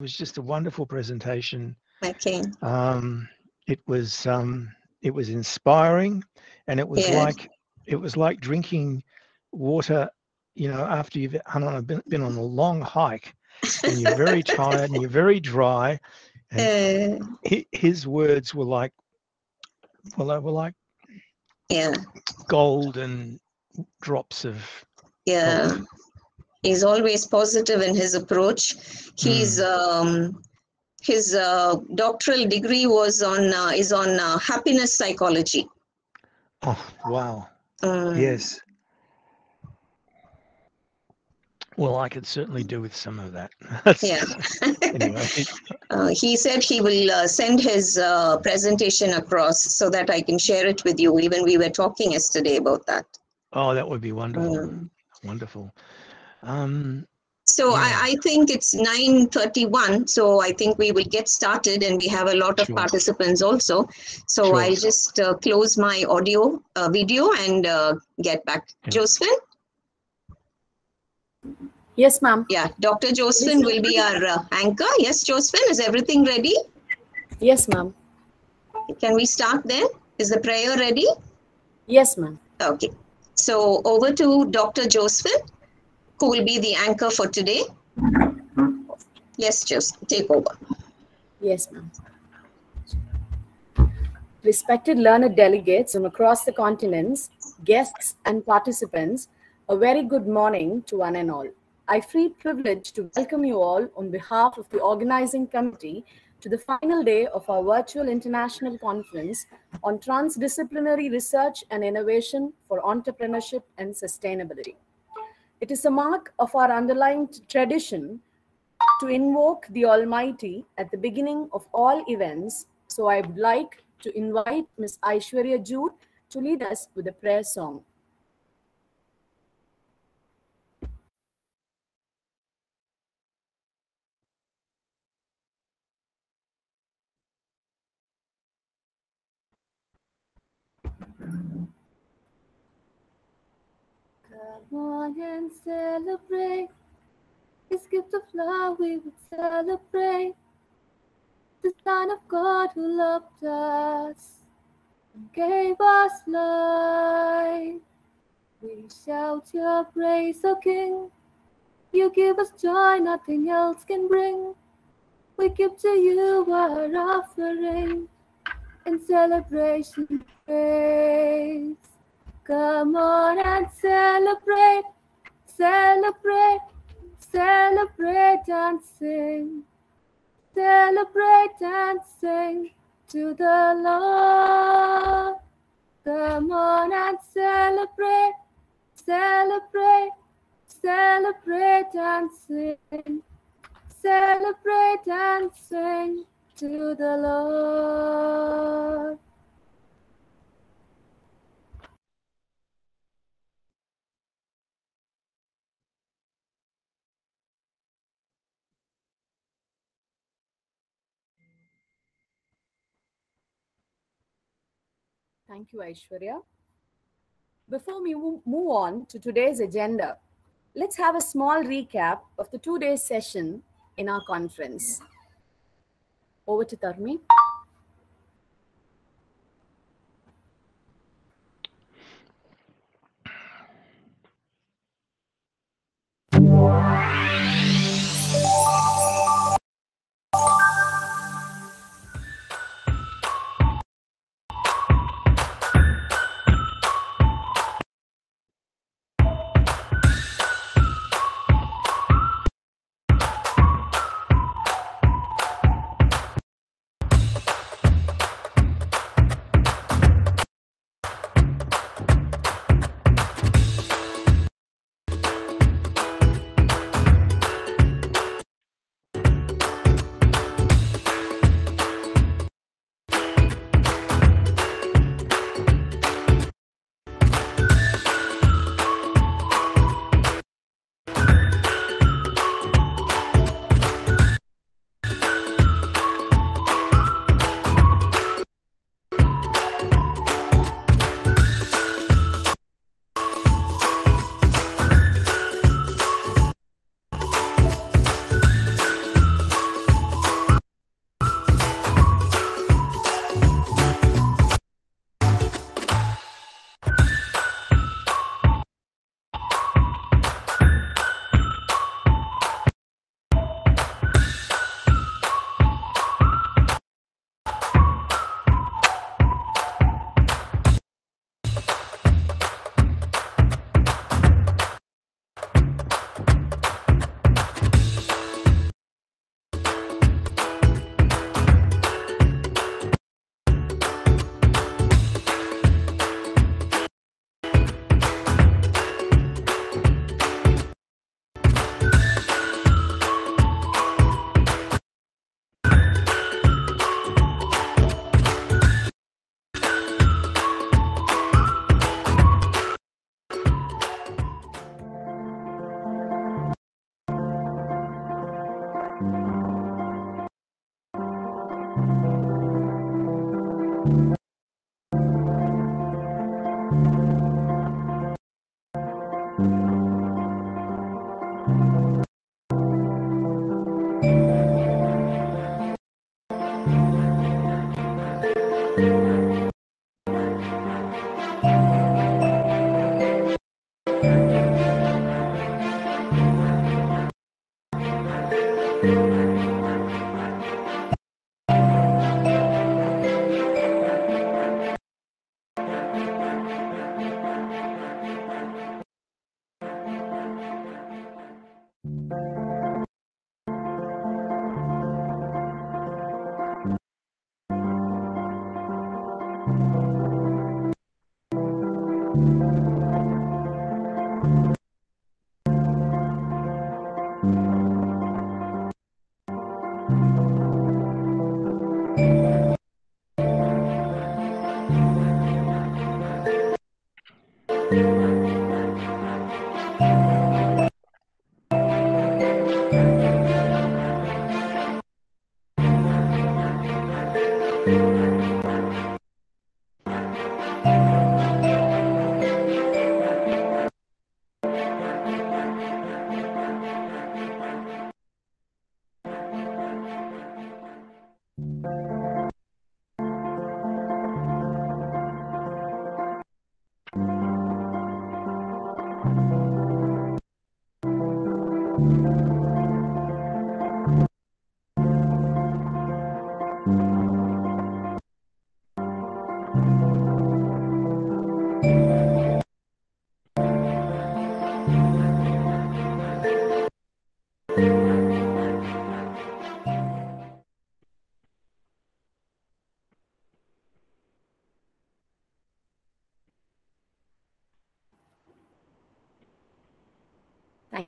was just a wonderful presentation. Okay. Um, it was um, it was inspiring, and it was Yeah. like it was like drinking water. You know, after you've been on a, been on a long hike, and you're very tired and you're very dry. And Uh, hi- his words were like, well, they were like yeah. golden drops of. Yeah. gold. He's always positive in his approach. He's um, his uh, doctoral degree was on uh, is on uh, happiness psychology. Oh wow! Mm, Yes. Well, I could certainly do with some of that. Yeah. anyway, Uh, he said he will uh, send his uh, presentation across so that I can share it with you. Even we were talking yesterday about that. oh, that would be wonderful. Mm. Wonderful. Um, So Yeah. I, I think it's 9:31. So I think we will get started, and we have a lot of Sure. participants also. So Sure. I'll just uh, close my audio uh, video and uh, get back. Yeah. Josephine, Yes, ma'am. yeah, Dr. Josephine will be our uh, anchor. Yes, Josephine, is everything ready? Yes, ma'am. Can we start then? Is the prayer ready? Yes, ma'am. Okay. So over to Dr. Josephine, who will be the anchor for today. Yes, just take over. Yes, ma'am. Respected learned delegates from across the continents, guests, and participants, a very good morning to one and all. I feel privileged to welcome you all on behalf of the organizing committee to the final day of our virtual international conference on transdisciplinary research and innovation for entrepreneurship and sustainability. It is a mark of our underlying tradition to invoke the Almighty at the beginning of all events. So I would like to invite Ms. Aishwarya Jude to lead us with a prayer song. Come and celebrate. His gift of love we would celebrate. The Son of God who loved us and gave us life. We shout your praise, O King. You give us joy nothing else can bring. We give to you our offering in celebration praise. Come on and celebrate, celebrate, celebrate and sing. Celebrate and sing to the Lord. Come on and celebrate, celebrate, celebrate and sing. Celebrate and sing to the Lord. Thank you, Aishwarya. Before we move on to today's agenda, let's have a small recap of the two-day session in our conference. Over to Tarmi. Wow.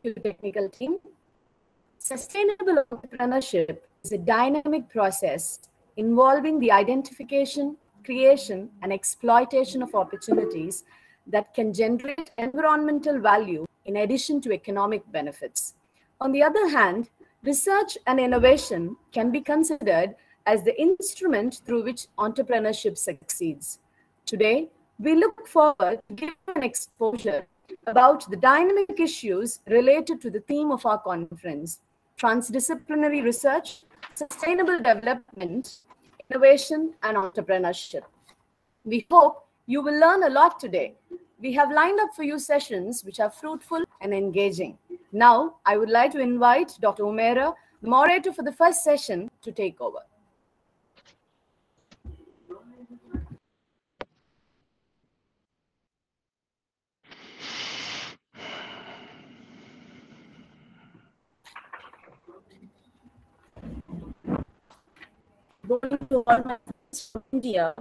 Thank you, technical team. Sustainable entrepreneurship is a dynamic process involving the identification, creation, and exploitation of opportunities that can generate environmental value in addition to economic benefits. On the other hand, research and innovation can be considered as the instrument through which entrepreneurship succeeds. Today, we look forward to giving an exposure about the dynamic issues related to the theme of our conference, transdisciplinary research, sustainable development, innovation, and entrepreneurship. We hope you will learn a lot today. We have lined up for you sessions which are fruitful and engaging. Now, I would like to invite Dr. Umaira, the moderator for the first session, to take over. Going to all my friends from India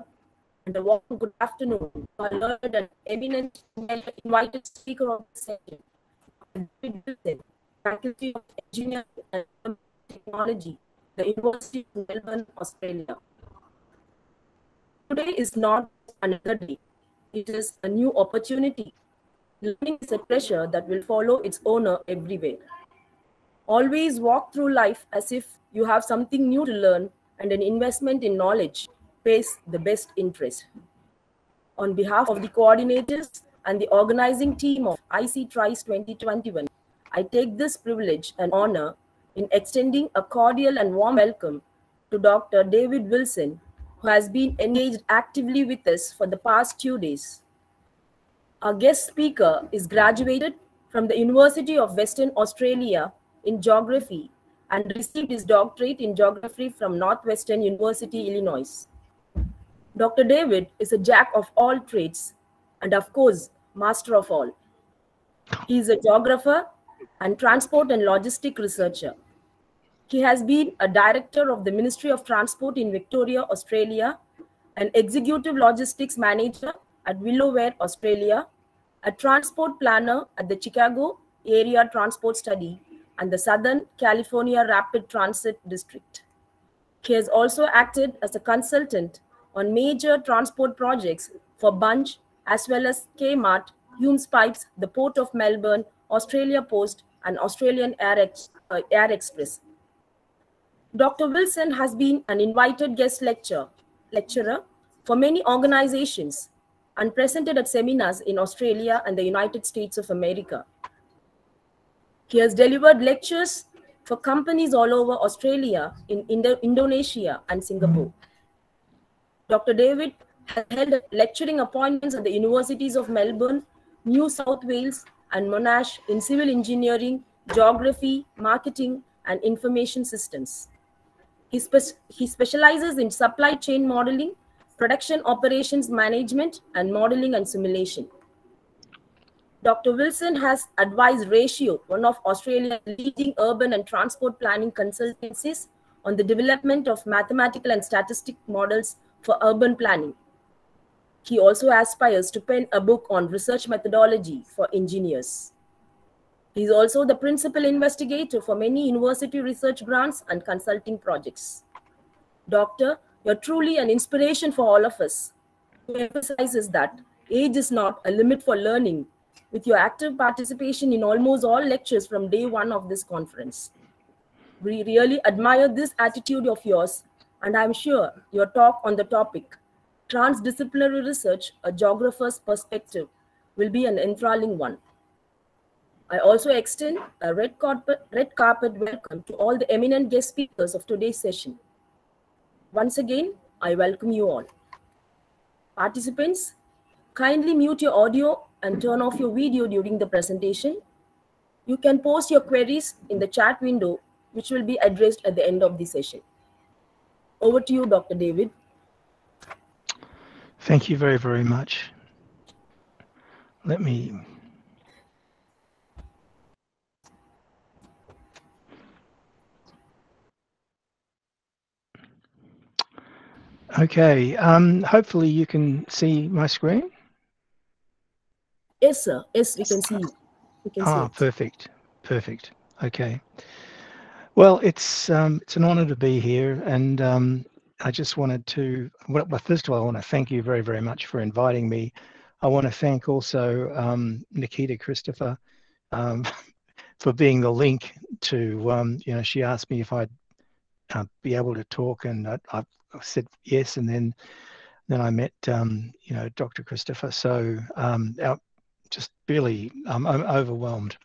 and a warm good afternoon to our learned and eminent invited speaker of the session, David Faculty of Engineering and Technology, the University of Melbourne, Australia. Today is not another day. It is a new opportunity. Learning is a treasure that will follow its owner everywhere. Always walk through life as if you have something new to learn and an investment in knowledge pays the best interest. On behalf of the coordinators and the organizing team of IC TRIES 2021, I take this privilege and honor in extending a cordial and warm welcome to Dr. David Wilson, who has been engaged actively with us for the past two days. Our guest speaker is graduated from the University of Western Australia in Geography and received his doctorate in geography from Northwestern University, Illinois. Dr. David is a jack of all trades and, of course, master of all. He is a geographer and transport and logistic researcher. He has been a director of the Ministry of Transport in Victoria, Australia, an executive logistics manager at Willowware, Australia, a transport planner at the Chicago Area Transport Study and the Southern California Rapid Transit District. He has also acted as a consultant on major transport projects for Bunge as well as Kmart, Humes Pipes, the Port of Melbourne, Australia Post, and Australian Air, Ex uh, Air Express. Dr. Wilson has been an invited guest lecture, lecturer for many organizations and presented at seminars in Australia and the United States of America. He has delivered lectures for companies all over Australia, in Indo Indonesia, and Singapore. Dr. David has held lecturing appointments at the universities of Melbourne, New South Wales, and Monash in civil engineering, geography, marketing, and information systems. He, spe he specializes in supply chain modeling, production operations management, and modeling and simulation. Dr. Wilson has advised Ratio, one of Australia's leading urban and transport planning consultancies, on the development of mathematical and statistic models for urban planning. He also aspires to pen a book on research methodology for engineers. He is also the principal investigator for many university research grants and consulting projects. Doctor, you're truly an inspiration for all of us. He emphasizes that age is not a limit for learning, with your active participation in almost all lectures from day one of this conference. We really admire this attitude of yours, and I'm sure your talk on the topic, Transdisciplinary Research, a Geographer's Perspective, will be an enthralling one. I also extend a red carpet, red carpet welcome to all the eminent guest speakers of today's session. Once again, I welcome you all. Participants, kindly mute your audio and turn off your video during the presentation. You can post your queries in the chat window, which will be addressed at the end of the session. Over to you, Dr. David. Thank you very, very much. Let me Okay, um, hopefully you can see my screen. Yes, sir. Yes, we can see you. We can ah, perfect, perfect. Okay. Well, it's um, it's an honour to be here, and um, I just wanted to. Well, first of all, I want to thank you very, very much for inviting me. I want to thank also um, Nikita Christopher um, for being the link to. Um, you know, she asked me if I'd uh, be able to talk, and I, I I said yes, and then then I met um, you know Dr. Christopher. So um, our, just really um, I'm overwhelmed.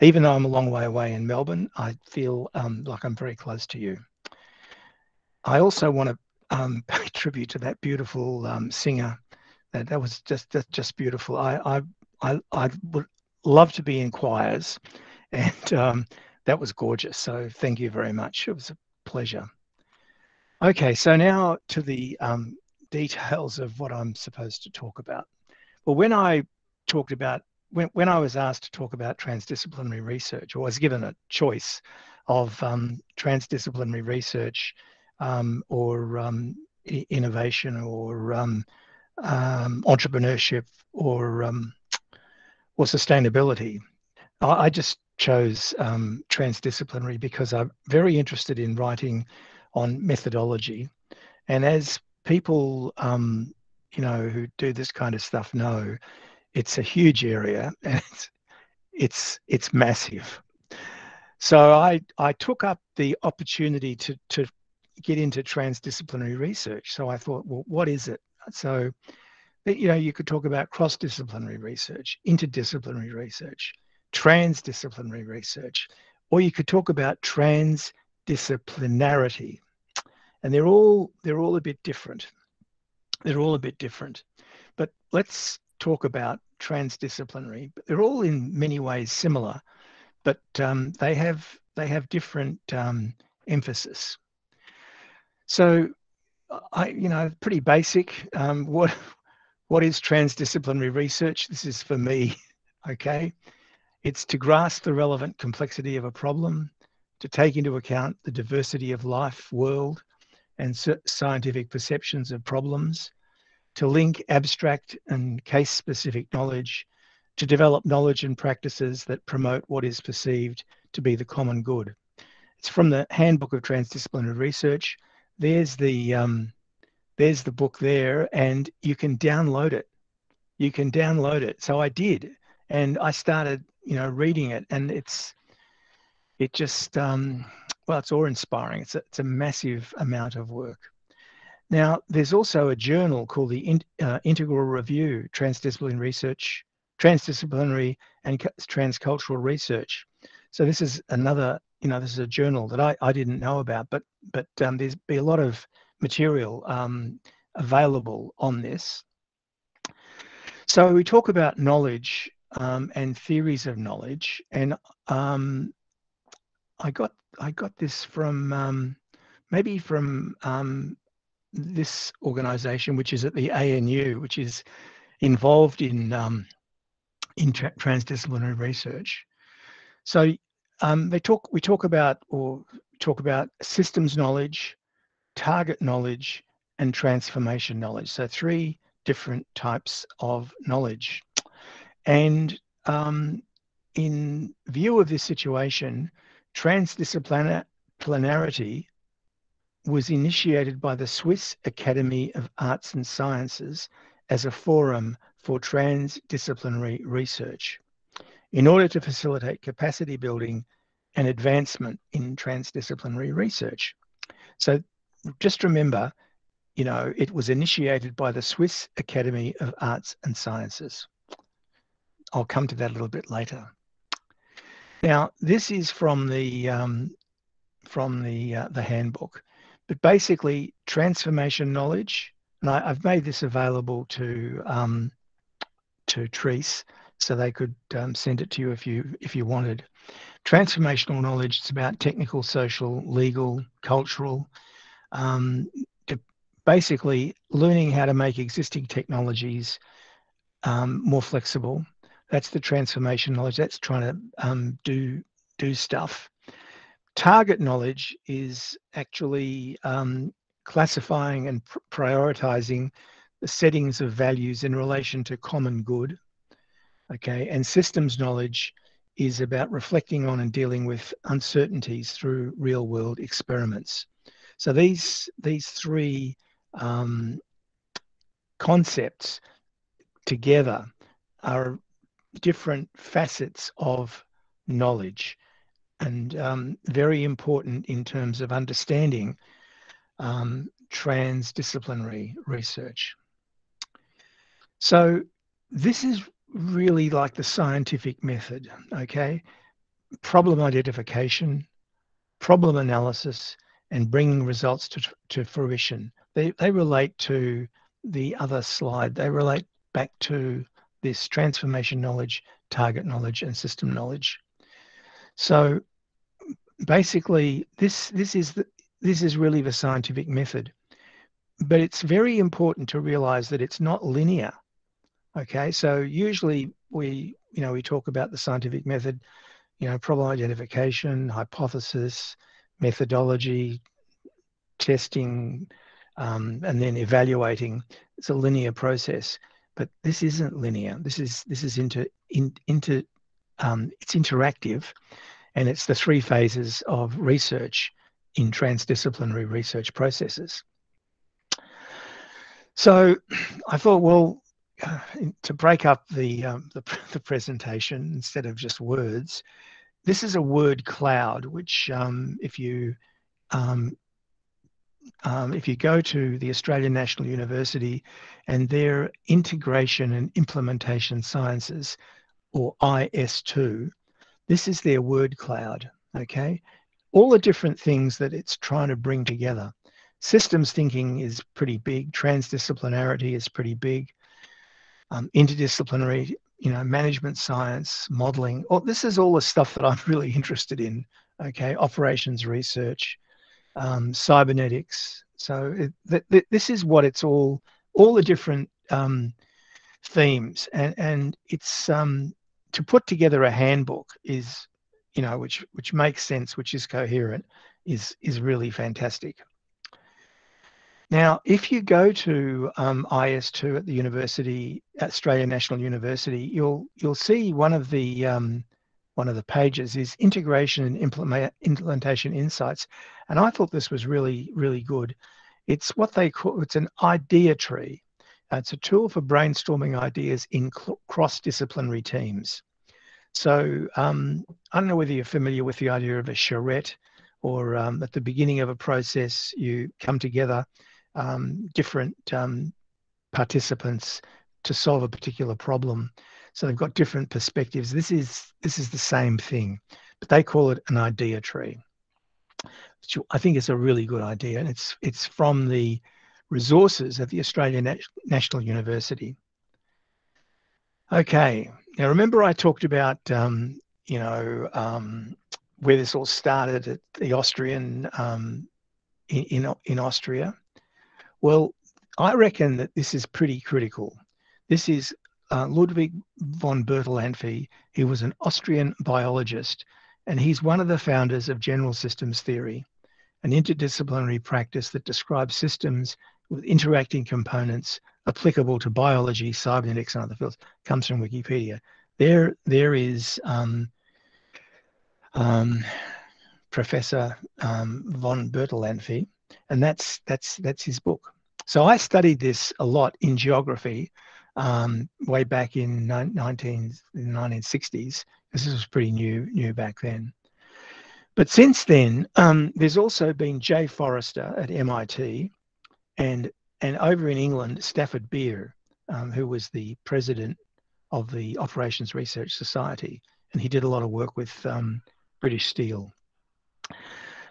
Even though I'm a long way away in Melbourne, I feel um, like I'm very close to you. I also want to um, pay tribute to that beautiful um, singer. That that was just just, just beautiful. I, I I I would love to be in choirs, and um, that was gorgeous. So thank you very much. It was a pleasure. Okay, so now to the um, details of what I'm supposed to talk about. Well, when I talked about, when, when I was asked to talk about transdisciplinary research, or was given a choice of um, transdisciplinary research um, or um, innovation or um, um, entrepreneurship or or sustainability, I, I just chose transdisciplinary because I'm very interested in writing on methodology. And as people, um, you know, who do this kind of stuff know, it's a huge area and it's it's, massive. So I I took up the opportunity to to get into transdisciplinary research. So I thought, well, what is it? So you know, you could talk about cross-disciplinary research, interdisciplinary research, transdisciplinary research, or you could talk about transdisciplinarity and they're all they're all a bit different. They're all a bit different, but let's talk about transdisciplinary. They're all in many ways similar, but um, they have they have different um, emphasis. So, I you know pretty basic. Um, what what is transdisciplinary research? This is for me. Okay, it's to grasp the relevant complexity of a problem, to take into account the diversity of life, world, and scientific perceptions of problems, to link abstract and case specific knowledge, to develop knowledge and practices that promote what is perceived to be the common good. It's from the Handbook of Transdisciplinary Research. There's the um, there's the book there, and you can download it. You can download it. So I did, and I started, you know, reading it, and it's it just um, well, it's awe-inspiring. It's a, it's a massive amount of work. Now, there's also a journal called the In, uh, Integral Review, Transdisciplinary Research, Transdisciplinary and Transcultural Research. So this is another, you know, this is a journal that I, I didn't know about, but but um, there's be a lot of material um, available on this. So we talk about knowledge um, and theories of knowledge, and um, I got I got this from um, maybe from um, this organization, which is at the ANU, which is involved in um, in tra transdisciplinary research. So um, they talk. We talk about or talk about systems knowledge, target knowledge, and transformation knowledge. So three different types of knowledge, and um, in view of this situation, transdisciplinarity was initiated by the Swiss Academy of Arts and Sciences as a forum for transdisciplinary research in order to facilitate capacity building and advancement in transdisciplinary research. So just remember, you know, it was initiated by the Swiss Academy of Arts and Sciences. I'll come to that a little bit later. Now, this is from the um, from the uh, the handbook, but basically transformation knowledge, and I, have made this available to um, to Treese, so they could um, send it to you if you if you wanted. Transformational knowledge is about technical, social, legal, cultural, um, basically learning how to make existing technologies um, more flexible. That's the transformation knowledge. That's trying to um, do do stuff. Target knowledge is actually um, classifying and pr prioritizing the settings of values in relation to common good. Okay, and systems knowledge is about reflecting on and dealing with uncertainties through real world experiments. So these these three um, concepts together are different facets of knowledge and um, very important in terms of understanding um, transdisciplinary research. So this is really like the scientific method, okay? Problem identification, problem analysis, and bringing results to, to fruition. They, they relate to the other slide. They relate back to this transformation knowledge, target knowledge, and system knowledge. So basically, this, this, is, the, this is really the scientific method. But it's very important to realize that it's not linear. Okay, so usually we, you know, we talk about the scientific method, you know, problem identification, hypothesis, methodology, testing, um, and then evaluating. It's a linear process, but this isn't linear. This is this is into in, into um, it's interactive, and it's the three phases of research in transdisciplinary research processes. So I thought, well, to break up the, um, the, the presentation instead of just words, this is a word cloud, which um, if you um, um, if you go to the Australian National University and their integration and implementation sciences, or IS2, this is their word cloud. Okay, all the different things that it's trying to bring together. Systems thinking is pretty big. Transdisciplinarity is pretty big um, interdisciplinary, you know, management science, modeling. Oh, this is all the stuff that I'm really interested in. Okay, operations research, um, cybernetics. So it, th- th- this is what it's all, all the different um, themes, and and it's um, to put together a handbook is, you know, which which makes sense, which is coherent, is is really fantastic. Now, if you go to um, IS2 at the university, Australia National University, you'll you'll see one of the um, one of the pages is integration and implement, implementation insights, and I thought this was really really good. It's what they call it's an idea tree. It's a tool for brainstorming ideas in cross-disciplinary teams. So um, I don't know whether you're familiar with the idea of a charrette, or um, at the beginning of a process you come together um, different um, participants to solve a particular problem. So they've got different perspectives. This is this is the same thing, but they call it an idea tree. I think it's a really good idea, and it's it's from the resources of the Australian National University. Okay, now remember I talked about um, you know um, where this all started at the Austrian um, in, in in Austria. Well, I reckon that this is pretty critical. This is uh, Ludwig von Bertalanffy. He was an Austrian biologist, and he's one of the founders of general systems theory, an interdisciplinary practice that describes systems with interacting components applicable to biology, cybernetics, and other fields. Comes from Wikipedia. there there is um, um, Professor um, von Bertalanffy, and that's that's that's his book. So I studied this a lot in geography um, way back in 19, 1960s. This was pretty new new back then. But since then, um, there's also been Jay Forrester at MIT, and and over in England, Stafford Beer, um, who was the president of the Operations Research Society, and he did a lot of work with um, British Steel.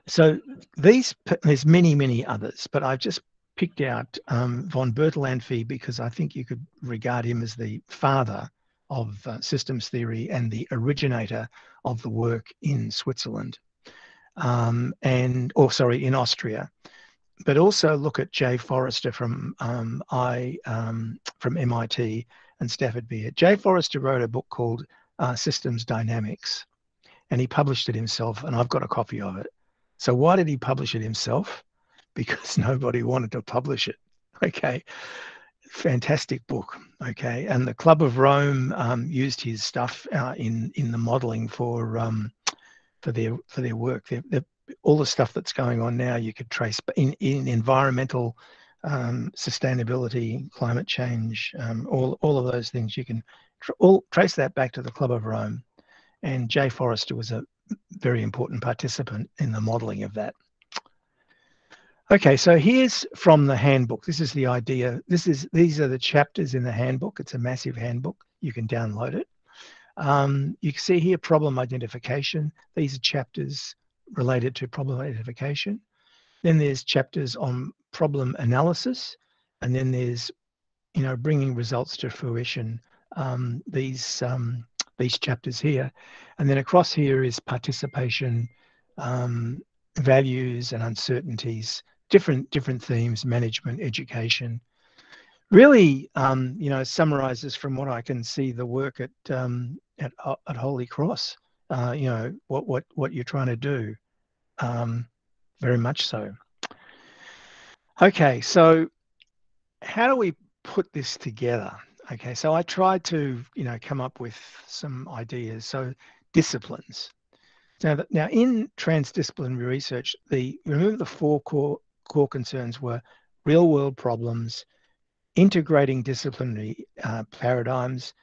So these, there's many, many others, but I've just picked out um, von Bertalanffy because I think you could regard him as the father of uh, systems theory and the originator of the work in Switzerland, um, and or sorry, in Austria. But also look at Jay Forrester from um, I um, from MIT and Stafford Beer. Jay Forrester wrote a book called uh, Systems Dynamics, and he published it himself, and I've got a copy of it. So why did he publish it himself? Because nobody wanted to publish it. Okay, fantastic book. Okay, and the Club of Rome um, used his stuff uh, in in the modelling for um, for their for their work. They're, they're, all the stuff that's going on now, you could trace in in environmental um, sustainability, climate change, um, all all of those things. You can tr- all trace that back to the Club of Rome and Jay Forrester was a very important participant in the modeling of that. Okay, so here's from the handbook. This is the idea. This is these are the chapters in the handbook. It's a massive handbook. You can download it. Um, you can see here problem identification. These are chapters related to problem identification. Then there's chapters on problem analysis, and then there's you know bringing results to fruition. Um, these um, these chapters here. And then across here is participation, um, values and uncertainties, different, different themes, management, education. Really, um, you know, summarizes from what I can see the work at, um, at, at Holy Cross, uh, you know, what, what, what you're trying to do. Um, very much so. Okay, so how do we put this together? Okay, so I tried to, you know, come up with some ideas. So disciplines. Now, now in transdisciplinary research, the remember the four core core concerns were real world problems, integrating disciplinary uh, paradigms,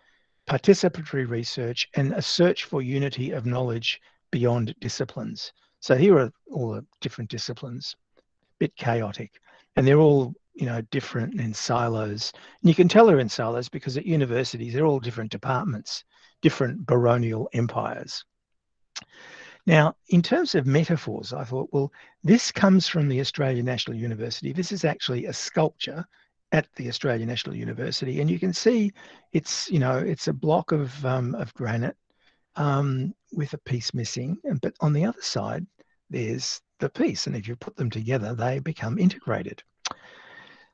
participatory research, and a search for unity of knowledge beyond disciplines. So here are all the different disciplines, a bit chaotic, and they're all you know, different in silos. And you can tell they're in silos because at universities, they're all different departments, different baronial empires. Now, in terms of metaphors, I thought, well, this comes from the Australian National University. This is actually a sculpture at the Australian National University, and you can see it's, you know, it's a block of um, of granite um, with a piece missing, but on the other side, there's the piece, and if you put them together, they become integrated.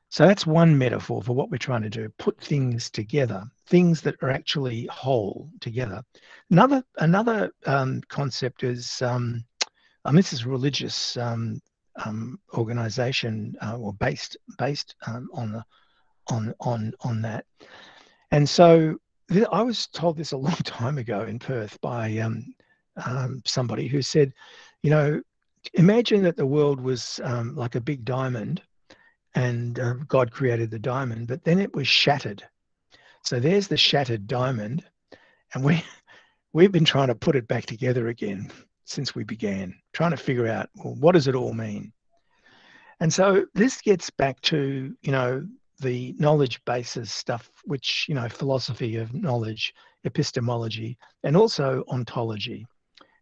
So that's one metaphor for what we're trying to do, put things together, things that are actually whole together. Another another um, concept is, um, and this is a religious um, um organization uh, or based based um, on the on on on that. And so I was told this a long time ago in Perth by um, somebody who said, you know, imagine that the world was like a big diamond and uh, God created the diamond, but then it was shattered. So there's the shattered diamond, and we we've been trying to put it back together again since we began, trying to figure out well, what does it all mean. And so this gets back to you know the knowledge bases stuff, which you know philosophy of knowledge, epistemology, and also ontology.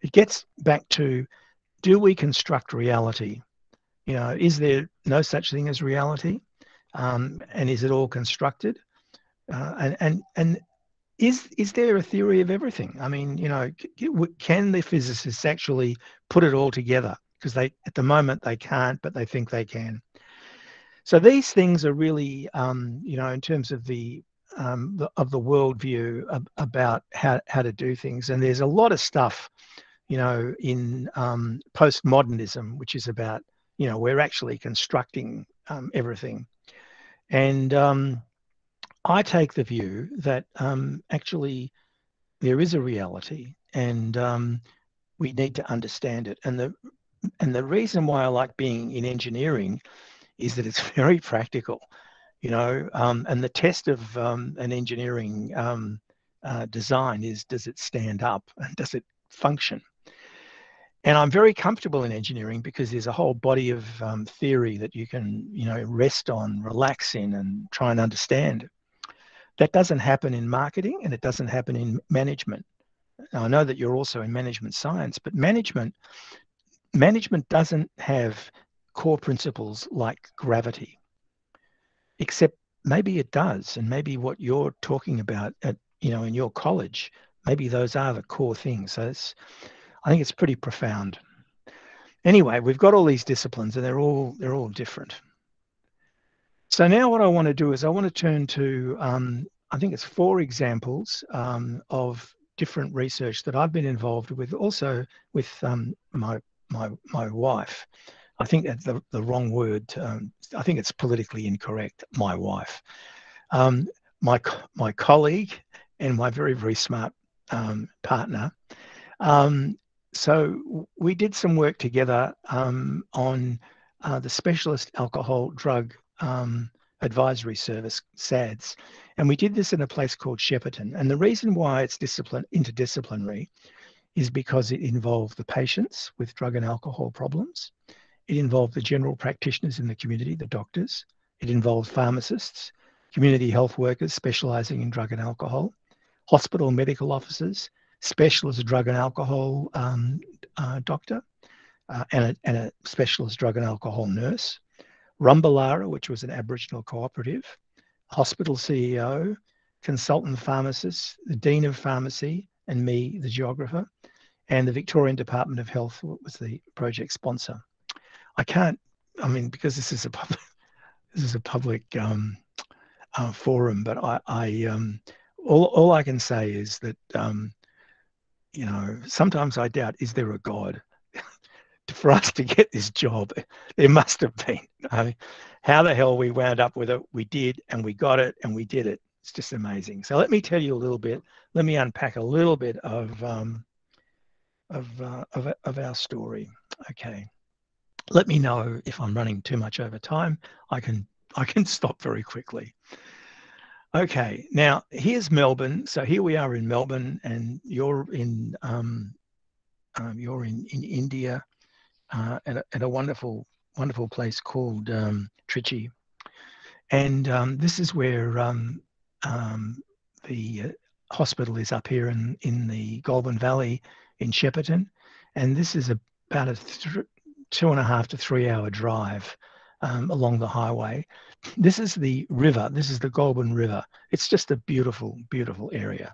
It gets back to do we construct reality? You know, is there no such thing as reality? Um, and is it all constructed? Uh, and and and is is there a theory of everything? I mean, you know, can the physicists actually put it all together? Because they at the moment they can't, but they think they can. So these things are really, um, you know, in terms of the, um, the of the worldview ab- about how how to do things. And there's a lot of stuff, you know, in um, postmodernism, which is about you know we're actually constructing um, everything and um, i take the view that um, actually there is a reality, and we need to understand it. And the and the reason why I like being in engineering is that it's very practical, you know. Um, and the test of um, an engineering um, uh, design is does it stand up and does it function? And I'm very comfortable in engineering because there's a whole body of um, theory that you can, you know, rest on, relax in, and try and understand. That doesn't happen in marketing and it doesn't happen in management. Now, I know that you're also in management science, but management management doesn't have core principles like gravity, except maybe it does, and maybe what you're talking about at you know in your college, maybe those are the core things. So it's, I think it's pretty profound. Anyway, we've got all these disciplines, and they're all they're all different. So now what I want to do is I want to turn to, um, I think it's four examples um, of different research that I've been involved with, also with um, my, my, my wife. I think that's the, the wrong word. Um, I think it's politically incorrect, my wife. Um, my, my colleague and my very, very smart um, partner. Um, so we did some work together on uh, the specialist alcohol drug um, advisory service, SADS. And we did this in a place called Shepparton. And the reason why it's discipline, interdisciplinary is because it involved the patients with drug and alcohol problems. It involved the general practitioners in the community, the doctors. It involved pharmacists, community health workers specializing in drug and alcohol, hospital medical officers, specialist drug and alcohol um, uh, doctor, uh, and, a, and a specialist drug and alcohol nurse, Rumbalara, which was an Aboriginal cooperative, hospital CEO, consultant pharmacist, the Dean of Pharmacy, and me, the geographer, and the Victorian Department of Health was the project sponsor. I can't, I mean, because this is a public, this is a public um, uh, forum, but I, I um, all, all I can say is that, um, you know, sometimes I doubt, is there a God? for us to get this job, there must have been. I mean, how the hell we wound up with it, we did, and we got it, and we did it. It's just amazing. So let me tell you a little bit. Let me unpack a little bit of um, of, uh, of of our story. Okay. Let me know if I'm running too much over time. I can I can stop very quickly. Okay, now here's Melbourne. So here we are in Melbourne, and you're in um, um, you're in in India uh, at, a, at, a, wonderful, wonderful place called um, Trichy. And um, this is where um, um the uh, hospital is up here in, in the Goulburn Valley in Shepparton. And this is a, about a th- two and a half to three hour drive um, along the highway. This is the river. This is the Goulburn River. It's just a beautiful, beautiful area.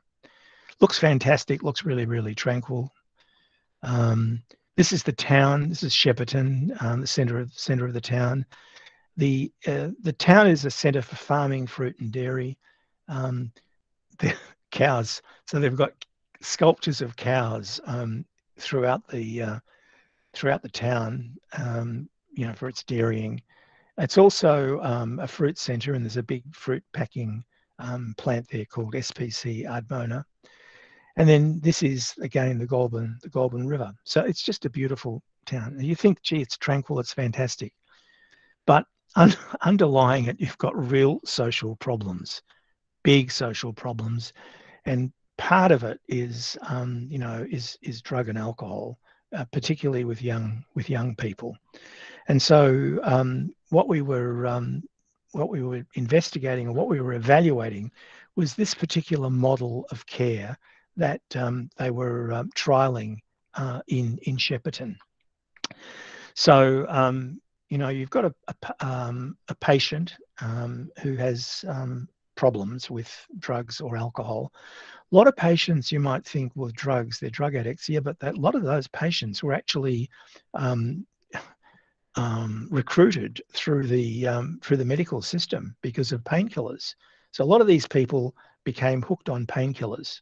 Looks fantastic. Looks really, really tranquil. Um, this is the town. This is Shepparton, um, the center of center of the town. The uh, the town is a center for farming, fruit and dairy. Um, the cows. So they've got sculptures of cows um, throughout the uh, throughout the town. Um, you know, for its dairying. It's also um, a fruit center, and there's a big fruit packing um, plant there called SPC Ardmona. And then this is again the Goulburn, the Goulburn River. So it's just a beautiful town. You think, gee, it's tranquil, it's fantastic. But un- underlying it, you've got real social problems, big social problems. And part of it is, um, you know, is, is drug and alcohol, uh, particularly with young, with young people. And so um, what we were, um, what we were investigating and what we were evaluating was this particular model of care that um, they were um, trialing uh, in in Shepparton. So um, you know you've got a a, um, a patient who has problems with drugs or alcohol. A lot of patients you might think with drugs they're drug addicts, yeah, but that, a lot of those patients were actually recruited through the through the medical system because of painkillers. So a lot of these people became hooked on painkillers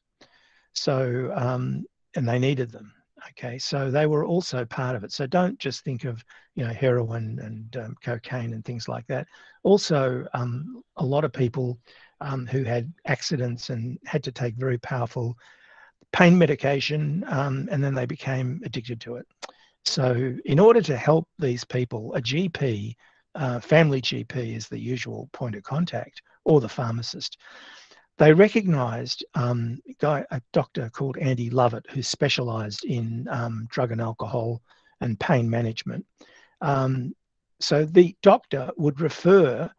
so, um, and they needed them. Okay, so they were also part of it. So don't just think of you know heroin and um, cocaine and things like that. Also, um, a lot of people um, who had accidents and had to take very powerful pain medication, um, and then they became addicted to it. So, in order to help these people, a GP, uh, family GP, is the usual point of contact, or the pharmacist. They recognised um, a, guy, a doctor called Andy Lovett, who specialised in um, drug and alcohol and pain management. Um, so the doctor would refer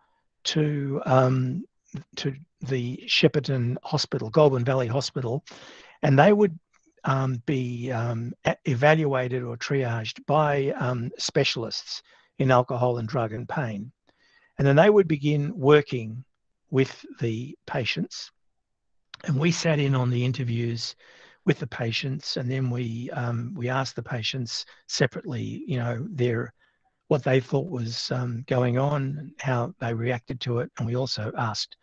to um, to the Shepparton Hospital, Goulburn Valley Hospital, and they would um, be um, evaluated or triaged by um, specialists in alcohol and drug and pain. And then they would begin working with the patients. And we sat in on the interviews with the patients, and then we um, we asked the patients separately, you know, their what they thought was um, going on, how they reacted to it, and we also asked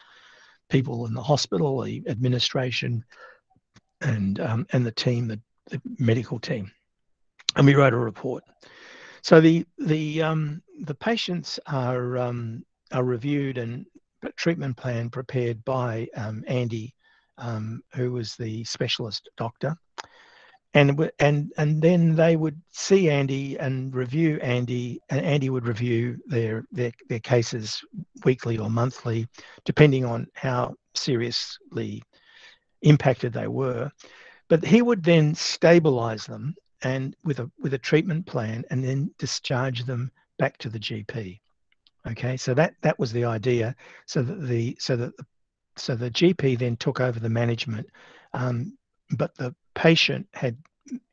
people in the hospital, the administration, and um, and the team, the, the, medical team, and we wrote a report. So the the um, the patients are um, are reviewed and treatment plan prepared by um, Andy, um, who was the specialist doctor, and and and then they would see Andy and review Andy, and Andy would review their their their cases weekly or monthly, depending on how seriously impacted they were. But he would then stabilize them and with a with a treatment plan and then discharge them back to the GP. Okay, so that that was the idea. So that the so that the, so the GP then took over the management, um, but the patient had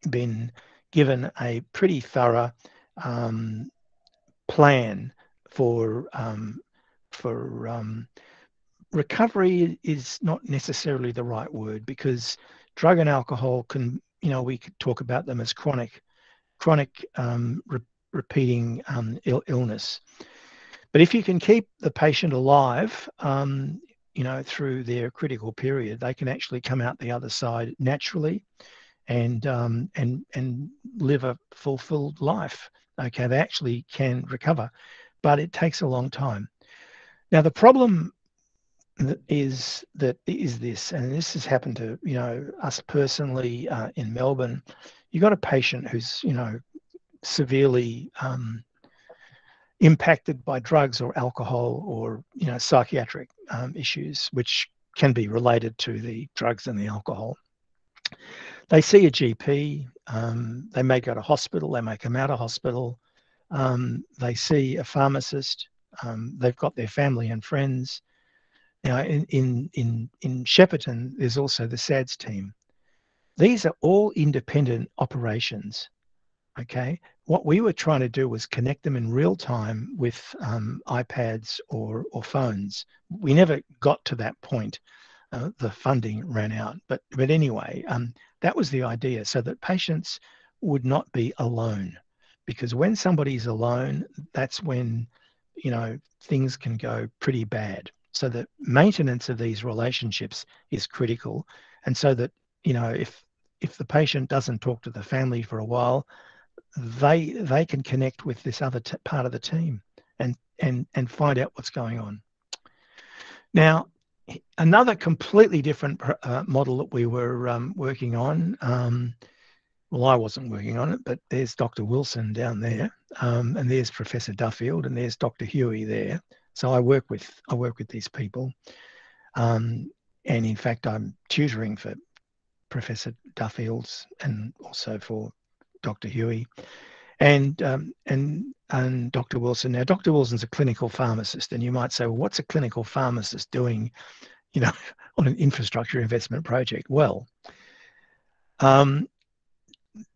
been given a pretty thorough um, plan for um, for um, recovery is not necessarily the right word because drug and alcohol can you know we could talk about them as chronic chronic um, re- repeating um, Ill- illness. But if you can keep the patient alive um, you know through their critical period they can actually come out the other side naturally and um, and and live a fulfilled life okay they actually can recover but it takes a long time now the problem is that is this, and this has happened to you know us personally uh, in Melbourne. You got a patient who's you know severely um, impacted by drugs or alcohol or you know psychiatric um, issues, which can be related to the drugs and the alcohol. They see a GP. Um, they may go to hospital. They may come out of hospital. Um, they see a pharmacist. Um, they've got their family and friends now, in, in, in, in Shepparton, there's also the SADS team. These are all independent operations. Okay. What we were trying to do was connect them in real time with um, iPads or, or phones. We never got to that point. Uh, the funding ran out. But, but anyway, um, that was the idea so that patients would not be alone. Because when somebody's alone, that's when, you know, things can go pretty bad so that maintenance of these relationships is critical and so that you know if if the patient doesn't talk to the family for a while they they can connect with this other part of the team and and and find out what's going on. Now another completely different uh, model that we were um, working on um, well i wasn't working on it but there's dr wilson down there um, and there's professor duffield and there's dr huey there. So I work with I work with these people, um, and in fact I'm tutoring for Professor Duffields and also for Dr. Huey, and um, and and Dr. Wilson. Now Dr. Wilson's a clinical pharmacist, and you might say, well, what's a clinical pharmacist doing, you know, on an infrastructure investment project? Well. Um,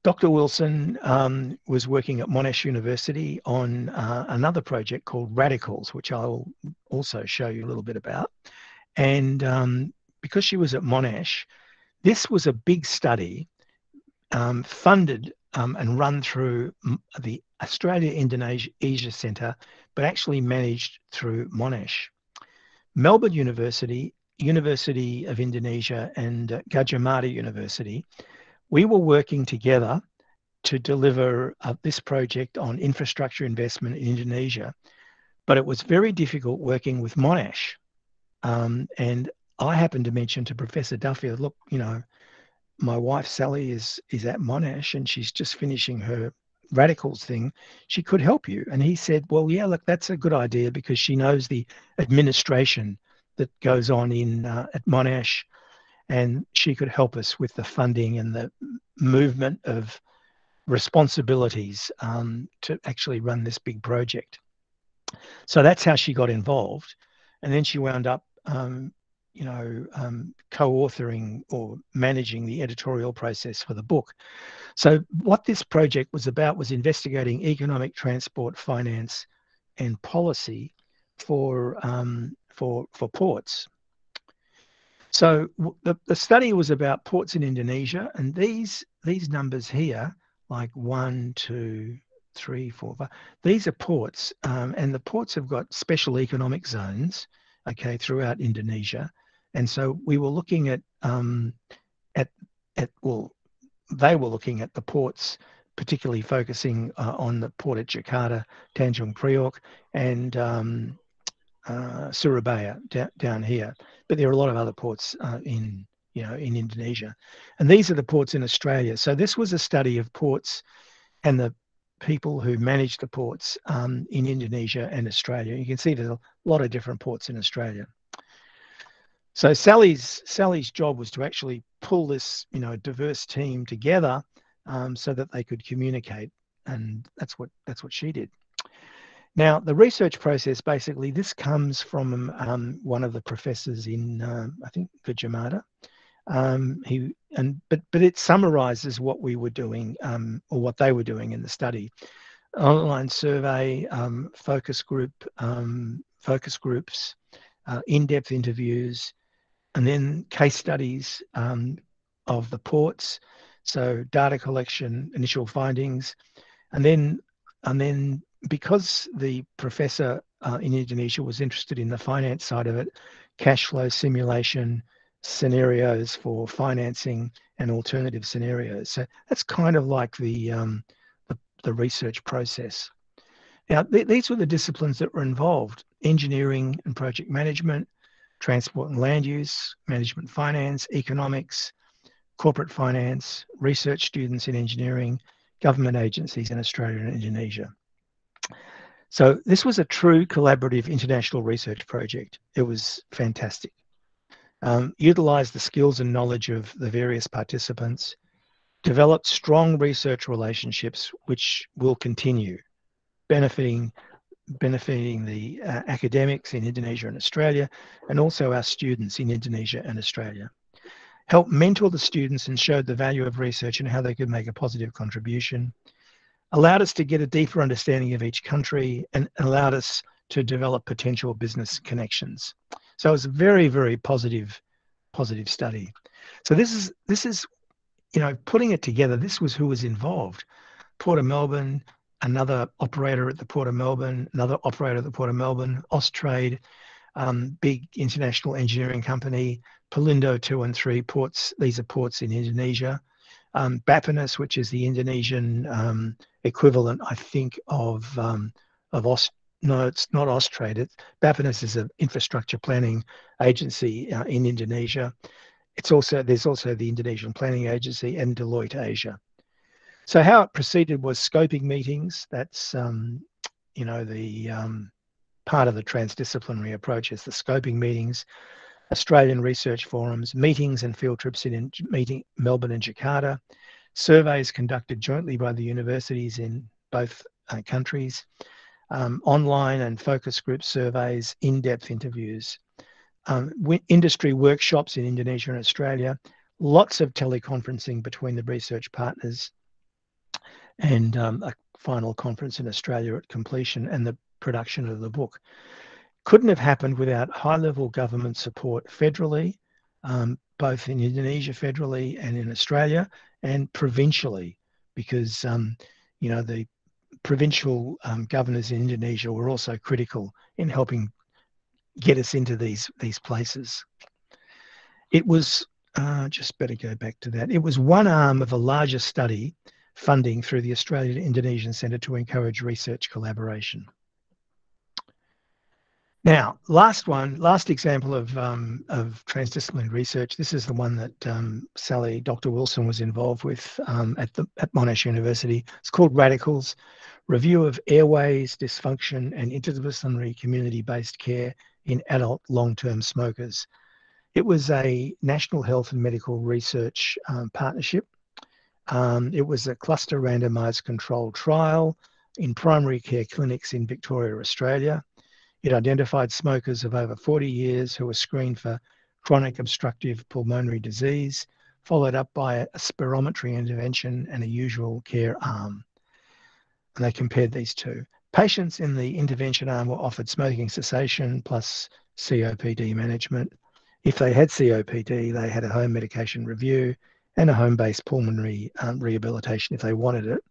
Dr. Wilson um, was working at Monash University on uh, another project called Radicals, which I'll also show you a little bit about. And um, because she was at Monash, this was a big study um, funded um, and run through the Australia Indonesia Asia Centre, but actually managed through Monash. Melbourne University, University of Indonesia, and uh, Gadjah Mada University we were working together to deliver uh, this project on infrastructure investment in Indonesia, but it was very difficult working with Monash. Um, and I happened to mention to Professor Duffield, look, you know, my wife Sally is is at Monash and she's just finishing her radicals thing. She could help you." And he said, "Well, yeah, look, that's a good idea because she knows the administration that goes on in uh, at Monash, and she could help us with the funding and the movement of responsibilities um, to actually run this big project." So that's how she got involved, and then she wound up um, you know, um, co-authoring or managing the editorial process for the book. So what this project was about was investigating economic, transport, finance, and policy for um, for for ports. So the, the study was about ports in Indonesia, and these these numbers here, like one, two, three, four, five, these are ports, um, and the ports have got special economic zones, okay, throughout Indonesia. And so we were looking at um, at at well, they were looking at the ports, particularly focusing uh, on the port at Jakarta, Tanjung Priok, and um, uh, Surabaya d- down here. But there are a lot of other ports uh, in you know in Indonesia, and these are the ports in Australia. So this was a study of ports and the people who manage the ports um, in Indonesia and Australia. You can see there's a lot of different ports in Australia. So Sally's Sally's job was to actually pull this, you know, diverse team together um, so that they could communicate, and that's what that's what she did. Now, the research process basically this comes from um, one of the professors in uh, I think Gadjah Um, he and but but it summarizes what we were doing um, or what they were doing in the study. Online survey, um, focus group, um, focus groups, uh, in-depth interviews, and then case studies um, of the ports, so data collection, initial findings, and then and then because the professor uh, in Indonesia was interested in the finance side of it, cash flow simulation, scenarios for financing, and alternative scenarios. So that's kind of like the um, the, the, research process. Now, th- these were the disciplines that were involved: engineering and project management, transport and land use, management finance, economics, corporate finance, research students in engineering, government agencies in Australia and Indonesia. So this was a true collaborative international research project. It was fantastic. Um, utilized the skills and knowledge of the various participants, developed strong research relationships which will continue, benefiting benefiting the uh, academics in Indonesia and Australia, and also our students in Indonesia and Australia. Help mentor the students and showed the value of research and how they could make a positive contribution. Allowed us to get a deeper understanding of each country and allowed us to develop potential business connections. So it was a very, very positive, positive study. So this is this is, you know, putting it together. This was who was involved. Port of Melbourne, another operator at the Port of Melbourne, another operator at the Port of Melbourne, Austrade, um, big international engineering company, Pelindo 2 and 3 ports. These are ports in Indonesia. Um, Bappenas, which is the Indonesian um, equivalent, I think, of um, of Aust. No, it's not Austrade. It's, Bappenas is an infrastructure planning agency uh, in Indonesia. It's also there's also the Indonesian Planning Agency and Deloitte Asia. So how it proceeded was scoping meetings. That's um, you know the um, part of the transdisciplinary approach is the scoping meetings, Australian research forums, meetings and field trips in meeting Melbourne and Jakarta, surveys conducted jointly by the universities in both uh, countries, um, online and focus group surveys, in-depth interviews, um, industry workshops in Indonesia and Australia, lots of teleconferencing between the research partners, and um, a final conference in Australia at completion and the production of the book. Couldn't have happened without high level government support federally, um, both in Indonesia federally and in Australia, and provincially, because um, you know the provincial um, governors in Indonesia were also critical in helping get us into these these places. It was uh, just better go back to that. It was one arm of a larger study funding through the Australian Indonesian Centre to encourage research collaboration. Now, last one, last example of, um, of transdisciplinary research. This is the one that um, Sally, Dr. Wilson was involved with um, at, the, at Monash University. It's called Radicals, Review of Airways, Dysfunction and Interdisciplinary Community-Based Care in Adult Long-Term Smokers. It was a National Health and Medical Research um, partnership. Um, it was a cluster randomized controlled trial in primary care clinics in Victoria, Australia. It identified smokers of over 40 years who were screened for chronic obstructive pulmonary disease, followed up by a spirometry intervention and a usual care arm. And they compared these two. Patients in the intervention arm were offered smoking cessation plus COPD management. If they had COPD, they had a home medication review and a home based pulmonary um, rehabilitation if they wanted it.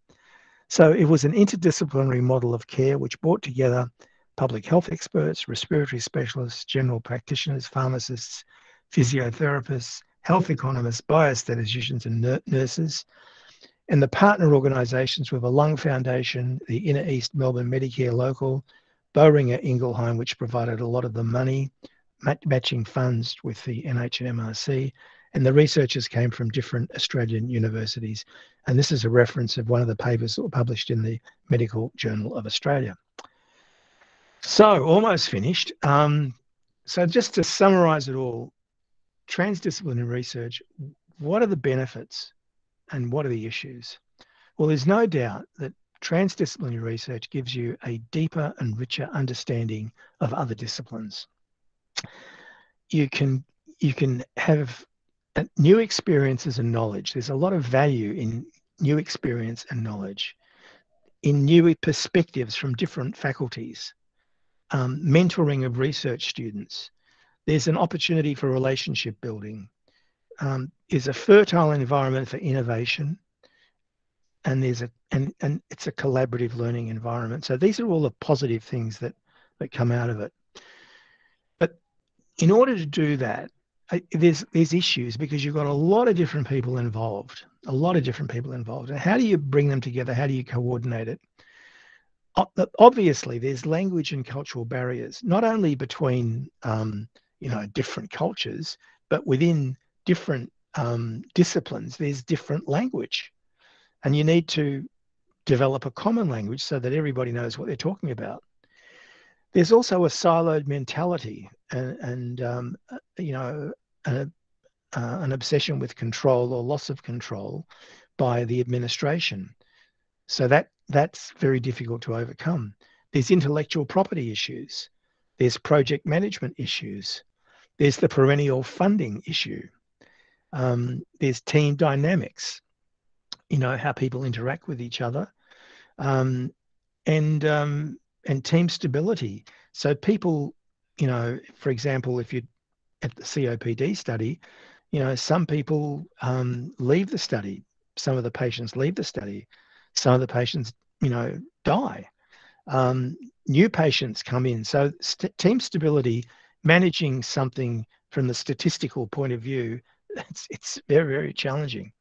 So it was an interdisciplinary model of care which brought together public health experts, respiratory specialists, general practitioners, pharmacists, physiotherapists, health economists, biostatisticians, and nurses. And the partner organisations were the Lung Foundation, the Inner East Melbourne Medicare Local, Boehringer Ingelheim, which provided a lot of the money, matching funds with the NH and MRC. And the researchers came from different Australian universities. And this is a reference of one of the papers that were published in the Medical Journal of Australia. So, almost finished. Um, so, just to summarize it all, transdisciplinary research, what are the benefits and what are the issues? Well, there's no doubt that transdisciplinary research gives you a deeper and richer understanding of other disciplines. You can you can have new experiences and knowledge. There's a lot of value in new experience and knowledge, in new perspectives from different faculties um, mentoring of research students. There's an opportunity for relationship building. Um, is a fertile environment for innovation, and there's a and and it's a collaborative learning environment. So these are all the positive things that that come out of it. But in order to do that, there's there's issues because you've got a lot of different people involved, a lot of different people involved. And how do you bring them together? How do you coordinate it? obviously there's language and cultural barriers not only between um, you know different cultures but within different um, disciplines there's different language and you need to develop a common language so that everybody knows what they're talking about there's also a siloed mentality and, um, uh, you know a, uh, an obsession with control or loss of control by the administration so that that's very difficult to overcome. There's intellectual property issues. There's project management issues. There's the perennial funding issue. Um, there's team dynamics, you know, how people interact with each other, um, and um, and team stability. So people, you know, for example, if you at the COPD study, you know, some people um, leave the study. Some of the patients leave the study some of the patients, you know, die. Um, new patients come in. So st- team stability, managing something from the statistical point of view, it's, it's very, very challenging.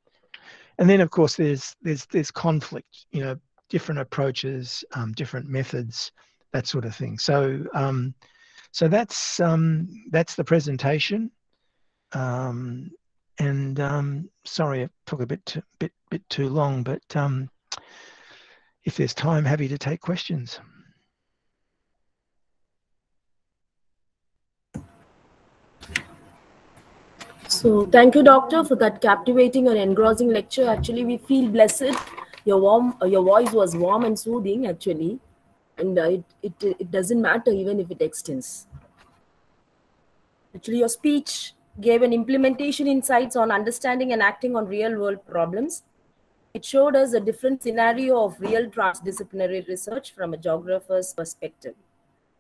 And then, of course, there's there's there's conflict. You know, different approaches, um, different methods, that sort of thing. So um, so that's um, that's the presentation. Um, and um, sorry, it took a bit too, bit bit too long, but um, if there's time, happy to take questions. So thank you, doctor, for that captivating and engrossing lecture. Actually, we feel blessed. Your warm, your voice was warm and soothing, actually, and uh, it, it it doesn't matter even if it extends. Actually, your speech gave an implementation insights on understanding and acting on real world problems it showed us a different scenario of real transdisciplinary research from a geographer's perspective.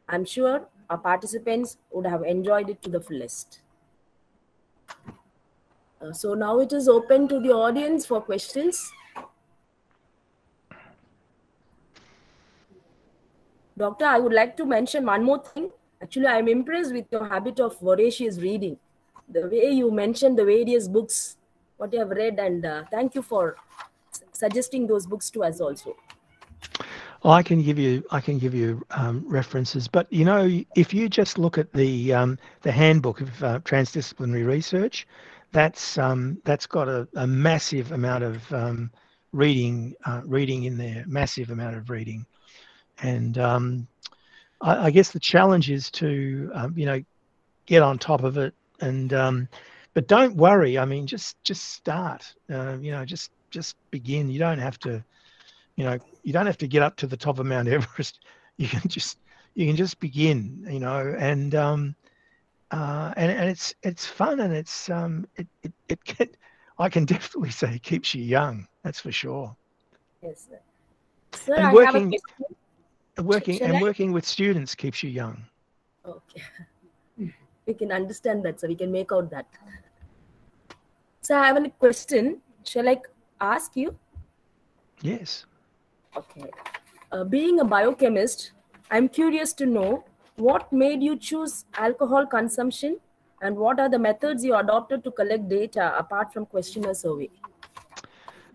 I'm sure our participants would have enjoyed it to the fullest. Uh, so now it is open to the audience for questions. Doctor, I would like to mention one more thing. Actually, I'm impressed with your habit of voracious reading. The way you mentioned the various books, what you have read, and uh, thank you for suggesting those books to us also. I can give you I can give you um, references, but you know if you just look at the um, the handbook of uh, transdisciplinary research, that's um, that's got a, a, massive amount of um, reading uh, reading in there, massive amount of reading, and um, I, I, guess the challenge is to um, you know get on top of it and but don't worry. I mean, just just start. Uh, you know, just just begin. You don't have to you know you don't have to get up to the top of mount everest you can just you can just begin you know and um uh and, and it's it's fun and it's um it it, it can i can definitely say it keeps you young that's for sure yes sir, and I working working and I? working with students keeps you young okay we can understand that so we can make out that so i have a question shall i ask you yes Okay. Uh, being a biochemist, I'm curious to know what made you choose alcohol consumption and what are the methods you adopted to collect data apart from questionnaire survey?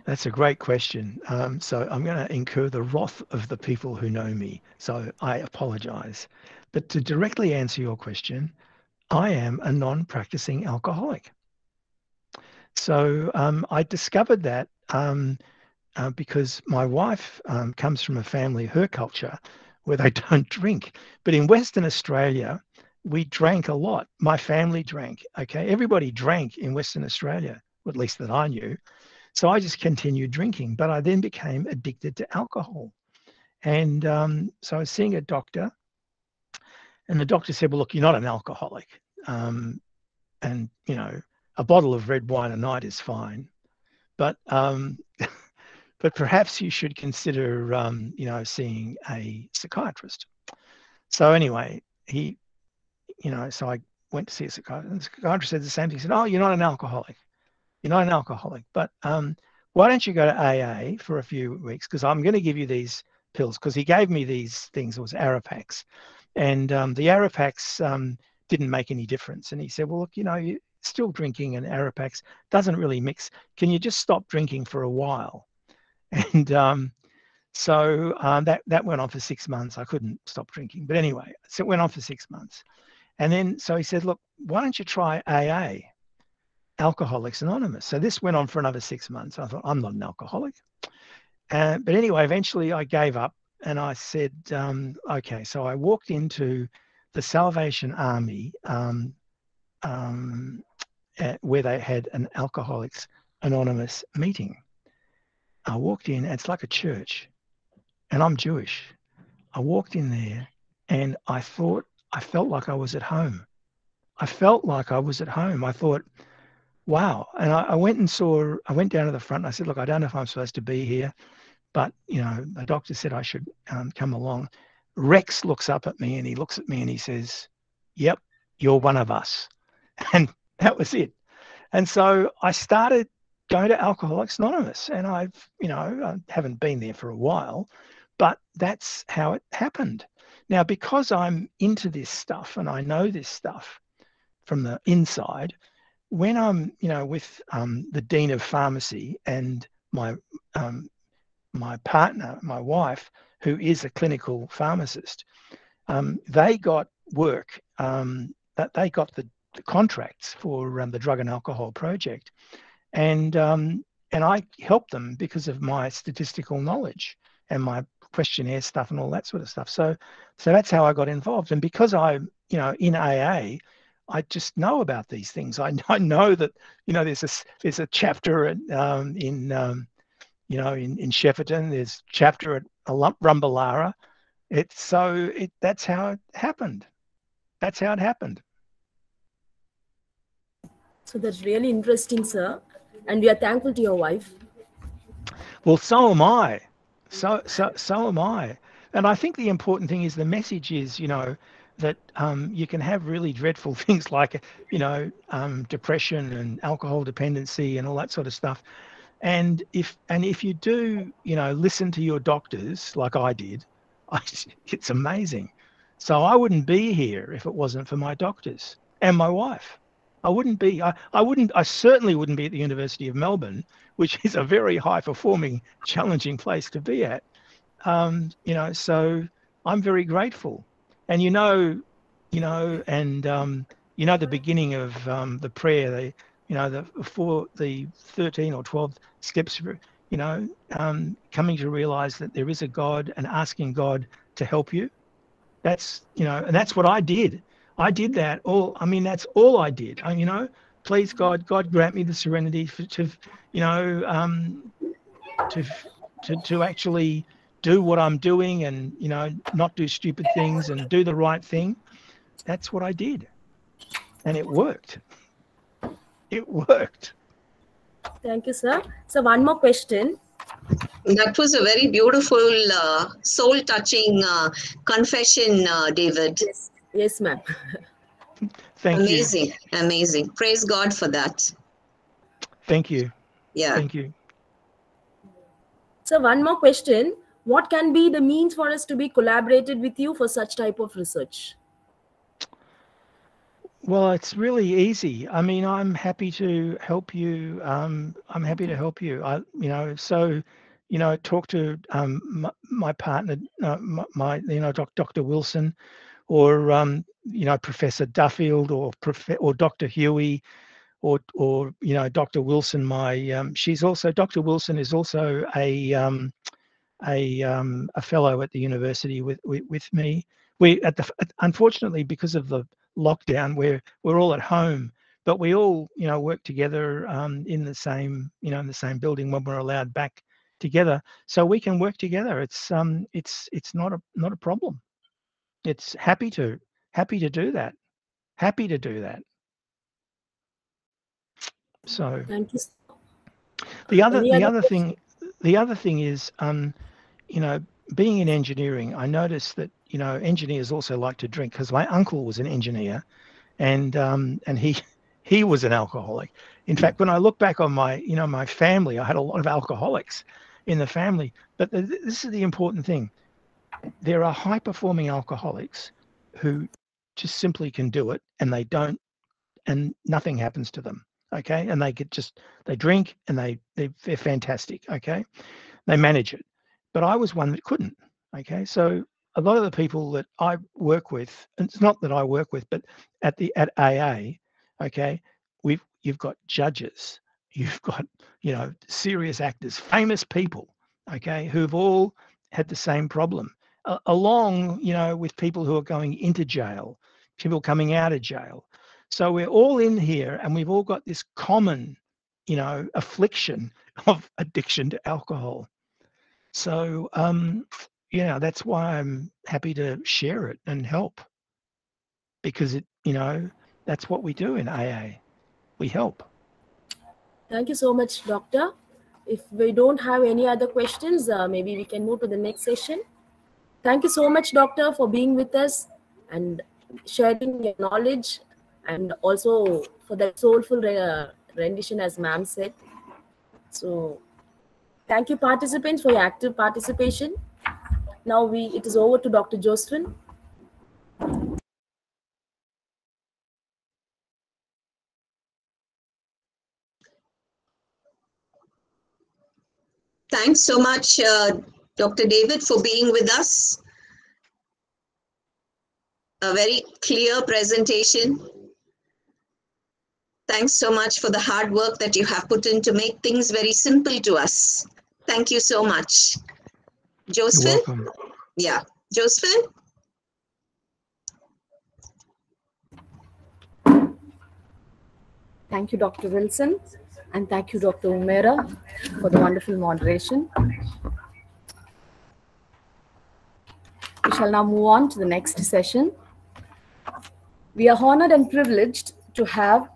That's a great question. Um, so I'm going to incur the wrath of the people who know me. So I apologize. But to directly answer your question, I am a non practicing alcoholic. So um, I discovered that um, uh, because my wife um, comes from a family, her culture, where they don't drink. But in Western Australia, we drank a lot. My family drank. Okay, everybody drank in Western Australia, at least that I knew. So I just continued drinking, but I then became addicted to alcohol. And um, so I was seeing a doctor, and the doctor said, "Well, look, you're not an alcoholic, um, and you know, a bottle of red wine a night is fine, but um, but perhaps you should consider, um, you know, seeing a psychiatrist. So anyway, he, you know, so I went to see a psychiatrist. And the psychiatrist said the same thing. He said, "Oh, you're not an alcoholic. You're not an alcoholic, but um, why don't you go to AA for a few weeks? Because I'm going to give you these pills. Because he gave me these things. It was Aropax, and um, the Aropax um, didn't make any difference. And he said, "Well, look, you know, you're still drinking and Aropax doesn't really mix. Can you just stop drinking for a while?" and um, so um, that that went on for six months. I couldn't stop drinking, but anyway, so it went on for six months, and then so he said, "Look, why don't you try AA, Alcoholics Anonymous?" So this went on for another six months. I thought, I'm not an alcoholic, uh, but anyway, eventually I gave up, and I said, um, "Okay." So I walked into the Salvation Army, um, um, where they had an Alcoholics Anonymous meeting I walked in, it's like a church, and I'm Jewish. I walked in there and I thought, I felt like I was at home. I felt like I was at home. I thought, wow. And I, I went and saw, I went down to the front and I said, look, I don't know if I'm supposed to be here, but, you know, the doctor said I should um, come along. Rex looks up at me and he looks at me and he says, yep, you're one of us. And that was it. And so I started going to Alcoholics Anonymous. And I've, you know, I haven't been there for a while, but that's how it happened. Now, because I'm into this stuff and I know this stuff from the inside, when I'm, you know, with um, the dean of pharmacy and my um, my partner, my wife, who is a clinical pharmacist, um, they got work um, that they got the, the contracts for um, the drug and alcohol project, and um, and I helped them because of my statistical knowledge and my questionnaire stuff and all that sort of stuff. So so that's how I got involved. And because I'm, you know in AA, I just know about these things. I, I know that you know there's a there's a chapter um, in um, you know in in Shepparton. There's chapter at Rumbalara. It's so it that's how it happened. That's how it happened. So that's really interesting, sir and we are thankful to your wife. Well, so am I. So so so am I. And I think the important thing is the message is, you know, that um, you can have really dreadful things like, you know, um, depression and alcohol dependency and all that sort of stuff. And if and if you do, you know, listen to your doctors like I did, I, it's amazing. So I wouldn't be here if it wasn't for my doctors and my wife. I wouldn't be, I, I wouldn't, I certainly wouldn't be at the University of Melbourne, which is a very high performing, challenging place to be at, Um, you know, so I'm very grateful. And you know, you know, and um, you know the beginning of um, the prayer, they, you know, the for the 13 or 12 steps, you know, um, coming to realize that there is a God and asking God to help you. That's, you know, and that's what I did. I did that all. I mean, that's all I did. I, you know, please God, God grant me the serenity for, to, you know, um, to, to, to actually do what I'm doing and, you know, not do stupid things and do the right thing. That's what I did. And it worked. It worked. Thank you, sir. So, one more question. That was a very beautiful, uh, soul touching uh, confession, uh, David. Yes, yes ma'am. Thank amazing, you. amazing. Praise God for that. Thank you. Yeah. Thank you. So, one more question. What can be the means for us to be collaborated with you for such type of research? Well, it's really easy. I mean, I'm happy to help you. Um, I'm happy to help you. I, you know, so, you know, talk to um, my, my partner, uh, my, my, you know, doc, Dr. Wilson, or um, you know, Professor Duffield, or Prof- or Dr. Huey, or or you know, Dr. Wilson. My, um, she's also Dr. Wilson is also a um, a um, a fellow at the university with with, with me. We at the unfortunately because of the lockdown we're we're all at home but we all you know work together um, in the same you know in the same building when we're allowed back together. So we can work together. It's um it's it's not a not a problem. It's happy to happy to do that. Happy to do that. So Thank you. the other the other other thing the other thing is um you know being in engineering i noticed that you know engineers also like to drink because my uncle was an engineer and um and he he was an alcoholic. In fact when i look back on my you know my family i had a lot of alcoholics in the family but this is the important thing. There are high performing alcoholics who just simply can do it and they don't and nothing happens to them okay? And they get just they drink and they, they they're fantastic okay? They manage it but i was one that couldn't okay? So a lot of the people that i work with and it's not that i work with but at the at aa okay we've you've got judges you've got you know serious actors famous people okay who've all had the same problem uh, along you know with people who are going into jail people coming out of jail. So we're all in here and we've all got this common you know affliction of addiction to alcohol so um yeah that's why i'm happy to share it and help because it you know that's what we do in aa we help Thank you so much, Doctor. If we don't have any other questions, uh, maybe we can move to the next session. Thank you so much, Doctor, for being with us and sharing your knowledge and also for that soulful uh, rendition, as ma'am said. So, thank you, participants, for your active participation. Now we it is over to Dr. Josephine. Thanks so much, uh, Dr. David, for being with us. A very clear presentation. Thanks so much for the hard work that you have put in to make things very simple to us. Thank you so much. you're Josephine? welcome Yeah. Josephine? Thank you, Dr. Wilson, and thank you, Dr. Umera, for the wonderful moderation. We shall now move on to the next session. We are honored and privileged to have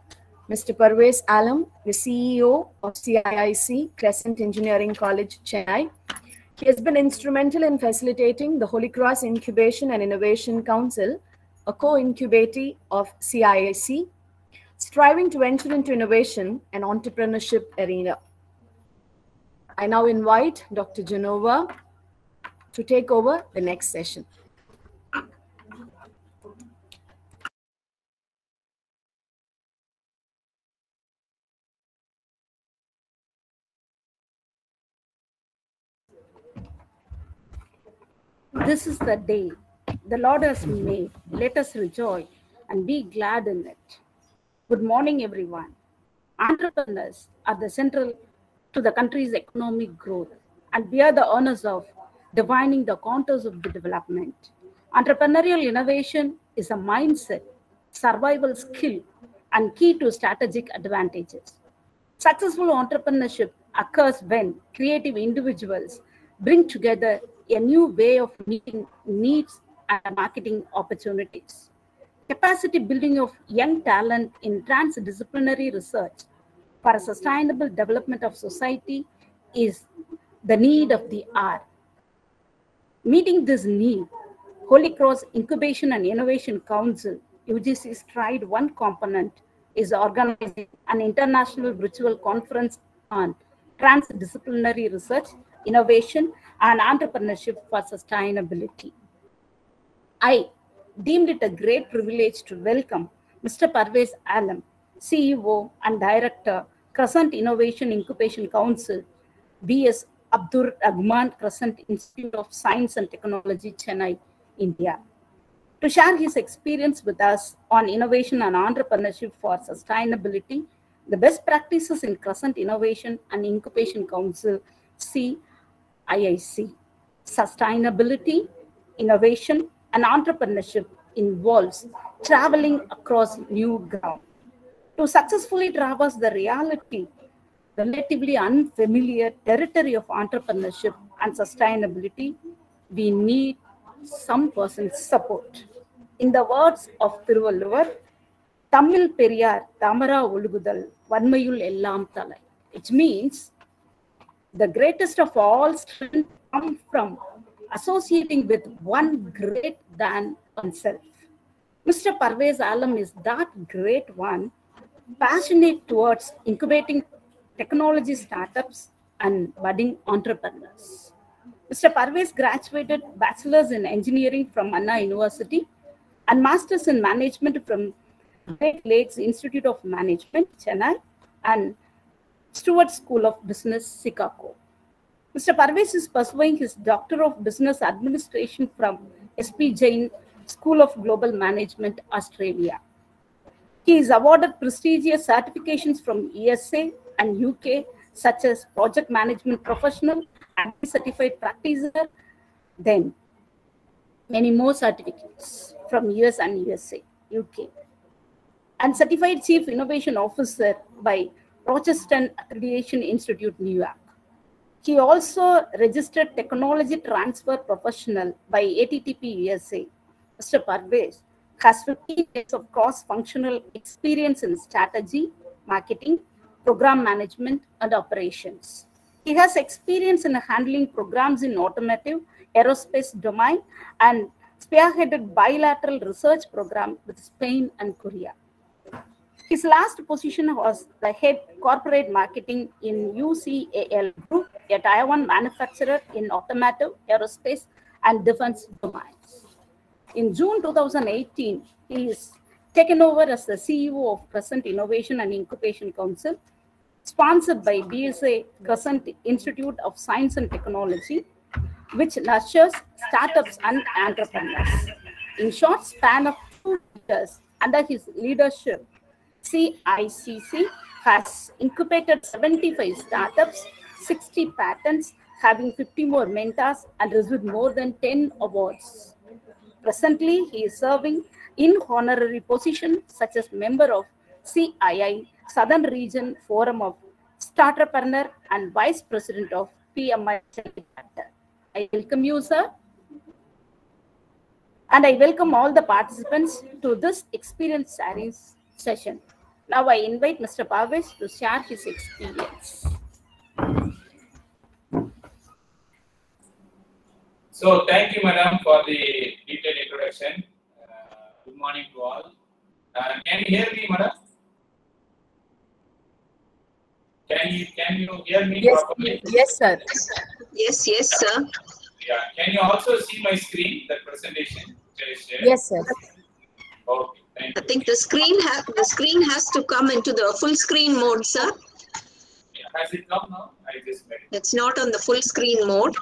Mr. Parvez Alam, the CEO of CIIC Crescent Engineering College, Chennai. He has been instrumental in facilitating the Holy Cross Incubation and Innovation Council, a co-incubatee of CIIC, striving to enter into innovation and entrepreneurship arena. I now invite Dr. Genova to take over the next session. This is the day the Lord has made. Let us rejoice and be glad in it. Good morning, everyone. Entrepreneurs are the central to the country's economic growth, and we are the owners of defining the contours of the development. Entrepreneurial innovation is a mindset, survival skill, and key to strategic advantages. Successful entrepreneurship occurs when creative individuals bring together a new way of meeting needs and marketing opportunities. Capacity building of young talent in transdisciplinary research for a sustainable development of society is the need of the hour. Meeting this need, Holy Cross Incubation and Innovation Council, UGC STRIDE one component is organizing an international virtual conference on transdisciplinary research, innovation, and entrepreneurship for sustainability. I deemed it a great privilege to welcome Mr. Parvez Alam, CEO and Director, Crescent Innovation Incubation Council, BS Abdur Rahman Crescent Institute of Science and Technology, Chennai, India, to share his experience with us on innovation and entrepreneurship for sustainability, the best practices in Crescent Innovation and Incubation Council, CIIC. Sustainability, innovation, and entrepreneurship involves traveling across new ground. To successfully traverse the reality, relatively unfamiliar territory of entrepreneurship and sustainability, we need some person's support. In the words of Thiruvalluvar, Tamil Periyar Tamara Ulugudal Vanmayul Ellam Talai, which means the greatest of all strength come from associating with one great than oneself. Mr. Parvez Alam is that great one, passionate towards incubating technology startups and budding entrepreneurs. Mr. Parvez graduated Bachelor's in Engineering from Anna University and Master's in Management from Great Lakes Institute of Management, Chennai, and Stuart School of Business, Chicago. Mr. Parvez is pursuing his Doctor of Business Administration from SP Jain School of Global Management, Australia. He is awarded prestigious certifications from ESA and UK, such as Project Management Professional and Certified Practitioner, then many more certificates from US and USA, UK, and Certified Chief Innovation Officer by Rochester Accreditation Institute, New York. He also registered technology transfer professional by ATTP USA. Mr. Parvez has 15 years of cross-functional experience in strategy, marketing, program management, and operations. He has experience in handling programs in automotive, aerospace domain, and spearheaded bilateral research program with Spain and Korea. His last position was the head corporate marketing in UCAL Group, a Taiwan manufacturer in automotive, aerospace, and defense domains. In June 2018, he is taken over as the CEO of Crescent Innovation and Incubation Council, sponsored by BSA Crescent Institute of Science and Technology, which nurtures startups and entrepreneurs. In short span of two years, under his leadership, CICC has incubated 75 startups, 60 patents, having 50 more mentors, and received more than 10 awards. Presently, he is serving in honorary position such as member of CII Southern Region Forum of Startuppreneur and Vice President of PMI Chapter. I welcome you, sir. And I welcome all the participants to this experience sharing session. Now I invite Mr. Parvez to share his experience. So thank you, madam, for the detailed introduction. Uh, good morning to all. Uh, can you hear me, madam? Can you can you hear me Yes, properly? yes, sir. Yes, yes, sir. Yeah. Can you also see my screen, the presentation? which I shared? Yes, sir. Okay. Thank I think the screen has the screen has to come into the full screen mode, sir. Yeah. Has it come now? I just made it. It's not on the full screen mode.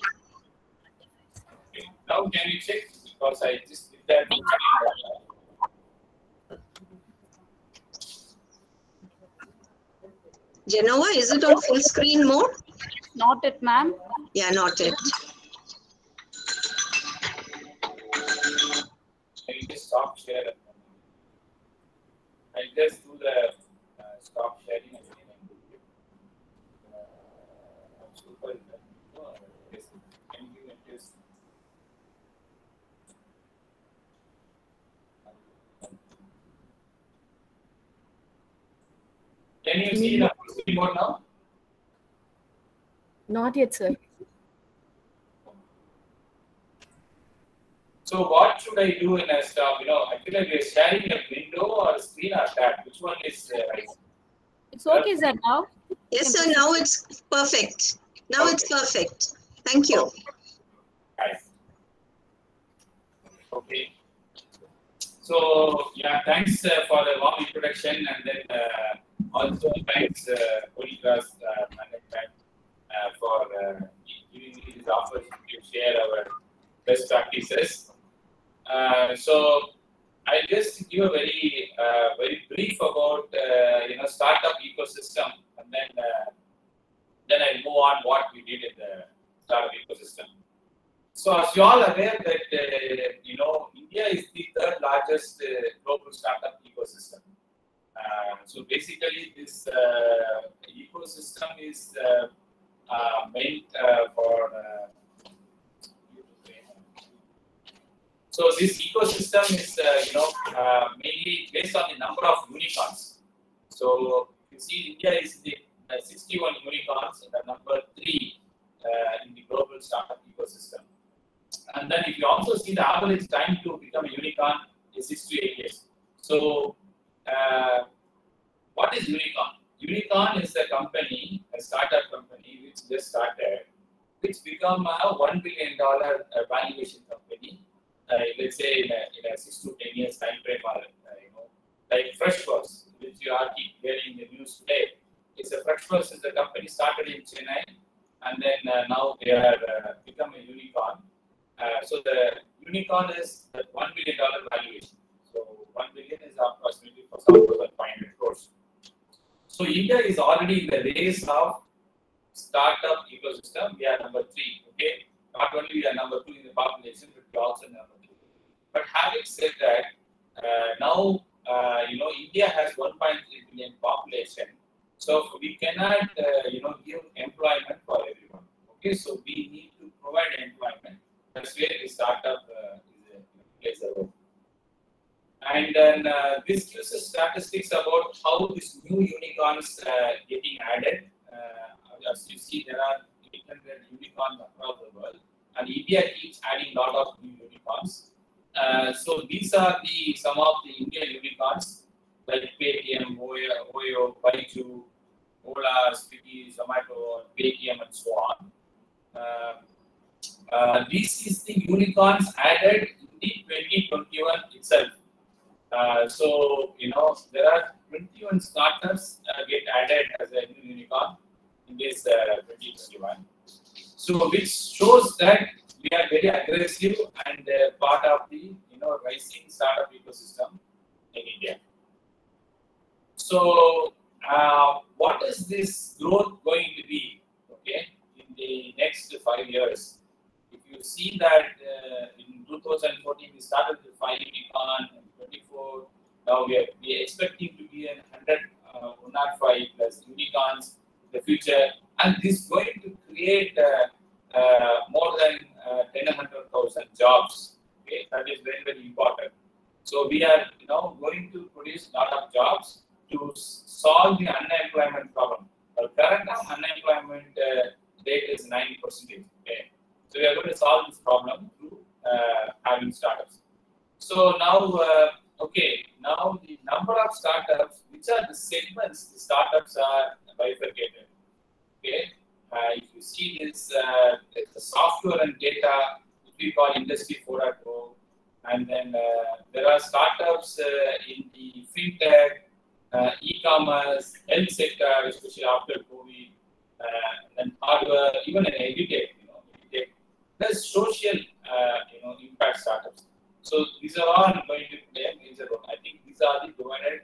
Okay. now can you check? Because I just did that. Genova, is it on full screen mode? Not it, ma'am. Yeah, not it. Can you just stop share? I just do the uh, stop sharing and then uh, super. Uh, yes, can you just Can you see the screen mode now? Not yet, sir. So what should I do in a stop? You know, actually we are sharing a window or a screen or tab. Which one is uh, right? It's okay, sir, now. Yes, sir, now it's perfect. Now it's perfect. Thank you. Right. Okay. So yeah, thanks uh, for the warm introduction, and then uh, also thanks uh, Holy Cross uh, management uh, for uh, giving me this opportunity to share our best practices. Uh, so I'll just give a very uh, very brief about uh, you know startup ecosystem, and then uh, then I'll move on what we did in the startup ecosystem. So as you all aware that uh, you know India is the third largest global startup ecosystem. So basically, this ecosystem is meant for. Uh, so this ecosystem is uh, you know uh, mainly based on the number of unicorns. So you see, India is the uh, 61 unicorns, and the number three in the global startup ecosystem. And then if you also see the average time to become a unicorn is six to eight years. So uh, what is unicorn? Unicorn is a company, a startup company which just started, which become a one billion dollar valuation company. Let's say in a, in a six to ten years time frame, or uh, you know, like Freshworks, which you are keep hearing in the news today. It's a Freshworks is a company started in Chennai, and then uh, now they are uh, become a unicorn. Uh, so the unicorn is the one billion dollar valuation. So one billion is approximately for seven thousand five hundred crores. So India is already in the race of startup ecosystem. We are number three. Okay, not only we are number two in the population, but having said that, uh, now uh, you know India has 1.3 billion population, so we cannot uh, you know give employment for everyone. Okay, so we need to provide employment. That's where the startup uh, uh, plays a role. And then uh, this gives us statistics about how these new unicorns uh, getting added. As you see, there are 800 unicorns across the world, and India keeps adding a lot of new unicorns. Uh, so these are the some of the Indian unicorns like Paytm, Oyo, Byju's, Ola, Swiggy, Zomato, Paytm, and so on. Uh, uh, this is the unicorns added in the 2021 itself. Uh, so, you know, there are 21 startups uh, get added as a new unicorn in this uh, 2021. So, which shows that we are very aggressive and uh, part of the, you know, rising startup ecosystem in India. So, uh, what is this growth going to be, okay, in the next five years? If you see that uh, in 2014 we started with five unicorn, and 24 now we are, we are expecting to be in 100, uh, 105 plus unicorns in the future, and this is going to create uh, uh, more than uh, 10,000 jobs. Okay, that is very very important. So we are you know going to produce a lot of jobs to solve the unemployment problem. Our current unemployment uh, rate is 9 percent. Okay. So we are going to solve this problem through uh, having startups. So now, uh, okay, now the number of startups, which are the segments the startups are bifurcated. Okay, if you see this, uh, the software and data, which we call Industry 4.0, and then uh, there are startups uh, in the fintech, uh, e-commerce, health sector, especially after COVID, uh, and hardware, even in edutech, you know, edutech. There's social uh, you know, impact startups. So these are all going to play a major role. I think these are the divided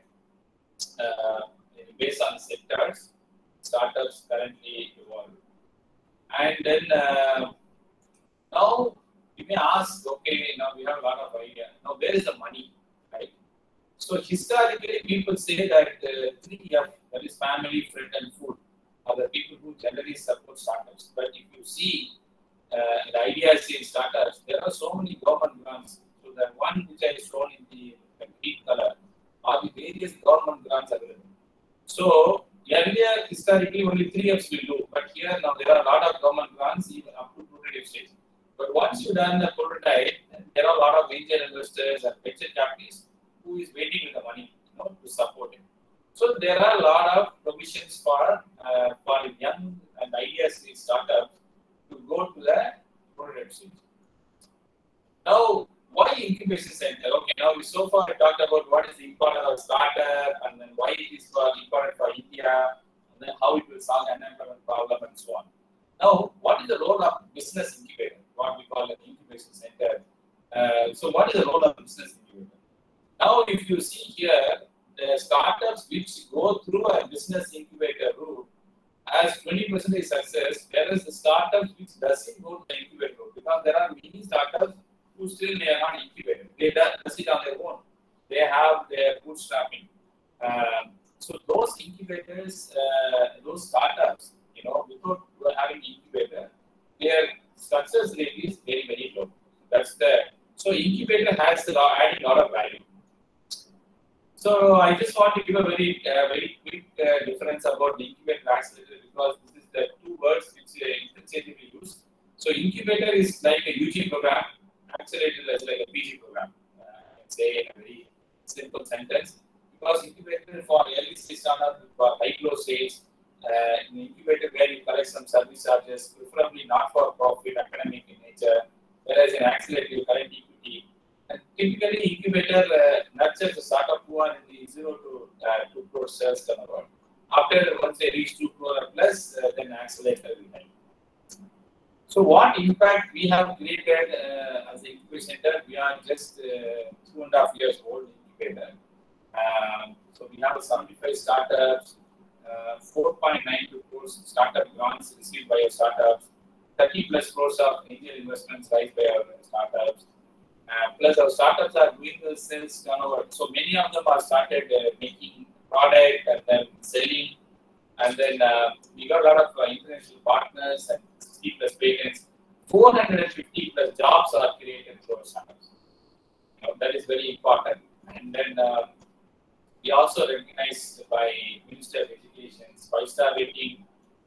uh, based on sectors startups currently evolve. And then uh, now you may ask, okay, now we have a lot of idea. Now where is the money, right? So historically, people say that uh, three F, that is family, friend, and food, are the people who generally support startups. But if you see uh, the ideas in startups, there are so many government grants. So the one which I shown in the, the green color are the various government grants available. So earlier, historically, only three Fs will do, but here now there are a lot of government grants even up to prototype stage. But once you done the prototype, there are a lot of angel investors and venture capitalists who is waiting with the money you know, to support it. So there are a lot of provisions for uh, for young and ideas startups to go to the prototype stage. Now, why incubation center? Okay, now we so far talked about what is the importance of startup and then why it is important for India and then how it will solve an unemployment problem and so on. Now, what is the role of business incubator? What we call an incubation center. Uh, so, what is the role of business incubator? Now, if you see here, the startups which go through a business incubator route has 20% success, whereas the startups which doesn't go to the incubator route, because there are many startups who still they are not incubated. They does it on their own. They have their bootstrapping. Um, so those incubators, uh, those startups, you know, without having incubator, their success rate is very very low. That's the so incubator has a lot, adding a lot of value. So I just want to give a very uh, very quick uh, difference about the incubator accelerator because this is the two words which are interchangeably used. So incubator is like a UG program accelerated as like a PG program. Uh, say in a very simple sentence. Because incubator for early stage startup for high growth stage, uh, in incubator where you collect some service charges, preferably not for profit, academic in nature, whereas in accelerator you collect equity. And typically incubator uh, nurtures a startup who are in the zero to uh, two crore sales turnover. After once they reach two crore plus, uh, then accelerator will help. So what impact we have created uh, as an incubator center? We are just uh, two and a half years old incubator. Um, so we have 75 startups, uh, 4.92 crores startup grants received by our startups, 30 plus crores of angel investments raised by our startups. Uh, plus our startups are doing the sales turnover. So many of them are started uh, making product and then selling. And then uh, we got a lot of international partners and 60 plus patents, 450 plus jobs are created through startups. That is very important. And then uh, we also recognized by Minister of Education's five-star rating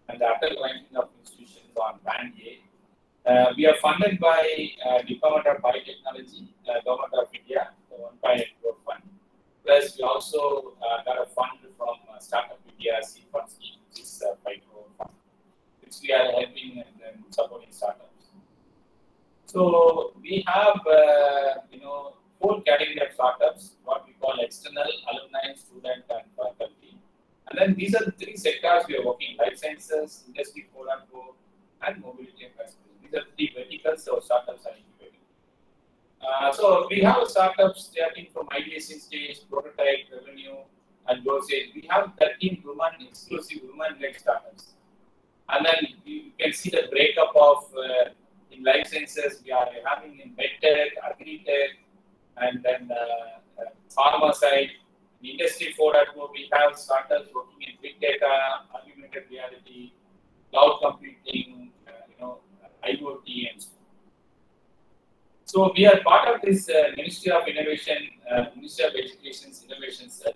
and the Atal ranking of institutions on Band A. Uh, we are funded by uh, Department of Biotechnology, uh, Government of India, the 1.8 crore fund. Plus, we also uh, got a fund from uh, Startup India Seed Fund Scheme, which is a 5 crore fund which we are helping and supporting startups. So we have, uh, you know, four category of startups, what we call external, alumni, student, and faculty. And then these are the three sectors we are working, in: life sciences, industry 4.0, and mobility and transport. These are three verticals our startups are incubating. Uh, so we have startups starting from ideation stage, prototype, revenue, and growth stage. We have 13 women, exclusive women-led startups. And then you can see the breakup of uh, in life sciences, we are having in medtech, agri-tech, and then uh, uh, pharma side. In industry 4.0, we have startups working in big data, augmented reality, cloud computing, uh, you know, IoT, and so on. So we are part of this uh, Ministry of Innovation, uh, Ministry of Education's innovation cell.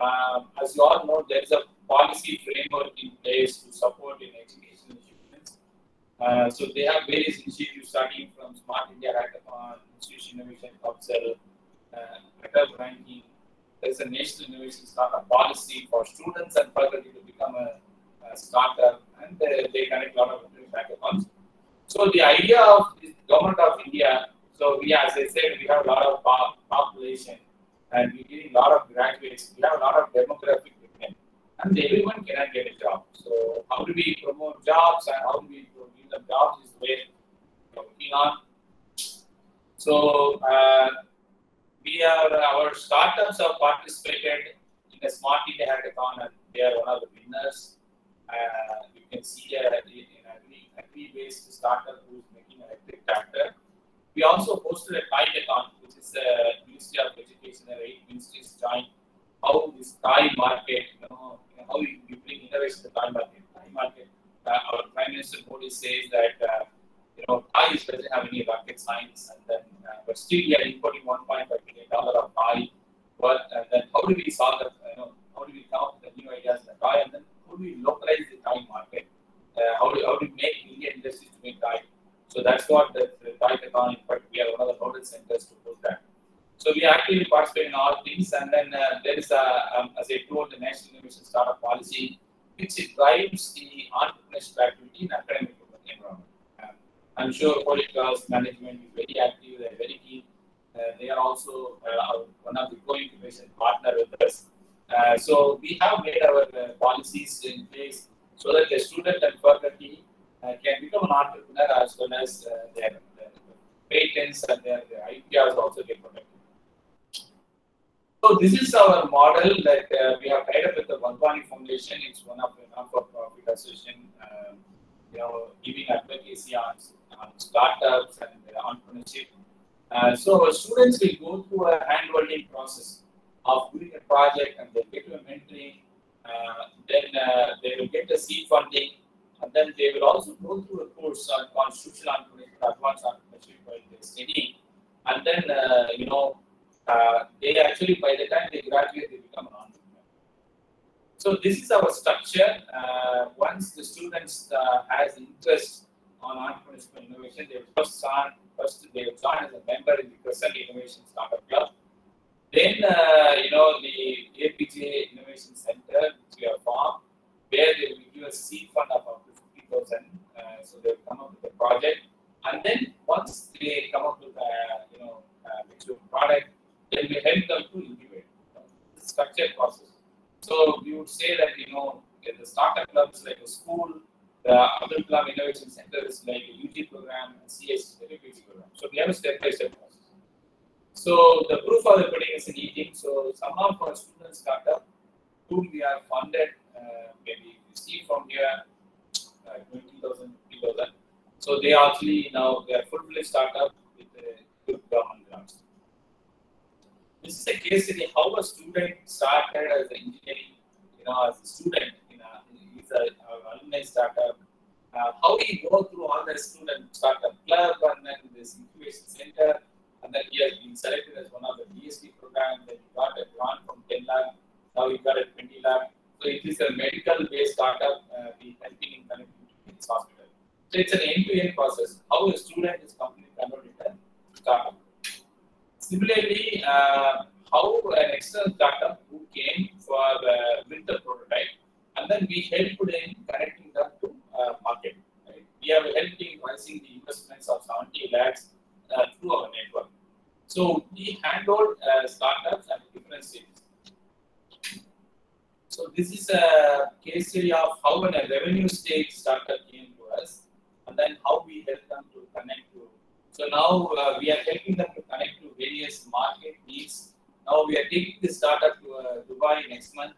Um, as you all know, there is a policy framework in place to support in education achievements. Uh, so they have various initiatives starting from Smart India Hackathon, Institution Innovation Council, uh, ranking. There's a national innovation startup policy for students and faculty to become a, a startup, and they, they connect a lot of hackathons. So the idea of the government of India, so we, as I said, we have a lot of population, and we're getting a lot of graduates. We have a lot of demographic and everyone cannot get a job. So how do we promote jobs and how do we give them jobs is where we're working on. So uh, we are our startups have participated in the Smart India Hackathon and they are one of the winners. Uh, you can see a, in agri, agri-based startup who is making an electric tractor. We also hosted a Toycathon, the Ministry of Education and eight ministries joined. How this toy market, you know, how you, bring innovation to the toy market. Toy market. Uh, our Prime Minister Modi says that uh, you know toy doesn't have any rocket science, and then uh, but still we are importing 1.5 billion dollar of toy. But and then how do we solve that? You know, how do we come up with the new ideas in the toy, and then how do we localize the toy market? Uh, how do how do we make Indian industries to make toy? So that's what the, the Hackathon, in fact, we are one of the centers to do that. So we actively participate in all things, and then uh, there is a, um, as I told, the National Innovation Startup Policy, which drives the entrepreneurship activity in academic environment. Um, I'm sure Holy Cross management is very active, they're very keen. Uh, they are also uh, one of the co-incubation partner with us. Uh, so we have made our uh, policies in place so that the student and faculty uh, can become an entrepreneur as well as uh, their, their patents and their, their ideas also get protected. So this is our model that uh, we have tied up with the Wadhwani Foundation. It's one of the non-for-profit association, uh, you know, giving advocacy on, on startups and entrepreneurship. Uh, so our students will go through a hand-holding process of doing a project and they get a mentoring. Uh, then uh, they will get the seed funding, and then they will also go through a course on constitutional entrepreneurship, advanced entrepreneurship while they're. And then, uh, you know, uh, they actually, by the time they graduate, they become an entrepreneur. So this is our structure. Uh, once the students uh, has interest on entrepreneurship and innovation, they will first join, first they will join as a member in the Crescent Innovation Startup Club. Then, uh, you know, the APJ Innovation Center, which we have formed, where they will a seed fund of up to 50,000. Uh, so they will come up with a project. And then once they come up with a, you know, uh, product, then we help them to incubate. It's structured process. So we would say that, you know, the startup club is like a school, the Abdul Kalam Innovation Center is like a UG program, and CS is a program. So we have a step-by-step process. So the proof of the pudding is in eating. So some of our students startup whom we are funded, uh, maybe you see from here, uh, 20,000, 50,000. So they actually now they are full-fledged startup with a good government grants. This is a case study how a student started as an engineering, you know, as a student in a, he's a, a alumni startup. Uh, how he go through all the student startup club and then this incubation center, and then he has been selected as one of the DSP program. Then he got a grant from 10 lakh. Now he got a 20 lakh. So it is a medical-based startup. Uh, helping in connecting to his hospital. So it's an end-to-end process. How a student is completely converted into startup. Similarly, uh, how an external startup who came for uh, built a prototype, and then we helped in connecting them to uh, market. Right? We have helped in raising the investments of 70 lakhs uh, through our network. So we handled uh, startups at different stages. So this is a case study of how in a revenue stage startup came to us, and then how we help them to connect to. So now uh, we are helping them to connect to various market needs. Now we are taking the startup to uh, Dubai next month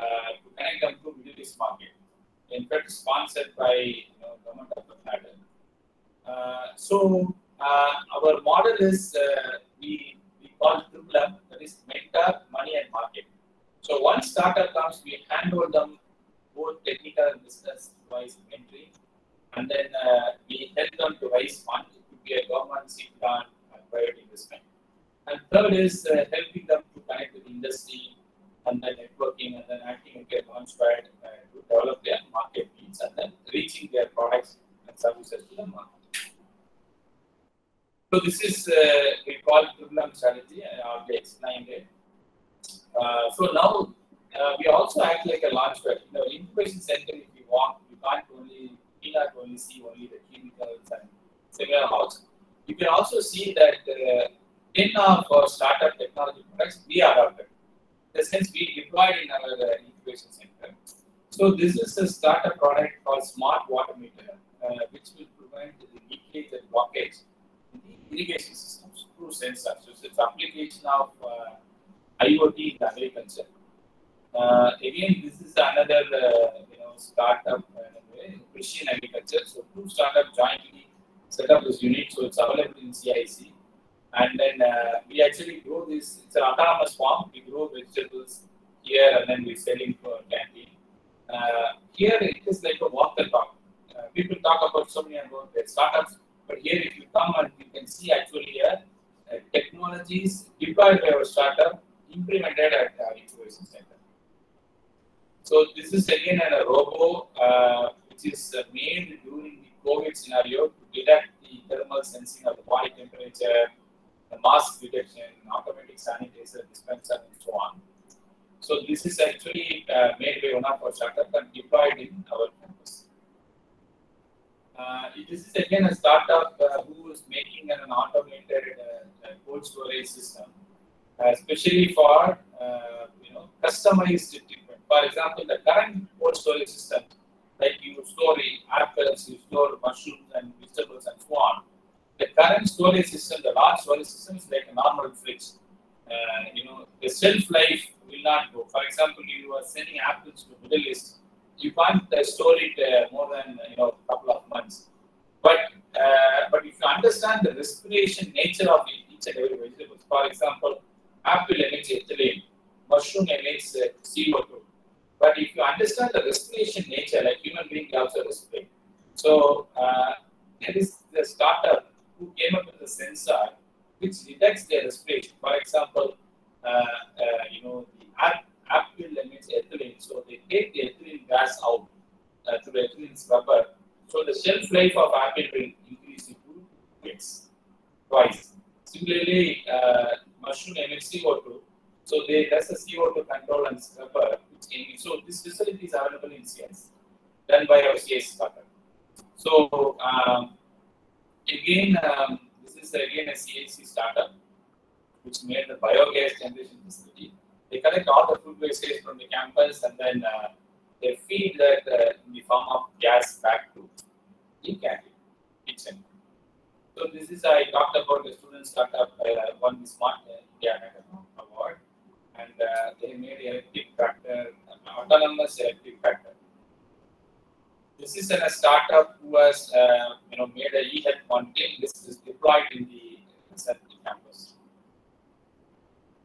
uh, to connect them to Middle East market. In fact, sponsored by you know, government of the uh, so uh, our model is uh, we, we call triple M, that is mentor, money and market. So once startup comes, we handle them both technical and business wise mentoring, and then uh, we help them to raise funds. It could be a government seed grant and private investment. And third is uh, helping them to connect with industry and then networking and then acting like a launchpad uh, to develop their market needs and then reaching their products and services to the market. So this is uh, we call problem strategy. I already explained it. Uh, so now uh, we also act like a launchpad. In the incubation center, if you want, you can't only you cannot only see only the chemicals and similar house. You can also see that uh, in our startup technology products, we adopted. In the sense we deployed in our uh, incubation center. So this is a startup product called Smart Water Meter, uh, which will prevent the leakage and blockage in the irrigation systems. through sensors. So it's application of uh, IoT in agriculture. Uh, again, this is another uh, you know startup uh, precision agriculture. So two startups jointly set up this unit. So it's available in CIC. And then uh, we actually grow this. It's an autonomous farm. We grow vegetables here, and then we sell it for canteen. Uh, here it is like a walk the talk. People talk about so many about their startups, but here if you come and you can see actually here uh, technologies deployed by our startup implemented at our incubation center. So this is again a robo uh, which is uh, made during the COVID scenario to detect the thermal sensing of the body temperature, the mask detection, automatic sanitizer dispenser, and so on. So this is actually uh, made by one of our startup and deployed in our campus. Uh, this is again a startup uh, who is making an automated uh, cold storage system, uh, especially for uh, you know customized treatment. For example, the current cold storage system, like you store apples, you store mushrooms and vegetables and so on. The current storage system, the large storage system, is like a normal fridge. you know, the shelf life will not go. For example, if you are sending apples to Middle East, you can't uh, store it uh, more than you know a couple of months. But uh, but if you understand the respiration nature of each and every vegetable, for example, apple emits ethylene, mushroom emits uh, CO2. But if you understand the respiration nature, like human beings also respirate. So uh, there is the startup who came up with a sensor which detects their respiration. For example, uh, uh, you know, the apple emits ethylene, so they take the ethylene gas out uh, to the ethylene scrubber. So the shelf life of apple will increase into weeks, twice. Similarly, mushroom emits CO2, so they does a CO2 control and scrubber. So this facility is available in CS, done by our CS startup. So um, again, um, this is again a CHC startup which made the biogas generation facility. They collect all the food wastage from the campus and then uh, they feed that uh, in the form of gas back to the canteen, kitchen. So this is I talked about the students startup uh, won the Smart India Award, and uh, they made electric tractor, autonomous electric tractor. This is a startup who has uh, you know made a e-health content. This is deployed in the campus.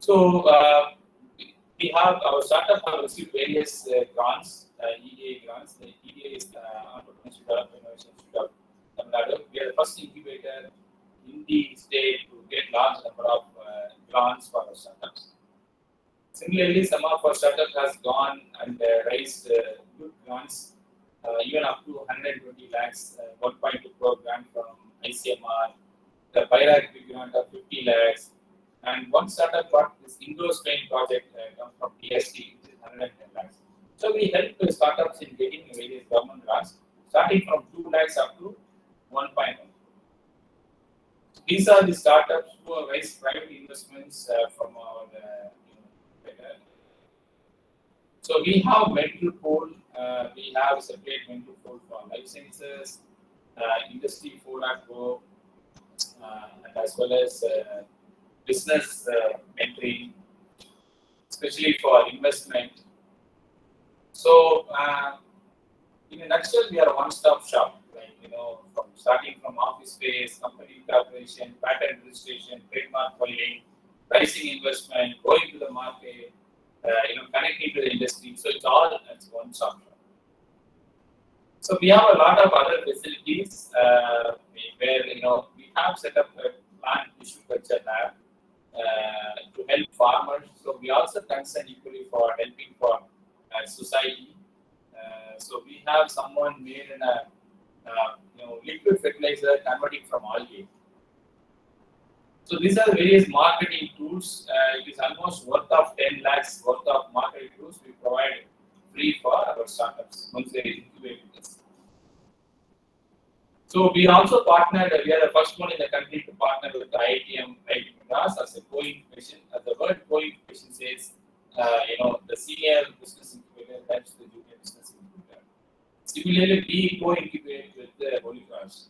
So uh, we have our startup have received various uh, grants, uh, EDII grants. The EDII is uh, Entrepreneurship Development Innovation Institute We are the first incubator in the state to get large number of uh, grants for our startups. Similarly, some of our startups has gone and uh, raised uh, good grants, uh, even up to 120 lakhs, 1.2 crore grant from ICMR, the BIRAC grant of 50 lakhs, and one startup got this Indo Spain project uh, from PST, which is 110 lakhs. So we help the startups in getting various government grants, starting from 2 lakhs up to 1.1. These are the startups who have raised private investments uh, from our uh, so we have mental pool, uh, we have separate mental pool for life sciences, uh, industry 4.0, uh, and as well as uh, business uh, mentoring, especially for investment. So, uh, in a nutshell, we are a one-stop shop. You know, from starting from office space, company corporation, patent registration, trademark filing, pricing investment, going to the market, uh, you know, connecting to the industry. So it's all as one-stop shop. So we have a lot of other facilities uh, where you know we have set up a plant tissue culture lab uh, to help farmers. So we also concern equally for helping for uh, society. Uh, so we have someone made in a you know liquid fertilizer converting from algae. So these are various marketing tools. Uh, it is almost worth of 10 lakhs worth of marketing tools we provide free for our startups once they incubate this. So we also partnered, we are the first one in the country to partner with the IITM right Madras as a co-incubation. As the word co-incubation says, uh, you know, the senior business incubator helps the junior. Similarly, we co-incubate with the Holy Cross.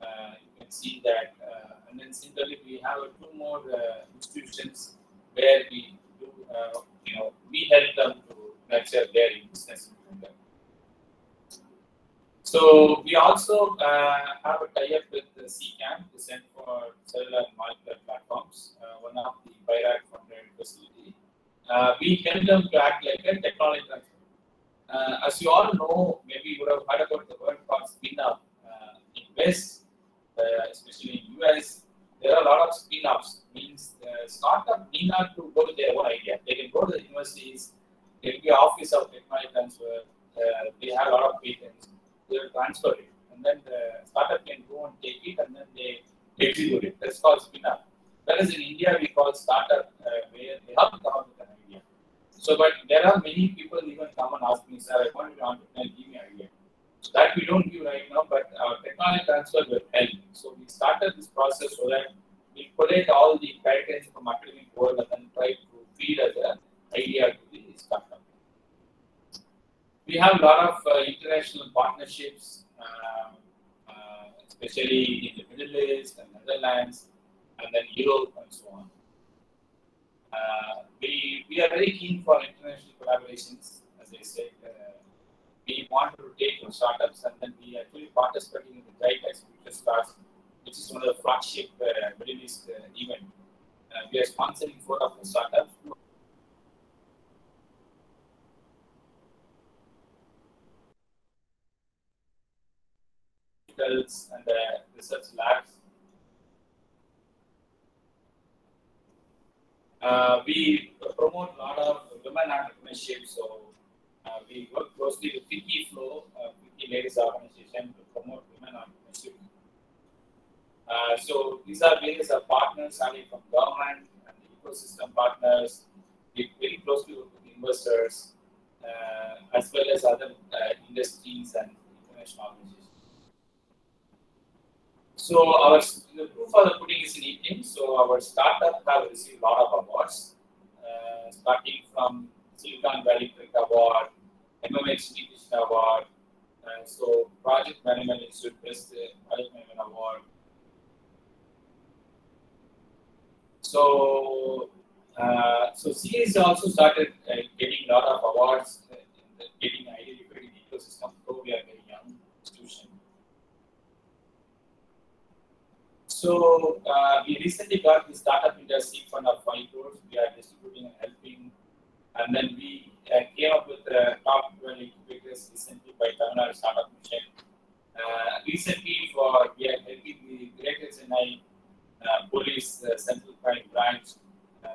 Uh, you can see that, uh, and then similarly, we have two more uh, institutions where we do, uh, you know, we help them to nurture their business. So we also uh, have a tie-up with the C-CAMP, the Center for Cellular and Molecular Platforms, one of the BIRAC funded facility. We help them to act like a technology transfer. Uh, as you all know, maybe you would have heard about the word called spin-up uh, in West, uh, especially in US. There are a lot of spin-offs. Means the startup need not to go to their own idea. They can go to the universities. they will be office of technology transfer. Uh, they have a lot of patents. They will transfer it, and then the startup can go and take it, and then they execute it. That's called spin-up. Whereas in India, we call startup uh, where they have to come up with an idea. So, but there are many people even come and ask me, sir, I want to entrepreneur, give me idea. So that we don't give right now, but our technology transfer will help. So we started this process so that we collect all the patterns from academic world and then try to feed as an idea to the startup. We have a lot of uh, international partnerships, um, uh, especially in the Middle East and Netherlands, and then Europe and so on. Uh, we, we are very keen for international collaborations, as I said. Uh, we want to take our startups and then we actually participating in the GITEX Future Stars, which is one of the flagship uh, Middle East uh, event. Uh, we are sponsoring four of the startups. And the research labs Uh, we promote a lot of women entrepreneurship. So uh, we work closely with FICCI FLO, uh, FICCI Ladies Organization, to promote women entrepreneurship. Uh, so these are various uh, partners starting from government and ecosystem partners. We very closely work with investors uh, as well as other uh, industries and international organizations. So our the proof of the pudding is in eating. So our startup have received a lot of awards, uh, starting from Silicon Valley Tech Award, MMH Krishna Award, uh, so Project Management Institute Best Project Management Award. So uh, so CAs also started uh, getting a lot of awards, uh, getting identified in the ecosystem. Though we are very young institution. So uh, we recently got the startup industry fund of five crores. We are distributing and helping, and then we uh, came up with the top 12 incubators recently by Tamil Nadu Startup Mission. Uh, recently, for we are helping the Greater Chennai uh, Police uh, Central Crime Branch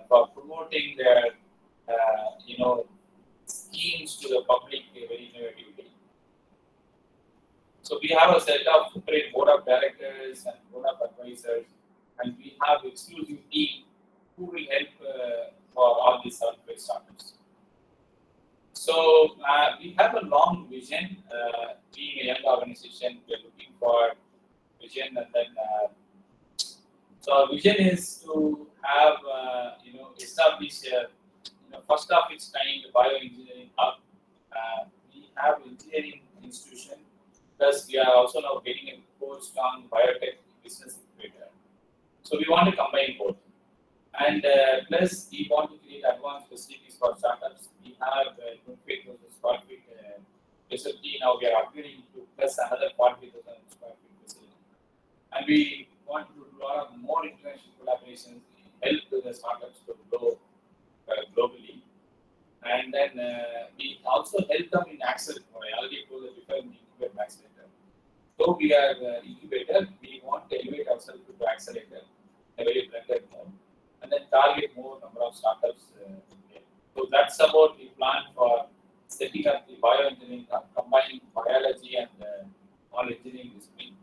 for promoting their, you know, schemes to the public very innovatively. So we have a set of separate board of directors and board of advisors, and we have exclusive team who will help uh, for all these software startups. So uh, we have a long vision. Uh, being a young organization, we are looking for vision, and then uh, so our vision is to have uh, you know establish a you know, first of its kind bioengineering hub. Uh, we have engineering institution Plus, we are also now getting a post on biotech business incubator. So we want to combine both. And uh, plus, we want to create advanced facilities for startups. We have uh, 28,000 square feet uh, facility. Now we are upgrading to plus another 40,000 square feet facility. And we want to do a lot of more international collaborations, help the startups to grow uh, globally. And then uh, we also help them in access. I already told the different incubate accelerator. Though we are uh, incubator, we want to elevate ourselves to accelerator, a very blended mode, and then target more number of startups. Uh, so that's about the plan for setting up the bioengineering, combining biology and uh, all engineering discipline.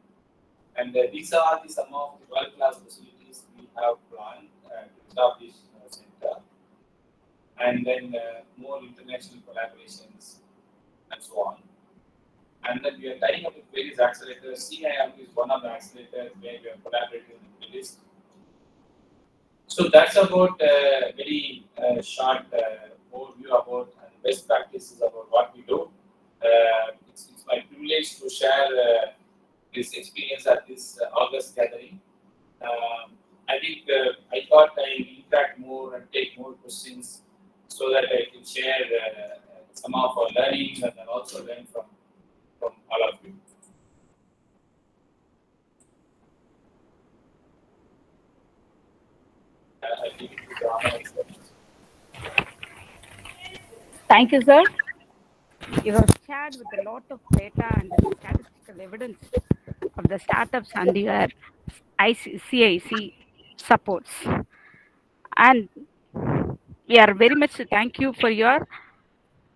And uh, these are the some of the world-class facilities we have planned uh, to establish uh, center, and then uh, more international collaborations and so on. And then we are tying up with various accelerators. CIM is one of the accelerators where we are collaborating with this. So that's about a uh, very uh, short uh, overview about best practices about what we do. Uh, it's, it's, my privilege to share uh, this experience at this uh, August gathering. Um, I think I thought I interact more and take more questions so that I can share some of our learning and also learn from from all of you. Thank you, sir. You have shared with a lot of data and statistical evidence of the startups and your CIC supports. And we are very much thank you for your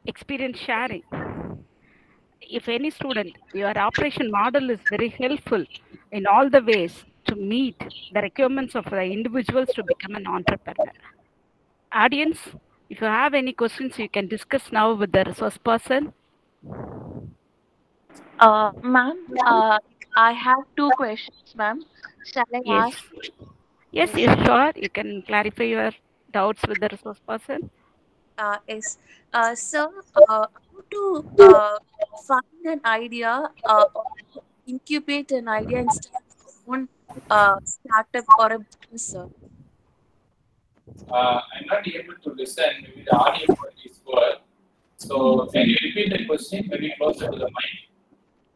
experience sharing. If any student, your operation model is very helpful in all the ways to meet the requirements of the individuals to become an entrepreneur. Audience, if you have any questions, you can discuss now with the resource person. Uh, ma'am, uh, I have two questions, ma'am. Shall I Yes. ask? Yes, yes, sure. You can clarify your doubts with the resource person. Uh, yes. Uh, sir, uh, how to uh, find an idea uh, or incubate an idea and start your own uh, startup or a business, sir? Uh, I'm not able to listen. Maybe the audio is poor. So can you repeat the question? Maybe closer to the mic.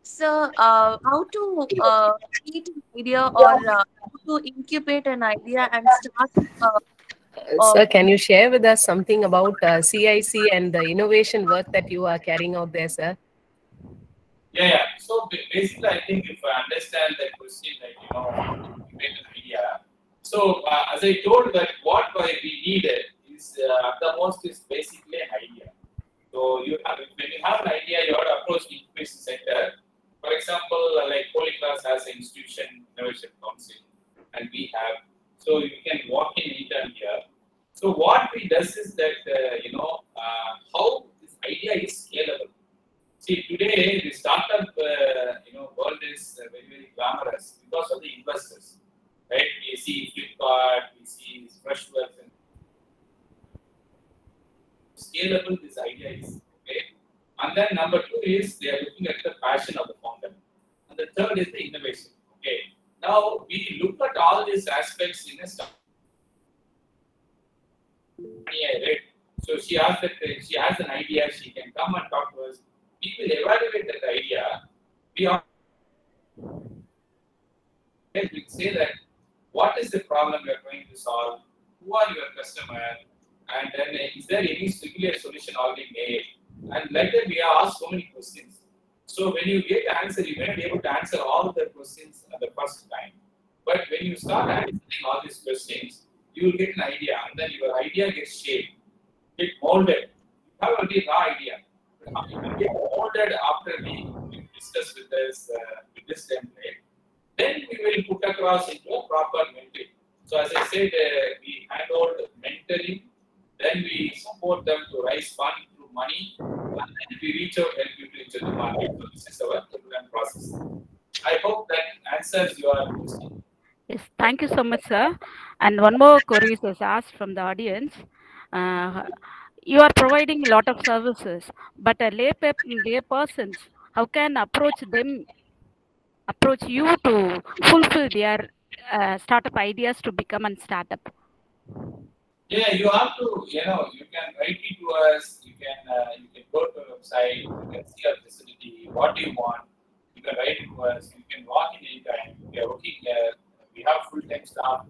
Sir, uh, how to uh, create an idea or uh, how to incubate an idea and start uh, Sir, can you share with us something about uh, CIC and the innovation work that you are carrying out there, sir? Yeah, yeah. So basically, I think if I understand the question, like you know, make an idea. So uh, as I told that what why we needed is uh, at the most is basically an idea. So you have when you have an idea, you have to approach the incubation center. For example, uh, like Holy Cross has an institution innovation council, and we have. So you can walk in anytime here. So what we does is that uh, you know uh, how this idea is scalable. See, today the startup, uh, you know, world is uh, very, very glamorous because of the investors, right? We see Flipkart, we see Freshworks, and scalable this idea is, okay? And then number two is they are looking at the passion of the founder, and the third is the innovation, okay? Now we look at all these aspects in a startup. I read. So she asked that she has an idea, she can come and talk to us we will evaluate that idea. We are we say that what is the problem you are going to solve, who are your customer, and then is there any singular solution already made? And like that, we are asked so many questions. So when you get the answer, you may be able to answer all the questions at the first time. But when you start answering all these questions, you will get an idea, and then your idea gets shaped, get molded. You have very raw idea it will get molded after we discuss with this uh, with this template. Then we will put across into a proper mentoring. So as I said, uh, we hand over mentoring, then we support them to raise fund through money, and then we reach out help you to reach out the market. So this is our program process. I hope that answers your question. Yes, thank you so much, sir. And one more query was asked from the audience. Uh, you are providing a lot of services, but a lay, pe- lay persons, how can approach them, approach you to fulfill their uh, startup ideas to become a startup? Yeah, you have to, you know, you can write it to us. You can, uh, you can go to our website. You can see our facility. What you want? You can write it to us. You can walk in anytime. We are working here. We have full-time staff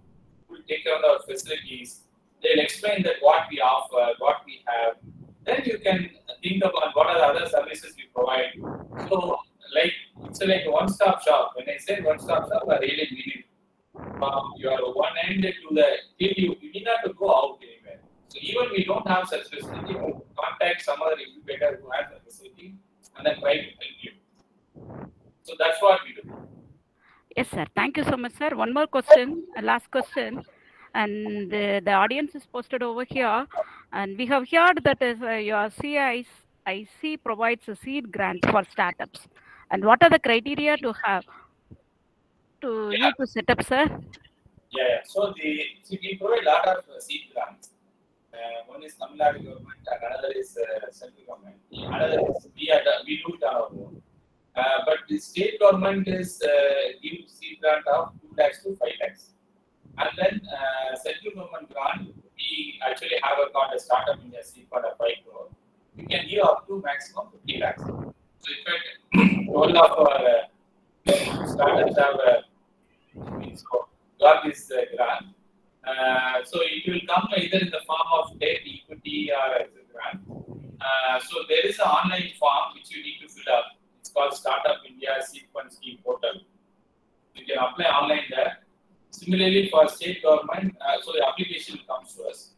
will take care of our facilities. They'll explain that what we offer, what we have. Then you can think about what are the other services we provide. So, like it's like a one-stop shop. When I say one-stop shop, I really mean it from your one end to the till you, you need not to go out anywhere. So even we don't have such facility, you contact some other incubator who has a facility and then try to help you. So that's what we do. Yes, sir. Thank you so much, sir. One more question, last question. And the, the audience is posted over here. And we have heard that uh, your CIC provides a seed grant for startups. And what are the criteria to have to Yeah. you to set up, sir? Yeah, yeah. So the see, we provide a lot of uh, seed grants. Uh, one is Tamil Nadu government, another is uh, central government. Another is we are we do it on our own. Uh, but the state government is uh, give seed grant of two lakhs to five lakhs. And then uh, central government grant, we actually have a a startup India seed for a 5 crore. We can give up to maximum 50 lakhs. So in fact, all of our uh, so got uh, grant. Uh, so it will come either in the form of debt, equity, or as a grant. Uh, so there is an online form which you need to fill up. It's called Startup India Seed Fund Scheme Portal. You can apply online there. Similarly, for state government, uh, so the application comes to us.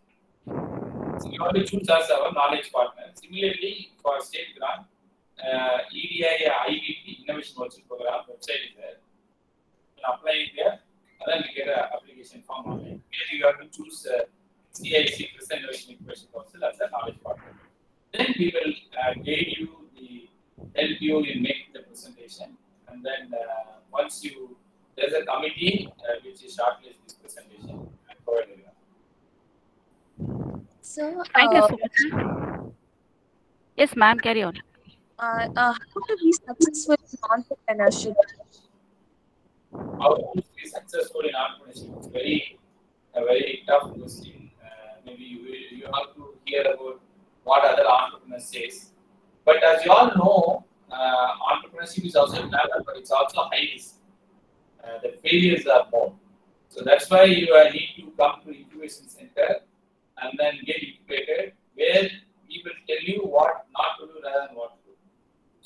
So you have to choose us our knowledge partner. Similarly, for state grant, uh, EDII IVP Innovation Voucher Program website is there. You can apply it there, and then you get an application form online. Here you have to choose uh, CIC Crescent Innovation Incubation Council as a knowledge partner. Then we will uh, guide you the help you in making the presentation, and then uh, once you there's a committee uh, which is shortlist this presentation and provide it. So, Thank you uh, so much. Yes, ma'am, carry on. Uh, uh, how to be successful in entrepreneurship? How to be successful in entrepreneurship? Very a very tough question. Uh, maybe you will, you have to hear about what other entrepreneurs says. But as you all know, uh, entrepreneurship is also clever, but it's also high risk. Uh, the failures are more. So that's why you uh, need to come to incubation center and then get incubated, where we will tell you what not to do rather than what to do.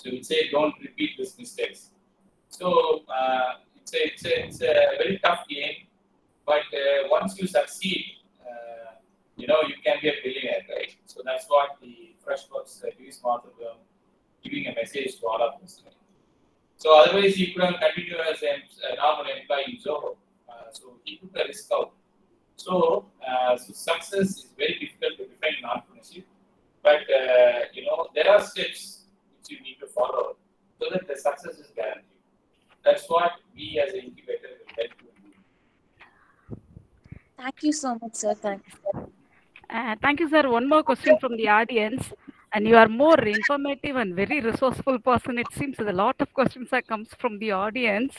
So we say don't repeat these mistakes. So uh, it's, a, it's, a, it's a very tough game, but uh, once you succeed, uh, you know you can be a billionaire, right? So that's what the FreshWorks uh, Girish Mathrubootham giving a message to all of us. So otherwise he could have continued as a, normal employee in Zoho. Uh, so he took a risk out. So, uh, so success is very difficult to define in entrepreneurship, but uh, you know there are steps you need to follow so that the success is guaranteed. That's what we as an incubator will help you do. Thank you so much, sir. Thank you. Uh, thank you, sir. One more question from the audience. And you are more informative and very resourceful person. It seems that a lot of questions are comes from the audience.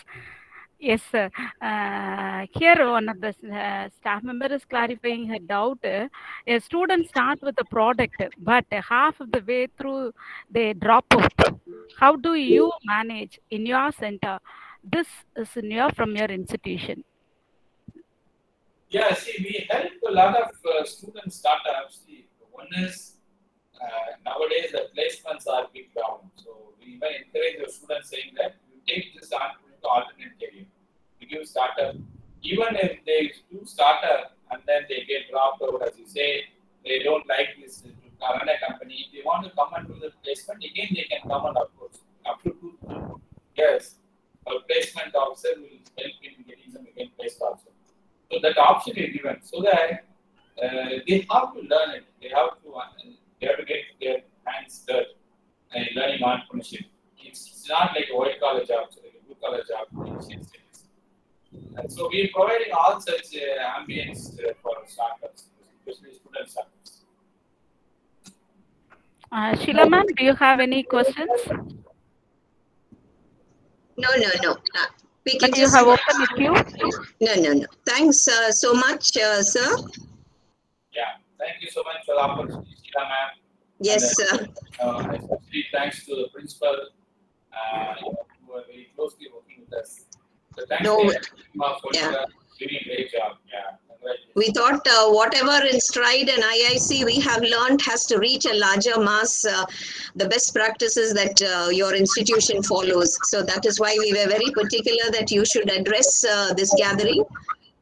Yes, sir. Uh, here one of the uh, staff member is clarifying her doubt. Uh, a student start with a product, but half of the way through they drop out. How do you manage in your center? This is your from your institution. Yeah, see, we help a lot of uh, student startups. One is uh, nowadays the placements are big down. So we encourage the students saying that you take this to alternate career. Give startup. Even if they do startup and then they get dropped out, as you say, they don't like this to run a company. If they want to come and do the placement, again they can come and approach. Up to two years, a placement officer will help in getting them again placed also. So that option is given so that uh, they have to learn it. They have to uh, they have to get their hands dirty and learning entrepreneurship. It's, it's not like a white collar job, it's like a blue collar job. in Asian cities. And so we're providing all such uh, ambience uh, for startups, especially student startups. Uh, Sheila ma'am, do you have any questions? No, no, no. Uh, we can But you just. have opened the queue. No, no, no. Thanks uh, so much, uh, sir. Yeah, thank you so much for the opportunity, Sheila ma'am. Yes, And, sir. Uh, especially thanks to the principal, uh, who are very closely working with us. So thanks No, Emma for yeah. uh, doing a great job. Yeah. We thought uh, whatever in Stride and IIC we have learned has to reach a larger mass, uh, the best practices that uh, your institution follows. So that is why we were very particular that you should address uh, this gathering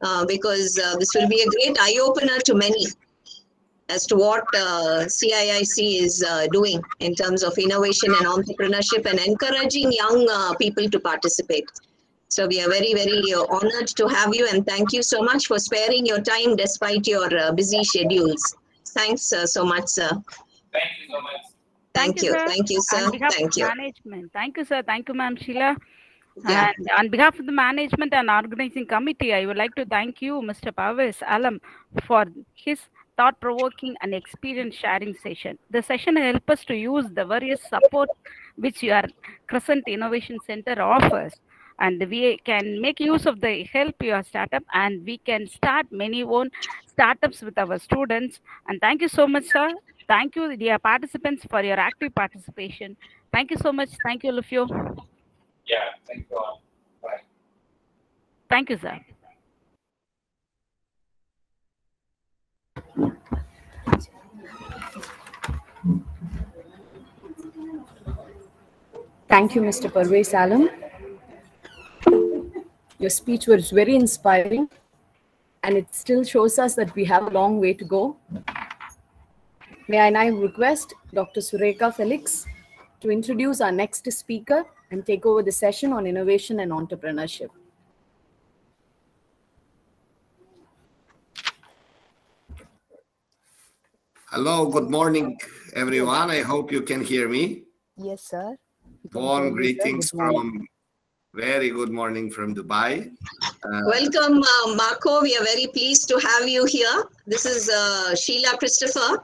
uh, because uh, this will be a great eye opener to many as to what uh, CIIC is uh, doing in terms of innovation and entrepreneurship and encouraging young uh, people to participate. So we are very, very uh, honored to have you and thank you so much for sparing your time despite your uh, busy schedules. Thanks uh, so much, sir. Thank you so much. Thank you. sir. Thank you, sir. On behalf Thank of you. management. Thank you, sir. Thank you, ma'am Sheila. Yeah. And on behalf of the management and organizing committee, I would like to thank you, Mr. Parvez Alam, for his thought-provoking and experience sharing session. The session helped us to use the various support which your Crescent Innovation Center offers. And we can make use of the help your startup and we can start many own startups with our students and thank you so much sir thank you dear participants for your active participation thank you so much thank you all of you Yeah, thank you all. Bye. thank you sir Thank you, Mr. Parvez Alam. Your speech was very inspiring, and it still shows us that we have a long way to go. May I now request Dr. Sureka Felix to introduce our next speaker and take over the session on innovation and entrepreneurship. Hello, good morning, everyone. I hope you can hear me. Yes, sir. Warm hear you, sir. greetings from very good morning from Dubai. Uh, Welcome, uh, Marco. We are very pleased to have you here. This is uh, Sheila Christopher.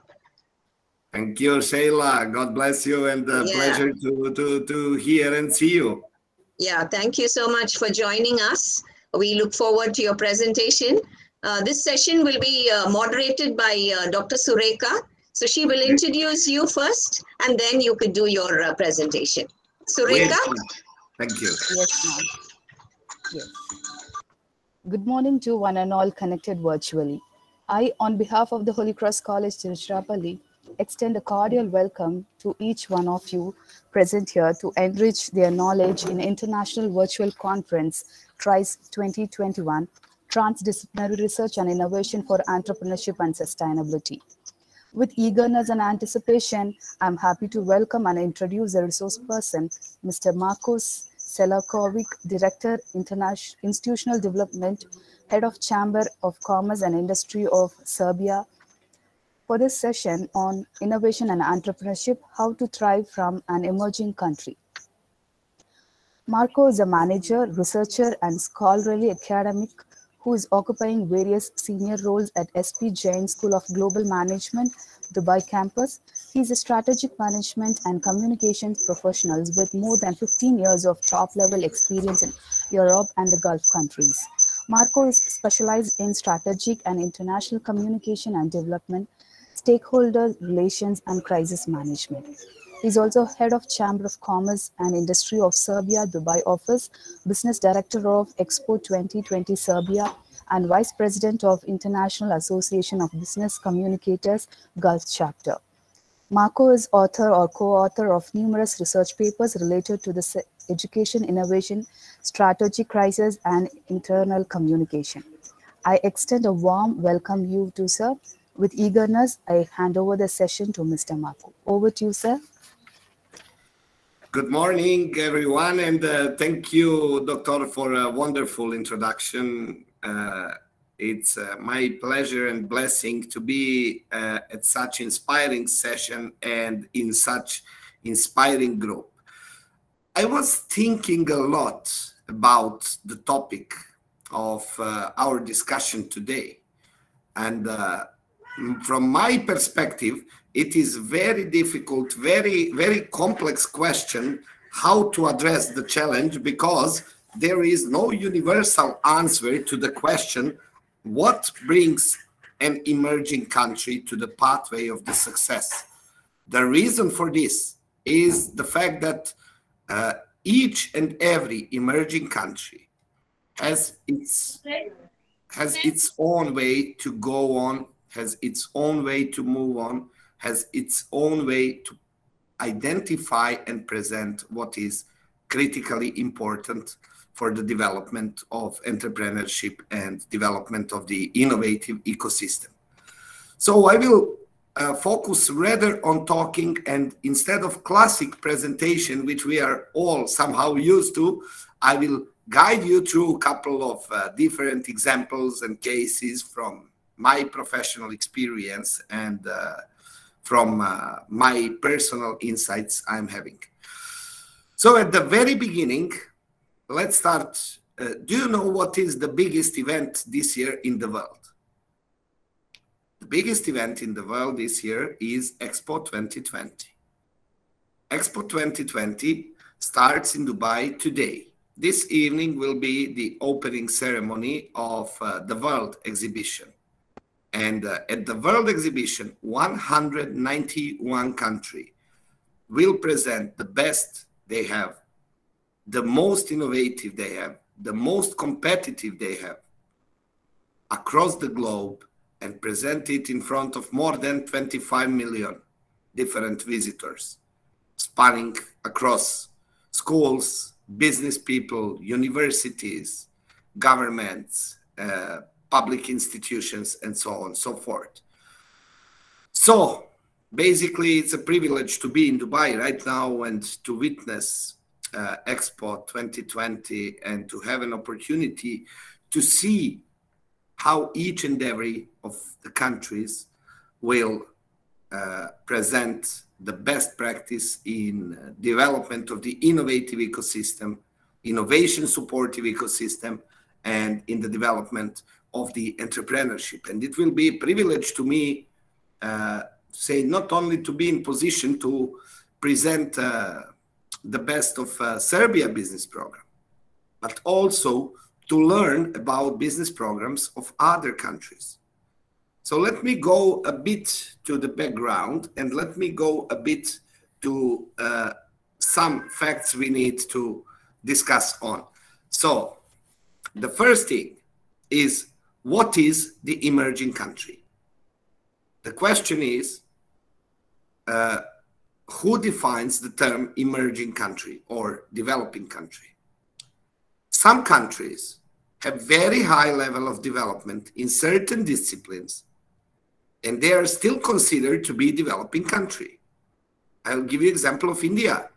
thank you, Sheila. God bless you, and a Yeah. pleasure to, to, to hear and see you. Yeah, thank you so much for joining us. We look forward to your presentation. Uh, this session will be uh, moderated by uh, Dr. Sureka. So she will introduce you first, and then you could do your uh, presentation. Sureka? Thank you. Yes, ma'am. Yes. Good morning to one and all connected virtually. I, on behalf of the Holy Cross College Tiruchirappalli, extend a cordial welcome to each one of you present here to enrich their knowledge in International Virtual Conference TRIES 2021, Transdisciplinary Research and Innovation for Entrepreneurship and Sustainability. With eagerness and anticipation, I'm happy to welcome and introduce the resource person, Mr. Marcos Selakovic, Director, International Institutional Development, Head of Chamber of Commerce and Industry of Serbia, for this session on innovation and entrepreneurship, how to thrive from an emerging country. Marco is a manager, researcher, and scholarly academic who is occupying various senior roles at SP Jain School of Global Management, Dubai campus. He is a strategic management and communications professional with more than 15 years of top-level experience in Europe and the Gulf countries. Marco is specialized in strategic and international communication and development, stakeholder relations, and crisis management. He is also head of Chamber of Commerce and Industry of Serbia Dubai office, business director of Expo 2020 Serbia, and vice president of International Association of Business Communicators Gulf chapter. Marco is author or co-author of numerous research papers related to the education, innovation, strategy crisis, and internal communication. I extend a warm welcome you to sir. With eagerness, I hand over the session to Mr. Marco. Over to you, sir. Good morning, everyone, and uh, thank you, Doctor, for a wonderful introduction. Uh, it's uh, my pleasure and blessing to be uh, at such inspiring session and in such inspiring group. I was thinking a lot about the topic of uh, our discussion today, and uh, from my perspective, it is very difficult, very, very complex question how to address the challenge because there is no universal answer to the question what brings an emerging country to the pathway of the success. The reason for this is the fact that uh, each and every emerging country has its has its own way to go on, has its own way to move on, has its own way to identify and present what is critically important for the development of entrepreneurship and development of the innovative ecosystem. So I will uh, focus rather on talking and instead of classic presentation, which we are all somehow used to, I will guide you through a couple of uh, different examples and cases from my professional experience and uh, from uh, my personal insights I'm having. So at the very beginning, let's start. Uh, do you know what is the biggest event this year in the world? The biggest event in the world this year is Expo 2020. Expo 2020 starts in Dubai today. this evening will be the opening ceremony of uh, the World Exhibition. And uh, at the World Exhibition, 191 countries will present the best they have, the most innovative they have, the most competitive they have across the globe and present it in front of more than 25 million different visitors spanning across schools, business people, universities, governments, uh, public institutions, and so on and so forth. So basically, it's a privilege to be in Dubai right now and to witness uh, Expo 2020 and to have an opportunity to see how each and every of the countries will uh, present the best practice in development of the innovative ecosystem, innovation supportive ecosystem, and in the development of the entrepreneurship. And it will be a privilege to me, uh, say, not only to be in position to present uh, the best of uh, Serbia business program, but also to learn about business programs of other countries. So let me go a bit to the background and let me go a bit to uh, some facts we need to discuss on. So the first thing is what is the emerging country? The question is uh, who defines the term emerging country or developing country? Some countries have very high level of development in certain disciplines and they are still considered to be developing country. I'll give you example of India.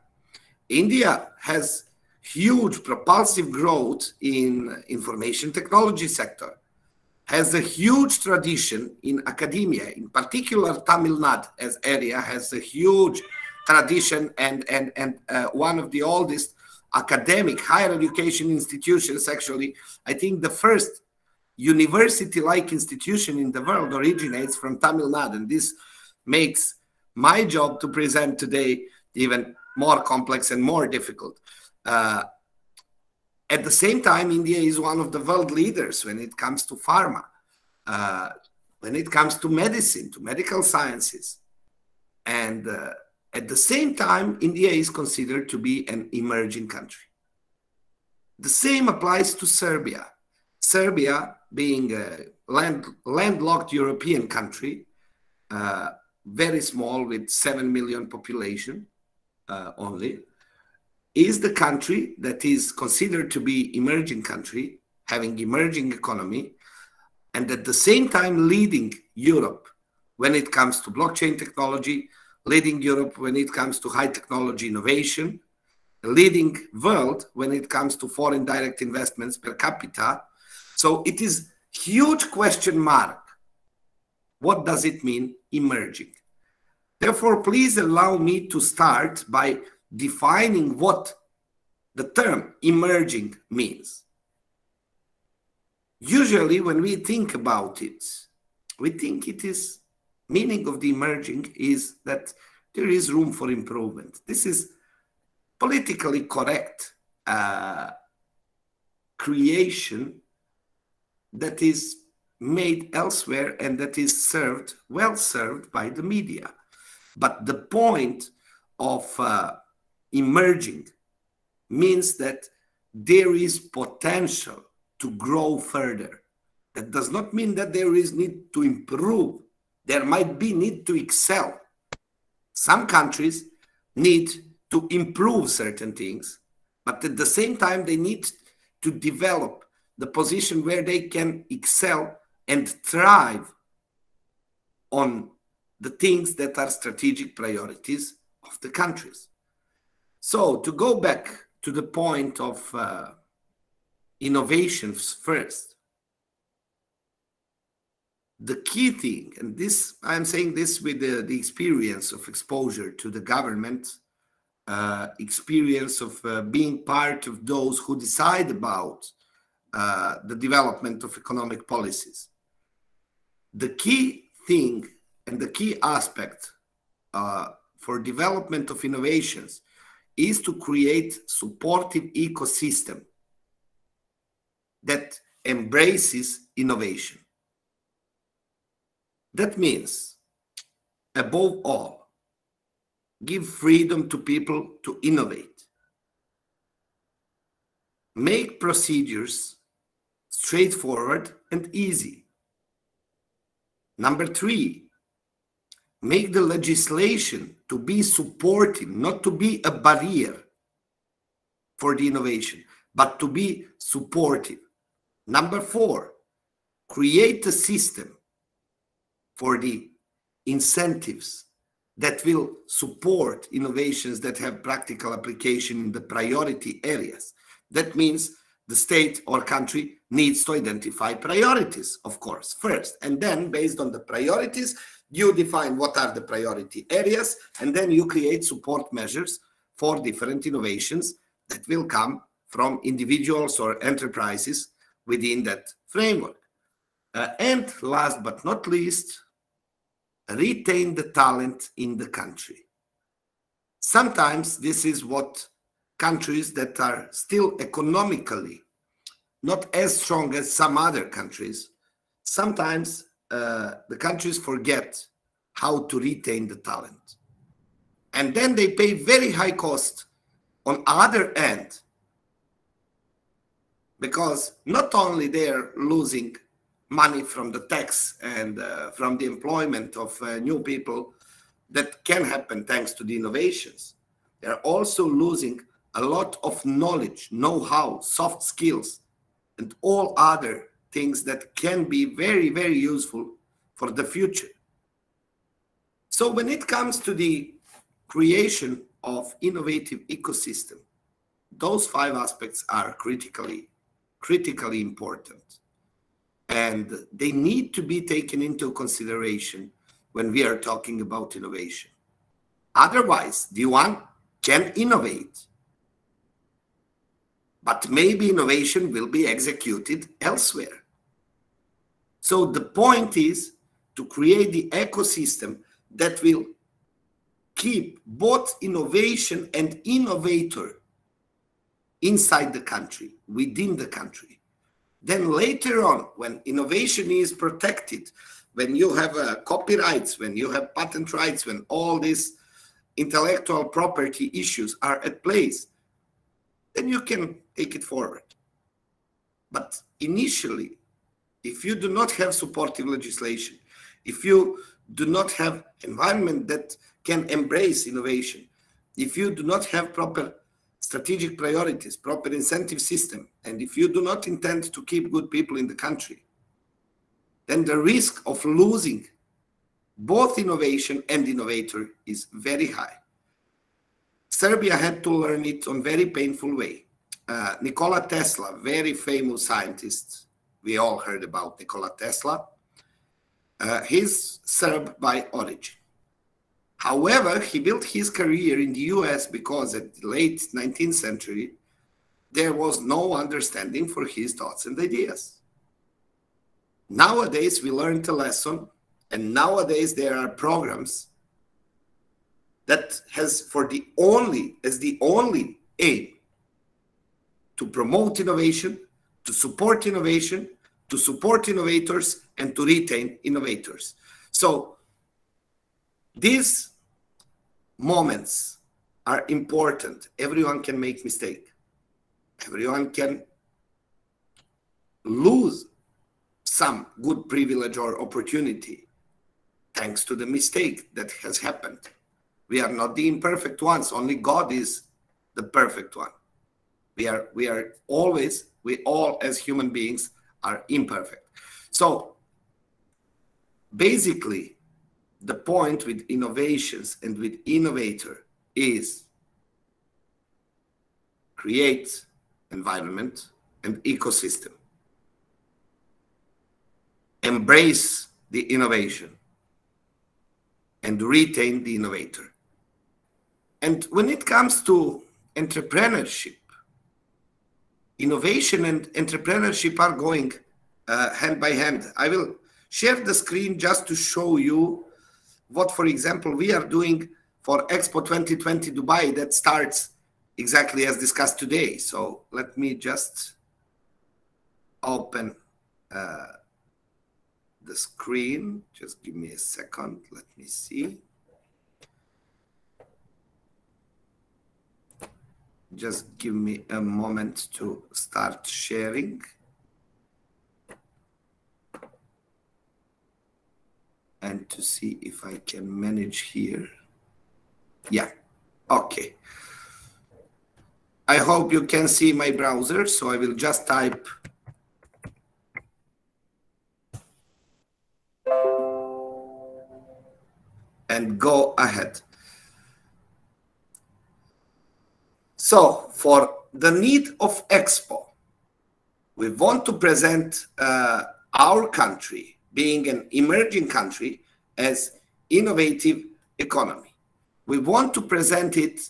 India has huge propulsive growth in information technology sector, has a huge tradition in academia, in particular Tamil Nadu as area has a huge tradition and, and, and uh, one of the oldest academic higher education institutions actually i think the first university-like institution in the world originates from Tamil Nadu, and this makes my job to present today even more complex and more difficult. Uh, at the same time, India is one of the world leaders when it comes to pharma, uh, when it comes to medicine, to medical sciences. And uh, at the same time, India is considered to be an emerging country. The same applies to Serbia. Serbia being a land, landlocked European country, uh, very small with 7 million population uh, only, is the country that is considered to be emerging country, having emerging economy, and at the same time leading Europe when it comes to blockchain technology, leading Europe when it comes to high technology innovation, leading world when it comes to foreign direct investments per capita, so it is huge question mark. What does it mean emerging? Therefore, please allow me to start by defining what the term emerging means. Usually when we think about it, we think it is meaning of the emerging is that there is room for improvement. This is politically correct uh, creation that is made elsewhere and that is served, well served by the media. But the point of uh, emerging means that there is potential to grow further. That does not mean that there is need to improve. There might be need to excel. Some countries need to improve certain things, but at the same time, they need to develop the position where they can excel and thrive on the things that are strategic priorities of the countries. So to go back to the point of uh, innovations first, the key thing, and this I'm saying this with the, the experience of exposure to the government, uh, experience of uh, being part of those who decide about uh, the development of economic policies. The key thing and the key aspect uh, for development of innovations is to create supportive ecosystem that embraces innovation. That means, above all, give freedom to people to innovate. Make procedures straightforward and easy. Number three, make the legislation to be supportive, not to be a barrier for the innovation, but to be supportive. Number four, create a system for the incentives that will support innovations that have practical application in the priority areas. That means the state or country needs to identify priorities, of course, first. And then, based on the priorities, you define what are the priority areas, and then you create support measures for different innovations that will come from individuals or enterprises within that framework. Uh, and last but not least, retain the talent in the country. Sometimes this is what countries that are still economically not as strong as some other countries, sometimes uh, the countries forget how to retain the talent. And then they pay very high cost on other end because not only they're losing money from the tax and uh, from the employment of uh, new people that can happen thanks to the innovations, they're also losing a lot of knowledge, know-how, soft skills, and all other things that can be very, very useful for the future. So when it comes to the creation of innovative ecosystem, those five aspects are critically, critically important. And they need to be taken into consideration when we are talking about innovation. Otherwise, the one can innovate, but maybe innovation will be executed elsewhere. So the point is to create the ecosystem that will keep both innovation and innovator inside the country, within the country. Then later on, when innovation is protected, when you have uh, copyrights, when you have patent rights, when all these intellectual property issues are at place, then you can take it forward. But initially, if you do not have supportive legislation, if you do not have environment that can embrace innovation, if you do not have proper strategic priorities, proper incentive system, and if you do not intend to keep good people in the country, then the risk of losing both innovation and innovator is very high. Serbia had to learn it on very painful way. Uh, Nikola Tesla, very famous scientist, we all heard about Nikola Tesla. Uh, he's Serb by origin. However, he built his career in the US because at the late 19th century, there was no understanding for his thoughts and ideas. Nowadays, we learned a lesson, and nowadays there are programs that has for the only as the only aim to promote innovation, to support innovation, to support innovators, and to retain innovators. So these moments are important. Everyone can make mistake. Everyone can lose some good privilege or opportunity thanks to the mistake that has happened. We are not the imperfect ones. Only God is the perfect one. We are we are always we all as human beings are imperfect. So basically, the point with innovations and with innovator is create environment and ecosystem. Embrace the innovation and retain the innovator. And when it comes to entrepreneurship innovation and entrepreneurship are going uh, hand by hand. I will share the screen just to show you what, for example, we are doing for Expo 2020 Dubai that starts exactly as discussed today. So let me just open uh, the screen. Just give me a second. Let me see. Just give me a moment to start sharing. And to see if I can manage here. Yeah, okay. I hope you can see my browser, so I will just type and go ahead. So for the need of Expo, we want to present uh, our country being an emerging country as innovative economy. We want to present it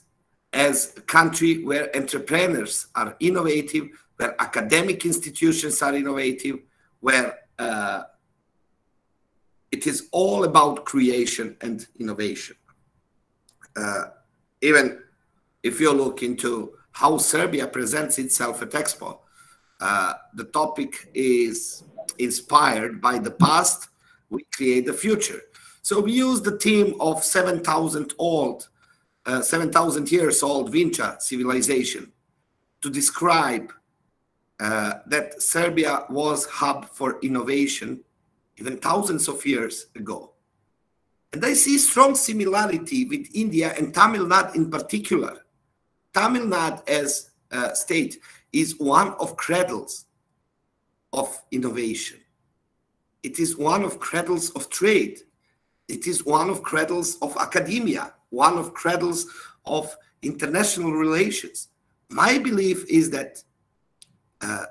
as a country where entrepreneurs are innovative, where academic institutions are innovative, where uh, it is all about creation and innovation. Uh, even if you look into how Serbia presents itself at Expo, uh, the topic is inspired by the past, we create the future. So we use the theme of 7,000 old, uh, 7,000 years old Vinča civilization to describe uh, that Serbia was hub for innovation even thousands of years ago. And I see strong similarity with India and Tamil Nadu in particular. Tamil Nadu as a state is one of cradles of innovation. It is one of cradles of trade. It is one of cradles of academia, one of cradles of international relations. My belief is that uh,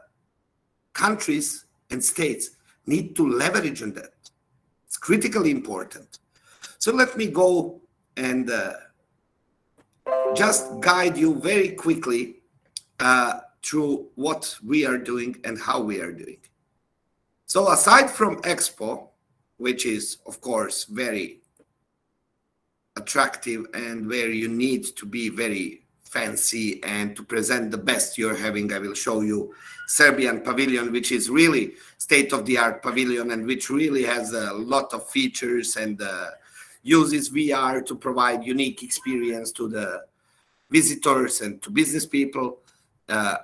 countries and states need to leverage on that. It's critically important. So let me go and uh, just guide you very quickly uh, through what we are doing and how we are doing. So aside from Expo, which is of course very attractive and where you need to be very fancy and to present the best you're having, I will show you Serbian pavilion, which is really state-of-the-art pavilion and which really has a lot of features and uh, uses VR to provide unique experience to the visitors and to business people. Uh,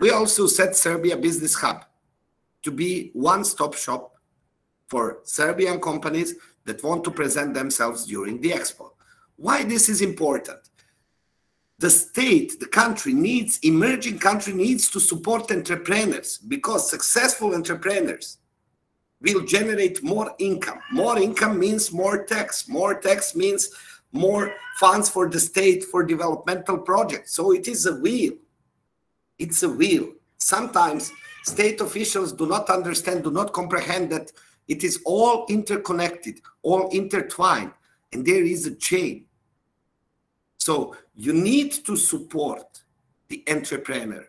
we also set Serbia Business Hub to be one-stop shop for Serbian companies that want to present themselves during the expo. Why this is important? The state, the country needs, emerging country needs to support entrepreneurs because successful entrepreneurs will generate more income. More income means more tax. More tax means more funds for the state for developmental projects. So it is a wheel. It's a wheel. Sometimes state officials do not understand, do not comprehend that it is all interconnected, all intertwined, and there is a chain. So you need to support the entrepreneur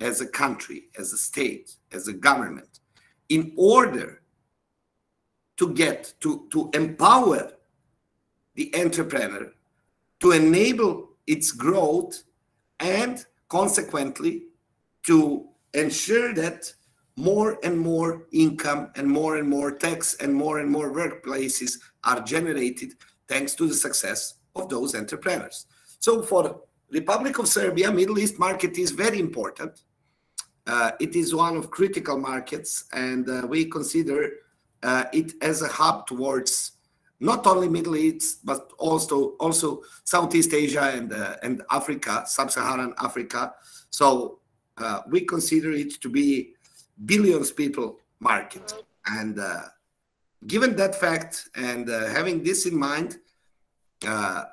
as a country, as a state, as a government, in order to get to, to empower the entrepreneur to enable its growth and consequently to ensure that more and more income and more and more tax and more and more workplaces are generated thanks to the success of those entrepreneurs. So for the Republic of Serbia, Middle East market is very important. Uh, it is one of critical markets and uh, we consider uh, it as a hub towards not only Middle East, but also also Southeast Asia and uh, and Africa, Sub-Saharan Africa. So uh, we consider it to be billions people market. And uh, given that fact and uh, having this in mind, uh,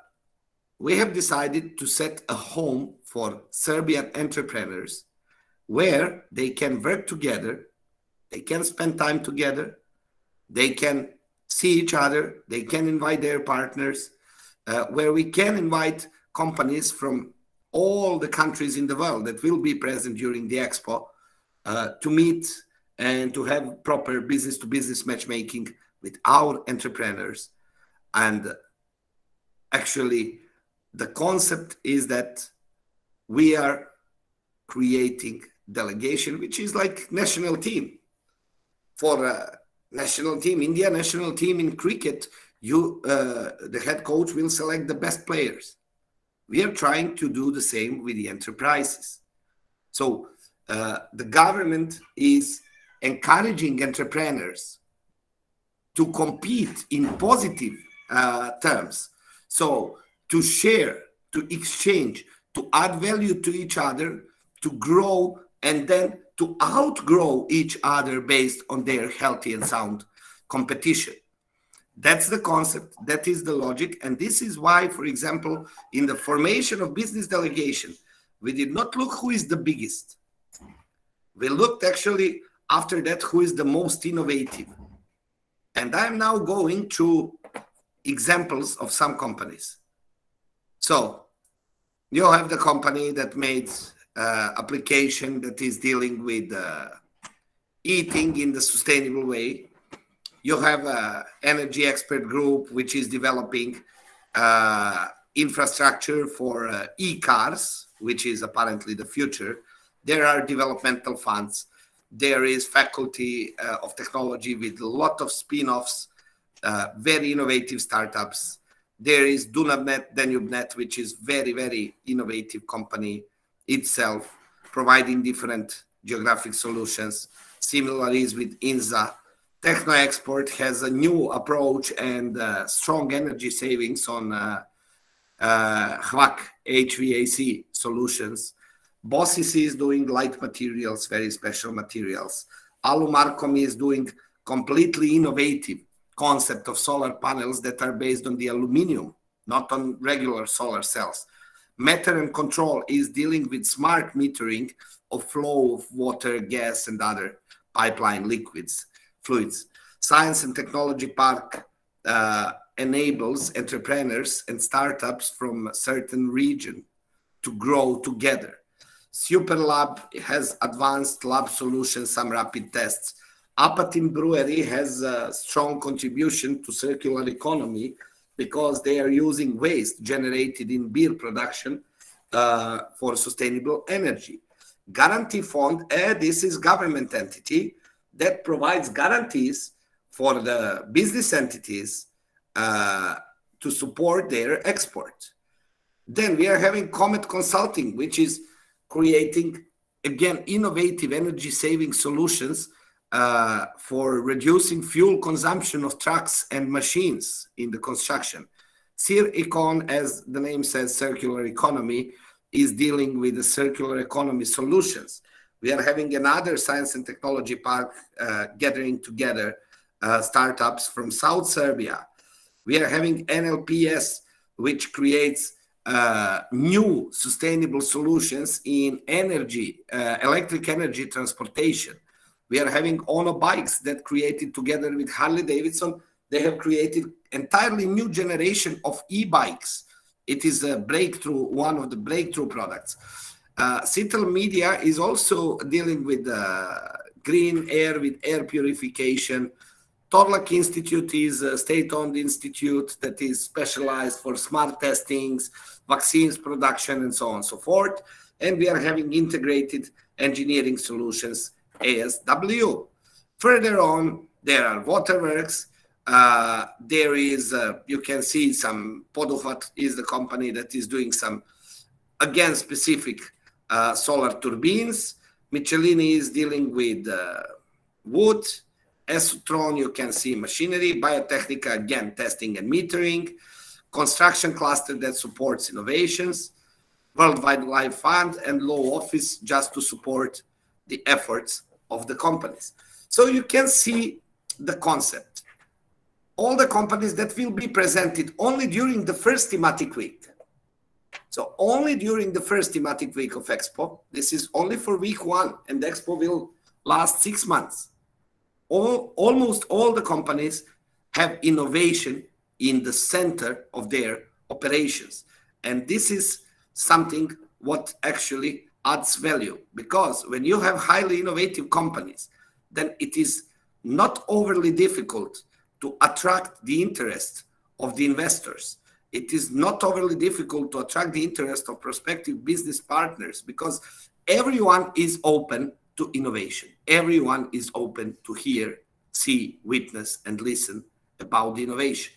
we have decided to set a home for Serbian entrepreneurs where they can work together, they can spend time together, they can see each other, they can invite their partners, uh, where we can invite companies from all the countries in the world that will be present during the expo uh, to meet and to have proper business to business matchmaking with our entrepreneurs. And actually, the concept is that we are creating delegation, which is like national team. For a national team, India national team in cricket, you uh, the head coach will select the best players. We are trying to do the same with the enterprises. So uh, the government is encouraging entrepreneurs to compete in positive uh, terms. So to share, to exchange, to add value to each other, to grow, and then to outgrow each other based on their healthy and sound competition. That's the concept. That is the logic. And this is why, for example, in the formation of business delegation, we did not look who is the biggest. We looked actually after that who is the most innovative. And I'm now going to examples of some companies. So you have the company that made application that is dealing with uh, eating in the sustainable way. You have an energy expert group which is developing uh, infrastructure for uh, e-cars, which is apparently the future. There are developmental funds. There is faculty uh, of technology with a lot of spin-offs, uh, very innovative startups. There is DunabNet, DanubeNet, which is very, very innovative company itself, providing different geographic solutions. Similar is with INZA. Techno Export has a new approach and uh, strong energy savings on uh, uh, HVAC, HVAC solutions. Bossis is doing light materials, very special materials. Alumarcom is doing completely innovative concept of solar panels that are based on the aluminum, not on regular solar cells. Meter and Control is dealing with smart metering of flow of water, gas, and other pipeline liquids, fluids. Science and Technology Park uh, enables entrepreneurs and startups from a certain region to grow together. Superlab has advanced lab solutions, some rapid tests. Apatin Brewery has a strong contribution to circular economy because they are using waste generated in beer production uh, for sustainable energy. Guarantee Fund, uh, this is government entity that provides guarantees for the business entities uh, to support their export. Then we are having Comet Consulting, which is creating, again, innovative energy saving solutions uh, for reducing fuel consumption of trucks and machines in the construction. CirEcon, as the name says, circular economy, is dealing with the circular economy solutions. We are having another science and technology park uh, gathering together uh, startups from South Serbia. We are having NLPS, which creates uh, new sustainable solutions in energy, uh, electric energy transportation. We are having Ono bikes that created together with Harley Davidson. They have created entirely new generation of e-bikes. It is a breakthrough, one of the breakthrough products. Uh, Media is also dealing with uh, green air, with air purification. Torlak Institute is a state-owned institute that is specialized for smart testings, vaccines production, and so on and so forth. And we are having integrated engineering solutions, ASW. Further on, there are waterworks. Uh, there is, uh, you can see some, Poduhvat is the company that is doing some, again, specific uh, solar turbines. Michelini is dealing with uh, wood. Esotron, you can see machinery. Biotechnica, again, testing and metering construction cluster that supports innovations, World Wildlife Fund, and Law Office just to support the efforts of the companies. So you can see the concept. All the companies that will be presented only during the first thematic week. So only during the first thematic week of Expo. This is only for week one, and Expo will last six months. All, almost all the companies have innovation in the center of their operations. And this is something what actually adds value because when you have highly innovative companies, then it is not overly difficult to attract the interest of the investors. It is not overly difficult to attract the interest of prospective business partners because everyone is open to innovation. Everyone is open to hear, see, witness, and listen about the innovation.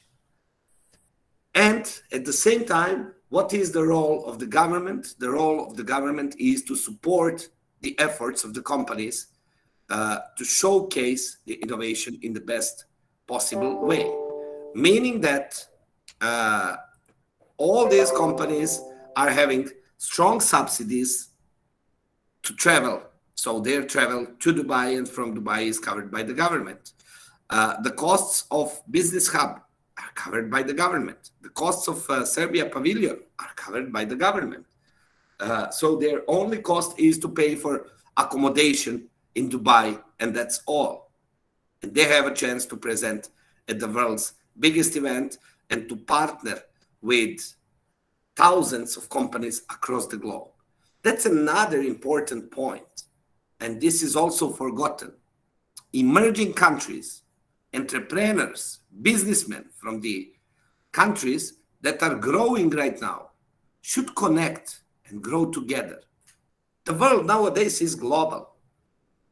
And at the same time, what is the role of the government? The role of the government is to support the efforts of the companies uh, to showcase the innovation in the best possible way, meaning that uh, all these companies are having strong subsidies to travel. So their travel to Dubai and from Dubai is covered by the government. Uh, the costs of business hub are covered by the government. The costs of uh, Serbia Pavilion are covered by the government. Uh, so their only cost is to pay for accommodation in Dubai, and that's all. And they have a chance to present at the world's biggest event and to partner with thousands of companies across the globe. That's another important point, and this is also forgotten. Emerging countries, entrepreneurs, businessmen from the countries that are growing right now should connect and grow together. The world nowadays is global.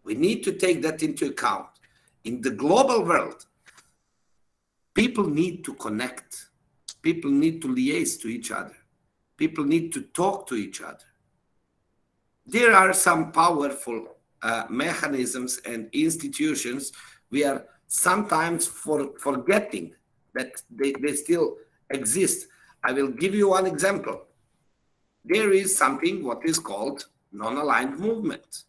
We need to take that into account. In the global world, people need to connect, people need to liaise to each other, people need to talk to each other. There are some powerful uh, mechanisms and institutions we are sometimes for, forgetting that they, they still exist. I will give you one example. There is something what is called non-aligned movement.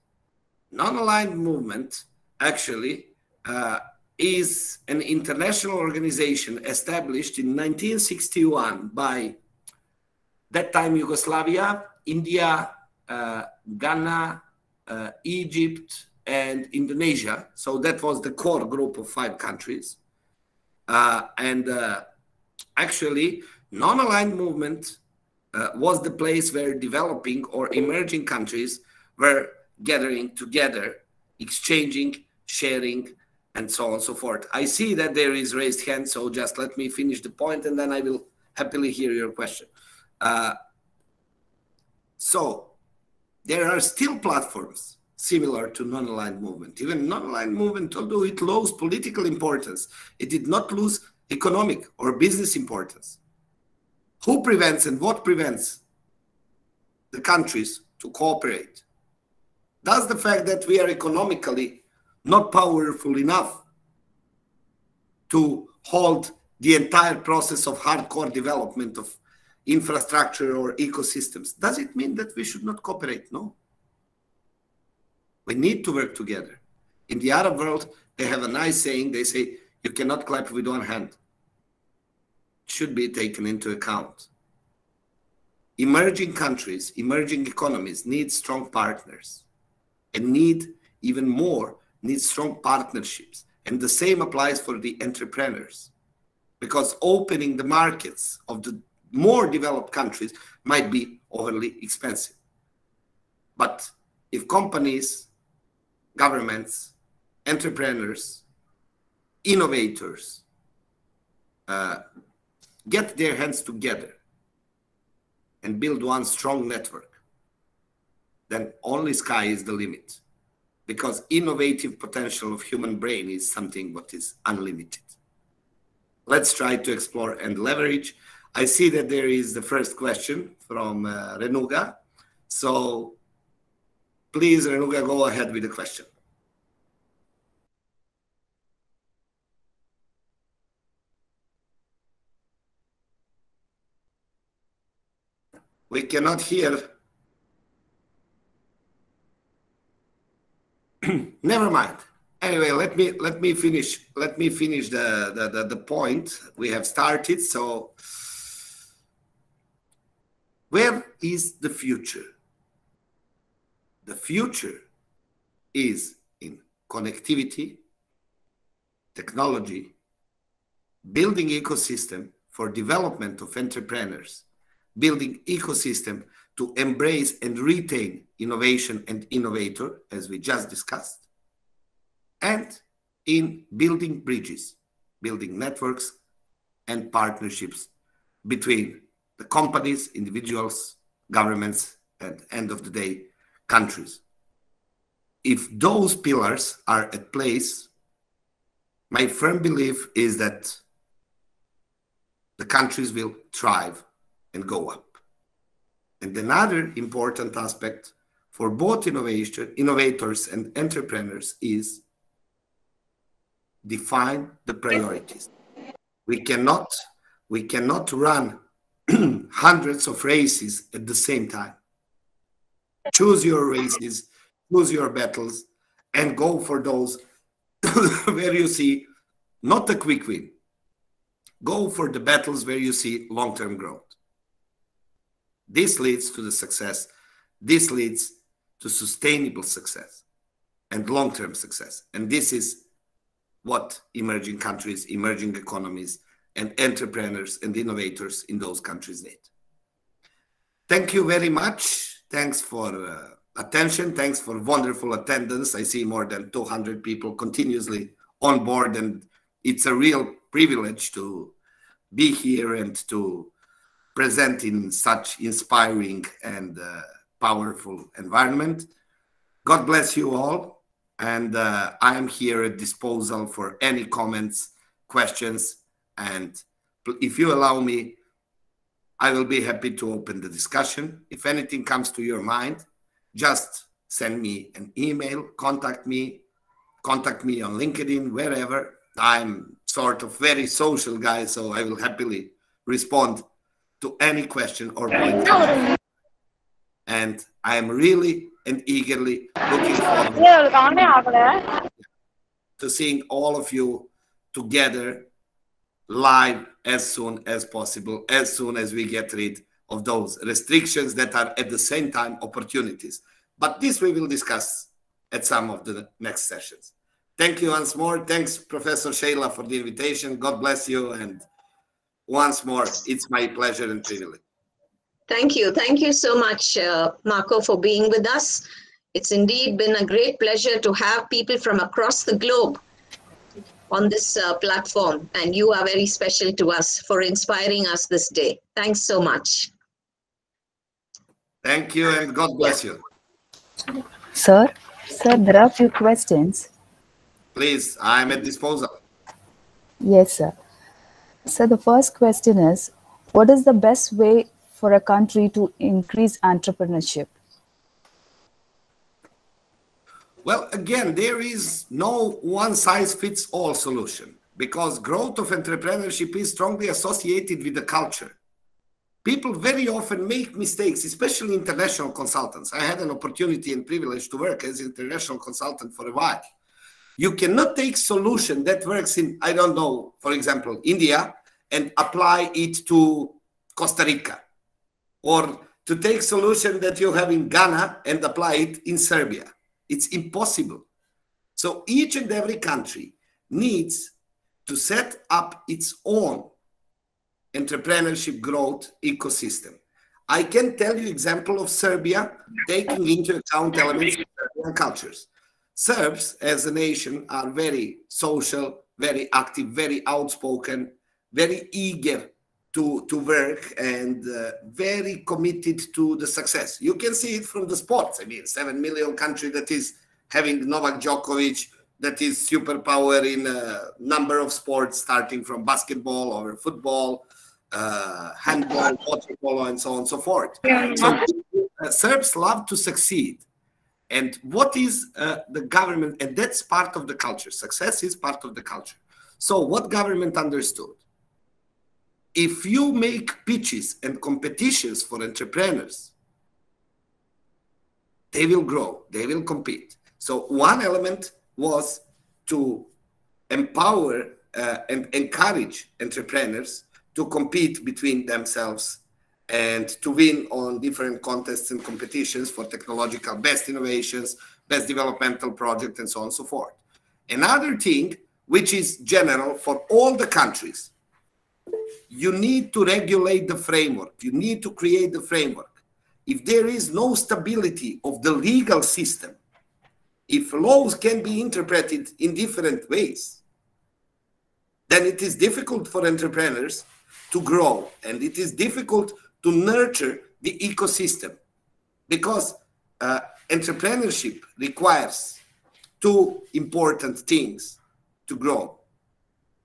Non-aligned movement actually uh, is an international organization established in 1961 by that time Yugoslavia, India, uh, Ghana, uh, Egypt, and Indonesia. So that was the core group of five countries. Uh, and uh, actually, non-aligned movement uh, was the place where developing or emerging countries were gathering together, exchanging, sharing, and so on and so forth. I see that there is raised hand, so just let me finish the point and then I will happily hear your question. Uh, so there are still platforms similar to non-aligned movement. Even non-aligned movement, although it lost political importance, it did not lose economic or business importance. Who prevents and what prevents the countries to cooperate? Does the fact that we are economically not powerful enough to hold the entire process of hardcore development of infrastructure or ecosystems, does it mean that we should not cooperate? No. We need to work together. In the Arab world, they have a nice saying. They say, you cannot clap with one hand. It should be taken into account. Emerging countries, emerging economies need strong partners and need even more, need strong partnerships. And the same applies for the entrepreneurs because opening the markets of the more developed countries might be overly expensive. But if companies governments, entrepreneurs, innovators uh, get their hands together and build one strong network, then only sky is the limit because innovative potential of human brain is something what is unlimited. Let's try to explore and leverage. I see that there is the first question from uh, Renuga. So Please, Renuga, go ahead with the question. We cannot hear. Never mind. Anyway, let me let me finish let me finish the, the, the, the point we have started. So where is the future? The future is in connectivity, technology, building ecosystem for development of entrepreneurs, building ecosystem to embrace and retain innovation and innovator, as we just discussed, and in building bridges, building networks and partnerships between the companies, individuals, governments, and end of the day, countries. If those pillars are at place, my firm belief is that the countries will thrive and go up. And another important aspect for both innovation, innovators and entrepreneurs is define the priorities. We cannot, we cannot run hundreds of races at the same time. Choose your races, choose your battles, and go for those where you see not a quick win. Go for the battles where you see long term growth. This leads to the success. This leads to sustainable success and long term success. And this is what emerging countries, emerging economies, and entrepreneurs and innovators in those countries need. Thank you very much. Thanks for uh, attention. Thanks for wonderful attendance. I see more than 200 people continuously on board, and it's a real privilege to be here and to present in such inspiring and uh, powerful environment. God bless you all. And uh, I am here at disposal for any comments, questions, and if you allow me, I will be happy to open the discussion. If anything comes to your mind, just send me an email, contact me, contact me on LinkedIn, wherever. I'm sort of very social guy, so I will happily respond to any question or point. And I am really and eagerly looking forward to seeing all of you together live as soon as possible, as soon as we get rid of those restrictions that are at the same time opportunities. But this we will discuss at some of the next sessions. Thank you once more. Thanks, Professor Sheila, for the invitation. God bless you. And once more, it's my pleasure and privilege. Thank you. Thank you so much, uh, Marco, for being with us. It's indeed been a great pleasure to have people from across the globe on this uh, platform. And you are very special to us for inspiring us this day. Thanks so much. Thank you and God bless you. Sir, sir, there are a few questions. Please, I am at disposal. Yes, sir. So the first question is, what is the best way for a country to increase entrepreneurship? Well, again, there is no one size fits all solution because growth of entrepreneurship is strongly associated with the culture. People very often make mistakes, especially international consultants. I had an opportunity and privilege to work as international consultant for a while. You cannot take solution that works in, I don't know, for example, India and apply it to Costa Rica or to take solution that you have in Ghana and apply it in Serbia it's impossible. So each and every country needs to set up its own entrepreneurship growth ecosystem. I can tell you example of Serbia taking into account elements of Serbian cultures. Serbs as a nation are very social, very active, very outspoken, very eager to, to work and uh, very committed to the success. You can see it from the sports. I mean, 7 million country that is having Novak Djokovic, that is superpower in a number of sports, starting from basketball over football, uh, handball, water polo, and so on and so forth. So uh, Serbs love to succeed. And what is uh, the government? And that's part of the culture. Success is part of the culture. So what government understood? If you make pitches and competitions for entrepreneurs, they will grow, they will compete. So one element was to empower uh, and encourage entrepreneurs to compete between themselves and to win on different contests and competitions for technological best innovations, best developmental project, and so on and so forth. Another thing, which is general for all the countries, you need to regulate the framework. You need to create the framework. If there is no stability of the legal system, if laws can be interpreted in different ways, then it is difficult for entrepreneurs to grow and it is difficult to nurture the ecosystem because uh, entrepreneurship requires two important things to grow.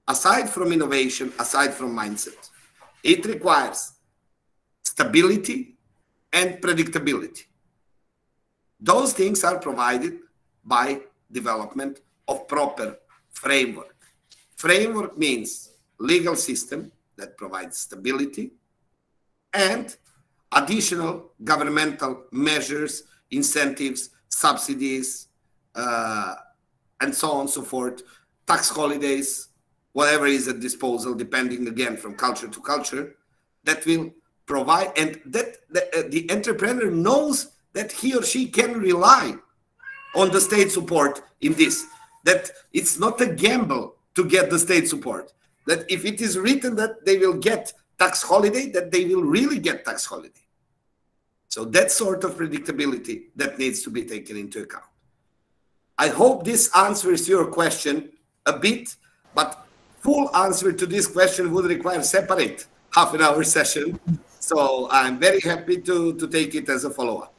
Aside from innovation, aside from mindset, it requires stability and predictability. Those things are provided by development of proper framework. Framework means legal system that provides stability and additional governmental measures, incentives, subsidies, uh, and so on and so forth, tax holidays, whatever is at disposal, depending again from culture to culture, that will provide, and that the, uh, the entrepreneur knows that he or she can rely on the state support in this, that it's not a gamble to get the state support, that if it is written that they will get tax holiday, that they will really get tax holiday. So that sort of predictability that needs to be taken into account. I hope this answers your question a bit, but full answer to this question would require separate half an hour session. So I'm very happy to, to take it as a follow-up.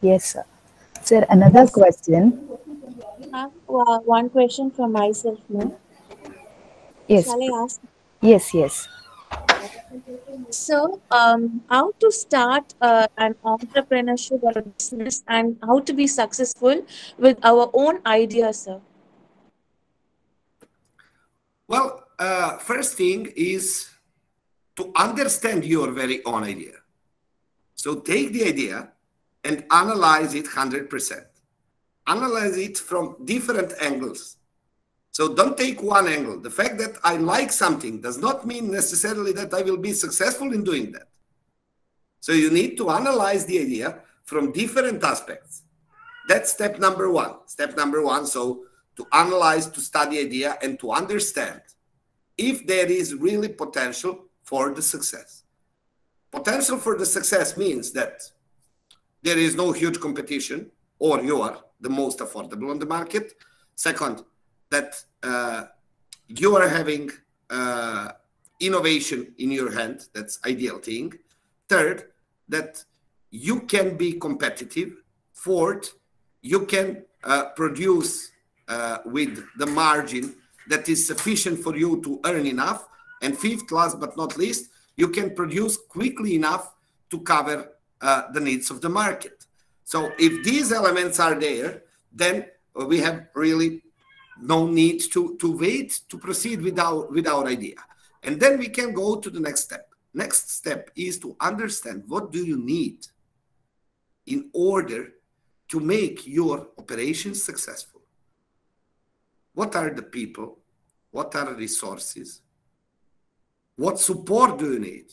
Yes, sir. Sir, another question. have uh, one question from myself, no? Yes. Shall I ask? Yes, yes. So, um, how to start uh, an entrepreneurship or a business and how to be successful with our own ideas, sir? Well, uh, first thing is to understand your very own idea. So take the idea and analyze it 100%. Analyze it from different angles. So don't take one angle. The fact that I like something does not mean necessarily that I will be successful in doing that. So you need to analyze the idea from different aspects. That's step number one. Step number one. So to analyze, to study idea, and to understand if there is really potential for the success. Potential for the success means that there is no huge competition, or you are the most affordable on the market. Second, that uh, you are having uh, innovation in your hand. That's ideal thing. Third, that you can be competitive. Fourth, you can uh, produce uh, with the margin that is sufficient for you to earn enough. And fifth, last but not least, you can produce quickly enough to cover uh, the needs of the market. So if these elements are there, then we have really no need to, to wait to proceed with our, with our idea. And then we can go to the next step. Next step is to understand what do you need in order to make your operations successful. What are the people? What are the resources? What support do you need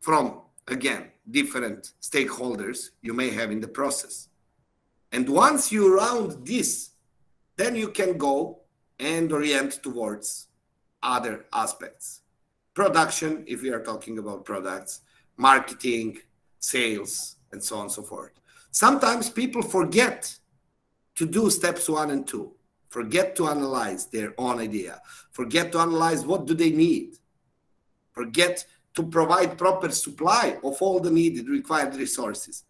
from, again, different stakeholders you may have in the process? And once you round this, then you can go and orient towards other aspects. Production, if we are talking about products, marketing, sales, and so on and so forth. Sometimes people forget to do steps one and two, forget to analyze their own idea, forget to analyze what do they need, forget to provide proper supply of all the needed required resources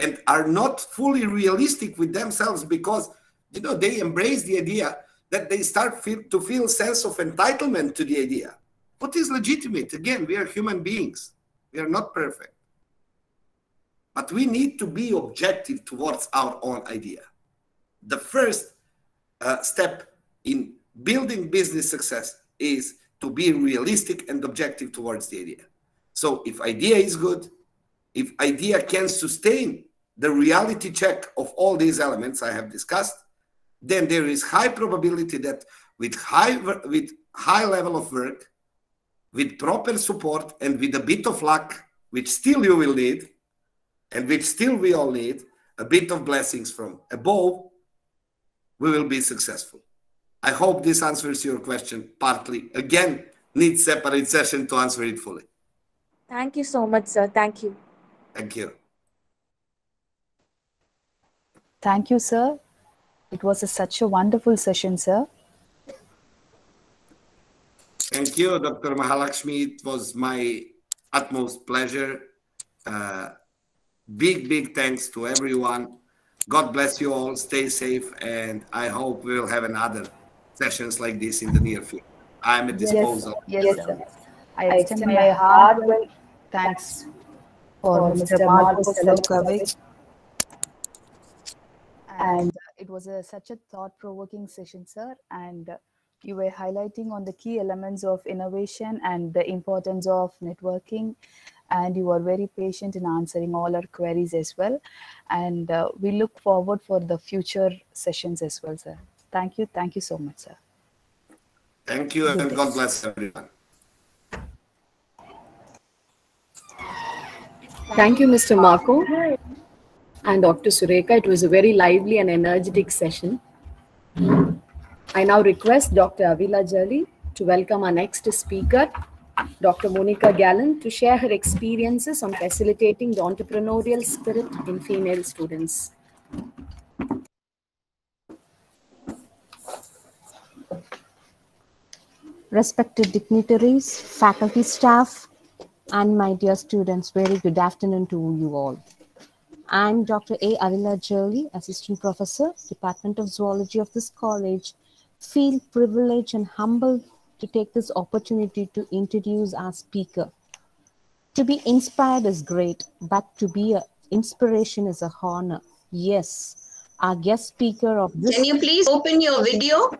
and are not fully realistic with themselves because you know they embrace the idea that they start feel, to feel sense of entitlement to the idea. What is legitimate? Again we are human beings. We are not perfect. But we need to be objective towards our own idea. The first uh, step in building business success is to be realistic and objective towards the idea. So if idea is good if idea can sustain the reality check of all these elements i have discussed then there is high probability that with high with high level of work with proper support and with a bit of luck which still you will need and which still we all need a bit of blessings from above we will be successful i hope this answers your question partly again need separate session to answer it fully Thank you so much, sir. Thank you. thank you Thank you, sir. It was a, such a wonderful session, sir. Thank you, Dr. Mahalakshmi. It was my utmost pleasure. Uh, big, big thanks to everyone. God bless you all. Stay safe. And I hope we'll have another sessions like this in the near future. I'm at disposal. Yes, yes, sir. I extend my heartfelt thanks for Mr. Marcos Selkovic. And it was a, such a thought-provoking session, sir. And uh, you were highlighting on the key elements of innovation and the importance of networking. And you were very patient in answering all our queries as well. And uh, we look forward for the future sessions as well, sir. Thank you. Thank you so much, sir. Thank you and God bless everyone. Thank you, Mr. Marco and Dr. Sureka. It was a very lively and energetic session. I now request Dr. Avila Jali to welcome our next speaker, Dr. Monica Gallant, to share her experiences on facilitating the entrepreneurial spirit in female students. Respected dignitaries, faculty staff, and my dear students, very good afternoon to you all. I'm Dr. A. Avila Jolly, Assistant Professor, Department of Zoology of this college. Feel privileged and humbled to take this opportunity to introduce our speaker. To be inspired is great, but to be an inspiration is a honor. Yes, our guest speaker of this. Can you please open your video?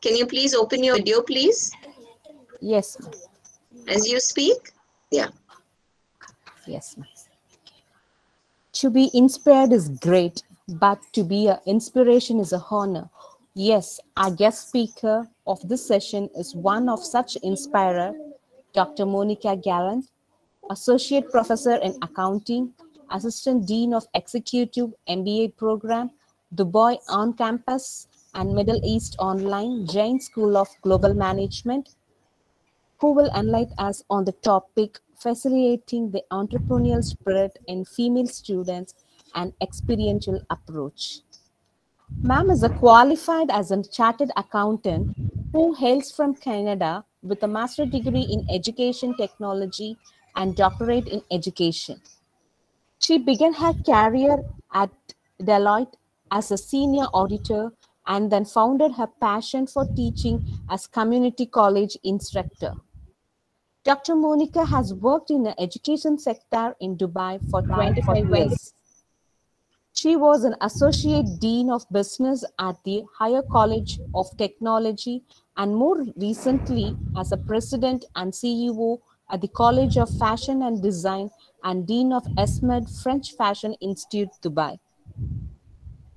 Can you please open your video, please? Yes. As you speak? Yeah. Yes. To be inspired is great, but to be an inspiration is a honor. Yes, our guest speaker of this session is one of such inspirer, Dr. Monica Gallant, Associate Professor in Accounting, Assistant Dean of Executive MBA Program, Dubai On Campus, and Middle East Online, Jain School of Global Management, who will enlighten us on the topic facilitating the entrepreneurial spirit in female students and experiential approach. Ma'am is a qualified as a chartered accountant who hails from Canada with a master degree in education technology and doctorate in education. She began her career at Deloitte as a senior auditor and then founded her passion for teaching as community college instructor. Dr. Monica has worked in the education sector in Dubai for 25 years. She was an associate dean of business at the Higher College of Technology and more recently as a president and CEO at the College of Fashion and Design and dean of ESMOD French Fashion Institute, Dubai.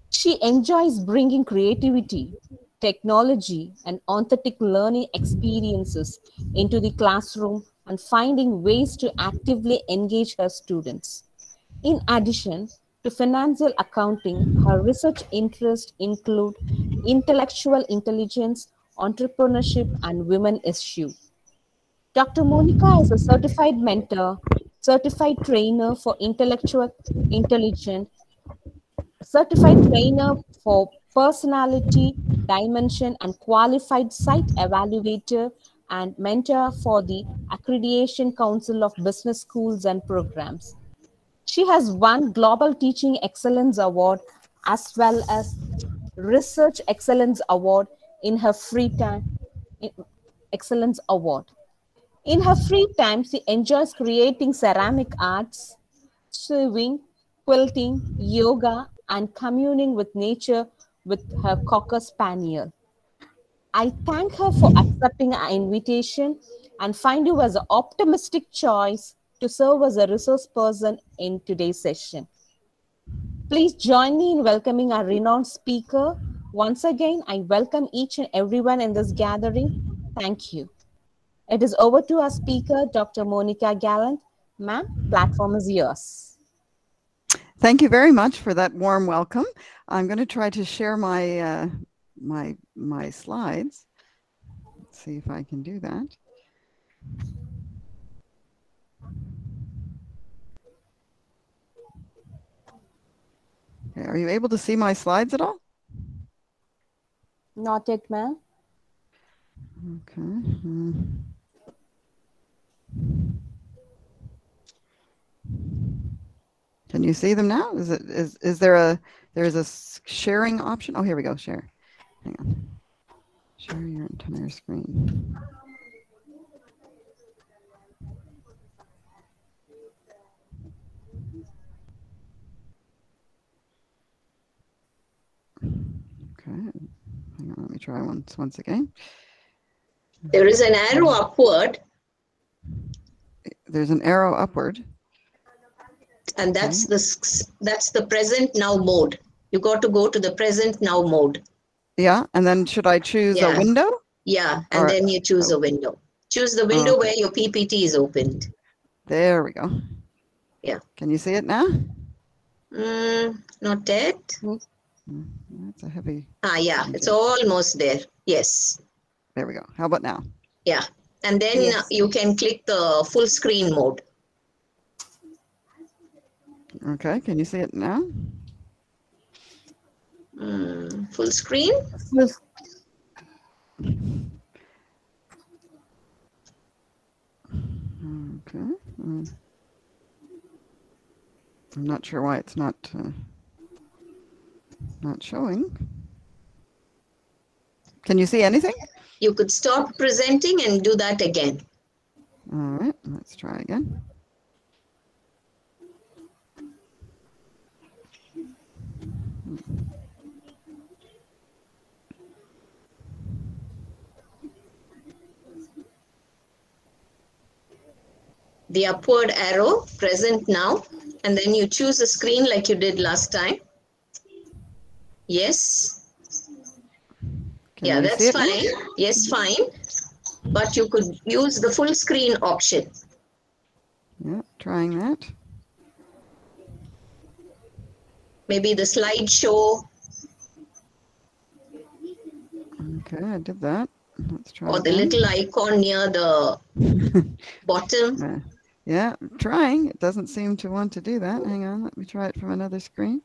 She enjoys bringing creativity, technology, and authentic learning experiences into the classroom and finding ways to actively engage her students. In addition to financial accounting, her research interests include intellectual intelligence, entrepreneurship, and women issues. Dr. Monica is a certified mentor, certified trainer for intellectual intelligence, certified trainer for personality dimension and qualified site evaluator and mentor for the Accreditation Council of Business Schools and Programs. She has won Global Teaching Excellence Award as well as Research Excellence Award in her free time. Excellence Award. In her free time, she enjoys creating ceramic arts, sewing, quilting, yoga, and communing with nature with her Cocker Spaniel. I thank her for accepting our invitation and find you as an optimistic choice to serve as a resource person in today's session. Please join me in welcoming our renowned speaker. Once again, I welcome each and everyone in this gathering. Thank you. It is over to our speaker, Dr. Monica Gallant. Ma'am, platform is yours. Thank you very much for that warm welcome. I'm going to try to share my uh, my my slides. Let's see if I can do that. Are you able to see my slides at all? Not yet, ma'am. Okay. Hmm. Can you see them now? Is it is is there a there's a sharing option? Oh, here we go. Share. Hang on. Share your entire screen. Okay. Hang on. Let me try once once again. There is an arrow upward, There's an arrow upward. and that's the that's the present now mode. You got to go to the present now mode. Yeah. And then should I choose Yeah. a window? Yeah, and Or- then you choose a window. Choose the window Okay. where your PPT is opened. There we go. Yeah. Can you see it now? Mm, not yet. That's a heavy. Ah, yeah, it's almost there. Yes. There we go. How about now? Yeah. And then Yes. you can click the full screen mode. Okay. Can you see it now? Mm, full screen? Okay. mm. I'm not sure why it's not uh, not showing. Can you see anything? You could stop presenting and do that again. All right. Let's try again. The upward arrow, present now, and then you choose a screen like you did last time. Yes. Can yeah, that's see it fine. Yes, fine. But you could use the full screen option. Yeah. Trying that. Maybe the slideshow Okay. I did that. Let's try. or the again. little icon near the bottom. Uh, yeah, I'm trying. It doesn't seem to want to do that. Hang on, let me try it from another screen.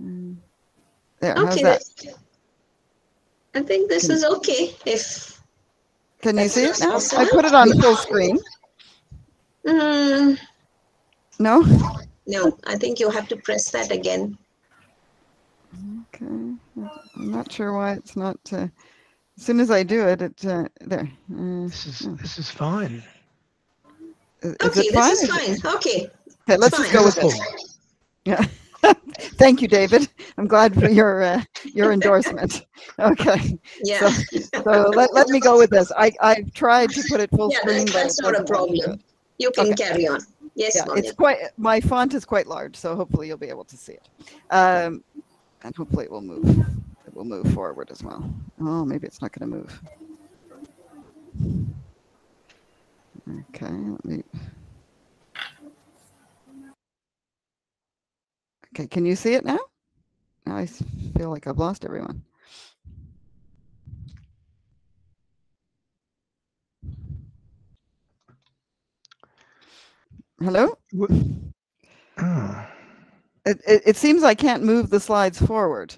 Mm. There, how's Okay, that? that's- I think this Can- is okay. If Can you see it now? I put it on full screen. Mm, No? no, I think you have to press that again. Okay. I'm not sure why it's not. Uh, as soon as I do it, it uh, there. Uh, This is this is fine. is, is Okay, it fine? this is Is fine. Okay. Okay, let's just go with this. Yeah. Thank you, David. I'm glad for your uh, your endorsement. Okay. Yeah. So, so let, let me go with this. I I've tried to put it full Yeah, screen, but that's not a doesn't want to do problem. You can Okay. carry on. Yes, yeah, it's quite my font is quite large, so hopefully you'll be able to see it. Um, and hopefully it will move. It will move forward as well. Oh, maybe it's not going to move. Okay, let me. Okay, can you see it now? Now I feel like I've lost everyone. Hello? Ah, It, it, it seems I can't move the slides forward.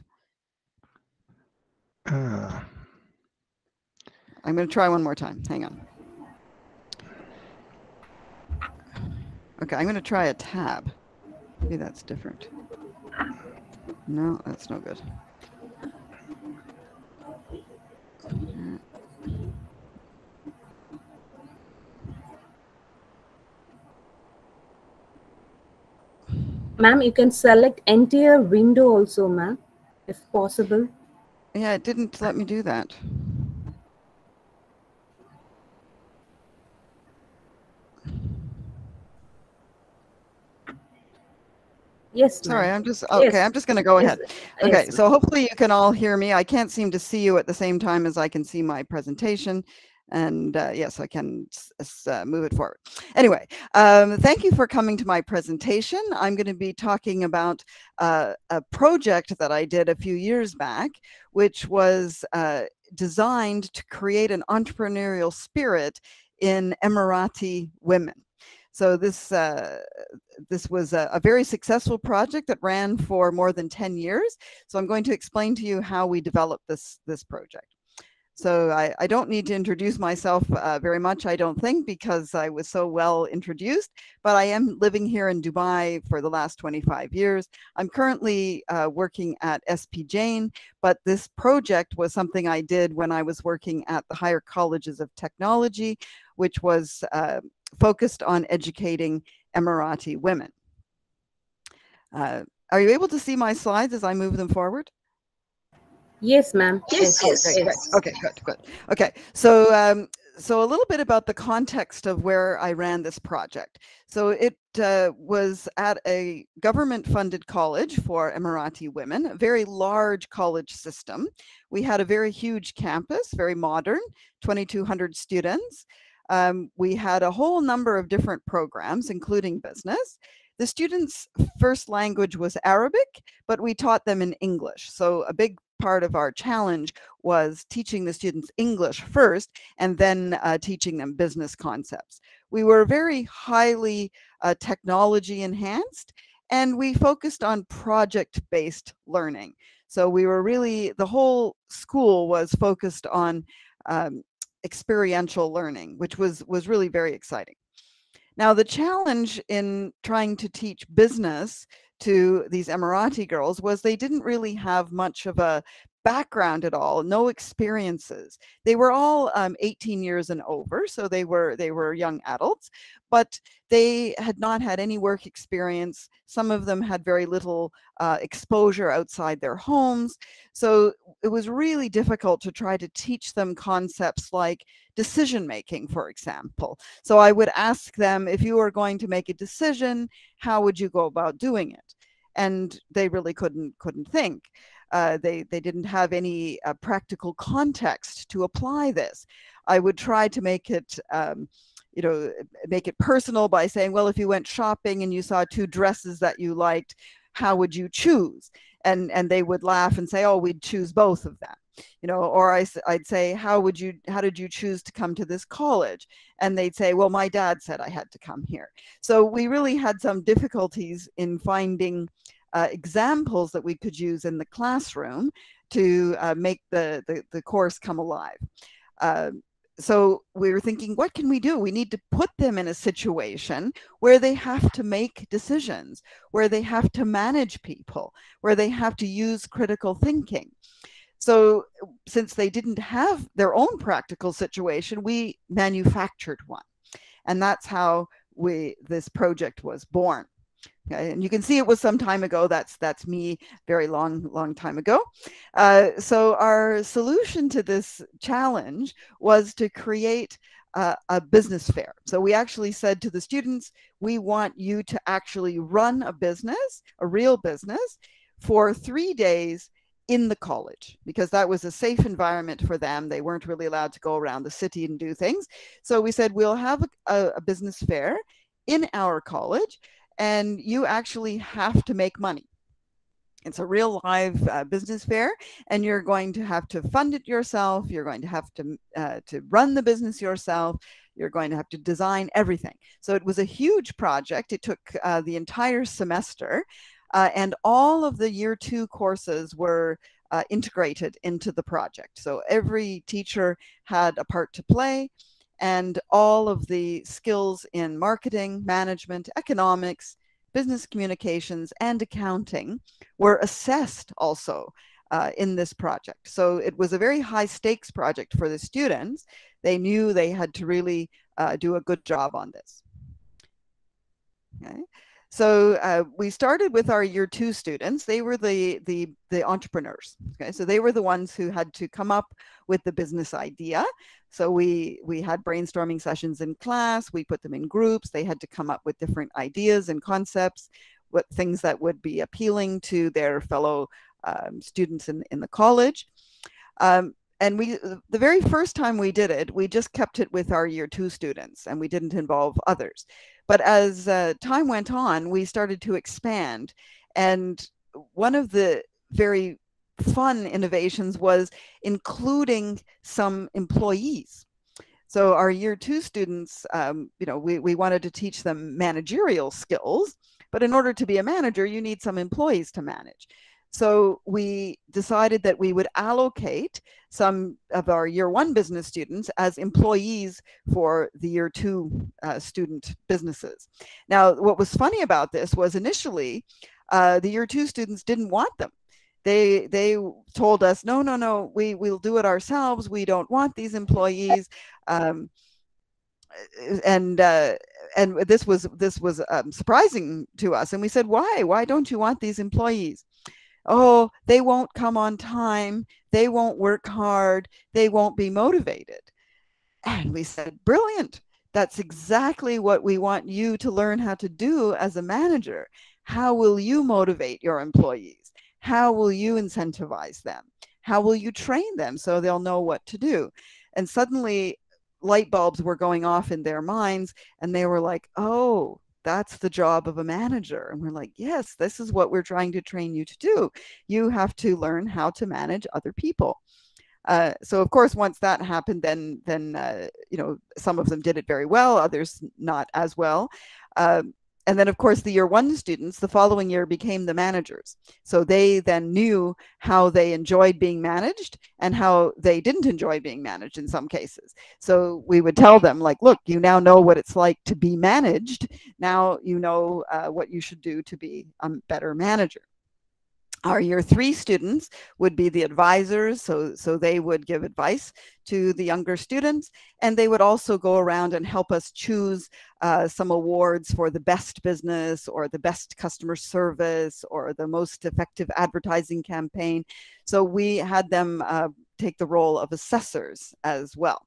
ah. I'm going to try one more time. Hang on. Okay, I'm going to try a tab. Maybe that's different. No, that's not good. Ma'am, you can select entire window also, ma'am, if possible. Yeah, it didn't let me do that. Yes, Sorry. I'm just okay. Yes. I'm just going to go Yes, ahead. Okay, ma'am. so hopefully you can all hear me. I can't seem to see you at the same time as I can see my presentation. And uh, yes, I can uh, move it forward. Anyway, um, thank you for coming to my presentation. I'm going to be talking about uh, a project that I did a few years back, which was uh, designed to create an entrepreneurial spirit in Emirati women. So this uh, this was a, a very successful project that ran for more than 10 years. So I'm going to explain to you how we developed this this project. So I, I don't need to introduce myself uh, very much, I don't think, because I was so well introduced, but I am living here in Dubai for the last 25 years. I'm currently uh, working at SP Jain, but this project was something I did when I was working at the Higher Colleges of Technology, which was uh, focused on educating Emirati women. Uh, are you able to see my slides as I move them forward? Yes, ma'am. Yes, yes, okay, yes. Good. Okay, good, good. Okay, so um, so a little bit about the context of where I ran this project. So it uh, was at a government-funded college for Emirati women, a very large college system. We had a very huge campus, very modern, 2,200 students. Um, we had a whole number of different programs, including business. The students' first language was Arabic, but we taught them in English. So a big part of our challenge was teaching the students English first and then uh, teaching them business concepts. We were very highly uh, technology enhanced and we focused on project-based learning. So we were really, the whole school was focused on um, experiential learning, which was, was really very exciting. Now, the challenge in trying to teach business to these Emirati girls was they didn't really have much of a background at all no experiences. They were all um, 18 years and over so they were they were young adults but they had not had any work experience. Some of them had very little uh, exposure outside their homes so it was really difficult to try to teach them concepts like decision making for example. So i would ask them if you were going to make a decision how would you go about doing it? And they really couldn't couldn't think uh, they, they didn't have any uh, practical context to apply this. I would try to make it, um, you know, make it personal by saying, well, if you went shopping and you saw two dresses that you liked, how would you choose? And, and they would laugh and say, oh, we'd choose both of them you know or I, i'd say how would you how did you choose to come to this college and they'd say well my dad said i had to come here so we really had some difficulties in finding uh, examples that we could use in the classroom to uh, make the, the, the, course come alive. Uh, so we were thinking, what can we do? We need to put them in a situation where they have to make decisions, where they have to manage people, where they have to use critical thinking. So since they didn't have their own practical situation, we manufactured one. And that's how we this project was born. And you can see it was some time ago. That's that's me, very long, long time ago. Uh, so our solution to this challenge was to create uh, a business fair. So we actually said to the students, we want you to actually run a business, a real business, for three days in the college because that was a safe environment for them. They weren't really allowed to go around the city and do things. So we said we'll have a, a business fair in our college and you actually have to make money. It's a real live uh, business fair, and you're going to have to fund it yourself. You're going to have to uh, to run the business yourself. You're going to have to design everything. So it was a huge project. It took uh, the entire semester, uh, and all of the year two courses were uh, integrated into the project. So every teacher had a part to play and all of the skills in marketing, management, economics, business communications, and accounting were assessed also uh, in this project. So it was a very high stakes project for the students. They knew they had to really uh, do a good job on this. Okay. So uh, we started with our year two students. They were the, the, the entrepreneurs. Okay, so they were the ones who had to come up with the business idea. So we, we had brainstorming sessions in class. We put them in groups. They had to come up with different ideas and concepts, what things that would be appealing to their fellow um, students in, in the college. Um, and we the very first time we did it we just kept it with our year two students and we didn't involve others but as uh, time went on, we started to expand. And one of the very fun innovations was including some employees. So our year two students, um, you know, we, we wanted to teach them managerial skills, but in order to be a manager, you need some employees to manage. So we decided that we would allocate some of our year one business students as employees for the year two uh, student businesses. Now, what was funny about this was initially uh, the year two students didn't want them. They they told us, no, no, no, we we'll do it ourselves. We don't want these employees. Um, and uh, and this was this was um, surprising to us and we said why why don't you want these employees oh they won't come on time. They won't work hard. They won't be motivated. And we said brilliant. That's exactly what we want you to learn how to do as a manager. How will you motivate your employees? How will you incentivize them? How will you train them so they'll know what to do? And suddenly light bulbs were going off in their minds and they were like oh that's the job of a manager and we're like yes this is what we're trying to train you to do. You have to learn how to manage other people. Uh, so of course once that happened then then uh, you know some of them did it very well others not as well. Um, and then of course the year one students the following year became the managers. So they then knew how they enjoyed being managed and how they didn't enjoy being managed in some cases. So we would tell them like look you now know what it's like to be managed. Now you know uh, what you should do to be a better manager. Our year three students would be the advisors so so they would give advice to the younger students and they would also go around and help us choose uh, some awards for the best business or the best customer service or the most effective advertising campaign so we had them uh, take the role of assessors as well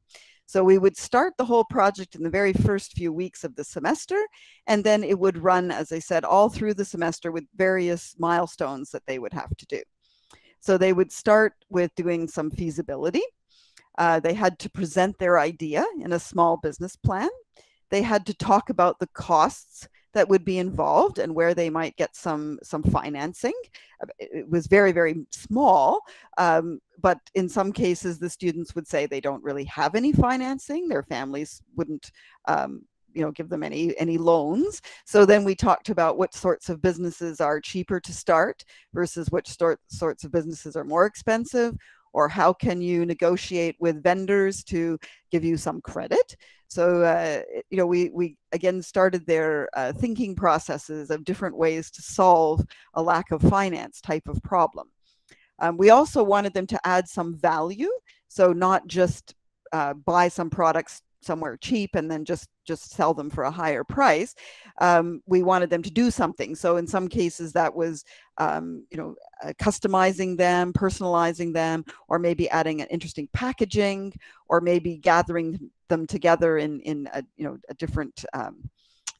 so we would start the whole project in the very first few weeks of the semester, and then it would run, as I said, all through the semester with various milestones that they would have to do. So they would start with doing some feasibility. Uh, they had to present their idea in a small business plan. They had to talk about the costs that would be involved and where they might get some some financing. It was very very small, um, but in some cases the students would say they don't really have any financing. Their families wouldn't. Um, you know give them any any loans so then we talked about what sorts of businesses are cheaper to start versus which sort, sorts of businesses are more expensive or how can you negotiate with vendors to give you some credit? So uh, you know we we again started their uh, thinking processes of different ways to solve a lack of finance type of problem. Um, we also wanted them to add some value. So not just uh, buy some products somewhere cheap and then just just sell them for a higher price um, we wanted them to do something so in some cases that was um, you know uh, customizing them personalizing them or maybe adding an interesting packaging or maybe gathering them together in in a you know a different um,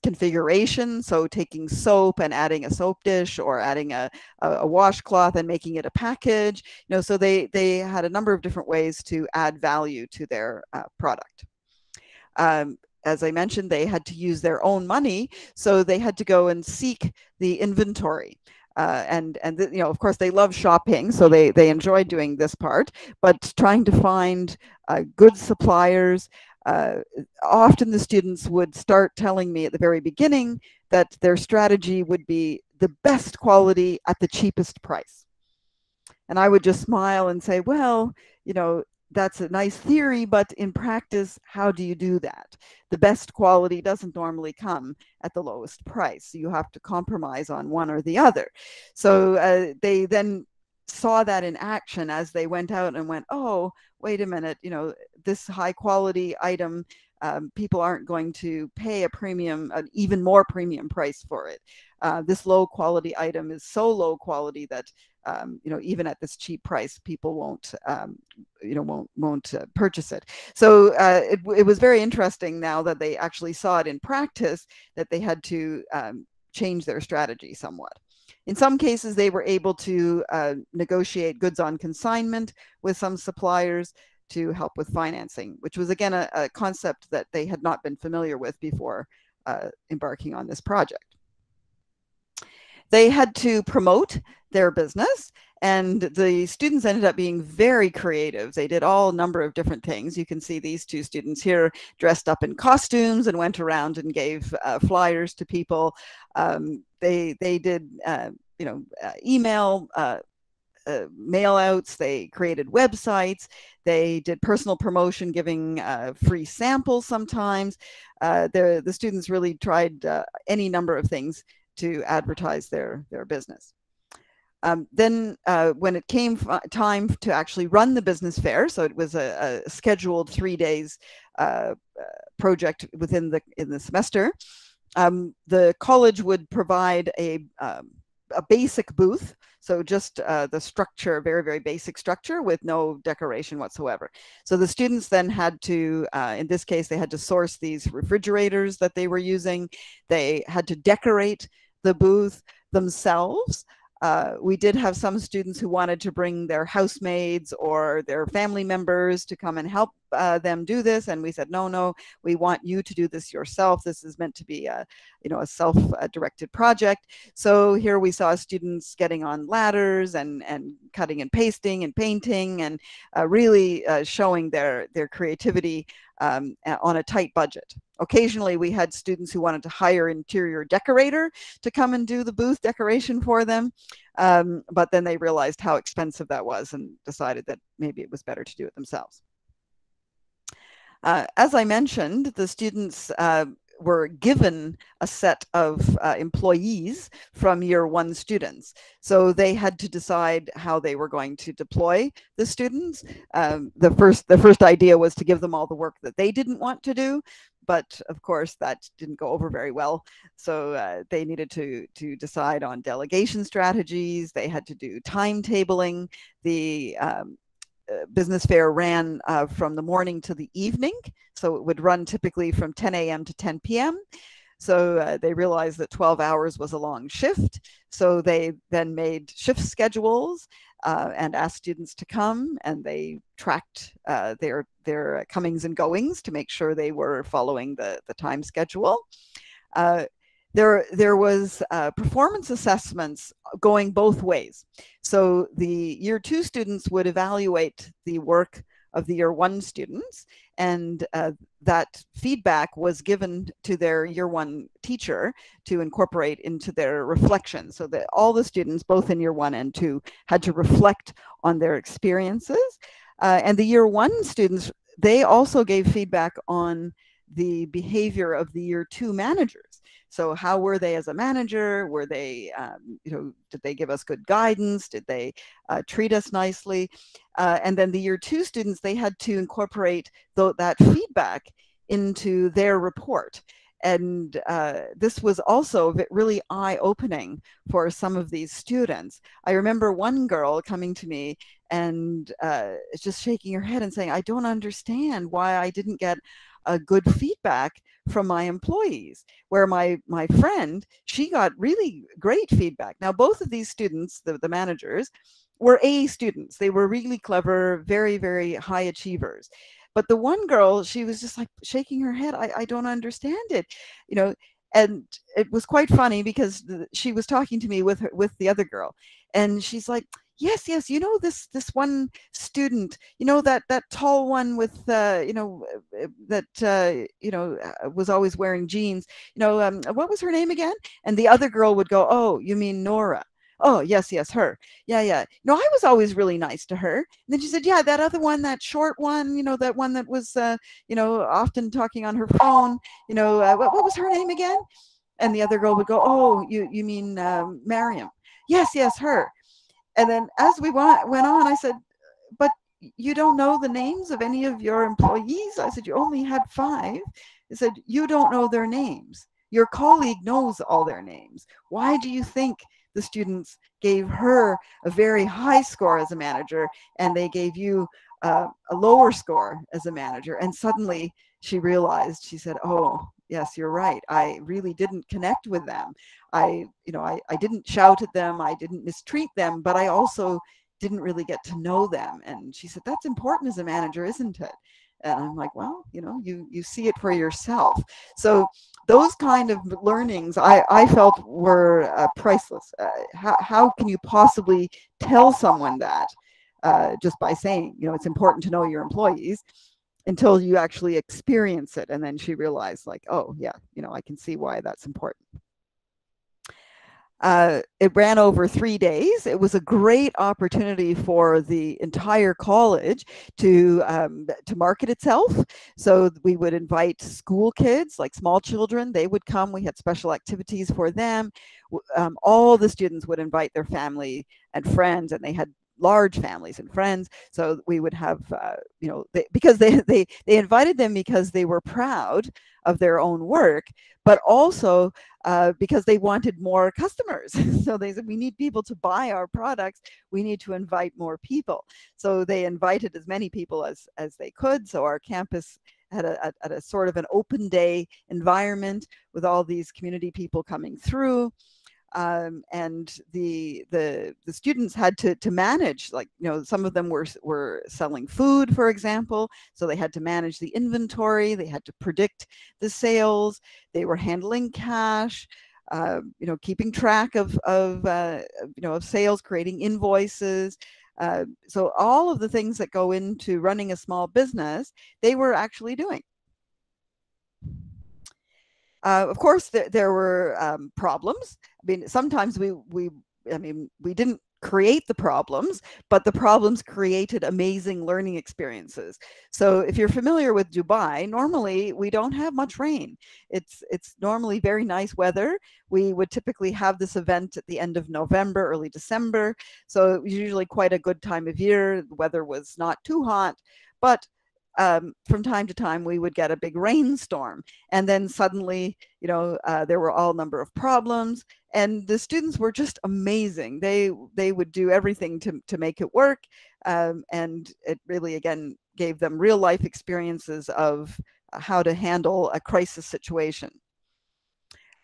configuration. So taking soap and adding a soap dish or adding a, a, a, washcloth and making it a package. You know, so they, they had a number of different ways to add value to their uh, product. Um, as I mentioned, they had to use their own money, so they had to go and seek the inventory. Uh, and and you know, of course, they love shopping, so they they enjoy doing this part. But trying to find uh, good suppliers, uh, often the students would start telling me at the very beginning that their strategy would be the best quality at the cheapest price. And I would just smile and say, well, you know, that's a nice theory, but in practice, how do you do that? The best quality doesn't normally come at the lowest price. You have to compromise on one or the other. So uh, they then saw that in action as they went out and went, oh, wait a minute, you know, this high quality item, um, people aren't going to pay a premium, an even more premium price for it. Uh, this low quality item is so low quality that um, you know, even at this cheap price, people won't, um, you know, won't won't uh, purchase it. So uh, it, it was very interesting now that they actually saw it in practice that they had to um, change their strategy somewhat. In some cases, they were able to uh, negotiate goods on consignment with some suppliers to help with financing, which was again a, a concept that they had not been familiar with before uh, embarking on this project. They had to promote their business and the students ended up being very creative. They did all number of different things. You can see these two students here dressed up in costumes and went around and gave uh, flyers to people. Um, they they did uh, you know uh, email uh, uh, mail outs, they created websites, they did personal promotion, giving uh, free samples sometimes. Uh, the, the students really tried uh, any number of things to advertise their, their business. Um, then uh, when it came time to actually run the business fair, so it was a, a scheduled three days uh, project within the in the semester, um, the college would provide a um, a basic booth, so just uh, the structure, very very basic structure with no decoration whatsoever. So the students then had to, uh, in this case, they had to source these refrigerators that they were using. They had to decorate the booth themselves. Uh, we did have some students who wanted to bring their housemaids or their family members to come and help uh, them do this and we said no no we want you to do this yourself this is meant to be a you know a self-directed project so here we saw students getting on ladders and and cutting and pasting and painting and uh, really uh, showing their their creativity um, on a tight budget. Occasionally we had students who wanted to hire interior decorator to come and do the booth decoration for them um, but then they realized how expensive that was and decided that maybe it was better to do it themselves. Uh, as I mentioned, the students uh, were given a set of uh, employees from year one students. So they had to decide how they were going to deploy the students. Um, the first the first idea was to give them all the work that they didn't want to do. But of course, that didn't go over very well. So uh, they needed to to decide on delegation strategies. They had to do timetabling. The um, business fair ran uh, from the morning to the evening. So it would run typically from 10 a.m. to 10 p.m. So uh, they realized that 12 hours was a long shift. So they then made shift schedules uh, and asked students to come and they tracked uh, their, their comings and goings to make sure they were following the, the time schedule. There, there was uh, performance assessments going both ways. So the year two students would evaluate the work of the year one students and uh, that feedback was given to their year one teacher to incorporate into their reflection so that all the students both in year one and two had to reflect on their experiences uh, and the year one students they also gave feedback on the behavior of the year two managers so how were they as a manager? Were they, um, you know, did they give us good guidance? Did they uh, treat us nicely? Uh, and then the year two students, they had to incorporate th that feedback into their report. And uh, this was also really eye-opening for some of these students. I remember one girl coming to me and uh, just shaking her head and saying, I don't understand why I didn't get a good feedback from my employees where my my friend she got really great feedback. Now both of these students the, the managers were a students. They were really clever very very high achievers. But the one girl she was just like shaking her head i, I don't understand it you know? And it was quite funny because she was talking to me with her with the other girl. And she's like yes yes you know this this one student you know that that tall one with uh you know uh, uh, that uh you know uh, was always wearing jeans you know um what was her name again? And the other girl would go oh you mean nora? Oh yes yes her. Yeah yeah. No i was always really nice to her. And then she said yeah that other one that short one you know that one that was uh you know often talking on her phone you know uh, what, what was her name again? And the other girl would go oh you you mean um, mariam yes yes her and then as we went, went on, I said, but you don't know the names of any of your employees? I said, you only had five. I said, you don't know their names. Your colleague knows all their names. Why do you think the students gave her a very high score as a manager and they gave you uh, a lower score as a manager? And suddenly she realized, she said, oh, yes, you're right. I really didn't connect with them. I, you know, I, I didn't shout at them. I didn't mistreat them, but I also didn't really get to know them. And she said, that's important as a manager, isn't it? And I'm like, well, you know, you, you see it for yourself. So those kind of learnings I, I felt were uh, priceless. Uh, how, how can you possibly tell someone that uh, just by saying, you know, it's important to know your employees until you actually experience it. And then she realized like, oh yeah, you know, I can see why that's important. Uh, it ran over three days. It was a great opportunity for the entire college to um, to market itself. So we would invite school kids, like small children. They would come. We had special activities for them. Um, all the students would invite their family and friends, and they had large families and friends. So we would have, uh, you know, they, because they, they, they invited them because they were proud of their own work, but also uh, because they wanted more customers. so they said, we need people to buy our products. We need to invite more people. So they invited as many people as, as they could. So our campus had a, a, a sort of an open day environment with all these community people coming through um, and the the the students had to to manage like you know some of them were were selling food for example so they had to manage the inventory they had to predict the sales they were handling cash uh, you know keeping track of of uh, you know of sales creating invoices uh, so all of the things that go into running a small business they were actually doing uh, of course, th there were um, problems. I mean, sometimes we we I mean we didn't create the problems, but the problems created amazing learning experiences. So if you're familiar with Dubai, normally we don't have much rain. It's it's normally very nice weather. We would typically have this event at the end of November, early December. So it was usually quite a good time of year. The weather was not too hot, but um, from time to time we would get a big rainstorm. And then suddenly you know uh, there were all number of problems. And the students were just amazing. They they would do everything to, to make it work. Um, and it really again gave them real life experiences of how to handle a crisis situation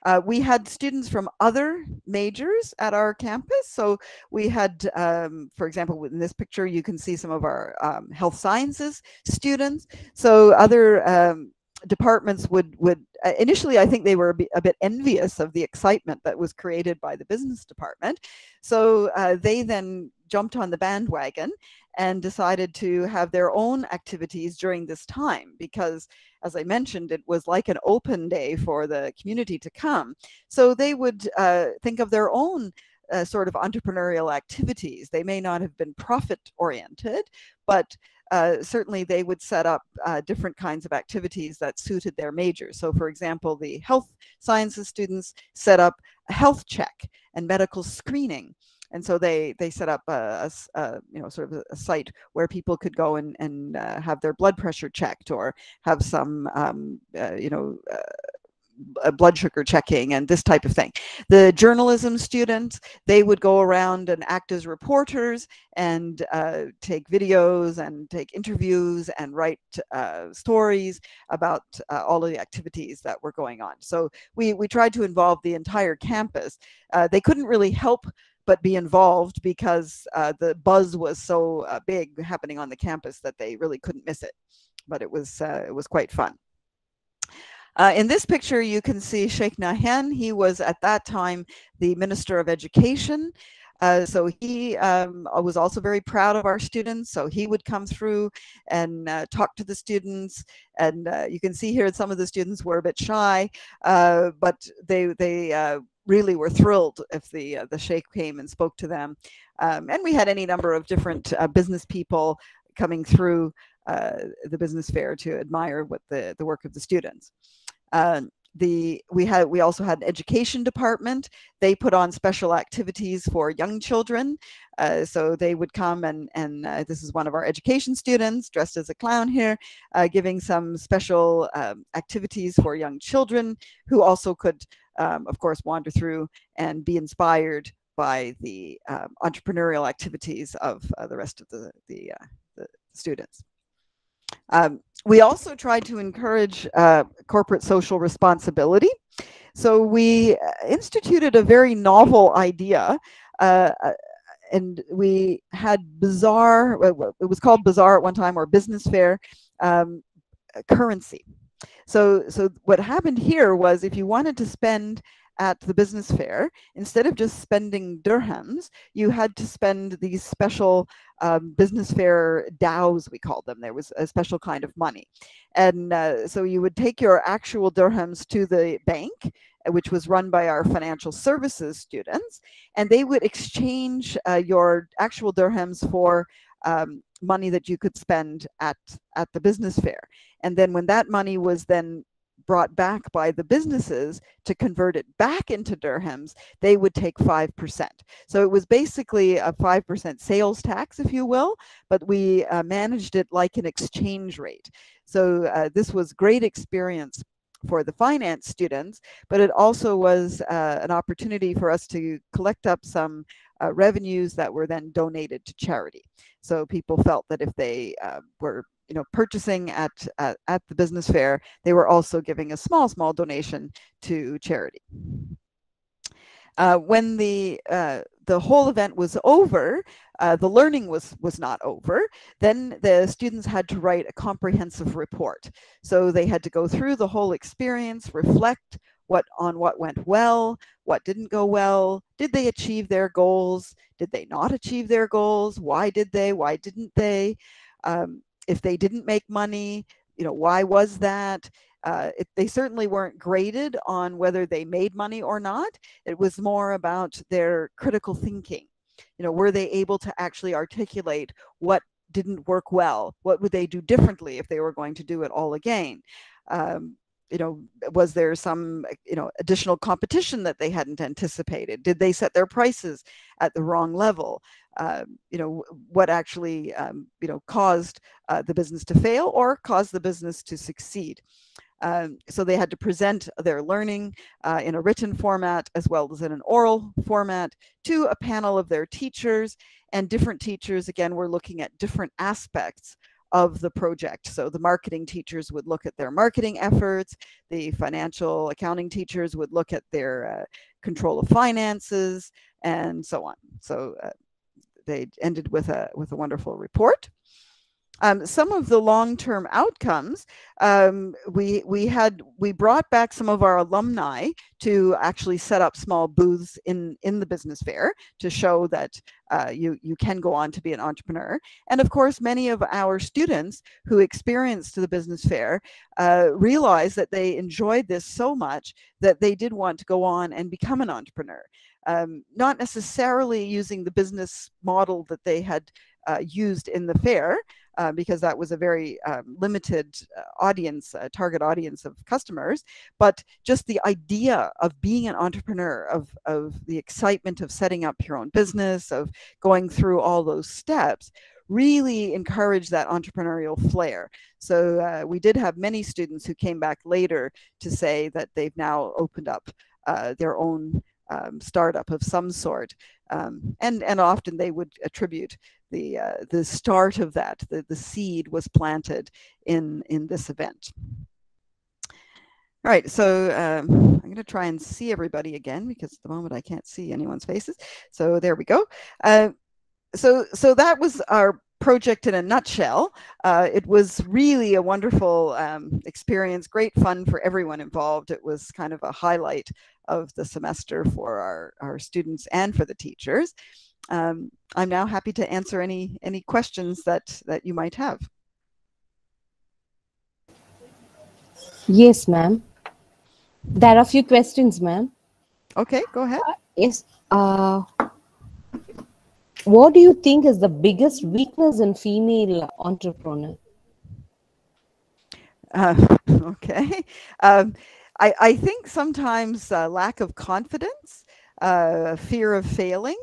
uh, we had students from other majors at our campus. So we had, um, for example, in this picture, you can see some of our um, health sciences students. So other um, departments would would uh, initially I think they were a bit, bit, envious of the excitement that was created by the business department. So uh, they then jumped on the bandwagon and decided to have their own activities during this time because as I mentioned, it was like an open day for the community to come. So they would uh, think of their own uh, sort of entrepreneurial activities. They may not have been profit oriented, but uh, certainly they would set up uh, different kinds of activities that suited their major. So for example, the health sciences students set up a health check and medical screening and so they they set up a, a, a you know sort of a, site where people could go and and uh, have their blood pressure checked or have some um, uh, you know uh, blood sugar checking and this type of thing. The journalism students, they would go around and act as reporters and uh, take videos and take interviews and write uh, stories about uh, all of the activities that were going on. So we, we tried to involve the entire campus. Uh, they couldn't really help but be involved because uh, the buzz was so uh, big happening on the campus that they really couldn't miss it. But it was it was quite fun. Uh, in this picture, you can see Sheikh Nahyan. He was at that time the Minister of Education. Uh, so he um, was also very proud of our students. So he would come through and uh, talk to the students. And uh, you can see here some of the students were a bit shy, uh, but they, they uh, really were thrilled if the uh, the sheikh came and spoke to them. Um, and we had any number of different uh, business people coming through uh, the business fair to admire what the, the work of the students. Uh, the we had we also had an education department they put on special activities for young children uh, so they would come and and uh, this is one of our education students dressed as a clown here uh, giving some special um, activities for young children who also could um, of course, wander through and be inspired by the um, entrepreneurial activities of uh, the rest of the, the, uh, the students. We also tried to encourage uh, corporate social responsibility. So we uh, instituted a very novel idea uh, uh, and we had bazaar, it was called bazaar at one time or business fair um, currency. So, so what happened here was if you wanted to spend at the business fair, instead of just spending dirhams, you had to spend these special um, business fair dows, we called them. There was a special kind of money. And uh, so you would take your actual dirhams to the bank uh, which was run by our financial services students, and they would exchange uh, your actual dirhams for um, money that you could spend at at the business fair. And then when that money was then brought back by the businesses to convert it back into dirhams, they would take 5%. So it was basically a 5% sales tax, if you will, but we uh, managed it like an exchange rate. So uh, this was great experience for the finance students, but it also was uh, an opportunity for us to collect up some uh, revenues that were then donated to charity. So people felt that if they uh, were you know purchasing at, at at the business fair they were also giving a small small donation to charity uh, when the uh, the whole event was over, uh, the learning was was not over. Then the students had to write a comprehensive report. So they had to go through the whole experience, reflect what on what went well, what didn't go well, did they achieve their goals, did they not achieve their goals, why did they, why didn't they. Um, if they didn't make money, you know, why was that? Uh, it, they certainly weren't graded on whether they made money or not. It was more about their critical thinking. You know, were they able to actually articulate what didn't work well? What would they do differently if they were going to do it all again? Um, you know, was there some, you know, additional competition that they hadn't anticipated? Did they set their prices at the wrong level? Uh, you know, what actually, um, you know, caused uh, the business to fail or caused the business to succeed. Um, so they had to present their learning uh, in a written format as well as in an oral format to a panel of their teachers and different teachers again were looking at different aspects of the project. So the marketing teachers would look at their marketing efforts, the financial accounting teachers would look at their uh, control of finances, and so on. So uh, they ended with a with a wonderful report. Um, some of the long-term outcomes, um, we we had we brought back some of our alumni to actually set up small booths in in the business fair to show that uh, you you can go on to be an entrepreneur. And of course, many of our students who experienced the business fair uh, realized that they enjoyed this so much that they did want to go on and become an entrepreneur um, not necessarily using the business model that they had uh, used in the fair, uh, because that was a very um, limited uh, audience, uh, target audience of customers, but just the idea of being an entrepreneur, of, of the excitement of setting up your own business, of going through all those steps, really encouraged that entrepreneurial flair. So uh, we did have many students who came back later to say that they've now opened up uh, their own um, startup of some sort. Um, and, and often they would attribute the, uh, the start of that, the, the seed was planted in, in this event. All right, so um, I'm going to try and see everybody again because at the moment I can't see anyone's faces. So there we go. Uh, so, so that was our project in a nutshell. Uh, it was really a wonderful um, experience, great fun for everyone involved. It was kind of a highlight of the semester for our, our students and for the teachers. Um, I'm now happy to answer any any questions that that you might have. Yes, ma'am. There are a few questions, ma'am. Okay, go ahead. Uh, yes. Uh, what do you think is the biggest weakness in female entrepreneur? Uh, okay. Um, I, I think sometimes uh, lack of confidence, uh, fear of failing.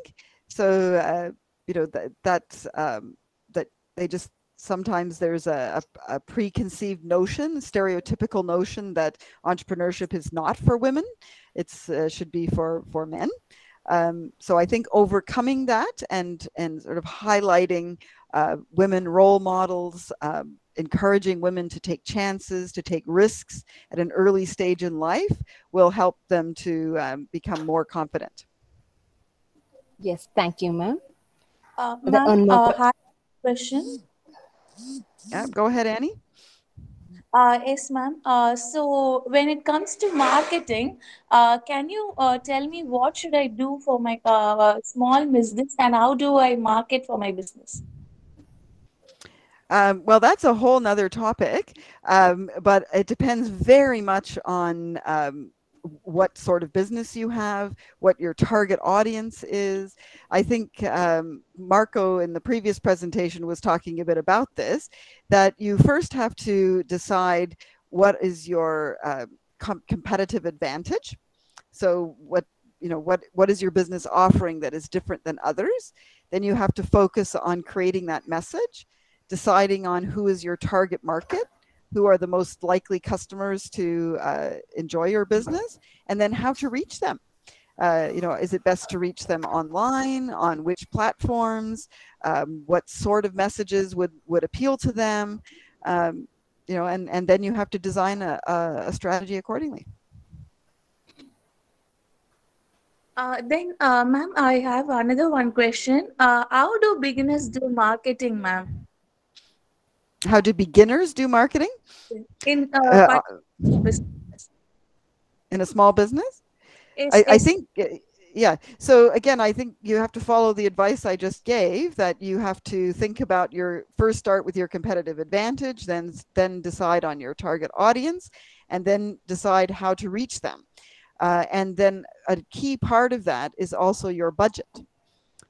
So, uh, you know, that, that, um, that they just sometimes there's a, a, a, preconceived notion, stereotypical notion that entrepreneurship is not for women. It uh, should be for, for men. Um, so I think overcoming that and, and sort of highlighting uh, women role models, um, encouraging women to take chances, to take risks at an early stage in life will help them to um, become more confident. Yes, thank you, ma'am. Uh, ma'am, uh, hi, question. Yeah, go ahead, Annie. Uh, yes, ma'am. Uh, so when it comes to marketing, uh, can you uh, tell me what should I do for my uh, small business and how do I market for my business? Um, well, that's a whole nother topic, um, but it depends very much on um, what sort of business you have, what your target audience is. I think um, Marco in the previous presentation was talking a bit about this, that you first have to decide what is your uh, com competitive advantage. So what you know what what is your business offering that is different than others then you have to focus on creating that message deciding on who is your target market who are the most likely customers to uh, enjoy your business, and then how to reach them. Uh, you know, is it best to reach them online? On which platforms? Um, what sort of messages would would appeal to them? Um, you know, and and then you have to design a, a strategy accordingly. Uh, then, uh, ma'am, I have another one question. Uh, how do beginners do marketing, ma'am? How do beginners do marketing? In uh, Uh, in a small business? I, I think, uh, yeah. So again, I think you have to follow the advice I just gave that you have to think about your first start with your competitive advantage, then then decide on your target audience, and then decide how to reach them. Uh, and then a key part of that is also your budget.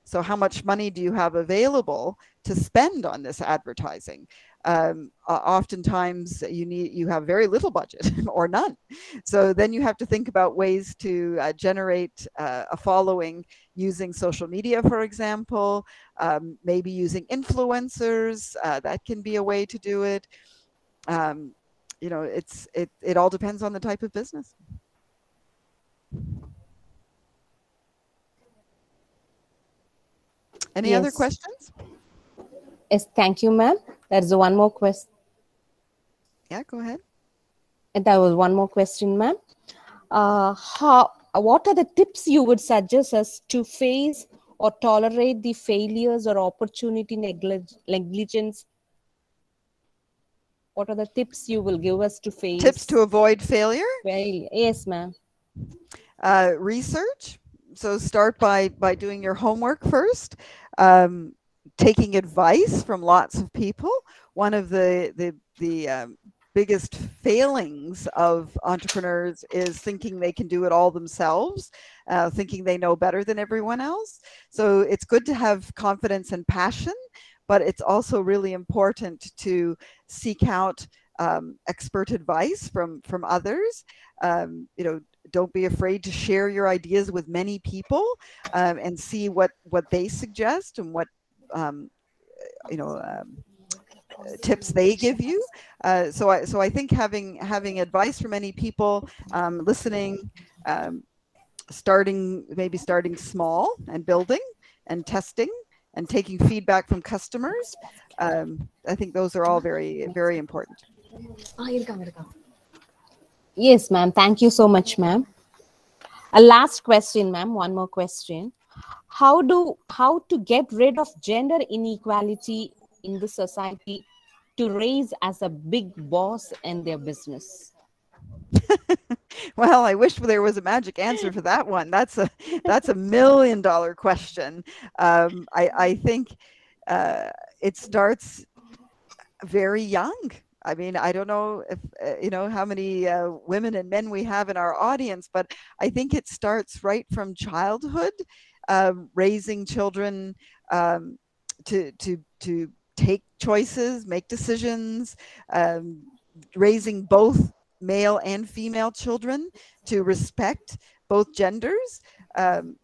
So how much money do you have available to spend on this advertising? Um, oftentimes you need you have very little budget or none. So then you have to think about ways to uh, generate uh, a following using social media, for example, um, maybe using influencers. Uh, that can be a way to do it. Um, you know, it's it it all depends on the type of business. Any other questions? Yes, thank you, ma'am. There's one more question. Yeah, go ahead. And there was one more question, ma'am. Uh, how? What are the tips you would suggest us to face or tolerate the failures or opportunity neglig- negligence? What are the tips you will give us to face? Tips to avoid failure? Failure. Yes, ma'am. uh, research. So start by by doing your homework first, um, taking advice from lots of people. One of the the the um, biggest failings of entrepreneurs is thinking they can do it all themselves, uh, thinking they know better than everyone else. So it's good to have confidence and passion, but it's also really important to seek out um, expert advice from from others. Um, you know, don't be afraid to share your ideas with many people um, and see what what they suggest and what um, you know um, tips they give you. Uh, so I so I think having having advice from many people, um, listening, um, starting maybe starting small and building and testing and taking feedback from customers. Um, I think those are all very very important. Yes, ma'am. Thank you so much, ma'am. A last question, ma'am. One more question. How do how to get rid of gender inequality in the society to raise as a big boss in their business? Well, I wish there was a magic answer for that one. That's a that's a million dollar question. Um, I I think uh, it starts very young. I mean, I don't know if uh, you know how many uh, women and men we have in our audience, but I think it starts right from childhood, um, raising children um, to to to take choices, make decisions, um, raising both male and female children to respect both genders. Um,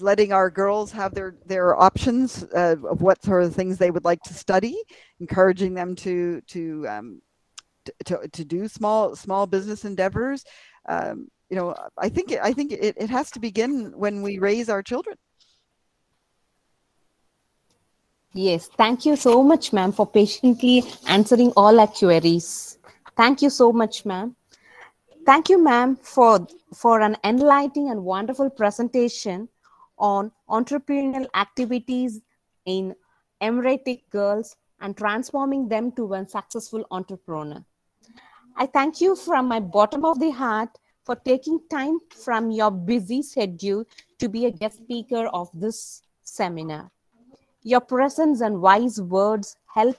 letting our girls have their their options uh, of what sort of things they would like to study, encouraging them to to um, to, to do small small business endeavors. Um, you know, I think it, I think it, it has to begin when we raise our children. Yes, thank you so much, ma'am, for patiently answering all our queries. Thank you so much, ma'am. Thank you, ma'am, for, for an enlightening and wonderful presentation on entrepreneurial activities in Emiratic girls and transforming them to a successful entrepreneur. I thank you from my bottom of the heart for taking time from your busy schedule to be a guest speaker of this seminar. Your presence and wise words help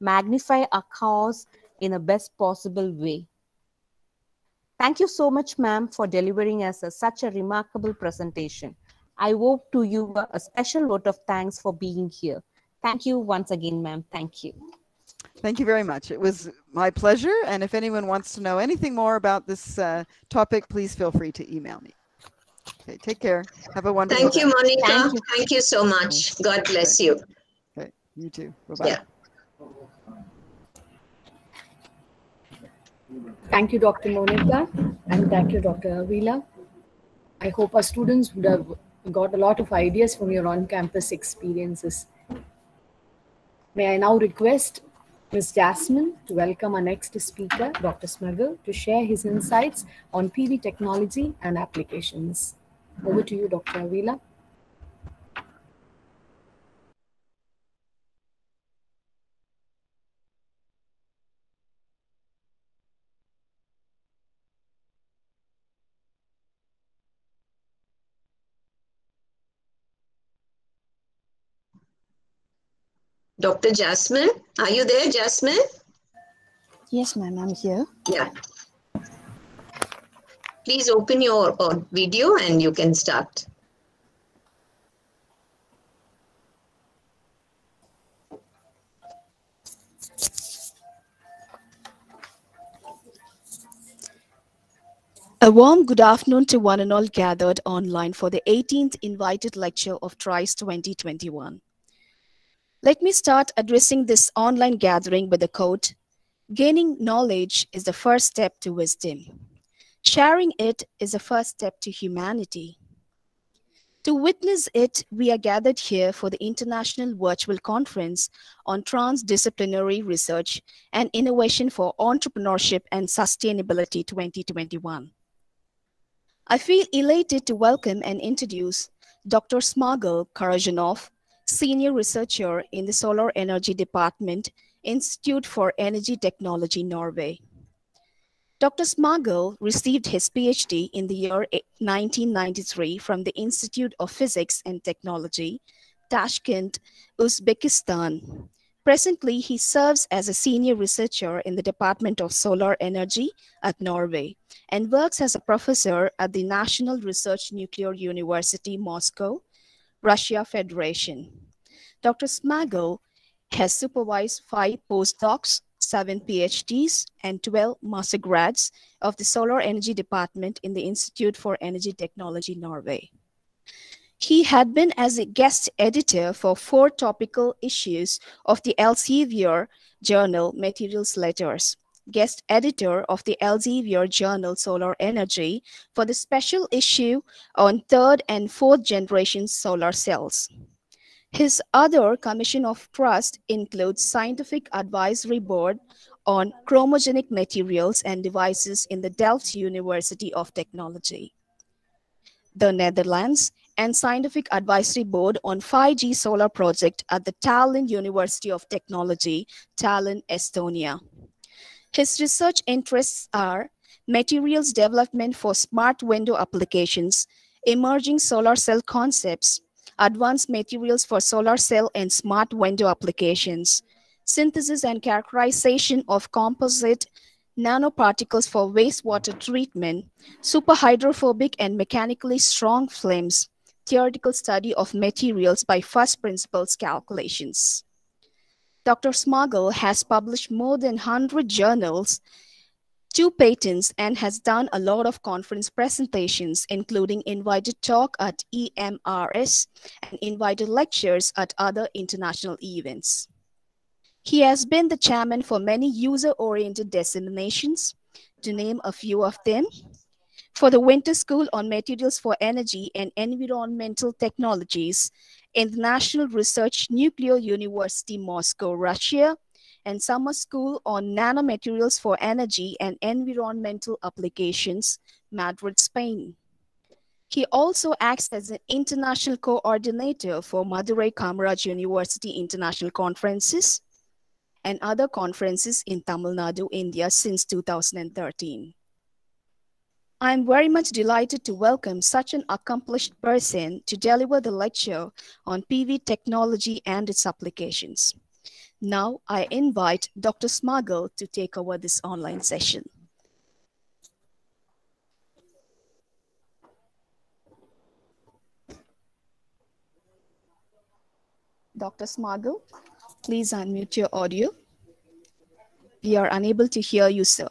magnify our cause in the best possible way. Thank you so much, ma'am, for delivering us a, such a remarkable presentation. I owe to you a special vote of thanks for being here. Thank you once again, ma'am. Thank you. Thank you very much. It was my pleasure. And if anyone wants to know anything more about this uh, topic, please feel free to email me. Okay, take care. Have a wonderful Thank you. Monica. Thank Thank you. you, so much. God bless you. Okay, you too. Bye-bye. Yeah. Thank you, Dr. Monica, and thank you, Dr. Avila. I hope our students would have got a lot of ideas from your on-campus experiences. May I now request Ms. Jasmine to welcome our next speaker, Dr. Smagul, to share his insights on PV technology and applications. Over to you, Dr. Avila. Dr. Jasmine, are you there, Jasmine? Yes, ma'am, I'm here. Yeah. Please open your uh, video and you can start. A warm good afternoon to one and all gathered online for the 18th invited lecture of TRIES 2021. Let me start addressing this online gathering with a quote Gaining knowledge is the first step to wisdom. Sharing it is a first step to humanity. To witness it, we are gathered here for the International Virtual Conference on Transdisciplinary Research and Innovation for Entrepreneurship and Sustainability 2021. I feel elated to welcome and introduce Dr. Smagul Karazhanov, Senior Researcher in the Solar Energy Department, Institute for Energy Technology, Norway. Dr. Smagul received his PhD in the year 1993 from the Institute of Physics and Technology, Tashkent, Uzbekistan. Presently, he serves as a senior researcher in the Department of Solar Energy at Norway and works as a professor at the National Research Nuclear University, Moscow, Russia Federation. Dr. Smagul has supervised five postdocs, seven PhDs, and 12 master grads of the Solar Energy Department in the Institute for Energy Technology, Norway. He had been as a guest editor for four topical issues of the Elsevier journal Materials Letters, guest editor of the Elsevier journal Solar Energy for the special issue on third and fourth generation solar cells. His other commission of trust includes Scientific Advisory Board on Chromogenic Materials and Devices in the Delft University of Technology, the Netherlands, and Scientific Advisory Board on 5G Solar Project at the Tallinn University of Technology, Tallinn, Estonia. His research interests are materials development for smart window applications, emerging solar cell concepts, advanced materials for solar cell and smart window applications, synthesis and characterization of composite nanoparticles for wastewater treatment, superhydrophobic and mechanically strong films, theoretical study of materials by first principles calculations. Dr. Smagul has published more than 100 journals, two patents, and has done a lot of conference presentations, including invited talk at EMRS and invited lectures at other international events. He has been the chairman for many user-oriented disseminations, to name a few of them. For the Winter School on Materials for Energy and Environmental Technologies in the National Research Nuclear University, Moscow, Russia, and Summer School on Nanomaterials for Energy and Environmental Applications, Madrid, Spain. He also acts as an international coordinator for Madurai Kamaraj University International Conferences and other conferences in Tamil Nadu, India since 2013. I'm very much delighted to welcome such an accomplished person to deliver the lecture on PV technology and its applications. Now I invite Dr. Smagul to take over this online session. Dr. Smagul, please unmute your audio. We are unable to hear you, sir.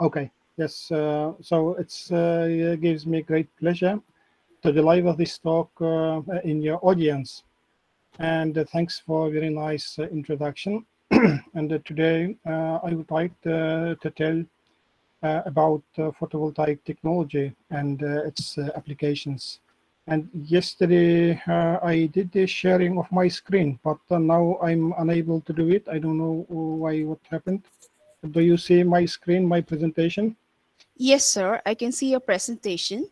Okay, yes. Uh, so it's, uh, it gives me great pleasure to deliver this talk uh, in your audience. And uh, thanks for a very nice uh, introduction. and uh, today I would like to, to tell about photovoltaic technology and its applications. And yesterday I did the sharing of my screen, but now I'm unable to do it. I don't know why what happened. Do you see my screen, my presentation? Yes, sir. I can see your presentation.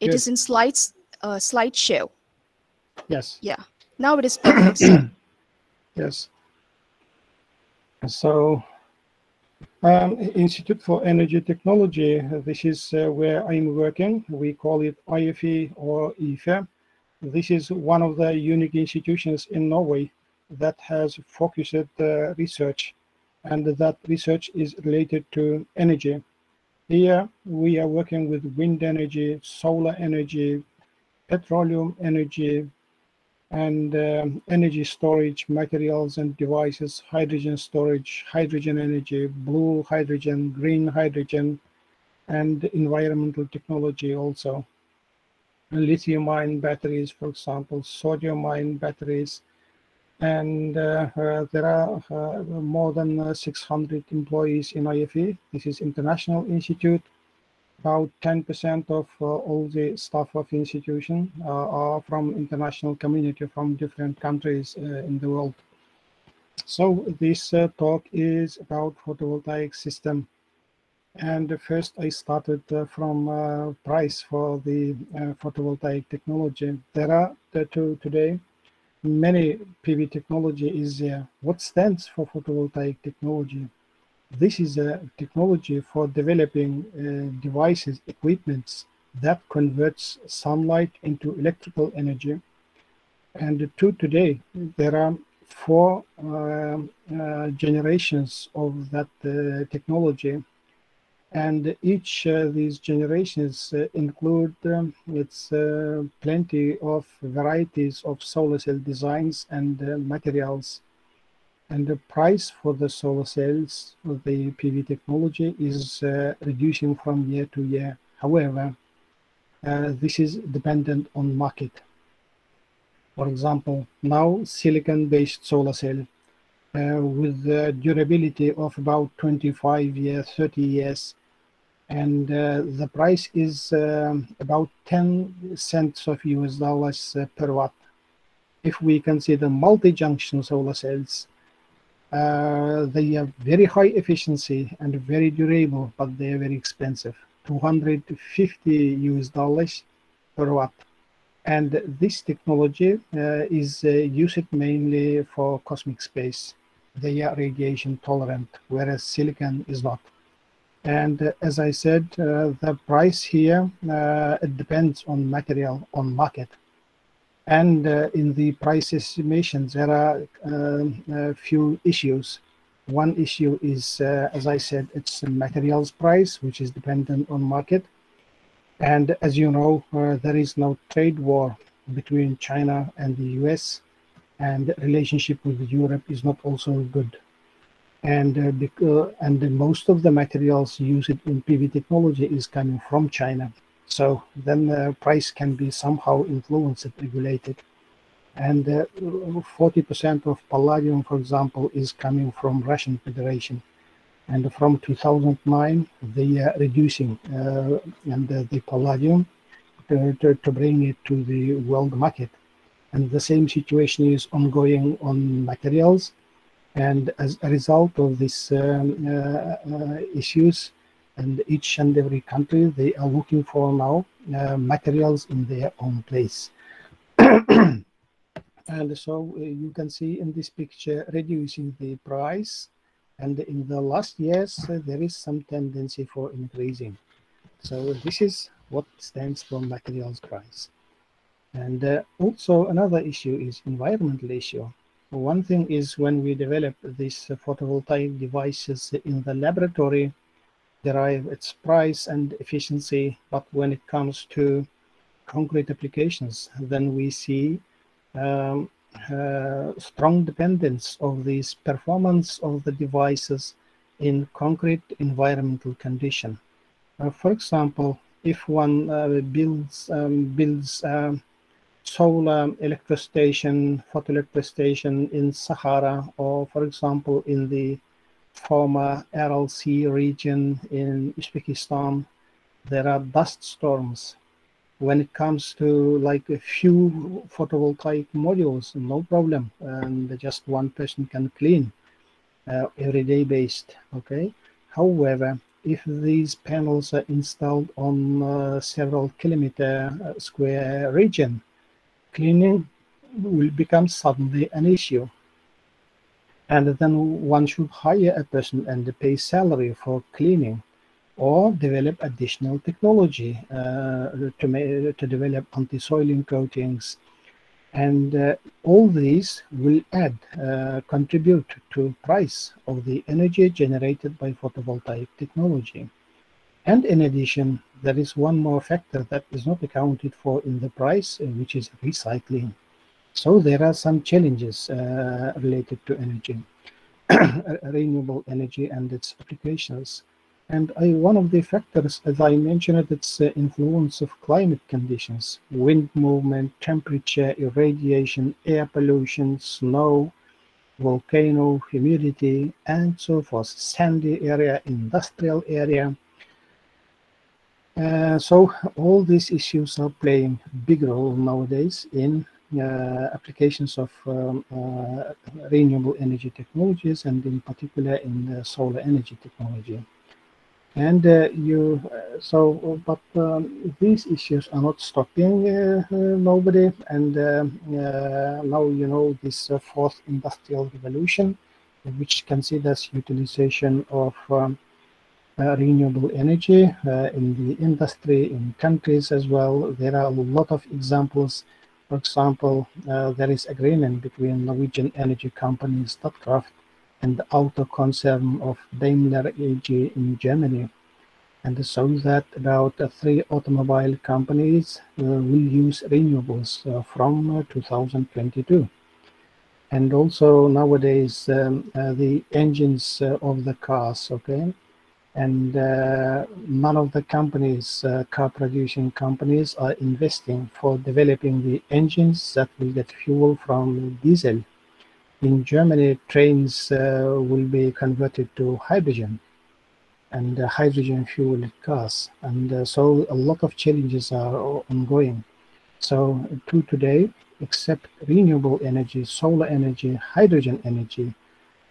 It Yes. is in slides, uh, slideshow. Yes. Yeah. Now it is perfect. Yes. So, um, Institute for Energy Technology, this is uh, where I'm working. We call it IFE or IFE. This is one of the unique institutions in Norway that has focused uh, research, and that research is related to energy. Here we are working with wind energy, solar energy, petroleum energy, and um, energy storage materials and devices, hydrogen storage, hydrogen energy, blue hydrogen, green hydrogen, and environmental technology also. Lithium ion batteries, for example, sodium ion batteries, and uh, uh, there are uh, more than uh, 600 employees in IFE. This is International Institute. About 10% of uh, all the staff of institution uh, are from international community from different countries uh, in the world. So this uh, talk is about photovoltaic system. And first I started uh, from uh, price for the photovoltaic technology. There are two today many PV technology is there. What stands for photovoltaic technology? This is a technology for developing uh, devices, equipments that converts sunlight into electrical energy. And to today, there are four um, uh, generations of that uh, technology. And each uh, these generations uh, include um, it's uh, plenty of varieties of solar cell designs and uh, materials. And the price for the solar cells, of the PV technology, is uh, reducing from year to year. However, uh, this is dependent on market. For example, now silicon-based solar cell uh, with the durability of about 25 years, 30 years, and uh, the price is um, about 10 cents of US dollars uh, per watt. If we consider multi-junction solar cells, uh, they have very high efficiency and very durable, but they are very expensive. 250 US dollars per watt. And this technology uh, is uh, used mainly for cosmic space. They are radiation tolerant, whereas silicon is not. And uh, as I said, uh, the price here, it depends on material, on market. And uh, in the price estimations, there are um, a few issues. One issue is, uh, as I said, it's materials price, which is dependent on market. And as you know, uh, there is no trade war between China and the US, and the relationship with Europe is not also good. And uh, because, and the most of the materials used in PV technology is coming from China. So then the price can be somehow influenced, regulated. And uh, 40% of palladium, for example, is coming from Russian Federation. And from 2009, they are reducing uh, and uh, the palladium to, to, to bring it to the world market. And the same situation is ongoing on materials. And as a result of these um, uh, uh, issues, and each and every country, they are looking for now uh, materials in their own place. and so uh, you can see in this picture reducing the price. And in the last years uh, there is some tendency for increasing. So this is what stands for materials price. And uh, also another issue is environmental issue one thing is when we develop these uh, photovoltaic devices in the laboratory derive its price and efficiency but when it comes to concrete applications then we see um, uh, strong dependence of this performance of the devices in concrete environmental condition. Uh, for example, if one uh, builds um, builds um, solar electrostation, photoelectrostation in Sahara, or for example in the former Aral Sea region in Uzbekistan, there are dust storms. When it comes to like a few photovoltaic modules, no problem, and just one person can clean uh, everyday based. Okay. However, if these panels are installed on uh, several kilometer uh, square region, cleaning will become suddenly an issue and then one should hire a person and pay salary for cleaning or develop additional technology uh, to, to develop anti-soiling coatings. And uh, all these will add uh, contribute to price of the energy generated by photovoltaic technology. And in addition there is one more factor that is not accounted for in the price uh, which is recycling so there are some challenges uh, related to energy, renewable energy and its applications. And I, one of the factors, as I mentioned, it's the influence of climate conditions, wind movement, temperature, irradiation, air pollution, snow, volcano, humidity, and so forth, sandy area, industrial area. Uh, so all these issues are playing big role nowadays in uh, applications of um, uh, renewable energy technologies and in particular in solar energy technology. And uh, you, so, but um, these issues are not stopping nobody. And now, you know, this fourth industrial revolution, which considers utilization of um, uh, renewable energy uh, in the industry, in countries as well. There are a lot of examples for example, uh, there is agreement between Norwegian energy company Statkraft and the auto concern of Daimler AG in Germany. And so that about uh, three automobile companies uh, will use renewables uh, from uh, 2022. And also nowadays, um, uh, the engines of the cars, okay, and uh, none of the companies, uh, car producing companies, are investing for developing the engines that will get fuel from diesel. In Germany, trains uh, will be converted to hydrogen and uh, hydrogen fueled cars. And uh, so a lot of challenges are ongoing. So to today, except renewable energy, solar energy, hydrogen energy,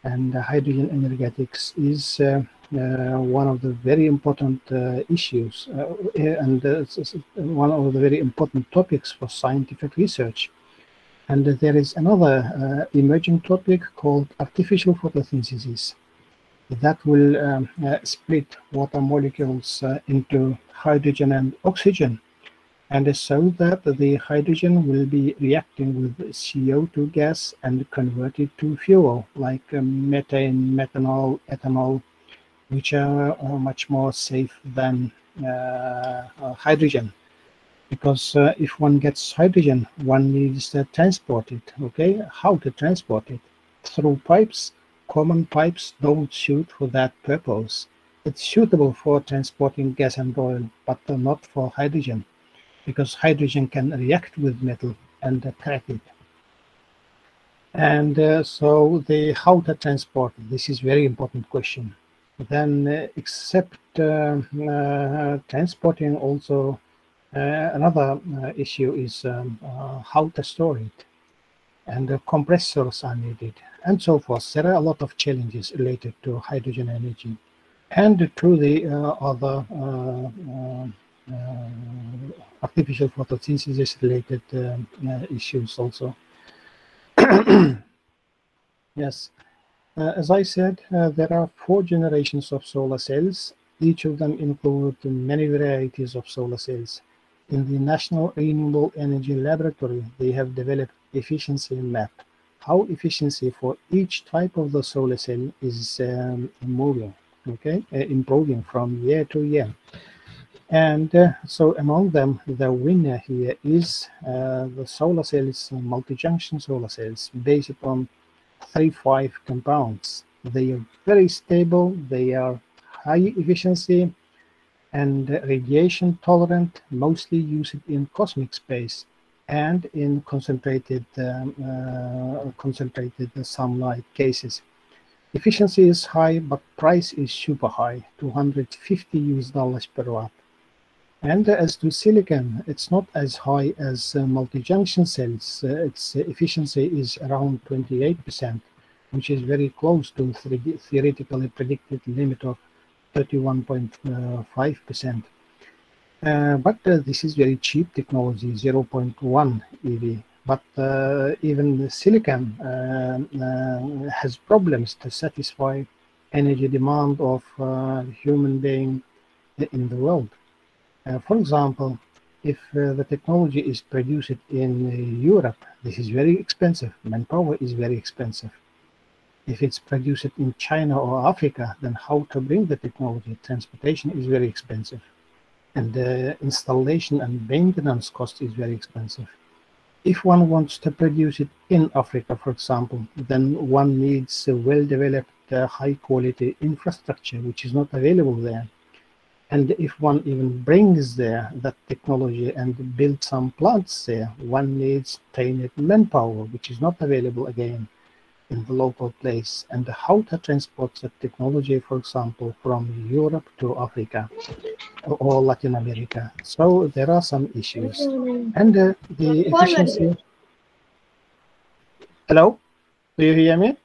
and hydrogen energetics is uh, uh, one of the very important uh, issues and one of the very important topics for scientific research. And there is another emerging topic called artificial photosynthesis that will um, split water molecules into hydrogen and oxygen and so that the hydrogen will be reacting with CO2 gas and converted to fuel like um, methane, methanol, ethanol, which are much more safe than uh, uh, hydrogen. Because uh, if one gets hydrogen one needs to transport it okay? How to transport it? Through pipes. Common pipes don't suit for that purpose. It's suitable for transporting gas and oil but not for hydrogen because hydrogen can react with metal and crack it. And uh, so the how to transport this is very important question. Then uh, except uh, uh, transporting also another issue is um, how to store it. And compressors are needed and so forth. There are a lot of challenges related to hydrogen energy and to the other artificial photosynthesis related um, issues also. yes, uh, as I said, uh, there are four generations of solar cells. Each of them include many varieties of solar cells. In the National Renewable Energy Laboratory, they have developed efficiency map. How efficiency for each type of the solar cell is um, moving, okay, uh, improving from year to year. And uh, so among them, the winner here is uh, the solar cells, multi-junction solar cells, based on 3,5 compounds. They are very stable, they are high efficiency, and radiation tolerant, mostly used in cosmic space and in concentrated um, uh, concentrated sunlight cases. Efficiency is high, but price is super high, 250 US dollars per watt. And as to silicon, it's not as high as uh, multi-junction cells. Uh, its efficiency is around 28%, which is very close to the theoretically predicted limit of 31.5%. Uh, but uh, this is very cheap technology, 0.1 EV. But uh, even silicon uh, has problems to satisfy energy demand of human being in the world. For example, if uh, the technology is produced in uh, Europe, this is very expensive. Manpower is very expensive. If it's produced in China or Africa, then how to bring the technology? Transportation is very expensive and the installation and maintenance cost is very expensive. If one wants to produce it in Africa, for example, then one needs a well-developed, uh, high-quality infrastructure, which is not available there. And if one even brings there that technology and build some plants there, one needs trained manpower, which is not available again in the local place and how to transport that technology, for example, from Europe to Africa or Latin America. So there are some issues. And uh, the efficiency. Hello? Do you hear me?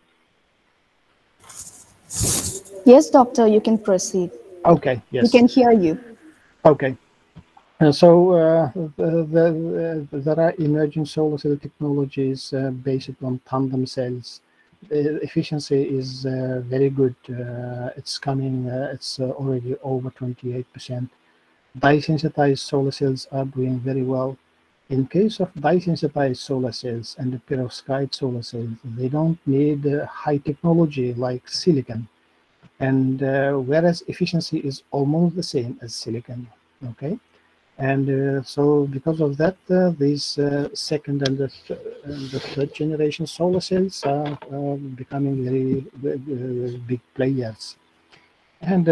Yes, doctor, you can proceed. Okay, yes. We can hear you. Okay. Uh, so uh, the, the, uh, there are emerging solar cell technologies uh, based on tandem cells the efficiency is uh, very good. Uh, it's coming, uh, it's already over 28%. Dye-sensitized solar cells are doing very well. In case of dye-sensitized solar cells and the perovskite solar cells, they don't need high technology like silicon. And whereas efficiency is almost the same as silicon, okay? And uh, so because of that, uh, these uh, second and the, th and the, third generation solar cells are becoming very, big players. And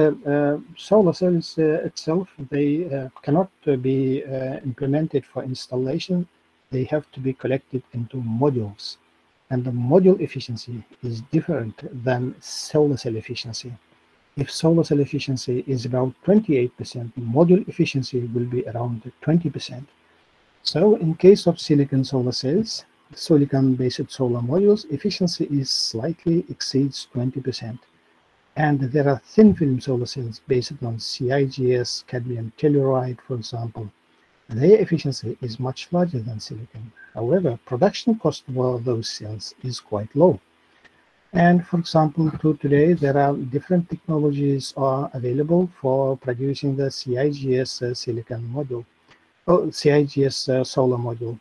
solar cells itself, they cannot be implemented for installation. They have to be collected into modules. And the module efficiency is different than solar cell efficiency if solar cell efficiency is about 28%, module efficiency will be around 20%. So in case of silicon solar cells, silicon-based solar modules, efficiency is slightly exceeds 20%. And there are thin film solar cells based on CIGS, cadmium telluride, for example. Their efficiency is much larger than silicon. However, production cost for those cells is quite low. And for example, to today, there are different technologies are available for producing the CIGS uh, silicon module, or CIGS uh, solar module.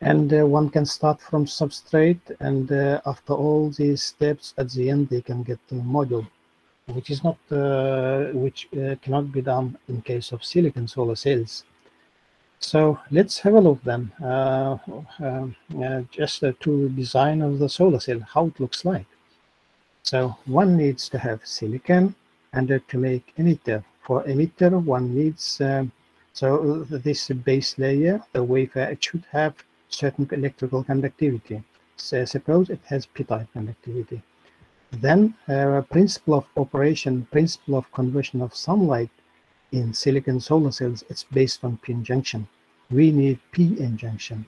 And uh, one can start from substrate, and uh, after all these steps, at the end, they can get the module, which is not, uh, which uh, cannot be done in case of silicon solar cells. So let's have a look then, uh, uh, just to design of the solar cell, how it looks like. So one needs to have silicon and to make emitter. For emitter, one needs, um, so this base layer, the wafer, it should have certain electrical conductivity. So suppose it has p-type conductivity. Then uh, principle of operation, principle of conversion of sunlight in silicon solar cells, it's based on p junction we need p-n junction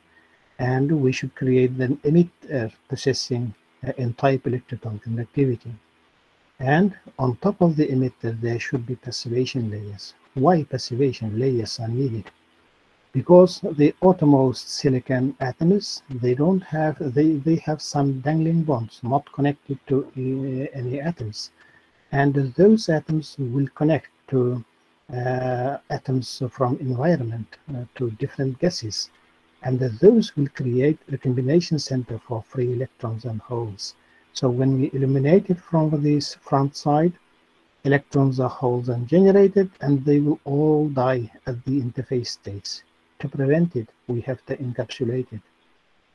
and we should create an emitter possessing uh, n-type electrical conductivity. And on top of the emitter, there should be passivation layers. Why passivation layers are needed? Because the outermost silicon atoms, they don't have, they, they have some dangling bonds not connected to uh, any atoms. And those atoms will connect to uh, atoms from environment uh, to different gases. And those will create a combination center for free electrons and holes. So when we eliminate it from this front side, Electrons are holes and generated, and they will all die at the interface states. To prevent it, we have to encapsulate it.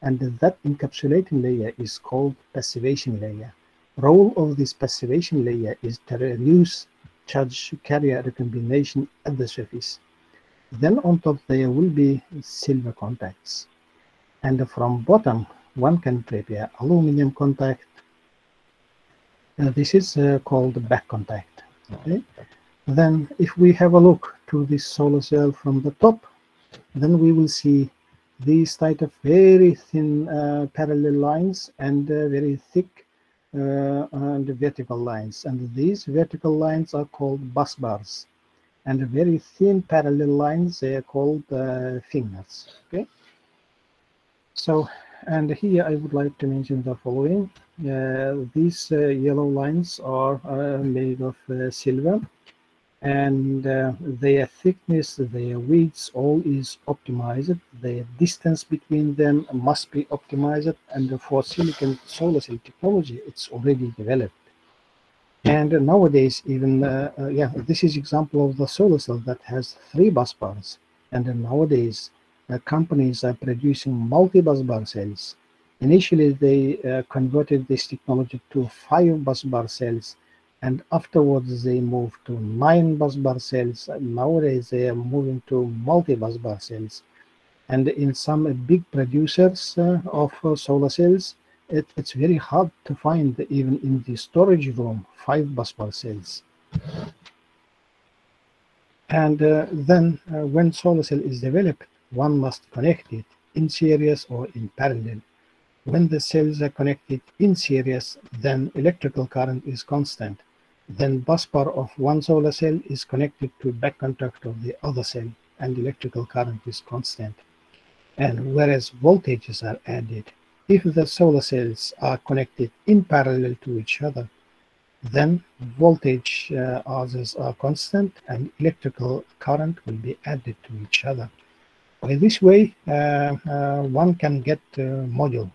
And that encapsulating layer is called passivation layer. Role of this passivation layer is to reduce charge carrier recombination at the surface. Then on top there will be silver contacts. And from bottom, one can prepare aluminum contact. Uh, this is uh, called back contact. Okay. Then if we have a look to this solar cell from the top, then we will see these type of very thin uh, parallel lines and uh, very thick uh, and vertical lines. And these vertical lines are called bus bars. And very thin parallel lines, they are called uh, fingers. Okay. So, and here I would like to mention the following. Uh, these uh, yellow lines are made of silver and uh, their thickness, their width, all is optimized. The distance between them must be optimized, and for silicon solar cell technology, it's already developed. And nowadays, even uh, uh, yeah, this is example of the solar cell that has three bus bars. And nowadays, uh, companies are producing multi-bus bar cells. Initially, they uh, converted this technology to five bus bar cells and afterwards they move to nine bus bar cells. Nowadays they are moving to multi-bus bar cells. And in some big producers uh, of uh, solar cells, it, it's very hard to find even in the storage room five bus bar cells. And uh, then uh, when solar cell is developed, one must connect it in series or in parallel. When the cells are connected in series, then electrical current is constant then bus bar of one solar cell is connected to back contact of the other cell and electrical current is constant. And whereas voltages are added, if the solar cells are connected in parallel to each other, then voltage uh, others are constant and electrical current will be added to each other. By this way, uh, uh, one can get a module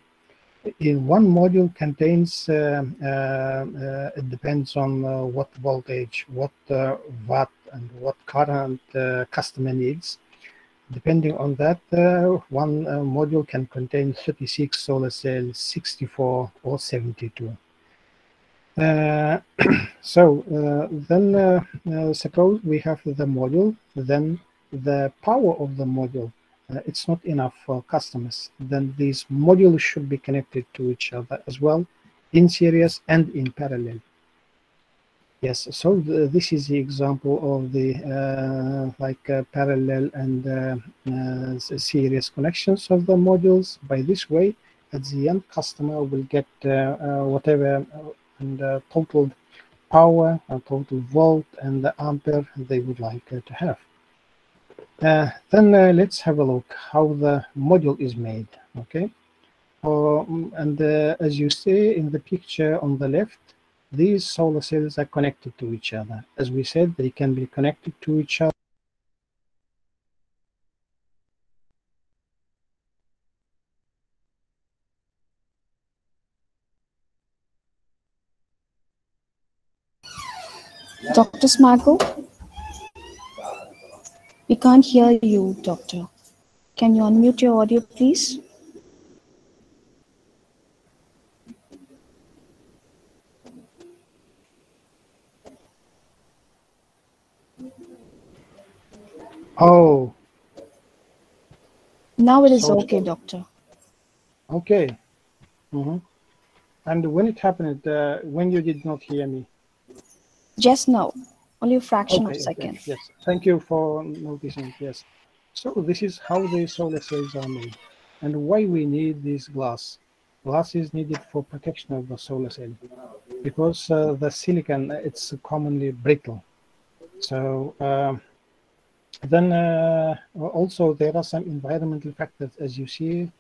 in one module contains, uh, uh, uh, it depends on what voltage, what watt, and what current customer needs. Depending on that, one module can contain 36 solar cells, 64 or 72. Uh, so uh, then uh, suppose we have the module, then the power of the module uh, it's not enough for customers, then these modules should be connected to each other as well in series and in parallel. Yes, so the, this is the example of the uh, like uh, parallel and uh, uh, series connections of the modules. By this way, at the end, customer will get uh, whatever and total power, total volt, and the ampere they would like to have. Uh, then uh, let's have a look how the module is made, okay? Um, and uh, as you see in the picture on the left, these solar cells are connected to each other. As we said, they can be connected to each other. Dr. Smagul? We can't hear you, doctor. Can you unmute your audio, please? Oh. Now it is okay, doctor. Okay. Mm -hmm. And when it happened, uh, when you did not hear me? Just now. Only a fraction okay, of a second. Okay. Yes, thank you for noticing. Yes. So this is how the solar cells are made and why we need this glass. Glass is needed for protection of the solar cell because uh, the silicon, it's commonly brittle. So uh, then uh, also there are some environmental factors as you see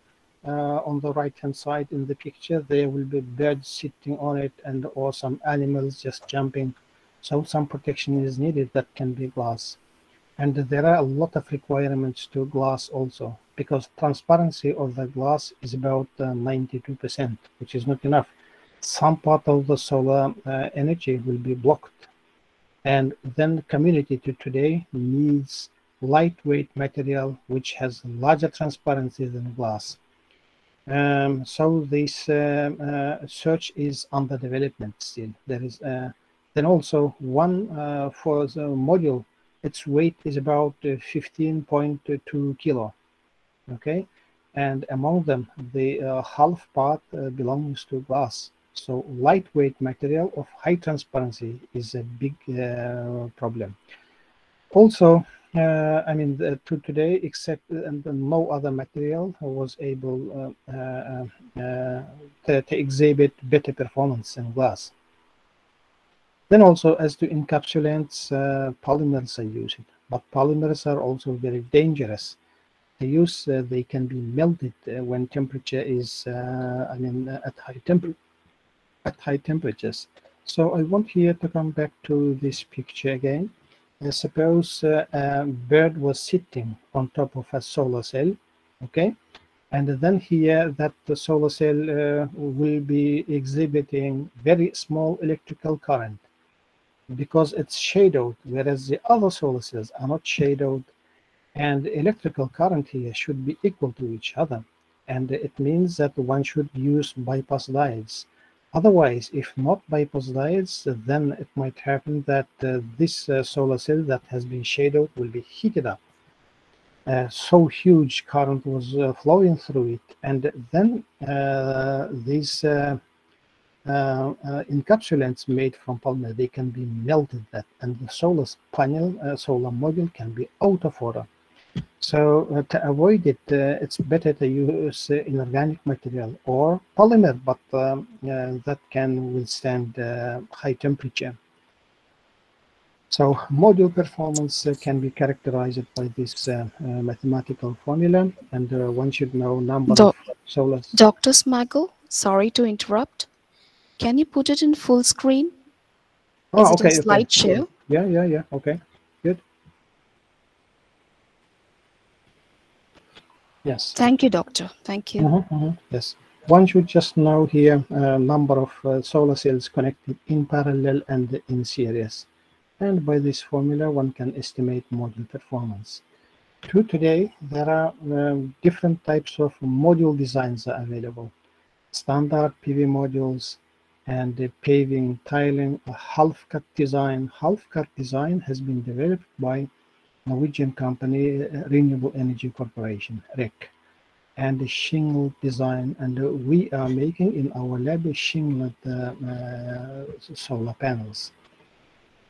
uh, on the right hand side in the picture there will be birds sitting on it and or some animals just jumping so some protection is needed that can be glass. And there are a lot of requirements to glass also because transparency of the glass is about 92%, uh, which is not enough. Some part of the solar uh, energy will be blocked. And then the community to today needs lightweight material which has larger transparency than glass. Um, so this um, uh, search is under development still. There is uh, then also one uh, for the module. Its weight is about 15.2 kilo. Okay, and among them, the uh, half part uh, belongs to glass. So lightweight material of high transparency is a big uh, problem. Also, uh, I mean, the, to today, except and no other material was able uh, uh, to, to, exhibit better performance than glass. Then also, as to encapsulants, polymers are used, but polymers are also very dangerous. They use they can be melted when temperature is, I mean, at high temperature at high temperatures. So I want here to come back to this picture again. Uh, suppose uh, a bird was sitting on top of a solar cell, okay? And then here that the solar cell uh, will be exhibiting very small electrical current because it's shadowed, whereas the other solar cells are not shadowed. And electrical current here should be equal to each other. And it means that one should use bypass diodes Otherwise, if not bypass diodes, then it might happen that uh, this uh, solar cell that has been shadowed will be heated up. Uh, so huge current was uh, flowing through it, and then uh, these uh, encapsulants made from polymer they can be melted, that, and the solar panel, solar module can be out of order. So uh, to avoid it, uh, it's better to use uh, inorganic material or polymer, but um, that can withstand high temperature. So module performance uh, can be characterized by this uh, uh, mathematical formula, and one should know number Do of solar. Dr. Smagul, sorry to interrupt. Can you put it in full screen? Oh, Is okay, it in slideshow? Okay. Yeah, yeah, yeah. Okay. Good. Yes. Thank you, doctor. Thank you. Mm -hmm, mm -hmm. Yes. One should just know here a uh, number of uh, solar cells connected in parallel and in series. And by this formula, one can estimate module performance. To today, there are um, different types of module designs are available. Standard PV modules and the paving, tiling, a half-cut design. Half-cut design has been developed by Norwegian company uh, Renewable Energy Corporation, REC, and the shingle design. And uh, we are making in our lab shingled uh, solar panels.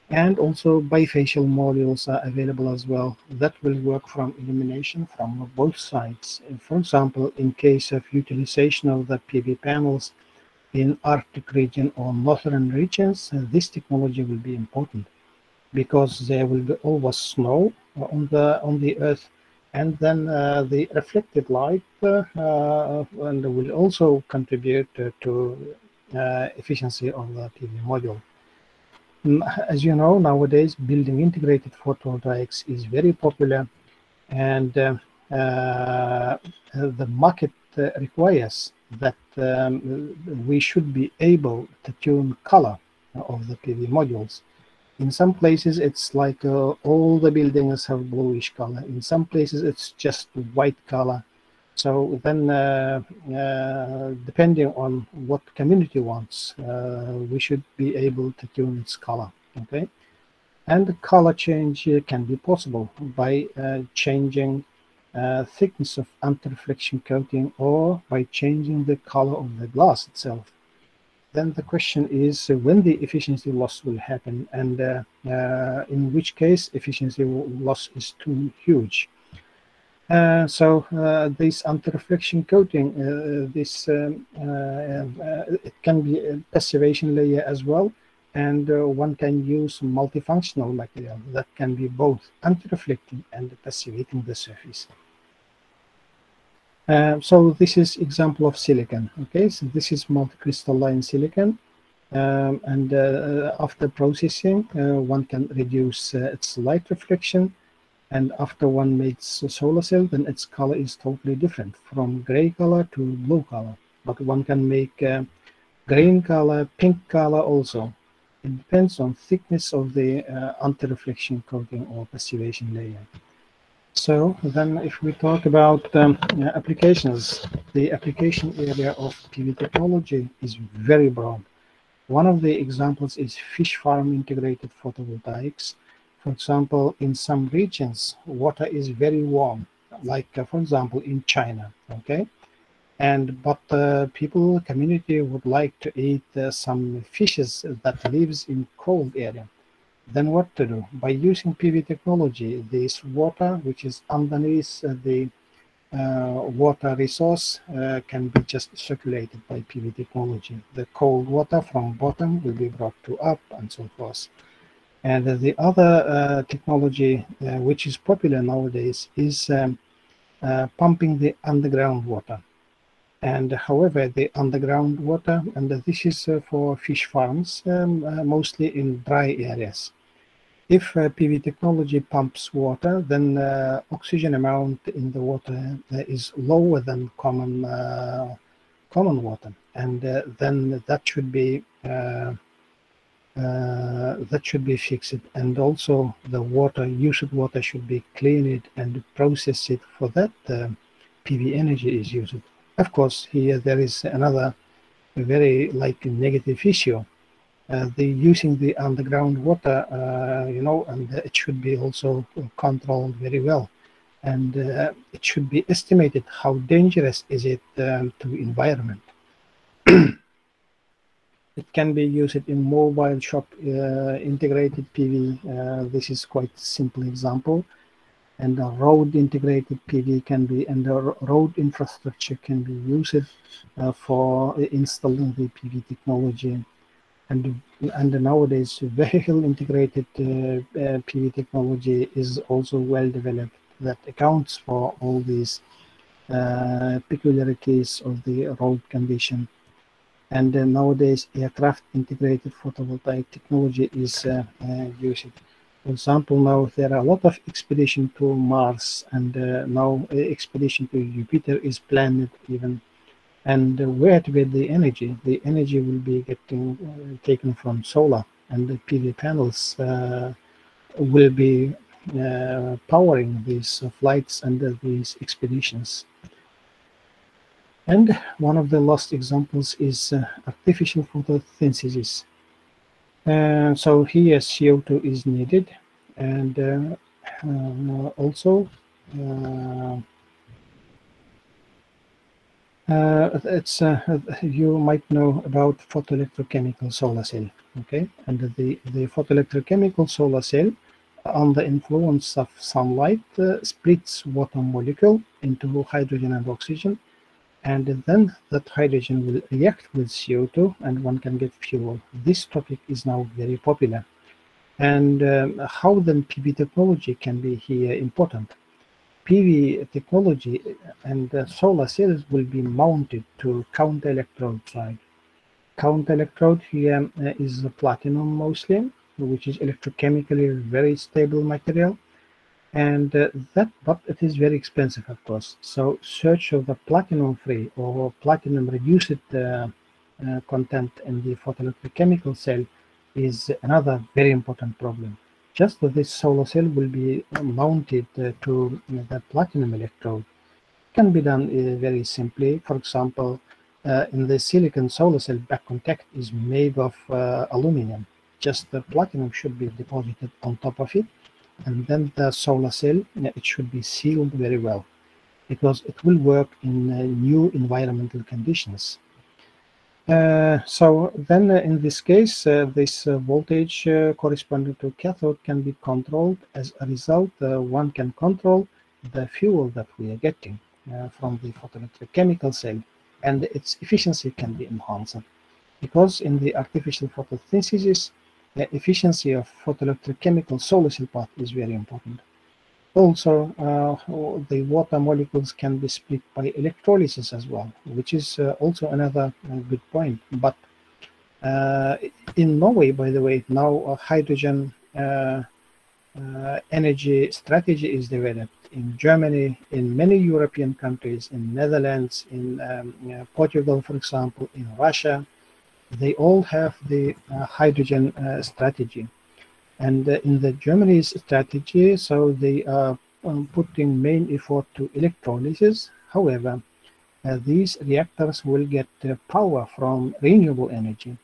And also bifacial modules are available as well that will work from illumination from both sides. For example, in case of utilization of the PV panels in Arctic region or northern regions, this technology will be important because there will be always snow on the on the earth and then uh, the reflected light uh, uh, and will also contribute to efficiency of the PV module. Mm, as you know, nowadays building integrated photovoltaics is very popular and uh, uh, the market uh, requires that um, we should be able to tune color of the PV modules in some places, it's like uh, all the buildings have bluish color. In some places, it's just white color. So then, uh, uh, depending on what community wants, uh, we should be able to tune its color. Okay, and the color change can be possible by uh, changing uh, thickness of anti-reflection coating or by changing the color of the glass itself then the question is uh, when the efficiency loss will happen and uh, in which case efficiency loss is too huge. Uh, so uh, this anti-reflection coating, uh, this um, it can be a passivation layer as well, and one can use multifunctional material that can be both anti-reflecting and passivating the surface. Uh, so this is example of silicon. Okay, so this is multicrystalline silicon. Um, and uh, after processing, uh, one can reduce uh, its light reflection. And after one makes a solar cell, then its color is totally different from gray color to blue color. But one can make uh, green color, pink color also. It depends on thickness of the uh, anti-reflection coating or passivation layer. So then if we talk about um, applications, the application area of PV technology is very broad. One of the examples is fish farm integrated photovoltaics. For example, in some regions, water is very warm, like uh, for example in China, okay? And but uh, people, community would like to eat uh, some fishes that lives in cold area. Then what to do? By using PV technology, this water, which is underneath uh, the uh, water resource uh, can be just circulated by PV technology. The cold water from bottom will be brought to up and so forth. And the other uh, technology uh, which is popular nowadays is um, uh, pumping the underground water. And however, the underground water, and this is for fish farms, um, mostly in dry areas if uh, PV technology pumps water, then uh, oxygen amount in the water uh, is lower than common uh, common water, and uh, then that should be uh, that should be fixed. And also, the water used water should be cleaned and processed for that PV energy is used. Of course, here there is another very like negative issue uh, the using the underground water, uh, you know, and it should be also controlled very well. And uh, it should be estimated how dangerous is it um, to environment. it can be used in mobile shop uh, integrated PV. Uh, this is quite simple example. And a road integrated PV can be, and the road infrastructure can be used for installing the PV technology and and nowadays vehicle integrated uh, uh, PV technology is also well developed that accounts for all these uh, peculiarities of the road condition. And uh, nowadays aircraft integrated photovoltaic technology is uh, uh, used. For example, now there are a lot of expedition to Mars and now expedition to Jupiter is planned even and where to get the energy? The energy will be getting uh, taken from solar, and the PV panels uh, will be uh, powering these flights and these expeditions. And one of the last examples is uh, artificial photosynthesis. Uh, so here CO2 is needed, and uh, also uh, it's uh, you might know about photoelectrochemical solar cell, okay? And the the photoelectrochemical solar cell, under the influence of sunlight, uh, splits water molecule into hydrogen and oxygen, and then that hydrogen will react with CO2, and one can get fuel. This topic is now very popular, and um, how then PV technology can be here important. PV technology and solar cells will be mounted to counter electrode side. Counter electrode here uh, is platinum mostly, which is electrochemically very stable material. And uh, that, but it is very expensive, of course. So search of the platinum free or platinum reduced uh, uh content in the photoelectrochemical cell is another very important problem just this solar cell will be mounted uh, to the platinum electrode. It can be done uh, very simply. For example, uh, in the silicon solar cell back contact is made of aluminum. Just the platinum should be deposited on top of it and then the solar cell it should be sealed very well because it will work in uh, new environmental conditions uh, so then uh, in this case, uh, this voltage corresponding to cathode can be controlled. As a result, one can control the fuel that we are getting from the photoelectrochemical cell and its efficiency can be enhanced. Because in the artificial photosynthesis, the efficiency of photoelectrochemical solar cell path is very important. Also, uh, the water molecules can be split by electrolysis as well, which is uh, also another uh, good point. But uh, in Norway, by the way, now a hydrogen uh, uh, energy strategy is developed. In Germany, in many European countries, in Netherlands, in um, Portugal, for example, in Russia, they all have the hydrogen strategy. And uh, in the Germany's strategy, so they are um, putting main effort to electrolysis. However, uh, these reactors will get uh, power from renewable energy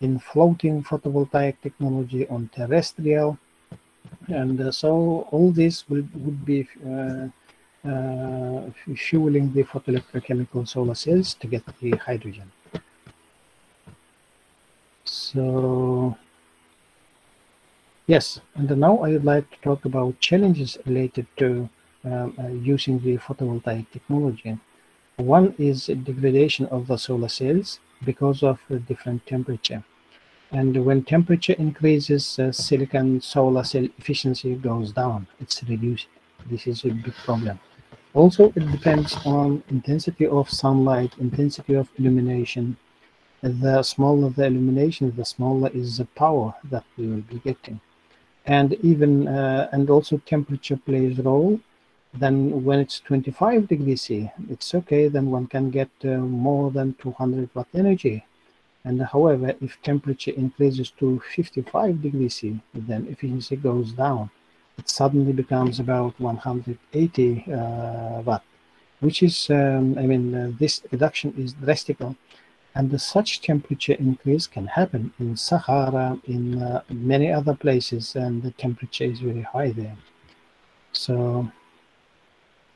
in floating photovoltaic technology on terrestrial. And uh, so all this will, would be uh, uh, fueling the photoelectrochemical solar cells to get the hydrogen. So yes, and now I would like to talk about challenges related to um, uh, using the photovoltaic technology. One is degradation of the solar cells because of a different temperature. And when temperature increases, uh, silicon solar cell efficiency goes down. It's reduced. This is a big problem. Also, it depends on intensity of sunlight, intensity of illumination. The smaller the illumination, the smaller is the power that we will be getting. And even, uh, and also temperature plays a role. Then when it's 25 degrees C, it's okay, then one can get uh, more than 200 watt energy. And however, if temperature increases to 55 degrees C, then efficiency goes down it suddenly becomes about 180 uh, watt, which is, um, I mean, uh, this reduction is drastic. And the, such temperature increase can happen in Sahara, in uh, many other places, and the temperature is very high there. So,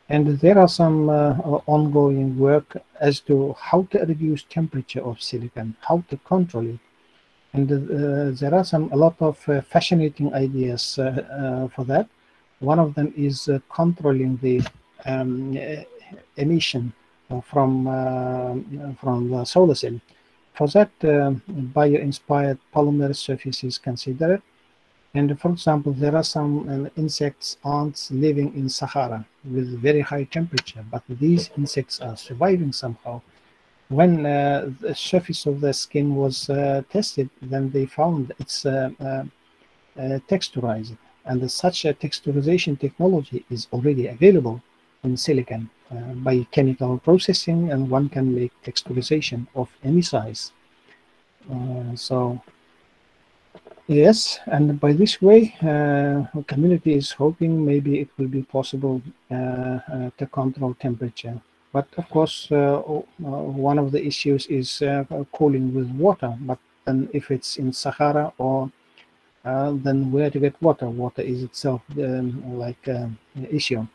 and there are some uh, ongoing work as to how to reduce temperature of silicon, how to control it, and uh, there are some a lot of uh, fascinating ideas uh, for that. One of them is controlling the um, emission from from the solar cell. For that, bio-inspired polymer surface is considered. And for example, there are some uh, insects, ants living in Sahara with very high temperature, but these insects are surviving somehow when uh, the surface of the skin was uh, tested, then they found it's uh, uh, uh texturized. And such a texturization technology is already available in silicon uh, by chemical processing, and one can make texturization of any size. so, yes, and by this way, the community is hoping maybe it will be possible to control temperature but of course, uh, uh, one of the issues is uh, cooling with water. But then if it's in Sahara or then where to get water? Water is itself um, like an issue.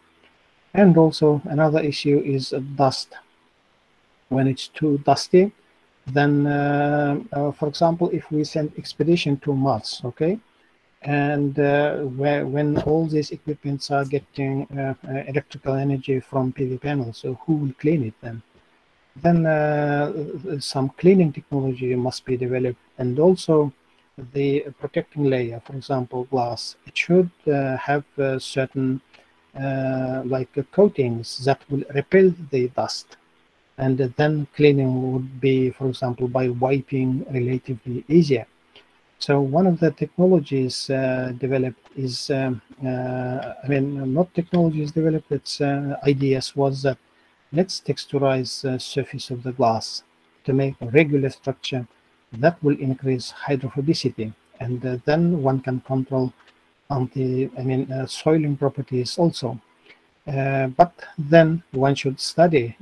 And also another issue is dust. When it's too dusty, then, uh, uh, for example, if we send expedition to Mars, okay, and uh, where, when all these equipments are getting uh, uh electrical energy from PV panels, so who will clean it then? Then uh, some cleaning technology must be developed, and also the protecting layer, for example, glass. It should have certain like coatings that will repel the dust, and then cleaning would be, for example, by wiping relatively easier so one of the technologies uh, developed is, um, uh, I mean, not technologies developed, it's uh, ideas was that let's texturize the surface of the glass to make a regular structure that will increase hydrophobicity. And uh, then one can control anti, I mean, uh, soiling properties also. Uh, but then one should study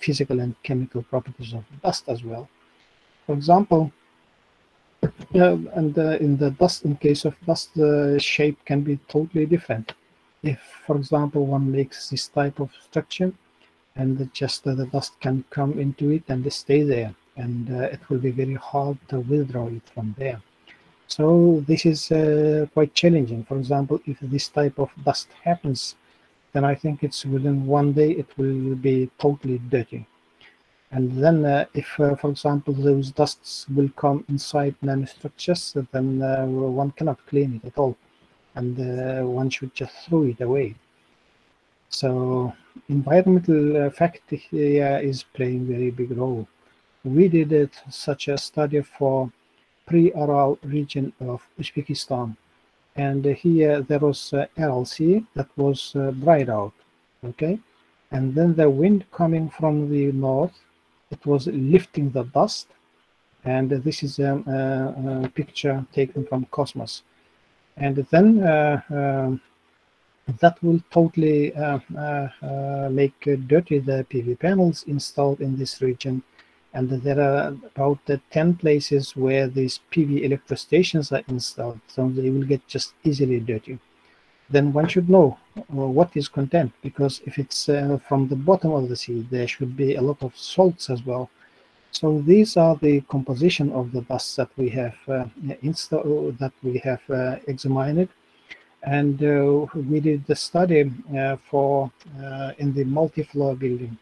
physical and chemical properties of dust as well. For example, yeah, and uh, in the dust, in case of dust, the shape can be totally different. If, for example, one makes this type of structure, and just uh, the dust can come into it and stay there, and uh, it will be very hard to withdraw it from there. So this is uh, quite challenging. For example, if this type of dust happens, then I think it's within one day it will be totally dirty. And then uh, if, uh, for example, those dusts will come inside nanostructures, then uh, one cannot clean it at all. And uh, one should just throw it away. So environmental factor here is playing very big role. We did it, such a study for pre-Aral region of Uzbekistan. And here there was uh, Sea that was uh, dried out, okay? And then the wind coming from the north it was lifting the dust And this is a, a, a picture taken from Cosmos. And then uh, um, that will totally uh, uh, uh make dirty the PV panels installed in this region. And there are about 10 places where these PV electrostations are installed, so they will get just easily dirty. Then one should know what is content, because if it's uh, from the bottom of the sea, there should be a lot of salts as well. So these are the composition of the dust that we have uh, installed, that we have uh, examined and uh, we did the study uh, for uh, in the multi-floor building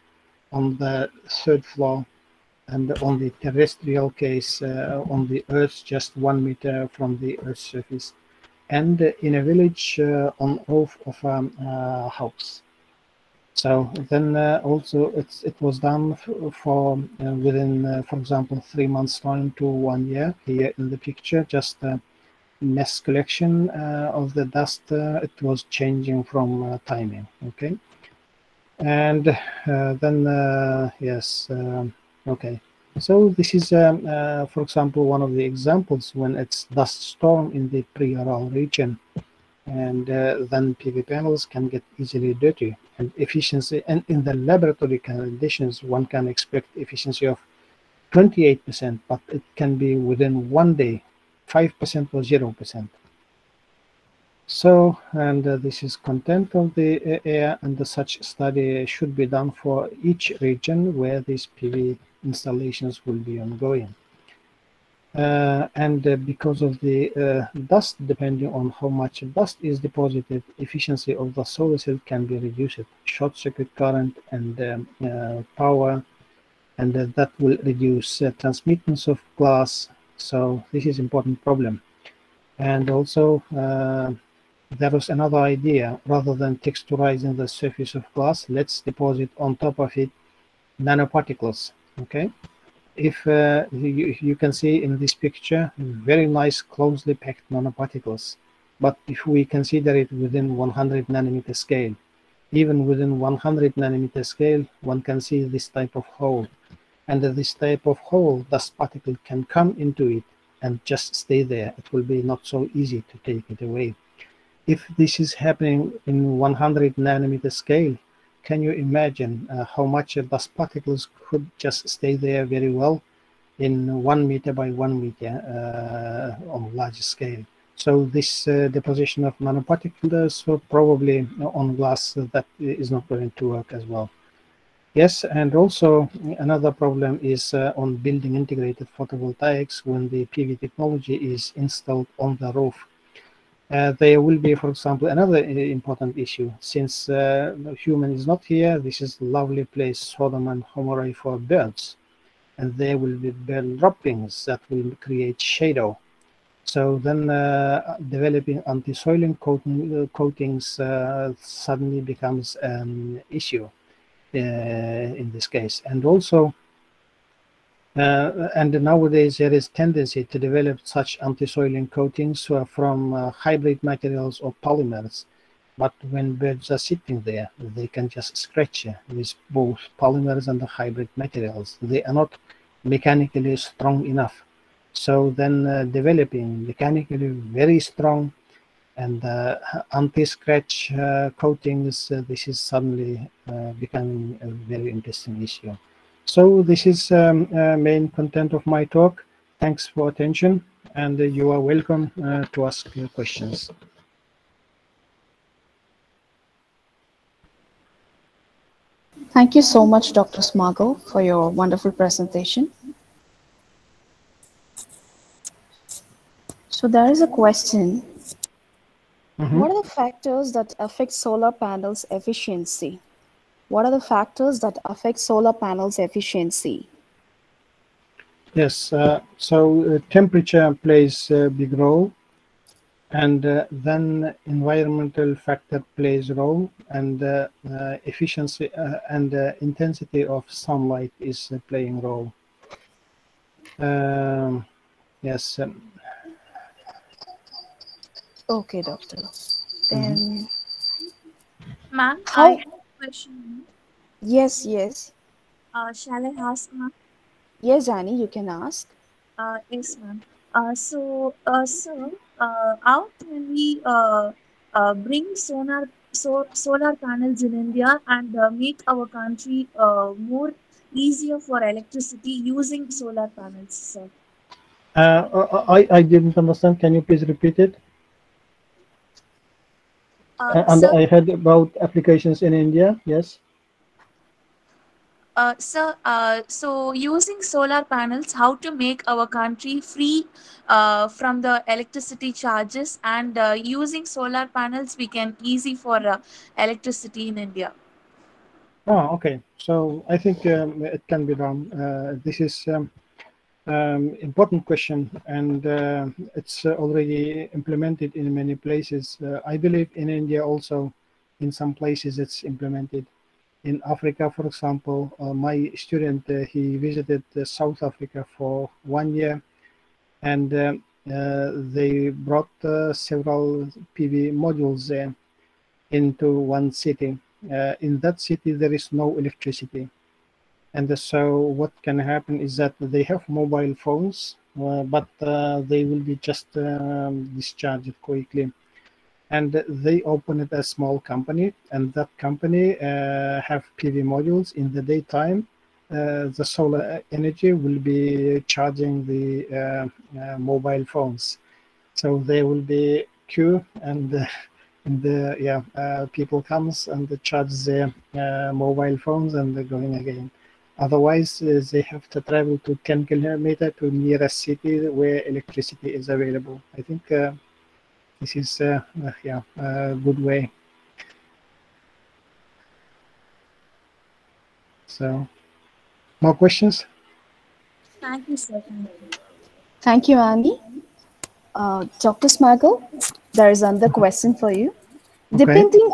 on the third floor and on the terrestrial case on the earth just one meter from the earth's surface and in a village on roof of a house so then uh, also it was done for uh, within, uh, for example, three months time to one year here in the picture, just mass collection uh, of the dust, uh, it was changing from uh, timing. Okay. And then, yes, um, okay. So this is, um, for example, one of the examples when it's dust storm in the pre-Aral region and uh, then PV panels can get easily dirty and efficiency and in the laboratory conditions one can expect efficiency of 28% but it can be within one day 5% or 0%. So, and uh, this is content of the air and the such study should be done for each region where these PV installations will be ongoing. Uh, and uh, because of the uh, dust, depending on how much dust is deposited, efficiency of the solar cell can be reduced. Short circuit current and um, uh, power, and uh, that will reduce transmittance of glass so this is important problem. And also there was another idea, rather than texturizing the surface of glass, let's deposit on top of it nanoparticles, okay? If uh, you, you can see in this picture, very nice closely packed nanoparticles. But if we consider it within 100 nanometer scale, even within 100 nanometer scale, one can see this type of hole and this type of hole dust particle can come into it and just stay there. It will be not so easy to take it away. If this is happening in 100 nanometer scale, can you imagine uh, how much dust particles could just stay there very well in one meter by one meter uh, on large scale? So this uh, deposition of nanoparticles probably on glass that is not going to work as well. Yes, and also another problem is uh, on building integrated photovoltaics when the PV technology is installed on the roof. Uh, there will be, for example, another uh, important issue. Since uh, human is not here, this is a lovely place, Sodom and Gomorrah for birds. And there will be bird droppings that will create shadow. So then uh, developing anti-soiling coating, uh, coatings suddenly becomes an issue. Uh, in this case. And also, uh, and nowadays there is tendency to develop such anti-soiling coatings uh, from hybrid materials or polymers. But when birds are sitting there, they can just scratch with both polymers and the hybrid materials. They are not mechanically strong enough. So then uh, developing mechanically very strong and uh, anti-scratch uh, coatings, uh, this is suddenly becoming a very interesting issue. So this is um, main content of my talk. Thanks for attention, and you are welcome to ask your questions. Thank you so much, Dr. Smagul, for your wonderful presentation. So there is a question Mm-hmm. What are the factors that affect solar panels efficiency? What are the factors that affect solar panels efficiency? Yes, uh, so uh, temperature plays a big role, and uh, then environmental factor plays a role, and uh, uh, efficiency uh, and intensity of sunlight is playing role. Um, yes, um, Okay, doctor. Then, Ma'am, I how? have a question. Yes, yes. Uh, shall I ask, ma'am? Yes, Annie, you can ask. Uh, yes, ma'am. Uh, so, uh, so uh, how can we uh, uh, bring solar so, solar panels in India and uh, make our country uh, more easier for electricity using solar panels, sir? Uh, I, I didn't understand. Can you please repeat it? Uh, and sir, I heard about applications in India. Yes. uh, sir, uh, so using solar panels, how to make our country free uh, from the electricity charges and uh, using solar panels, we can easy for uh, electricity in India. Oh, okay. So I think um, it can be done. Uh, this is um, um, important question, and uh, it's uh, already implemented in many places. Uh, I believe in India also, in some places it's implemented. In Africa, for example, uh, my student uh, he visited uh, South Africa for one year, and they brought several PV modules there into one city. In that city, there is no electricity. And so what can happen is that they have mobile phones, uh, but uh, they will be just um, discharged quickly. And they open it as small company, and that company uh, have PV modules in the daytime. Uh, the solar energy will be charging the uh, uh, mobile phones. So there will be queue and the yeah people comes and they charge their mobile phones and they're going again otherwise uh, they have to travel to 10 kilometer to nearest city where electricity is available i think uh, this is uh, uh, yeah a good way so more questions Thank you, sir. Thank you, Andy. Uh, Dr. Smagul, there is another question for you. Okay. Depending,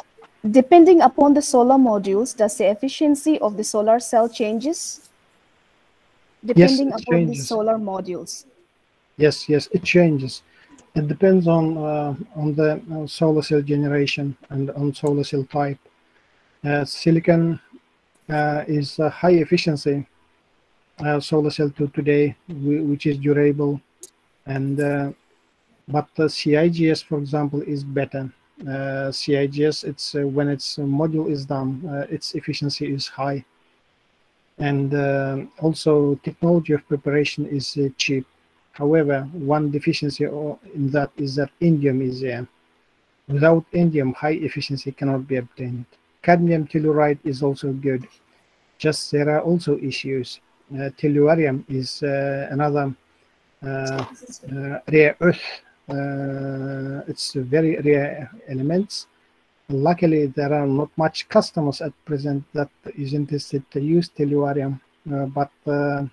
depending upon the solar modules, does the efficiency of the solar cell changes? Depending it upon the solar modules. Yes, yes, it changes. It depends on uh, on the uh, solar cell generation and on solar cell type. Uh, silicon uh, is a high efficiency uh, solar cell to today, which is durable, and uh, but the CIGS, for example, is better. Uh, CIGS, it's uh, when its module is done, uh, its efficiency is high, and uh, also technology of preparation is uh, cheap. However, one deficiency in that is that indium is there. Without indium, high efficiency cannot be obtained. Cadmium telluride is also good. Just there are also issues. Uh, tellurium is uh, another uh, uh, rare earth. Uh, it's very rare elements. Luckily, there are not much customers at present that is interested to use tellurium, uh, but uh,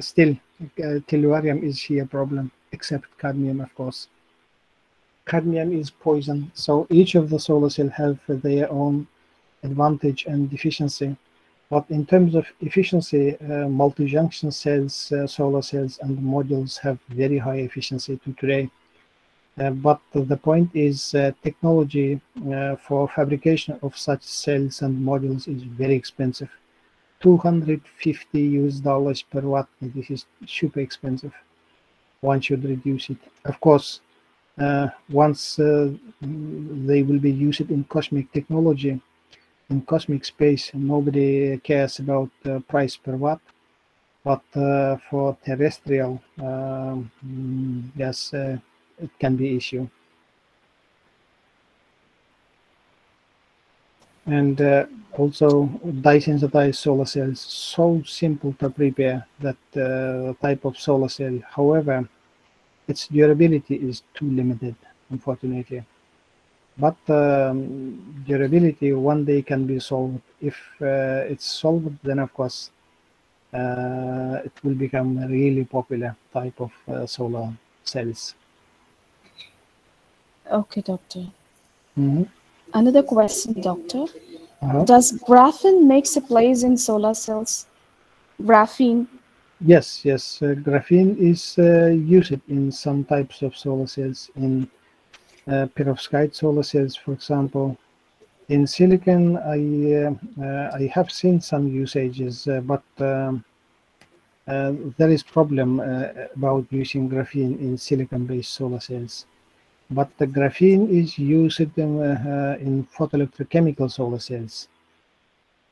still, tellurium is here problem, except cadmium, of course. Cadmium is poison, so each of the solar cell have their own advantage and deficiency. But in terms of efficiency, uh, multi-junction cells, uh, solar cells, and modules have very high efficiency to today. Uh, but the point is uh, technology uh, for fabrication of such cells and modules is very expensive. 250 US dollars per watt. This is super expensive. One should reduce it. Of course, uh, once they will be used in cosmic technology, in cosmic space, nobody cares about uh, price per watt. But uh, for terrestrial, um, yes, uh, it can be issue. And uh, also dye-sensitized solar cells, so simple to prepare that uh, type of solar cell. However, its durability is too limited, unfortunately. But um, durability one day can be solved. If uh, it's solved, then of course uh, it will become a really popular type of uh, solar cells. Okay, doctor. Mhm. Another question, doctor. Uh-huh. Does graphene makes a place in solar cells? Graphene. Yes, yes. Uh, graphene is uh, used in some types of solar cells, in uh, perovskite solar cells, for example. In silicon, I uh, uh, I have seen some usages, uh, but um, uh, there is problem uh, about using graphene in silicon-based solar cells. But the graphene is used in, uh, in photoelectrochemical solar cells.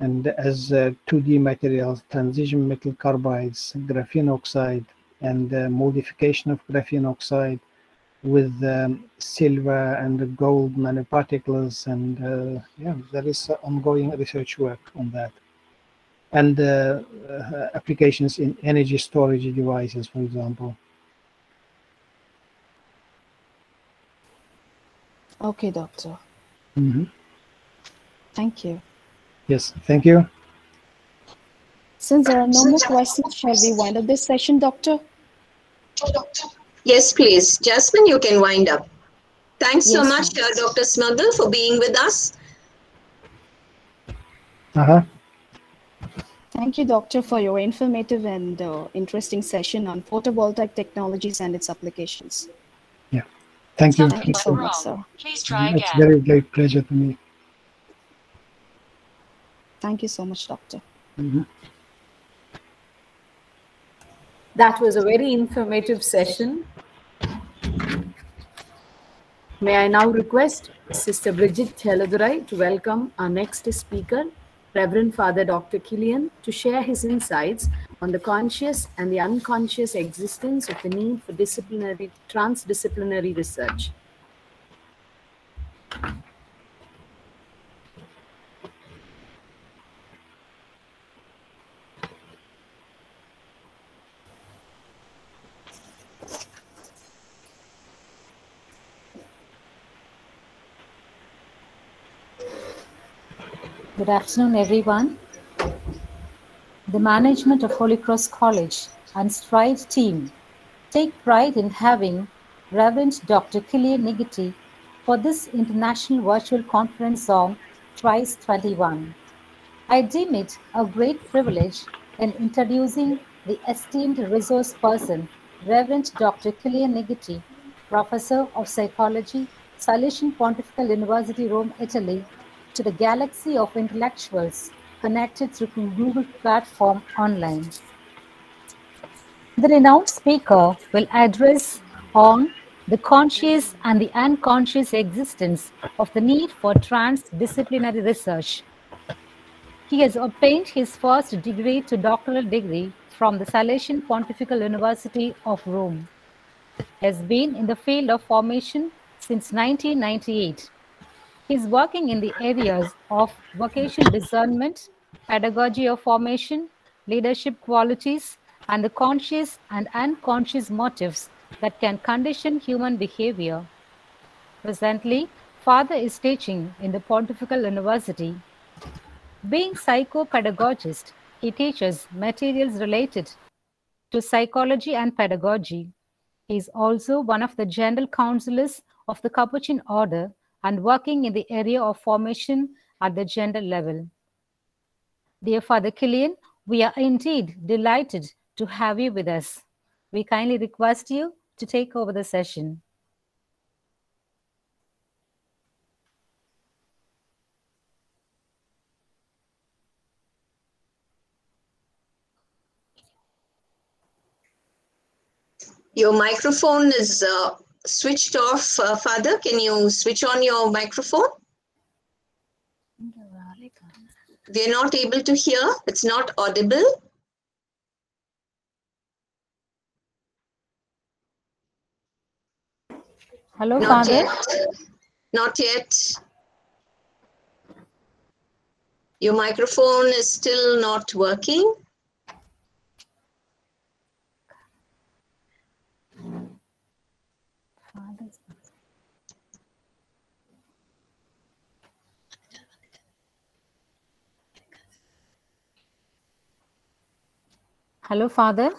And as 2D materials, transition metal carbides, graphene oxide, and modification of graphene oxide with um, silver and gold nanoparticles and uh, yeah there is ongoing research work on that. And uh, uh, applications in energy storage devices for example. Okay doctor. Mm -hmm. thank you. Yes thank you. Since there are no more questions shall we wind up this session doctor, doctor Yes, please. Jasmine, you can wind up. Thanks so much, uh, Dr. Smagul, for being with us. Uh-huh. Thank you, Doctor, for your informative and uh, interesting session on photovoltaic technologies and its applications. Yeah. Thank you. Thank you so much, sir. Please try again. It's again. very great pleasure to me. Thank you so much, Doctor. Mhm. That was a very informative session. May I now request Sister Bridget Theladurai to welcome our next speaker, Reverend Father Dr. Killian, to share his insights on the conscious and the unconscious existence of the need for disciplinary, transdisciplinary research. Good afternoon, everyone. The management of Holy Cross College and Stride team take pride in having Reverend Dr. Killian Ngitir for this international virtual conference on TRIES 21. I deem it a great privilege in introducing the esteemed resource person, Reverend Dr. Killian Ngitir, Professor of Psychology, Salesian Pontifical University, Rome, Italy, to the galaxy of intellectuals connected through Google platform online. The renowned speaker will address on the conscious and the unconscious existence of the need for transdisciplinary research. He has obtained his first degree to doctoral degree from the Salesian Pontifical University of Rome. He has been in the field of formation since 1998 He's working in the areas of vocation discernment, pedagogy of formation, leadership qualities, and the conscious and unconscious motives that can condition human behavior. Presently, Father is teaching in the Pontifical University. Being psychopedagogist, he teaches materials related to psychology and pedagogy. He is also one of the general counselors of the Capuchin order and working in the area of formation at the gender level. Dear Father Killian, we are indeed delighted to have you with us. We kindly request you to take over the session. Your microphone is uh, switched off, uh, Father. Can you switch on your microphone? We're not able to hear. It's not audible. Hello, Not Father. yet. Not yet. Your microphone is still not working. Hello, Father.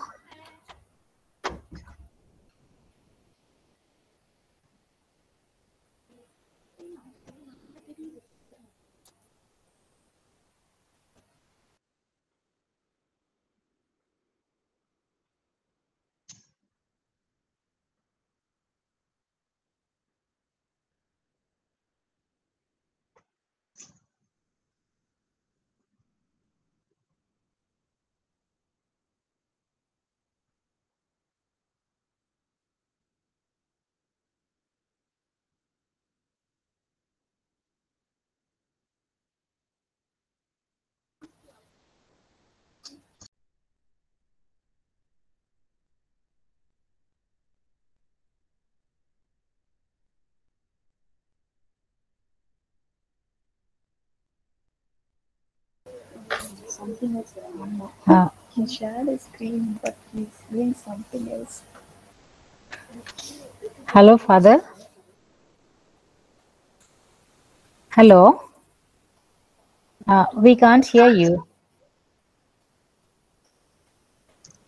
Something else. Uh, He shared his screen, but he's doing something else. hello, Father. Hello. Uh, we can't hear you.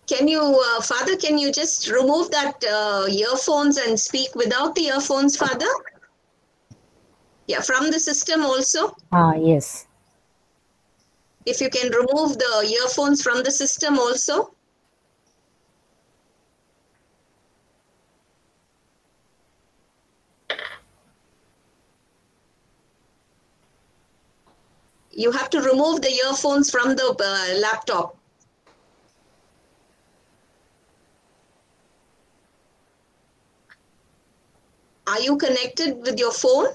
Can you, uh, Father, can you just remove that uh, earphones and speak without the earphones, Father? Yeah, from the system also. Ah, yes. If you can remove the earphones from the system also. You have to remove the earphones from the uh, laptop. Are you connected with your phone?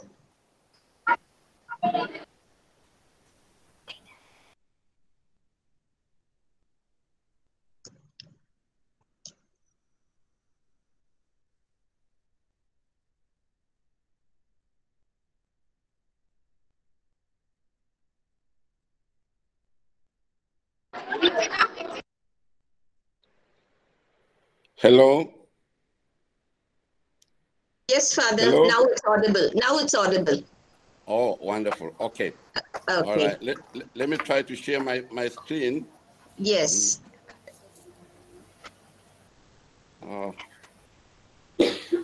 Hello. Yes, Father. Hello? Now it's audible. Now it's audible. Oh, wonderful. Okay. Okay. right. Let, let, let me try to share my, my screen. Yes. Uh,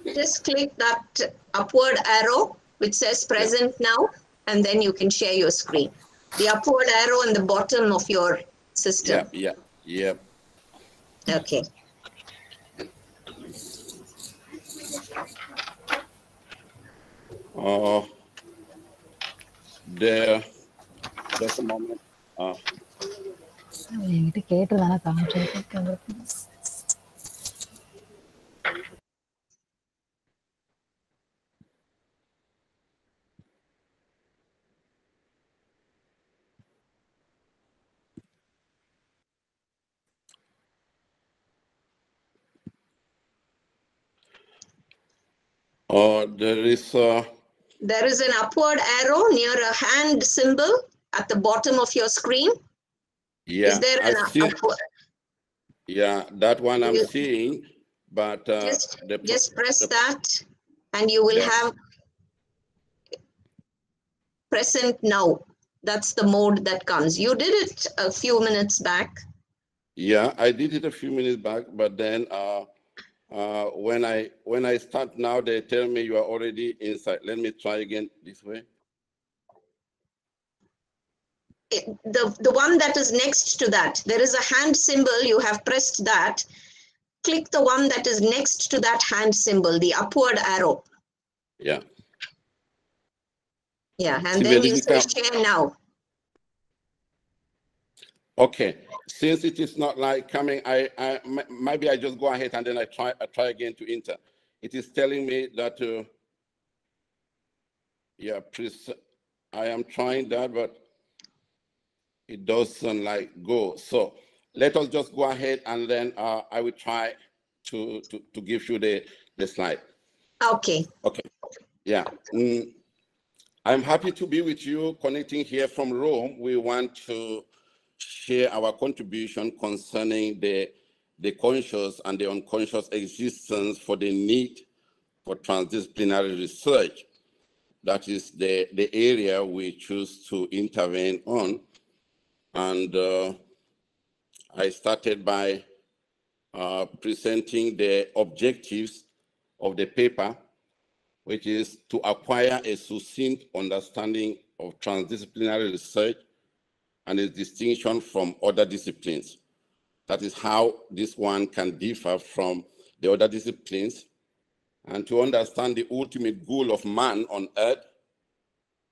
Just click that upward arrow which says present now, and then you can share your screen. The upward arrow on the bottom of your system. yeah, yeah. Okay. Uh, there, just a moment. Uh, uh, there is, uh, There is an upward arrow near a hand symbol at the bottom of your screen. yeah, Is there an see, upward? yeah, that one I'm You- seeing, but uh, Just, the, just press the- that and you will Yeah. have present now. That's the mode that comes. You did it a few minutes back. Yeah, I did it a few minutes back, but then uh, uh, when I when I start now, they tell me you are already inside. Let me try again this way. It- The, the one that is next to that, there is a hand symbol. You have pressed that. Click the one that is next to that hand symbol, the upward arrow. Yeah. Yeah, See and then you say share now. Okay. Since it is not like coming, I maybe I just go ahead and then I try I try again to enter. It is telling me that uh, yeah, please. I am trying that, but it doesn't like go. So let us just go ahead and then uh, I will try to, to to give you the the slide. Okay. Okay. Yeah. Mm, I'm happy to be with you connecting here from Rome. We want to share our contribution concerning the, the conscious and the unconscious existence for the need for transdisciplinary research. That is the, the area we choose to intervene on. And uh, I started by uh, presenting the objectives of the paper which is to acquire a succinct understanding of transdisciplinary research and its distinction from other disciplines. That is how this one can differ from the other disciplines and to understand the ultimate goal of man on earth,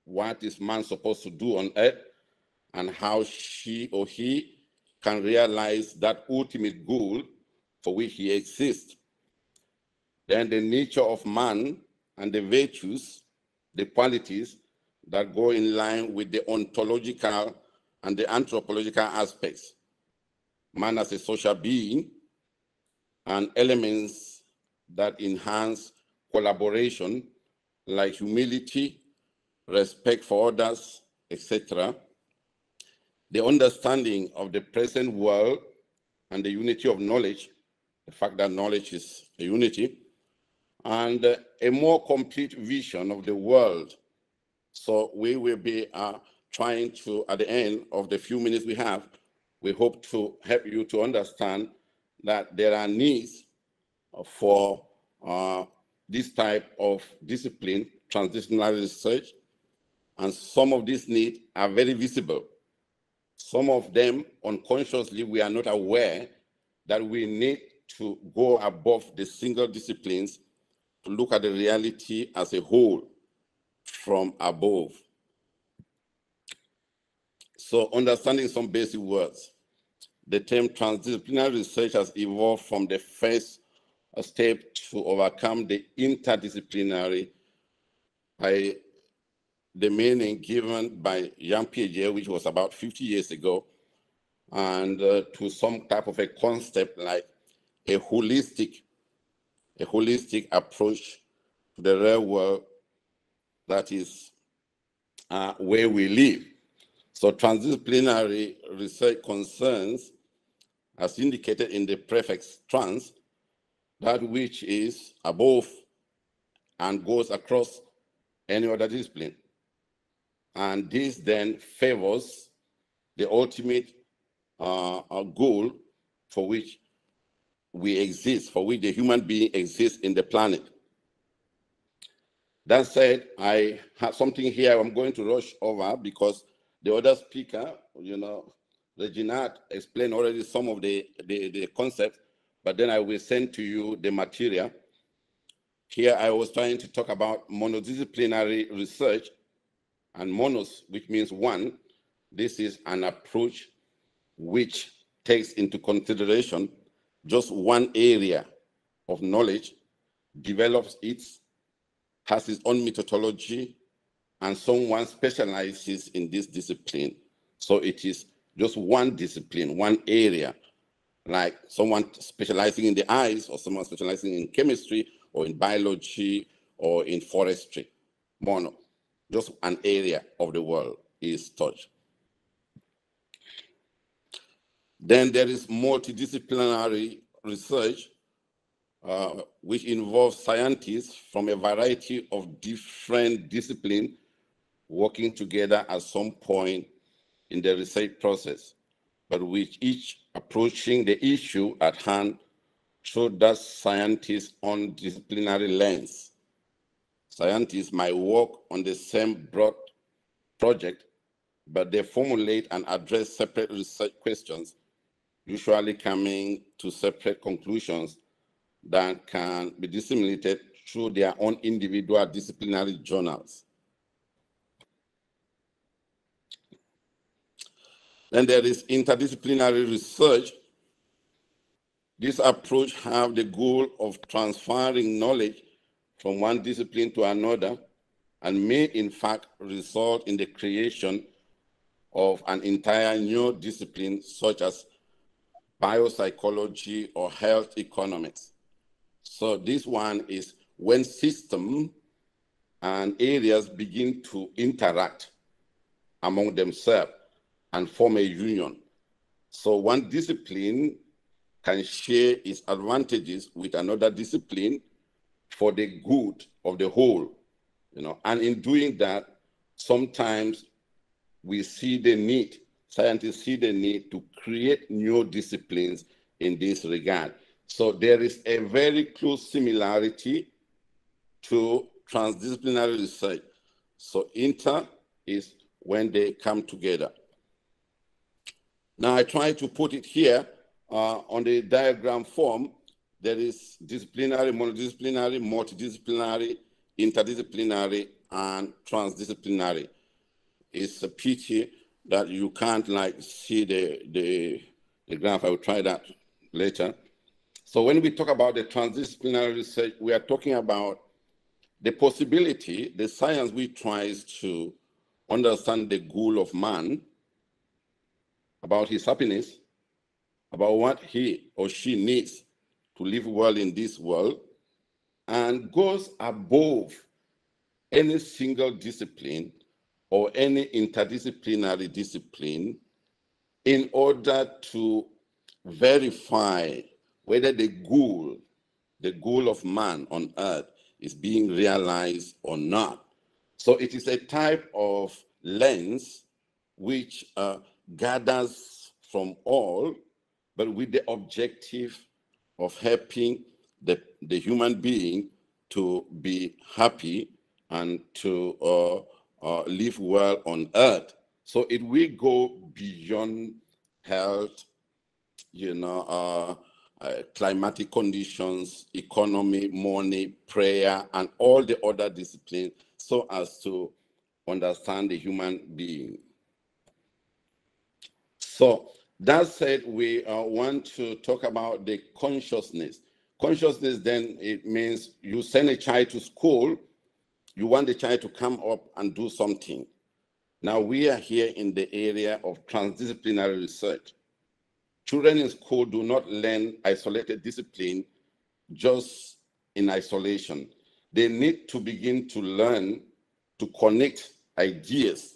what is man supposed to do on earth, and how she or he can realize that ultimate goal for which he exists. Then the nature of man and the virtues, the qualities that go in line with the ontological and the anthropological aspects. Man as a social being and elements that enhance collaboration like humility, respect for others, etc. the understanding of the present world and the unity of knowledge, the fact that knowledge is a unity, and a more complete vision of the world. So we will be uh, trying to, at the end of the few minutes we have, we hope to help you to understand that there are needs for uh, this type of discipline, transitional research, and some of these needs are very visible. Some of them, unconsciously, we are not aware that we need to go above the single disciplines to look at the reality as a whole from above. So understanding some basic words. The term transdisciplinary research has evolved from the first step to overcome the interdisciplinary by the meaning given by Jean Piaget, which was about 50 years ago, and uh, to some type of a concept like a holistic, a holistic approach to the real world that is uh, where we live. So transdisciplinary research concerns, as indicated in the prefix trans, that which is above and goes across any other discipline. And this then favors the ultimate uh, goal for which we exist, for which the human being exists in the planet. That said, I have something here I'm going to rush over because the other speaker, you know, Reginat explained already some of the, the, the concepts, but then I will send to you the material. Here I was trying to talk about monodisciplinary research and monos, which means one. This is an approach which takes into consideration just one area of knowledge, develops it, has its own methodology, and someone specializes in this discipline. So it is just one discipline, one area, like someone specializing in the eyes or someone specializing in chemistry or in biology or in forestry. Mono, just an area of the world is touched. Then there is multidisciplinary research, uh, which involves scientists from a variety of different disciplines working together at some point in the research process, but with each approaching the issue at hand through that scientist's own disciplinary lens. Scientists might work on the same broad project, but they formulate and address separate research questions, usually coming to separate conclusions that can be disseminated through their own individual disciplinary journals. Then there is interdisciplinary research. This approach have the goal of transferring knowledge from one discipline to another and may in fact result in the creation of an entire new discipline such as biopsychology or health economics. So this one is when system and areas begin to interact among themselves and form a union. So one discipline can share its advantages with another discipline for the good of the whole, you know. And in doing that, sometimes we see the need, scientists see the need to create new disciplines in this regard. So there is a very close similarity to transdisciplinary research. So inter is when they come together. Now I try to put it here uh, on the diagram form. There is disciplinary, monodisciplinary, multidisciplinary, interdisciplinary, and transdisciplinary. It's a pity that you can't like see the, the, the graph. I will try that later. So when we talk about the transdisciplinary research, we are talking about the possibility, the science we tries to understand the goal of man about his happiness, about what he or she needs to live well in this world, and goes above any single discipline or any interdisciplinary discipline in order to verify whether the goal, the goal of man on earth is being realized or not. So it is a type of lens which uh, gathers from all, but with the objective of helping the, the human being to be happy and to uh, uh, live well on earth. So it will go beyond health, you know, uh, uh, climatic conditions, economy, money, prayer, and all the other disciplines so as to understand the human being. So that said, we uh, want to talk about the consciousness. Consciousness then, it means you send a child to school, you want the child to come up and do something. Now we are here in the area of transdisciplinary research. Children in school do not learn isolated discipline just in isolation. They need to begin to learn to connect ideas.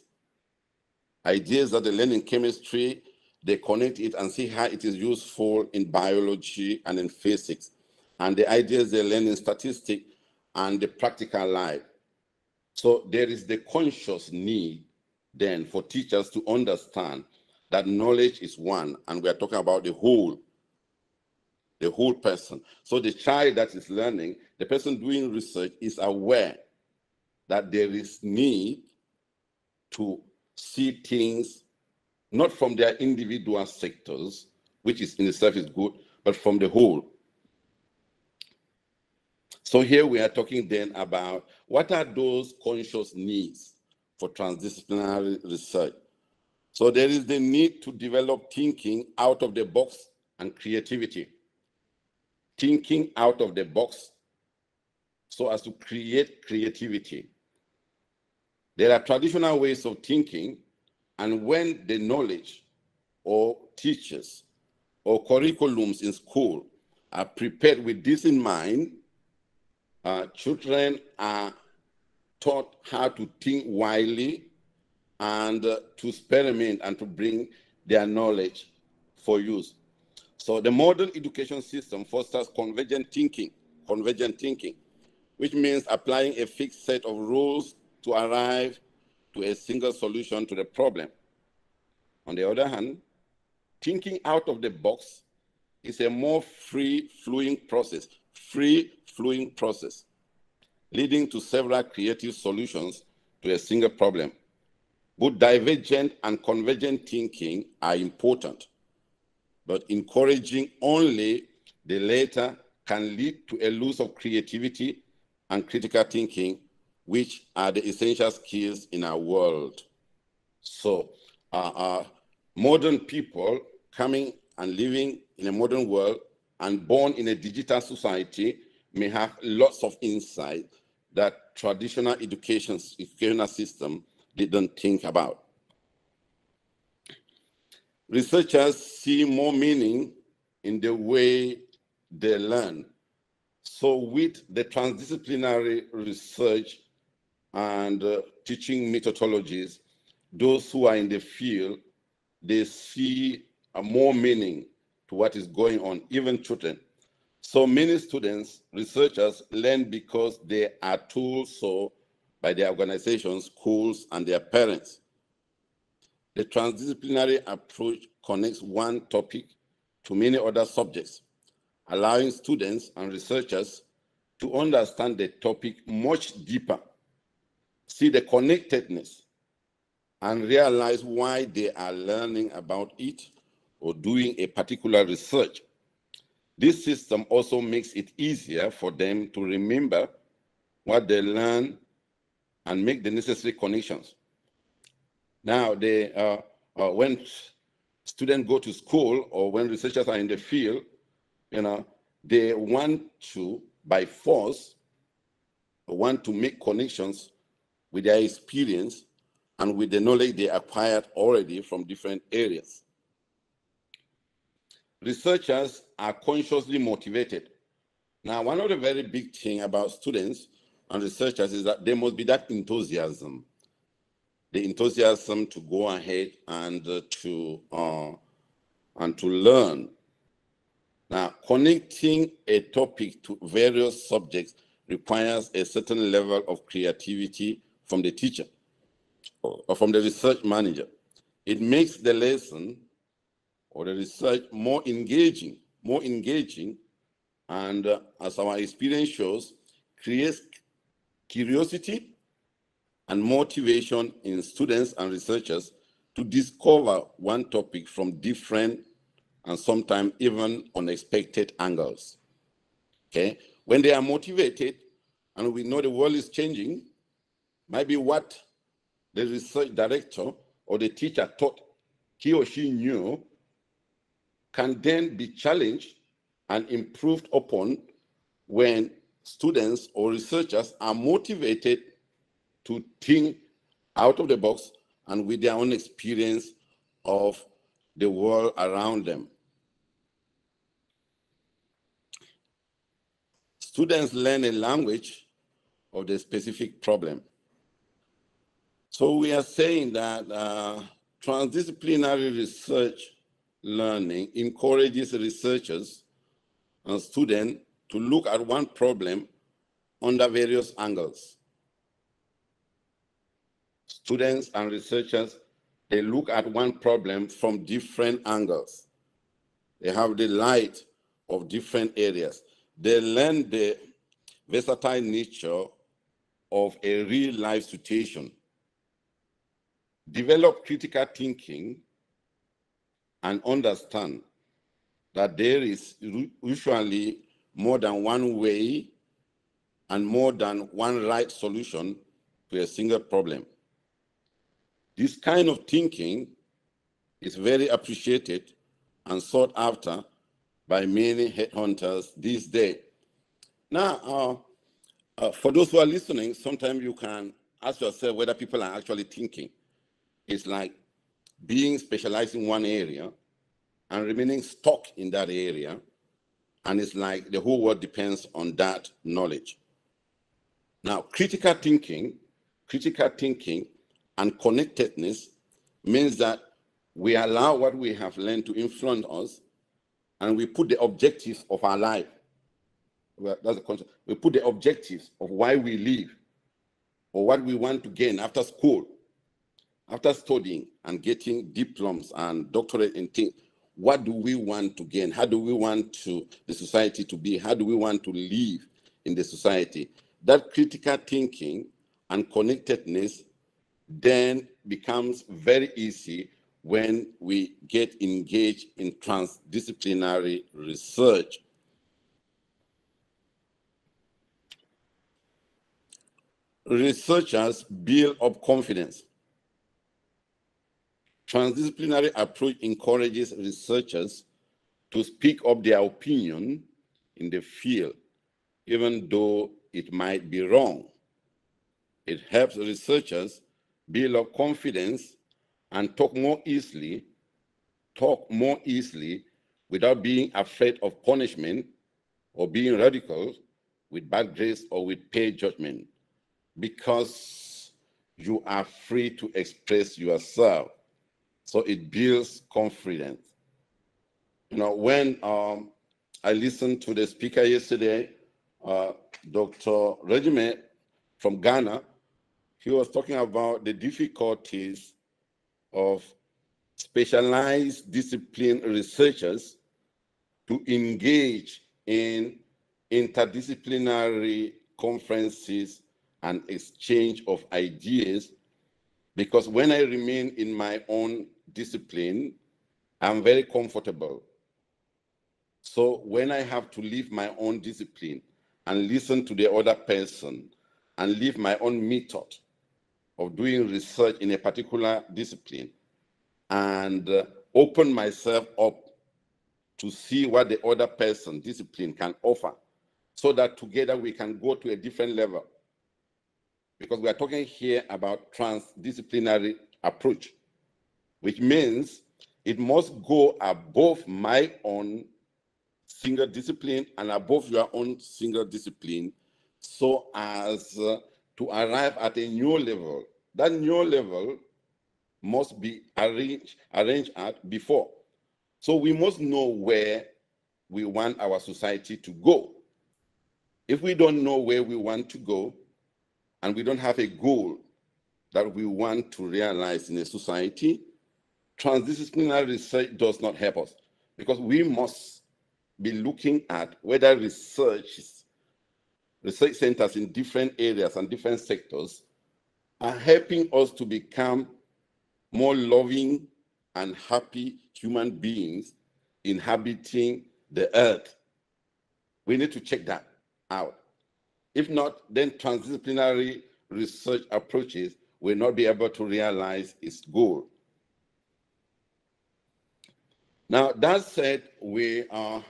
Ideas that they learn in chemistry, they connect it and see how it is useful in biology and in physics. And the ideas they learn in statistics and the practical life. So there is the conscious need then for teachers to understand that knowledge is one, and we are talking about the whole, the whole person. So the child that is learning, the person doing research is aware that there is need to see things not from their individual sectors, which is in itself is good, but from the whole. So here we are talking then about what are those conscious needs for transdisciplinary research. So there is the need to develop thinking out of the box and creativity. Thinking out of the box so as to create creativity. There are traditional ways of thinking, and when the knowledge or teachers or curriculums in school are prepared with this in mind, uh, children are taught how to think widely and uh, to experiment and to bring their knowledge for use. So the modern education system fosters convergent thinking, convergent thinking, which means applying a fixed set of rules to arrive to a single solution to the problem. On the other hand, thinking out of the box is a more free flowing process, free flowing process, leading to several creative solutions to a single problem. Both divergent and convergent thinking are important, but encouraging only the latter can lead to a loss of creativity and critical thinking, which are the essential skills in our world. So, uh, uh, modern people coming and living in a modern world and born in a digital society may have lots of insight that traditional education, educational system didn't think about. Researchers see more meaning in the way they learn. So with the transdisciplinary research and uh, teaching methodologies, those who are in the field, they see a more meaning to what is going on, even children. So many students, researchers learn because they are told so by their organizations, schools, and their parents. The transdisciplinary approach connects one topic to many other subjects, allowing students and researchers to understand the topic much deeper, see the connectedness, and realize why they are learning about it or doing a particular research. This system also makes it easier for them to remember what they learn and make the necessary connections. Now, they, uh, uh, when students go to school or when researchers are in the field, you know, they want to, by force, want to make connections with their experience and with the knowledge they acquired already from different areas. Researchers are consciously motivated. Now, one of the very big thing about students and researchers is that there must be that enthusiasm. the enthusiasm to go ahead and uh, to uh, and to learn. Now, connecting a topic to various subjects requires a certain level of creativity from the teacher or from the research manager. It makes the lesson or the research more engaging, more engaging, and uh, as our experience shows, creates curiosity and motivation in students and researchers to discover one topic from different and sometimes even unexpected angles. Okay, when they are motivated and we know the world is changing, maybe what the research director or the teacher thought he or she knew can then be challenged and improved upon when students or researchers are motivated to think out of the box and with their own experience of the world around them. Students learn a language of the specific problem. So we are saying that uh, transdisciplinary research learning encourages researchers and students to look at one problem under various angles. Students and researchers, they look at one problem from different angles. They have the light of different areas. They learn the versatile nature of a real life situation. Develop critical thinking and understand that there is usually more than one way and more than one right solution to a single problem. This kind of thinking is very appreciated and sought after by many headhunters these days. Now, uh, uh, for those who are listening, sometimes you can ask yourself whether people are actually thinking. It's like being specialized in one area and remaining stuck in that area. And it's like the whole world depends on that knowledge. Now, critical thinking, critical thinking and connectedness means that we allow what we have learned to influence us and we put the objectives of our life. Well, that's the concept. We put the objectives of why we live or what we want to gain after school, after studying and getting diplomas and doctorate in things what do we want to gain? How do we want to the society to be? How do we want to live in the society? That critical thinking and connectedness then becomes very easy when we get engaged in transdisciplinary research. Researchers build up confidence Transdisciplinary approach encourages researchers to speak up their opinion in the field, even though it might be wrong. It helps researchers build up confidence and talk more easily, talk more easily without being afraid of punishment or being radical with bad grace or with paid judgment because you are free to express yourself. So it builds confidence. You know, when um, I listened to the speaker yesterday, uh, Dr. Regime from Ghana, he was talking about the difficulties of specialized discipline researchers to engage in interdisciplinary conferences and exchange of ideas because when I remain in my own discipline, I'm very comfortable. So when I have to leave my own discipline and listen to the other person and leave my own method of doing research in a particular discipline and uh, open myself up to see what the other person discipline can offer so that together we can go to a different level because we are talking here about transdisciplinary approach which means it must go above my own single discipline and above your own single discipline so as uh, to arrive at a new level that new level must be arranged, arranged at before. So we must know where we want our society to go. If we don't know where we want to go, and we don't have a goal that we want to realize in a society, transdisciplinary research does not help us because we must be looking at whether research research centers in different areas and different sectors are helping us to become more loving and happy human beings inhabiting the earth. We need to check that out. If not, then transdisciplinary research approaches will not be able to realize its goal. Now, that said, we are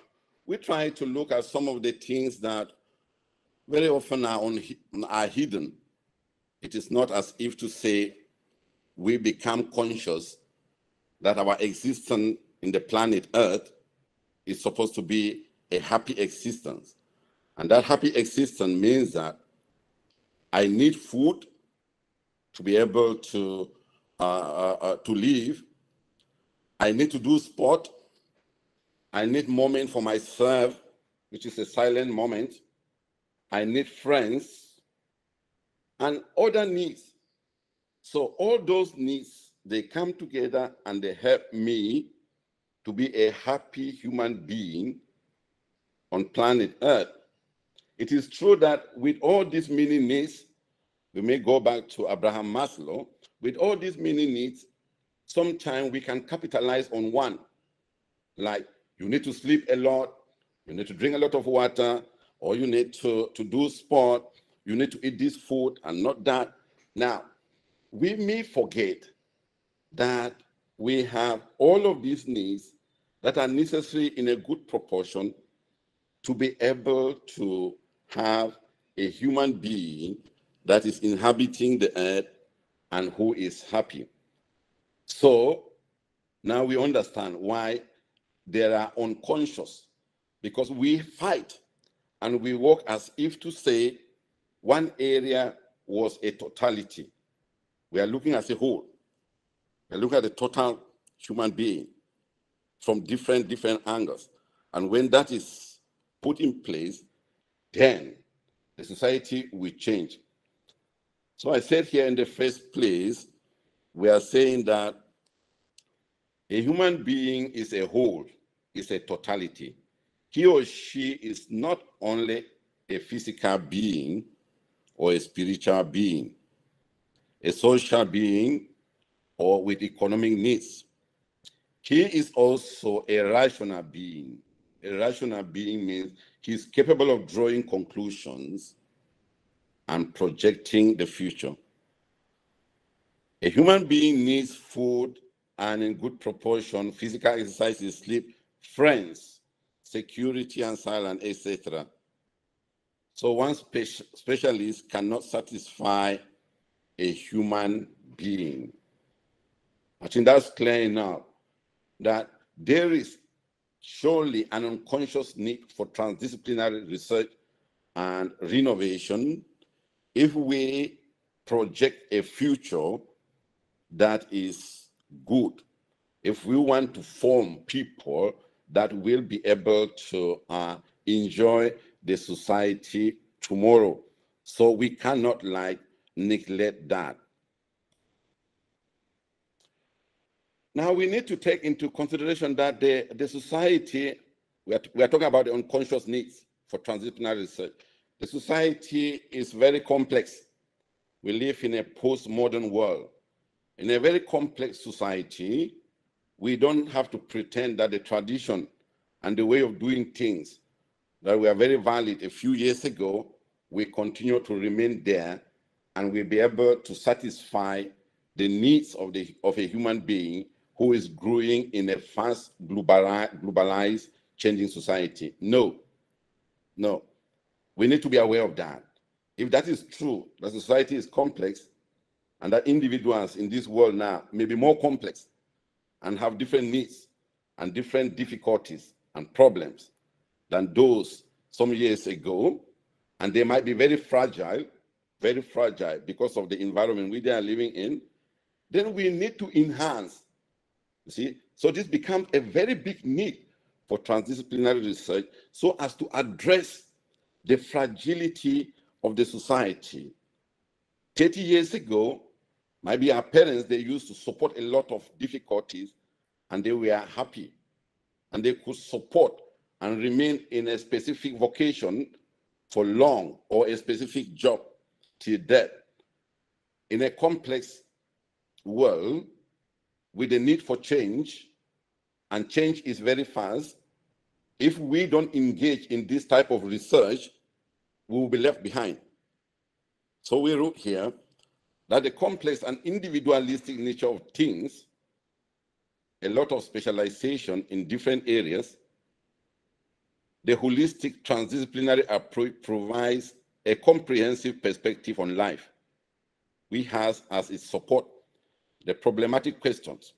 we try to look at some of the things that very often are, on, are hidden. It is not as if to say we become conscious that our existence in the planet Earth is supposed to be a happy existence. And that happy existence means that I need food to be able to uh, uh, uh, to live. I need to do sport. I need moment for myself, which is a silent moment. I need friends and other needs. So all those needs, they come together and they help me to be a happy human being on planet Earth. It is true that with all these many needs, we may go back to Abraham Maslow, with all these many needs, sometimes we can capitalize on one. Like you need to sleep a lot, you need to drink a lot of water, or you need to, to do sport, you need to eat this food and not that. Now, we may forget that we have all of these needs that are necessary in a good proportion to be able to have a human being that is inhabiting the earth and who is happy. So now we understand why there are unconscious, because we fight and we work as if to say one area was a totality. We are looking as a whole. We looking at the total human being from different different angles. And when that is put in place, then the society will change. So I said here in the first place, we are saying that a human being is a whole, is a totality. He or she is not only a physical being or a spiritual being, a social being or with economic needs. He is also a rational being. A rational being means he's capable of drawing conclusions and projecting the future. A human being needs food and in good proportion, physical exercise, sleep, friends, security and silence, etc. So one spe specialist cannot satisfy a human being. I think that's clear enough that there is surely an unconscious need for transdisciplinary research and renovation if we project a future that is good, if we want to form people that will be able to uh, enjoy the society tomorrow. So we cannot like neglect that. Now we need to take into consideration that the, the society, we are, we are talking about the unconscious needs for transdisciplinary research. The society is very complex. We live in a postmodern world. In a very complex society, we don't have to pretend that the tradition and the way of doing things that were very valid a few years ago, we continue to remain there and we'll be able to satisfy the needs of, the, of a human being who is growing in a fast globalized changing society. No, no. We need to be aware of that. If that is true, that society is complex, and that individuals in this world now may be more complex and have different needs and different difficulties and problems than those some years ago, and they might be very fragile, very fragile because of the environment we they are living in, then we need to enhance. You see, so this becomes a very big need for transdisciplinary research so as to address the fragility of the society. 30 years ago, maybe our parents, they used to support a lot of difficulties and they were happy and they could support and remain in a specific vocation for long or a specific job till death. In a complex world with a need for change, and change is very fast, if we don't engage in this type of research, we will be left behind. So we wrote here that the complex and individualistic nature of things, a lot of specialization in different areas, the holistic transdisciplinary approach provides a comprehensive perspective on life. We have as its support the problematic questions,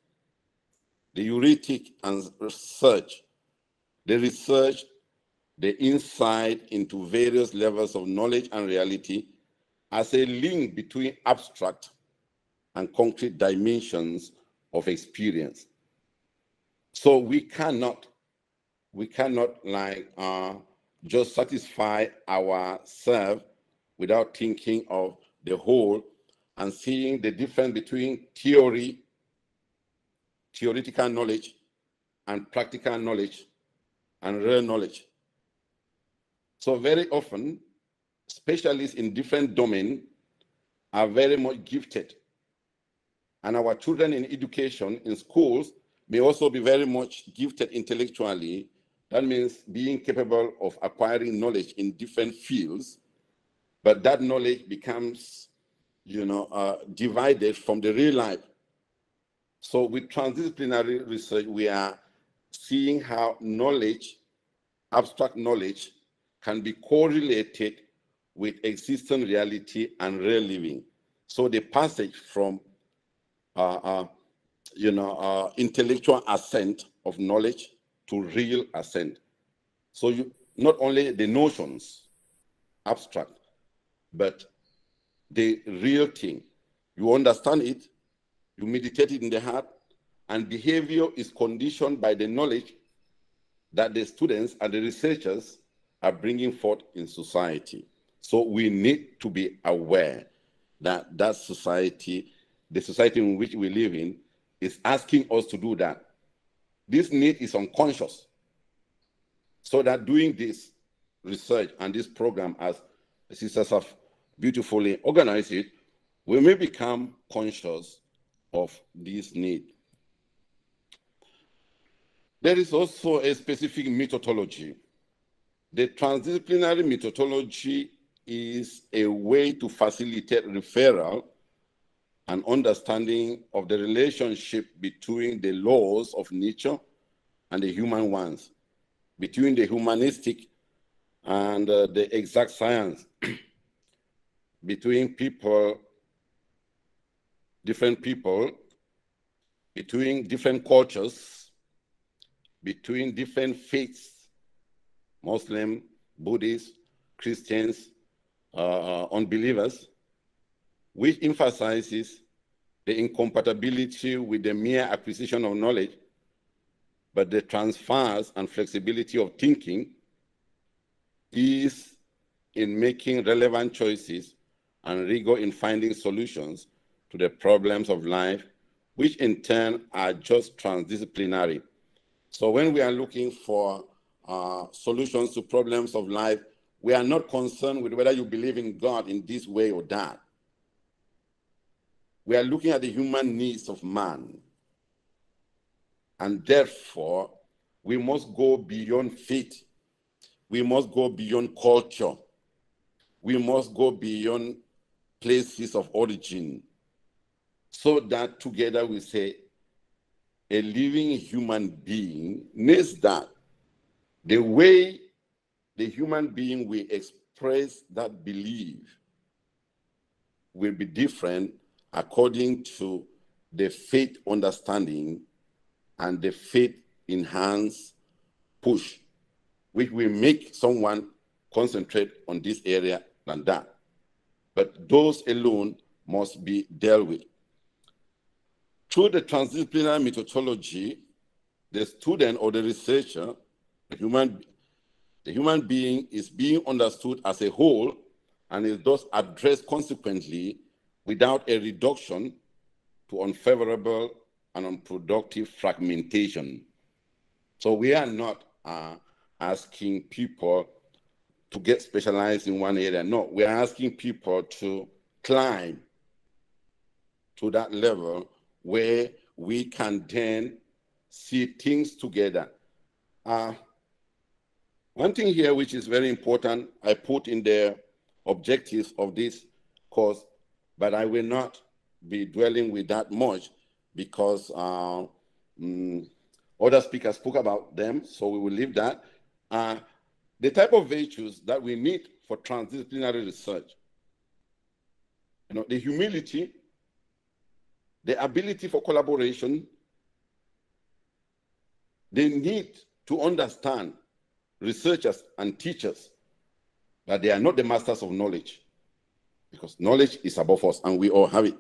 the heuristic and research, the research, the insight into various levels of knowledge and reality as a link between abstract and concrete dimensions of experience. So we cannot, we cannot like uh, just satisfy ourselves without thinking of the whole and seeing the difference between theory, theoretical knowledge, and practical knowledge and real knowledge. So very often, specialists in different domains are very much gifted. And our children in education, in schools, may also be very much gifted intellectually. That means being capable of acquiring knowledge in different fields, but that knowledge becomes, you know, uh, divided from the real life. So with transdisciplinary research, we are seeing how knowledge, abstract knowledge, can be correlated with existing reality and real living. So the passage from, uh, uh, you know, uh, intellectual assent of knowledge to real assent. So you not only the notions, abstract, but the real thing. You understand it, you meditate it in the heart, and behavior is conditioned by the knowledge that the students and the researchers are bringing forth in society. So we need to be aware that that society, the society in which we live in, is asking us to do that. This need is unconscious. So that doing this research and this program, as sisters have beautifully organized it, we may become conscious of this need. There is also a specific methodology. The transdisciplinary methodology is a way to facilitate referral and understanding of the relationship between the laws of nature and the human ones, between the humanistic and uh, the exact science, between people, different people, between different cultures, between different faiths, Muslim, Buddhists, Christians, uh, unbelievers, which emphasizes the incompatibility with the mere acquisition of knowledge, but the transfers and flexibility of thinking is in making relevant choices and rigor in finding solutions to the problems of life, which in turn are just transdisciplinary. So when we are looking for uh, solutions to problems of life, we are not concerned with whether you believe in God in this way or that. We are looking at the human needs of man. And therefore, we must go beyond faith. We must go beyond culture. We must go beyond places of origin so that together we say a living human being needs that. The way the human being will express that belief will be different according to the faith understanding and the faith enhanced push, which will make someone concentrate on this area than that. but those alone must be dealt with. Through the transdisciplinary methodology, the student or the researcher, the human, the human being is being understood as a whole and is thus addressed consequently without a reduction to unfavorable and unproductive fragmentation. So we are not uh, asking people to get specialized in one area. No, we are asking people to climb to that level where we can then see things together. Uh, one thing here which is very important, I put in the objectives of this course, but I will not be dwelling with that much because uh, um, other speakers spoke about them, so we will leave that. Uh, the type of virtues that we need for transdisciplinary research, you know, the humility, the ability for collaboration, the need to understand researchers and teachers that they are not the masters of knowledge. Because knowledge is above us and we all have it.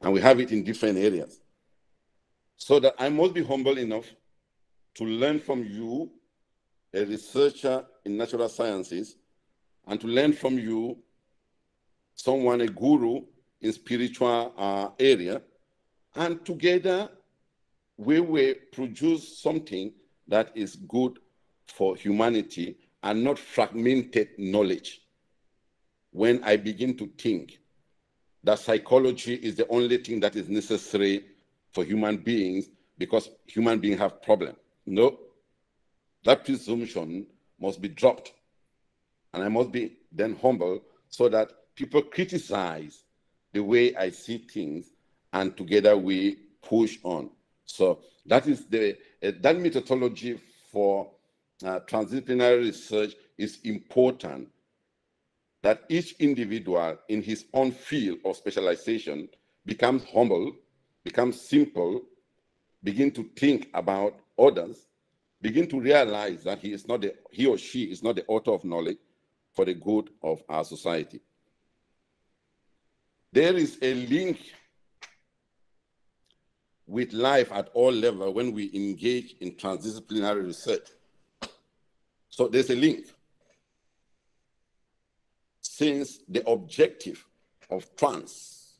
And we have it in different areas. So that i must be humble enough to learn from you a researcher in natural sciences and to learn from you someone a guru in spiritual uh, area and together we will produce something that is good for humanity and not fragmented knowledge. When I begin to think that psychology is the only thing that is necessary for human beings because human beings have problems. No, that presumption must be dropped. And I must be then humble so that people criticize the way I see things and together we push on. So that is the uh, that methodology for uh, transdisciplinary research is important. That each individual in his own field of specialization becomes humble, becomes simple, begin to think about others, begin to realize that he is not the, he or she is not the author of knowledge for the good of our society. There is a link with life at all levels when we engage in transdisciplinary research. So there's a link. Since the objective of trans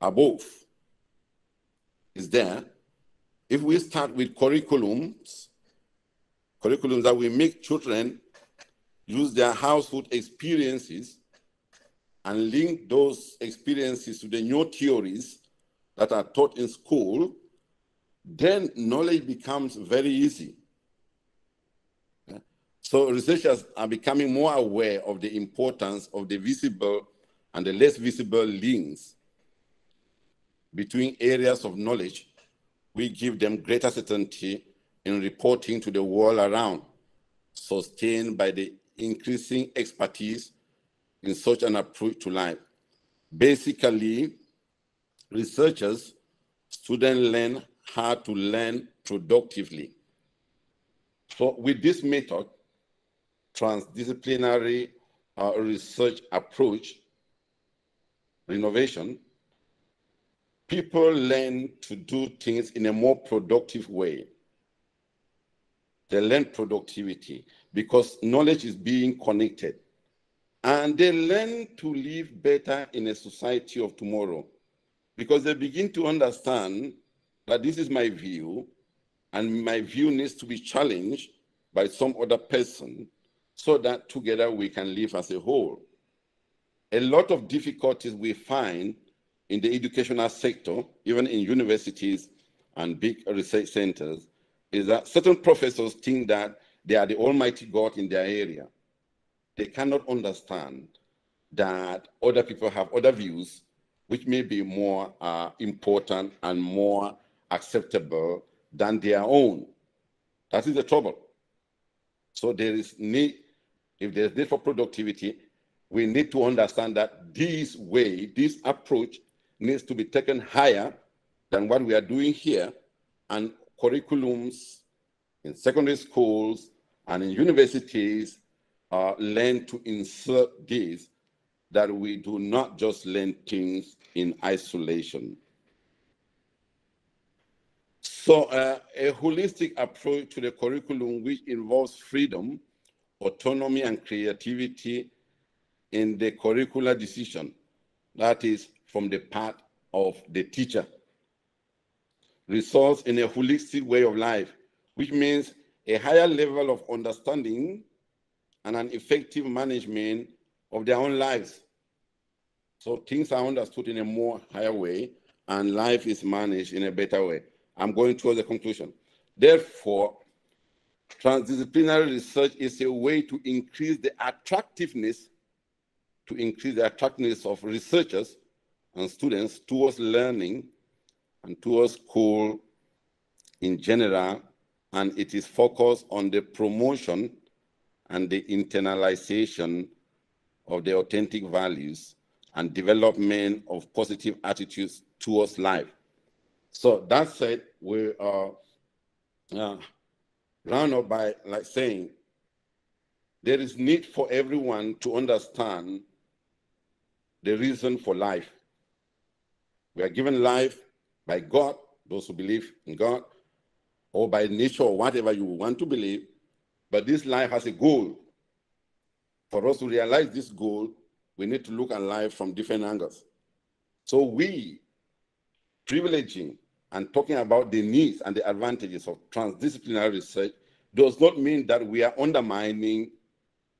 above is there, if we start with curriculums, curriculums that we make children use their household experiences and link those experiences to the new theories that are taught in school, then knowledge becomes very easy. So researchers are becoming more aware of the importance of the visible and the less visible links between areas of knowledge. We give them greater certainty in reporting to the world around, sustained by the increasing expertise in such an approach to life. Basically, researchers, students learn how to learn productively. So with this method, transdisciplinary uh, research approach, innovation, people learn to do things in a more productive way. They learn productivity because knowledge is being connected. And they learn to live better in a society of tomorrow because they begin to understand that this is my view and my view needs to be challenged by some other person so that together we can live as a whole. A lot of difficulties we find in the educational sector, even in universities and big research centers, is that certain professors think that they are the almighty God in their area. They cannot understand that other people have other views which may be more uh, important and more acceptable than their own. That is the trouble. So there is need, if there's need for productivity, we need to understand that this way, this approach needs to be taken higher than what we are doing here. And curriculums in secondary schools and in universities uh, learn to insert this that we do not just learn things in isolation. So, uh, a holistic approach to the curriculum which involves freedom, autonomy, and creativity in the curricular decision, that is, from the part of the teacher, results in a holistic way of life, which means a higher level of understanding and an effective management of their own lives. So things are understood in a more higher way, and life is managed in a better way. I'm going towards the conclusion. Therefore, transdisciplinary research is a way to increase the attractiveness, to increase the attractiveness of researchers and students towards learning and towards school in general, and it is focused on the promotion and the internalization of the authentic values and development of positive attitudes towards life. So that said, we are uh, round up by like saying there is need for everyone to understand the reason for life. We are given life by God, those who believe in God, or by nature or whatever you want to believe, but this life has a goal. For us to realize this goal, we need to look at life from different angles. So we, privileging and talking about the needs and the advantages of transdisciplinary research does not mean that we are undermining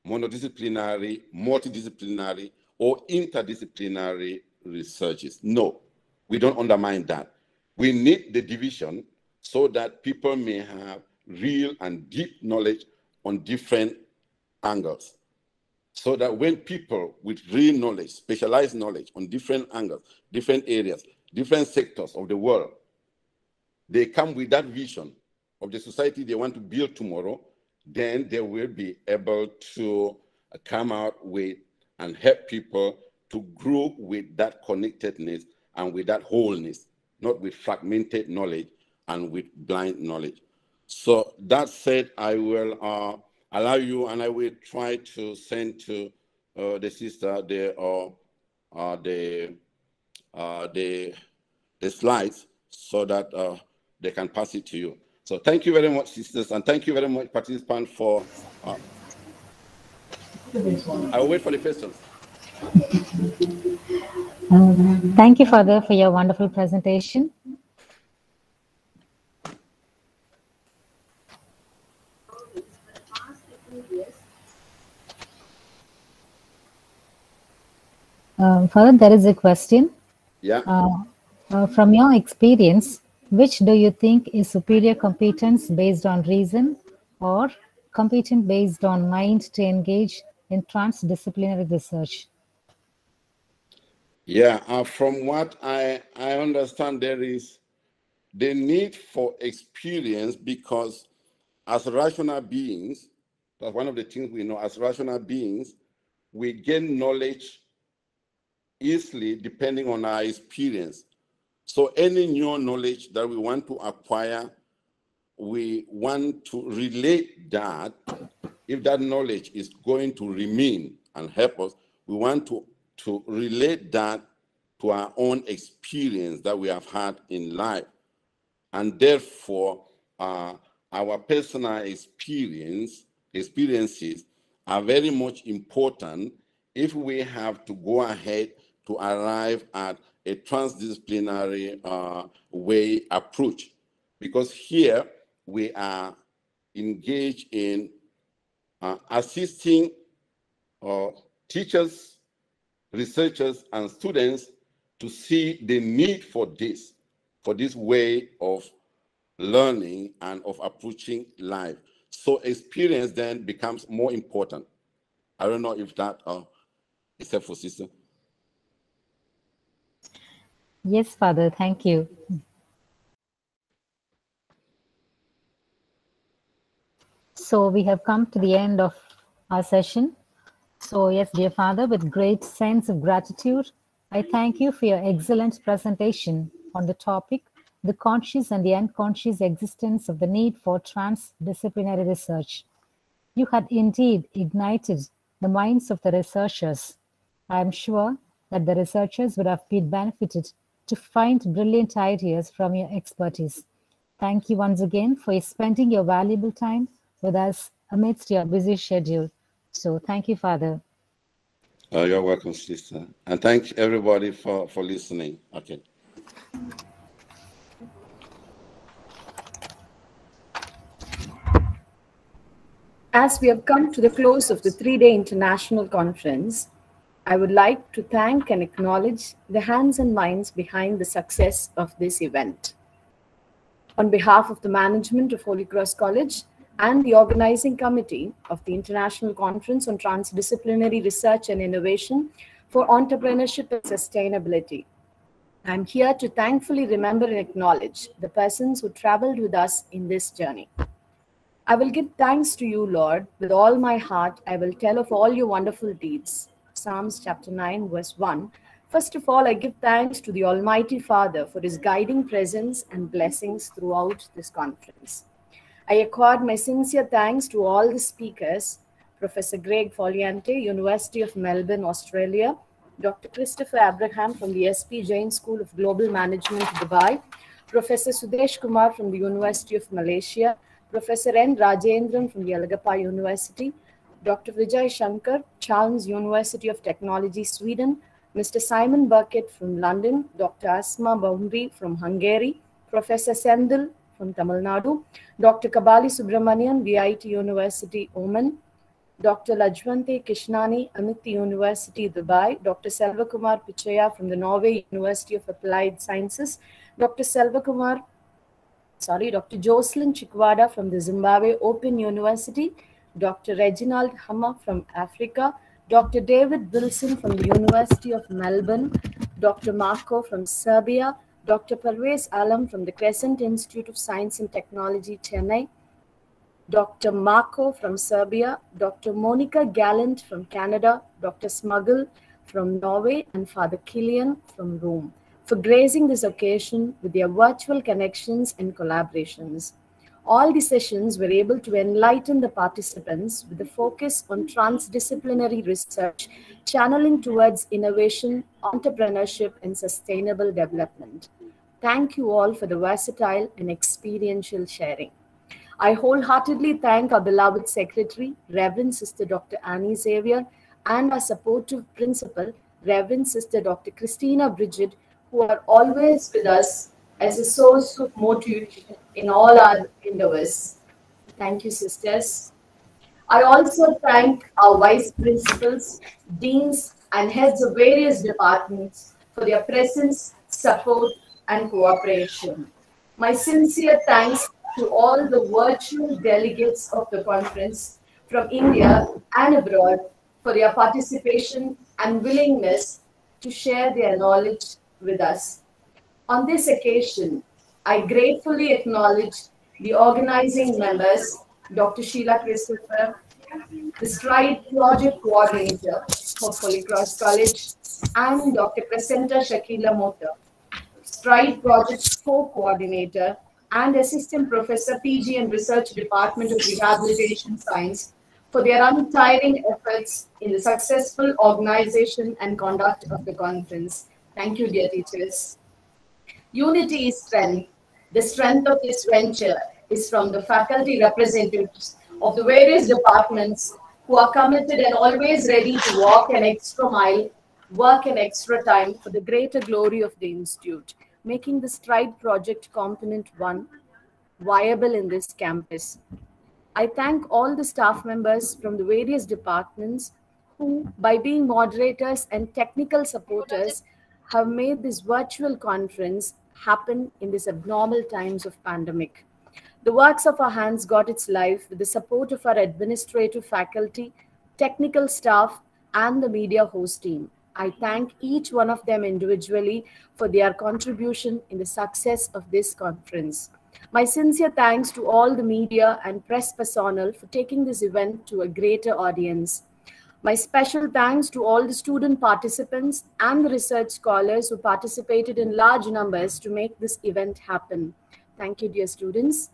monodisciplinary, multidisciplinary, or interdisciplinary researches. No, we don't undermine that. We need the division so that people may have real and deep knowledge on different angles. So that when people with real knowledge, specialized knowledge on different angles, different areas, different sectors of the world, they come with that vision of the society they want to build tomorrow, then they will be able to come out with and help people to grow with that connectedness and with that wholeness, not with fragmented knowledge and with blind knowledge. So that said, I will uh, allow you and I will try to send to uh, the sister the, uh, uh the, uh, the, the slides so that uh, they can pass it to you. So thank you very much, sisters, and thank you very much, participants, for. Uh, I will wait for the questions. Um, thank you, Father, for your wonderful presentation. Um, Father, there is a question. Yeah. Uh, uh, from your experience, which do you think is superior competence based on reason or competence based on mind to engage in transdisciplinary research? Yeah, uh, from what I, I understand, there is the need for experience because as rational beings, that's one of the things we know, as rational beings, we gain knowledge easily depending on our experience. So any new knowledge that we want to acquire, we want to relate that. If that knowledge is going to remain and help us, we want to, to relate that to our own experience that we have had in life. And therefore, uh, our personal experience, experiences are very much important if we have to go ahead to arrive at a transdisciplinary uh, way approach. Because here we are engaged in uh, assisting uh, teachers, researchers, and students to see the need for this, for this way of learning and of approaching life. So experience then becomes more important. I don't know if that uh, is helpful, sister. Yes, Father, thank you. So we have come to the end of our session. So yes, dear Father, with great sense of gratitude, I thank you for your excellent presentation on the topic, the conscious and the unconscious existence of the need for transdisciplinary research. You had indeed ignited the minds of the researchers I am sure that the researchers would have been benefited to find brilliant ideas from your expertise. Thank you once again for spending your valuable time with us amidst your busy schedule. So thank you, Father. Uh, you're welcome, sister. And thank everybody for, for listening. Okay. As we have come to the close of the three day international conference, I would like to thank and acknowledge the hands and minds behind the success of this event. On behalf of the management of Holy Cross College and the organizing committee of the International Conference on Transdisciplinary Research and Innovation for Entrepreneurship and Sustainability, I'm here to thankfully remember and acknowledge the persons who traveled with us in this journey. I will give thanks to you, Lord. With all my heart, I will tell of all your wonderful deeds. Psalms chapter 9, verse 1. First of all, I give thanks to the Almighty Father for his guiding presence and blessings throughout this conference. I accord my sincere thanks to all the speakers Professor Greg Foliente, University of Melbourne, Australia, Dr. Christopher Abraham from the SP Jain School of Global Management, Dubai, Professor Sudesh Kumar from the University of Malaysia, Professor N. Rajendran from the University, Dr. Vijay Shankar, Chalmers University of Technology, Sweden, Mr. Simon Burkett from London, Dr. Asma Boundary from Hungary, Professor Sendil from Tamil Nadu, Dr. Kabali Subramanian, VIT University, Oman, Dr. Lajwante Kishnani, Amity University, Dubai, Dr. Selvakumar Pichaya from the Norway University of Applied Sciences, Dr. Selvakumar sorry, Dr. Jocelyn Chikwada from the Zimbabwe Open University, Dr. Reginald Hammer from Africa, Dr. David Wilson from the University of Melbourne, Dr. Marco from Serbia, Dr. Parvez Alam from the Crescent Institute of Science and Technology, Chennai, Dr. Marco from Serbia, Dr. Monica Gallant from Canada, Dr. Smagul from Norway, and Father Killian from Rome for gracing this occasion with their virtual connections and collaborations. All the sessions were able to enlighten the participants with a focus on transdisciplinary research, channeling towards innovation, entrepreneurship, and sustainable development. Thank you all for the versatile and experiential sharing. I wholeheartedly thank our beloved Secretary, Reverend Sister Dr. Annie Xavier, and our supportive principal, Reverend Sister Dr. Christina Bridget, who are always with us as a source of motivation in all our endeavors. Thank you, sisters. I also thank our vice principals, deans, and heads of various departments for their presence, support, and cooperation. My sincere thanks to all the virtual delegates of the conference from India and abroad for their participation and willingness to share their knowledge with us. On this occasion, I gratefully acknowledge the organizing members, Dr. Sheila Christopher, the Stride Project Coordinator for Holy Cross College, and Dr. Crescenta Shakila Mota, Stride Project Co-Coordinator and Assistant Professor PG and Research Department of Rehabilitation Science for their untiring efforts in the successful organization and conduct of the conference. Thank you, dear teachers. Unity is strength. The strength of this venture is from the faculty representatives of the various departments who are committed and always ready to walk an extra mile, work an extra time for the greater glory of the Institute, making the STRIDE project component one viable in this campus. I thank all the staff members from the various departments who, by being moderators and technical supporters, have made this virtual conference happen in these abnormal times of pandemic. The works of our hands got its life with the support of our administrative faculty, technical staff, and the media host team. I thank each one of them individually for their contribution in the success of this conference. My sincere thanks to all the media and press personnel for taking this event to a greater audience. My special thanks to all the student participants and the research scholars who participated in large numbers to make this event happen. Thank you, dear students.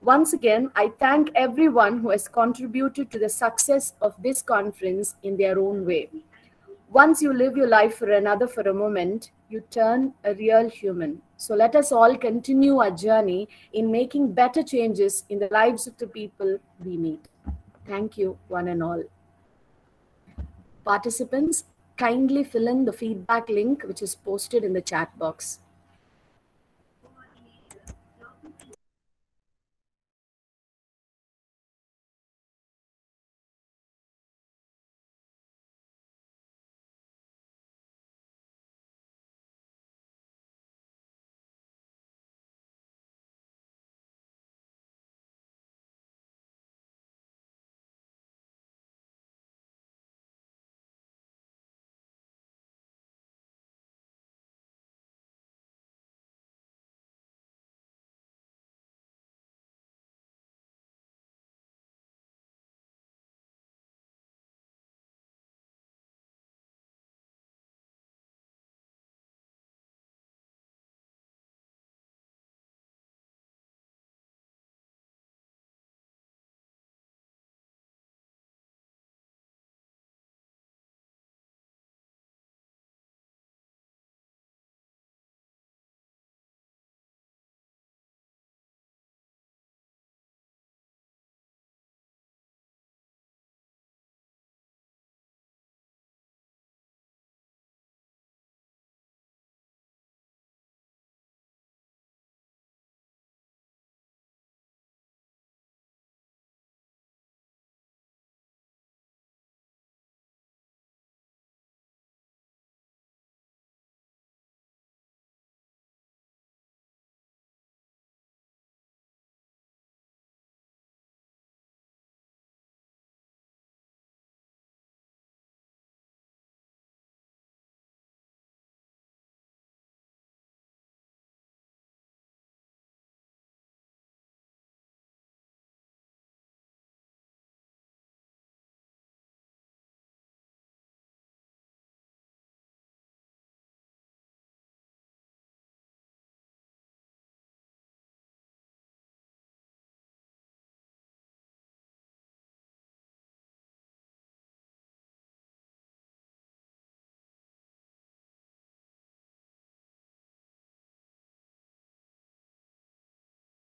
Once again, I thank everyone who has contributed to the success of this conference in their own way. Once you live your life for another for a moment, you turn a real human. So let us all continue our journey in making better changes in the lives of the people we meet. Thank you, one and all. Participants, kindly fill in the feedback link which is posted in the chat box.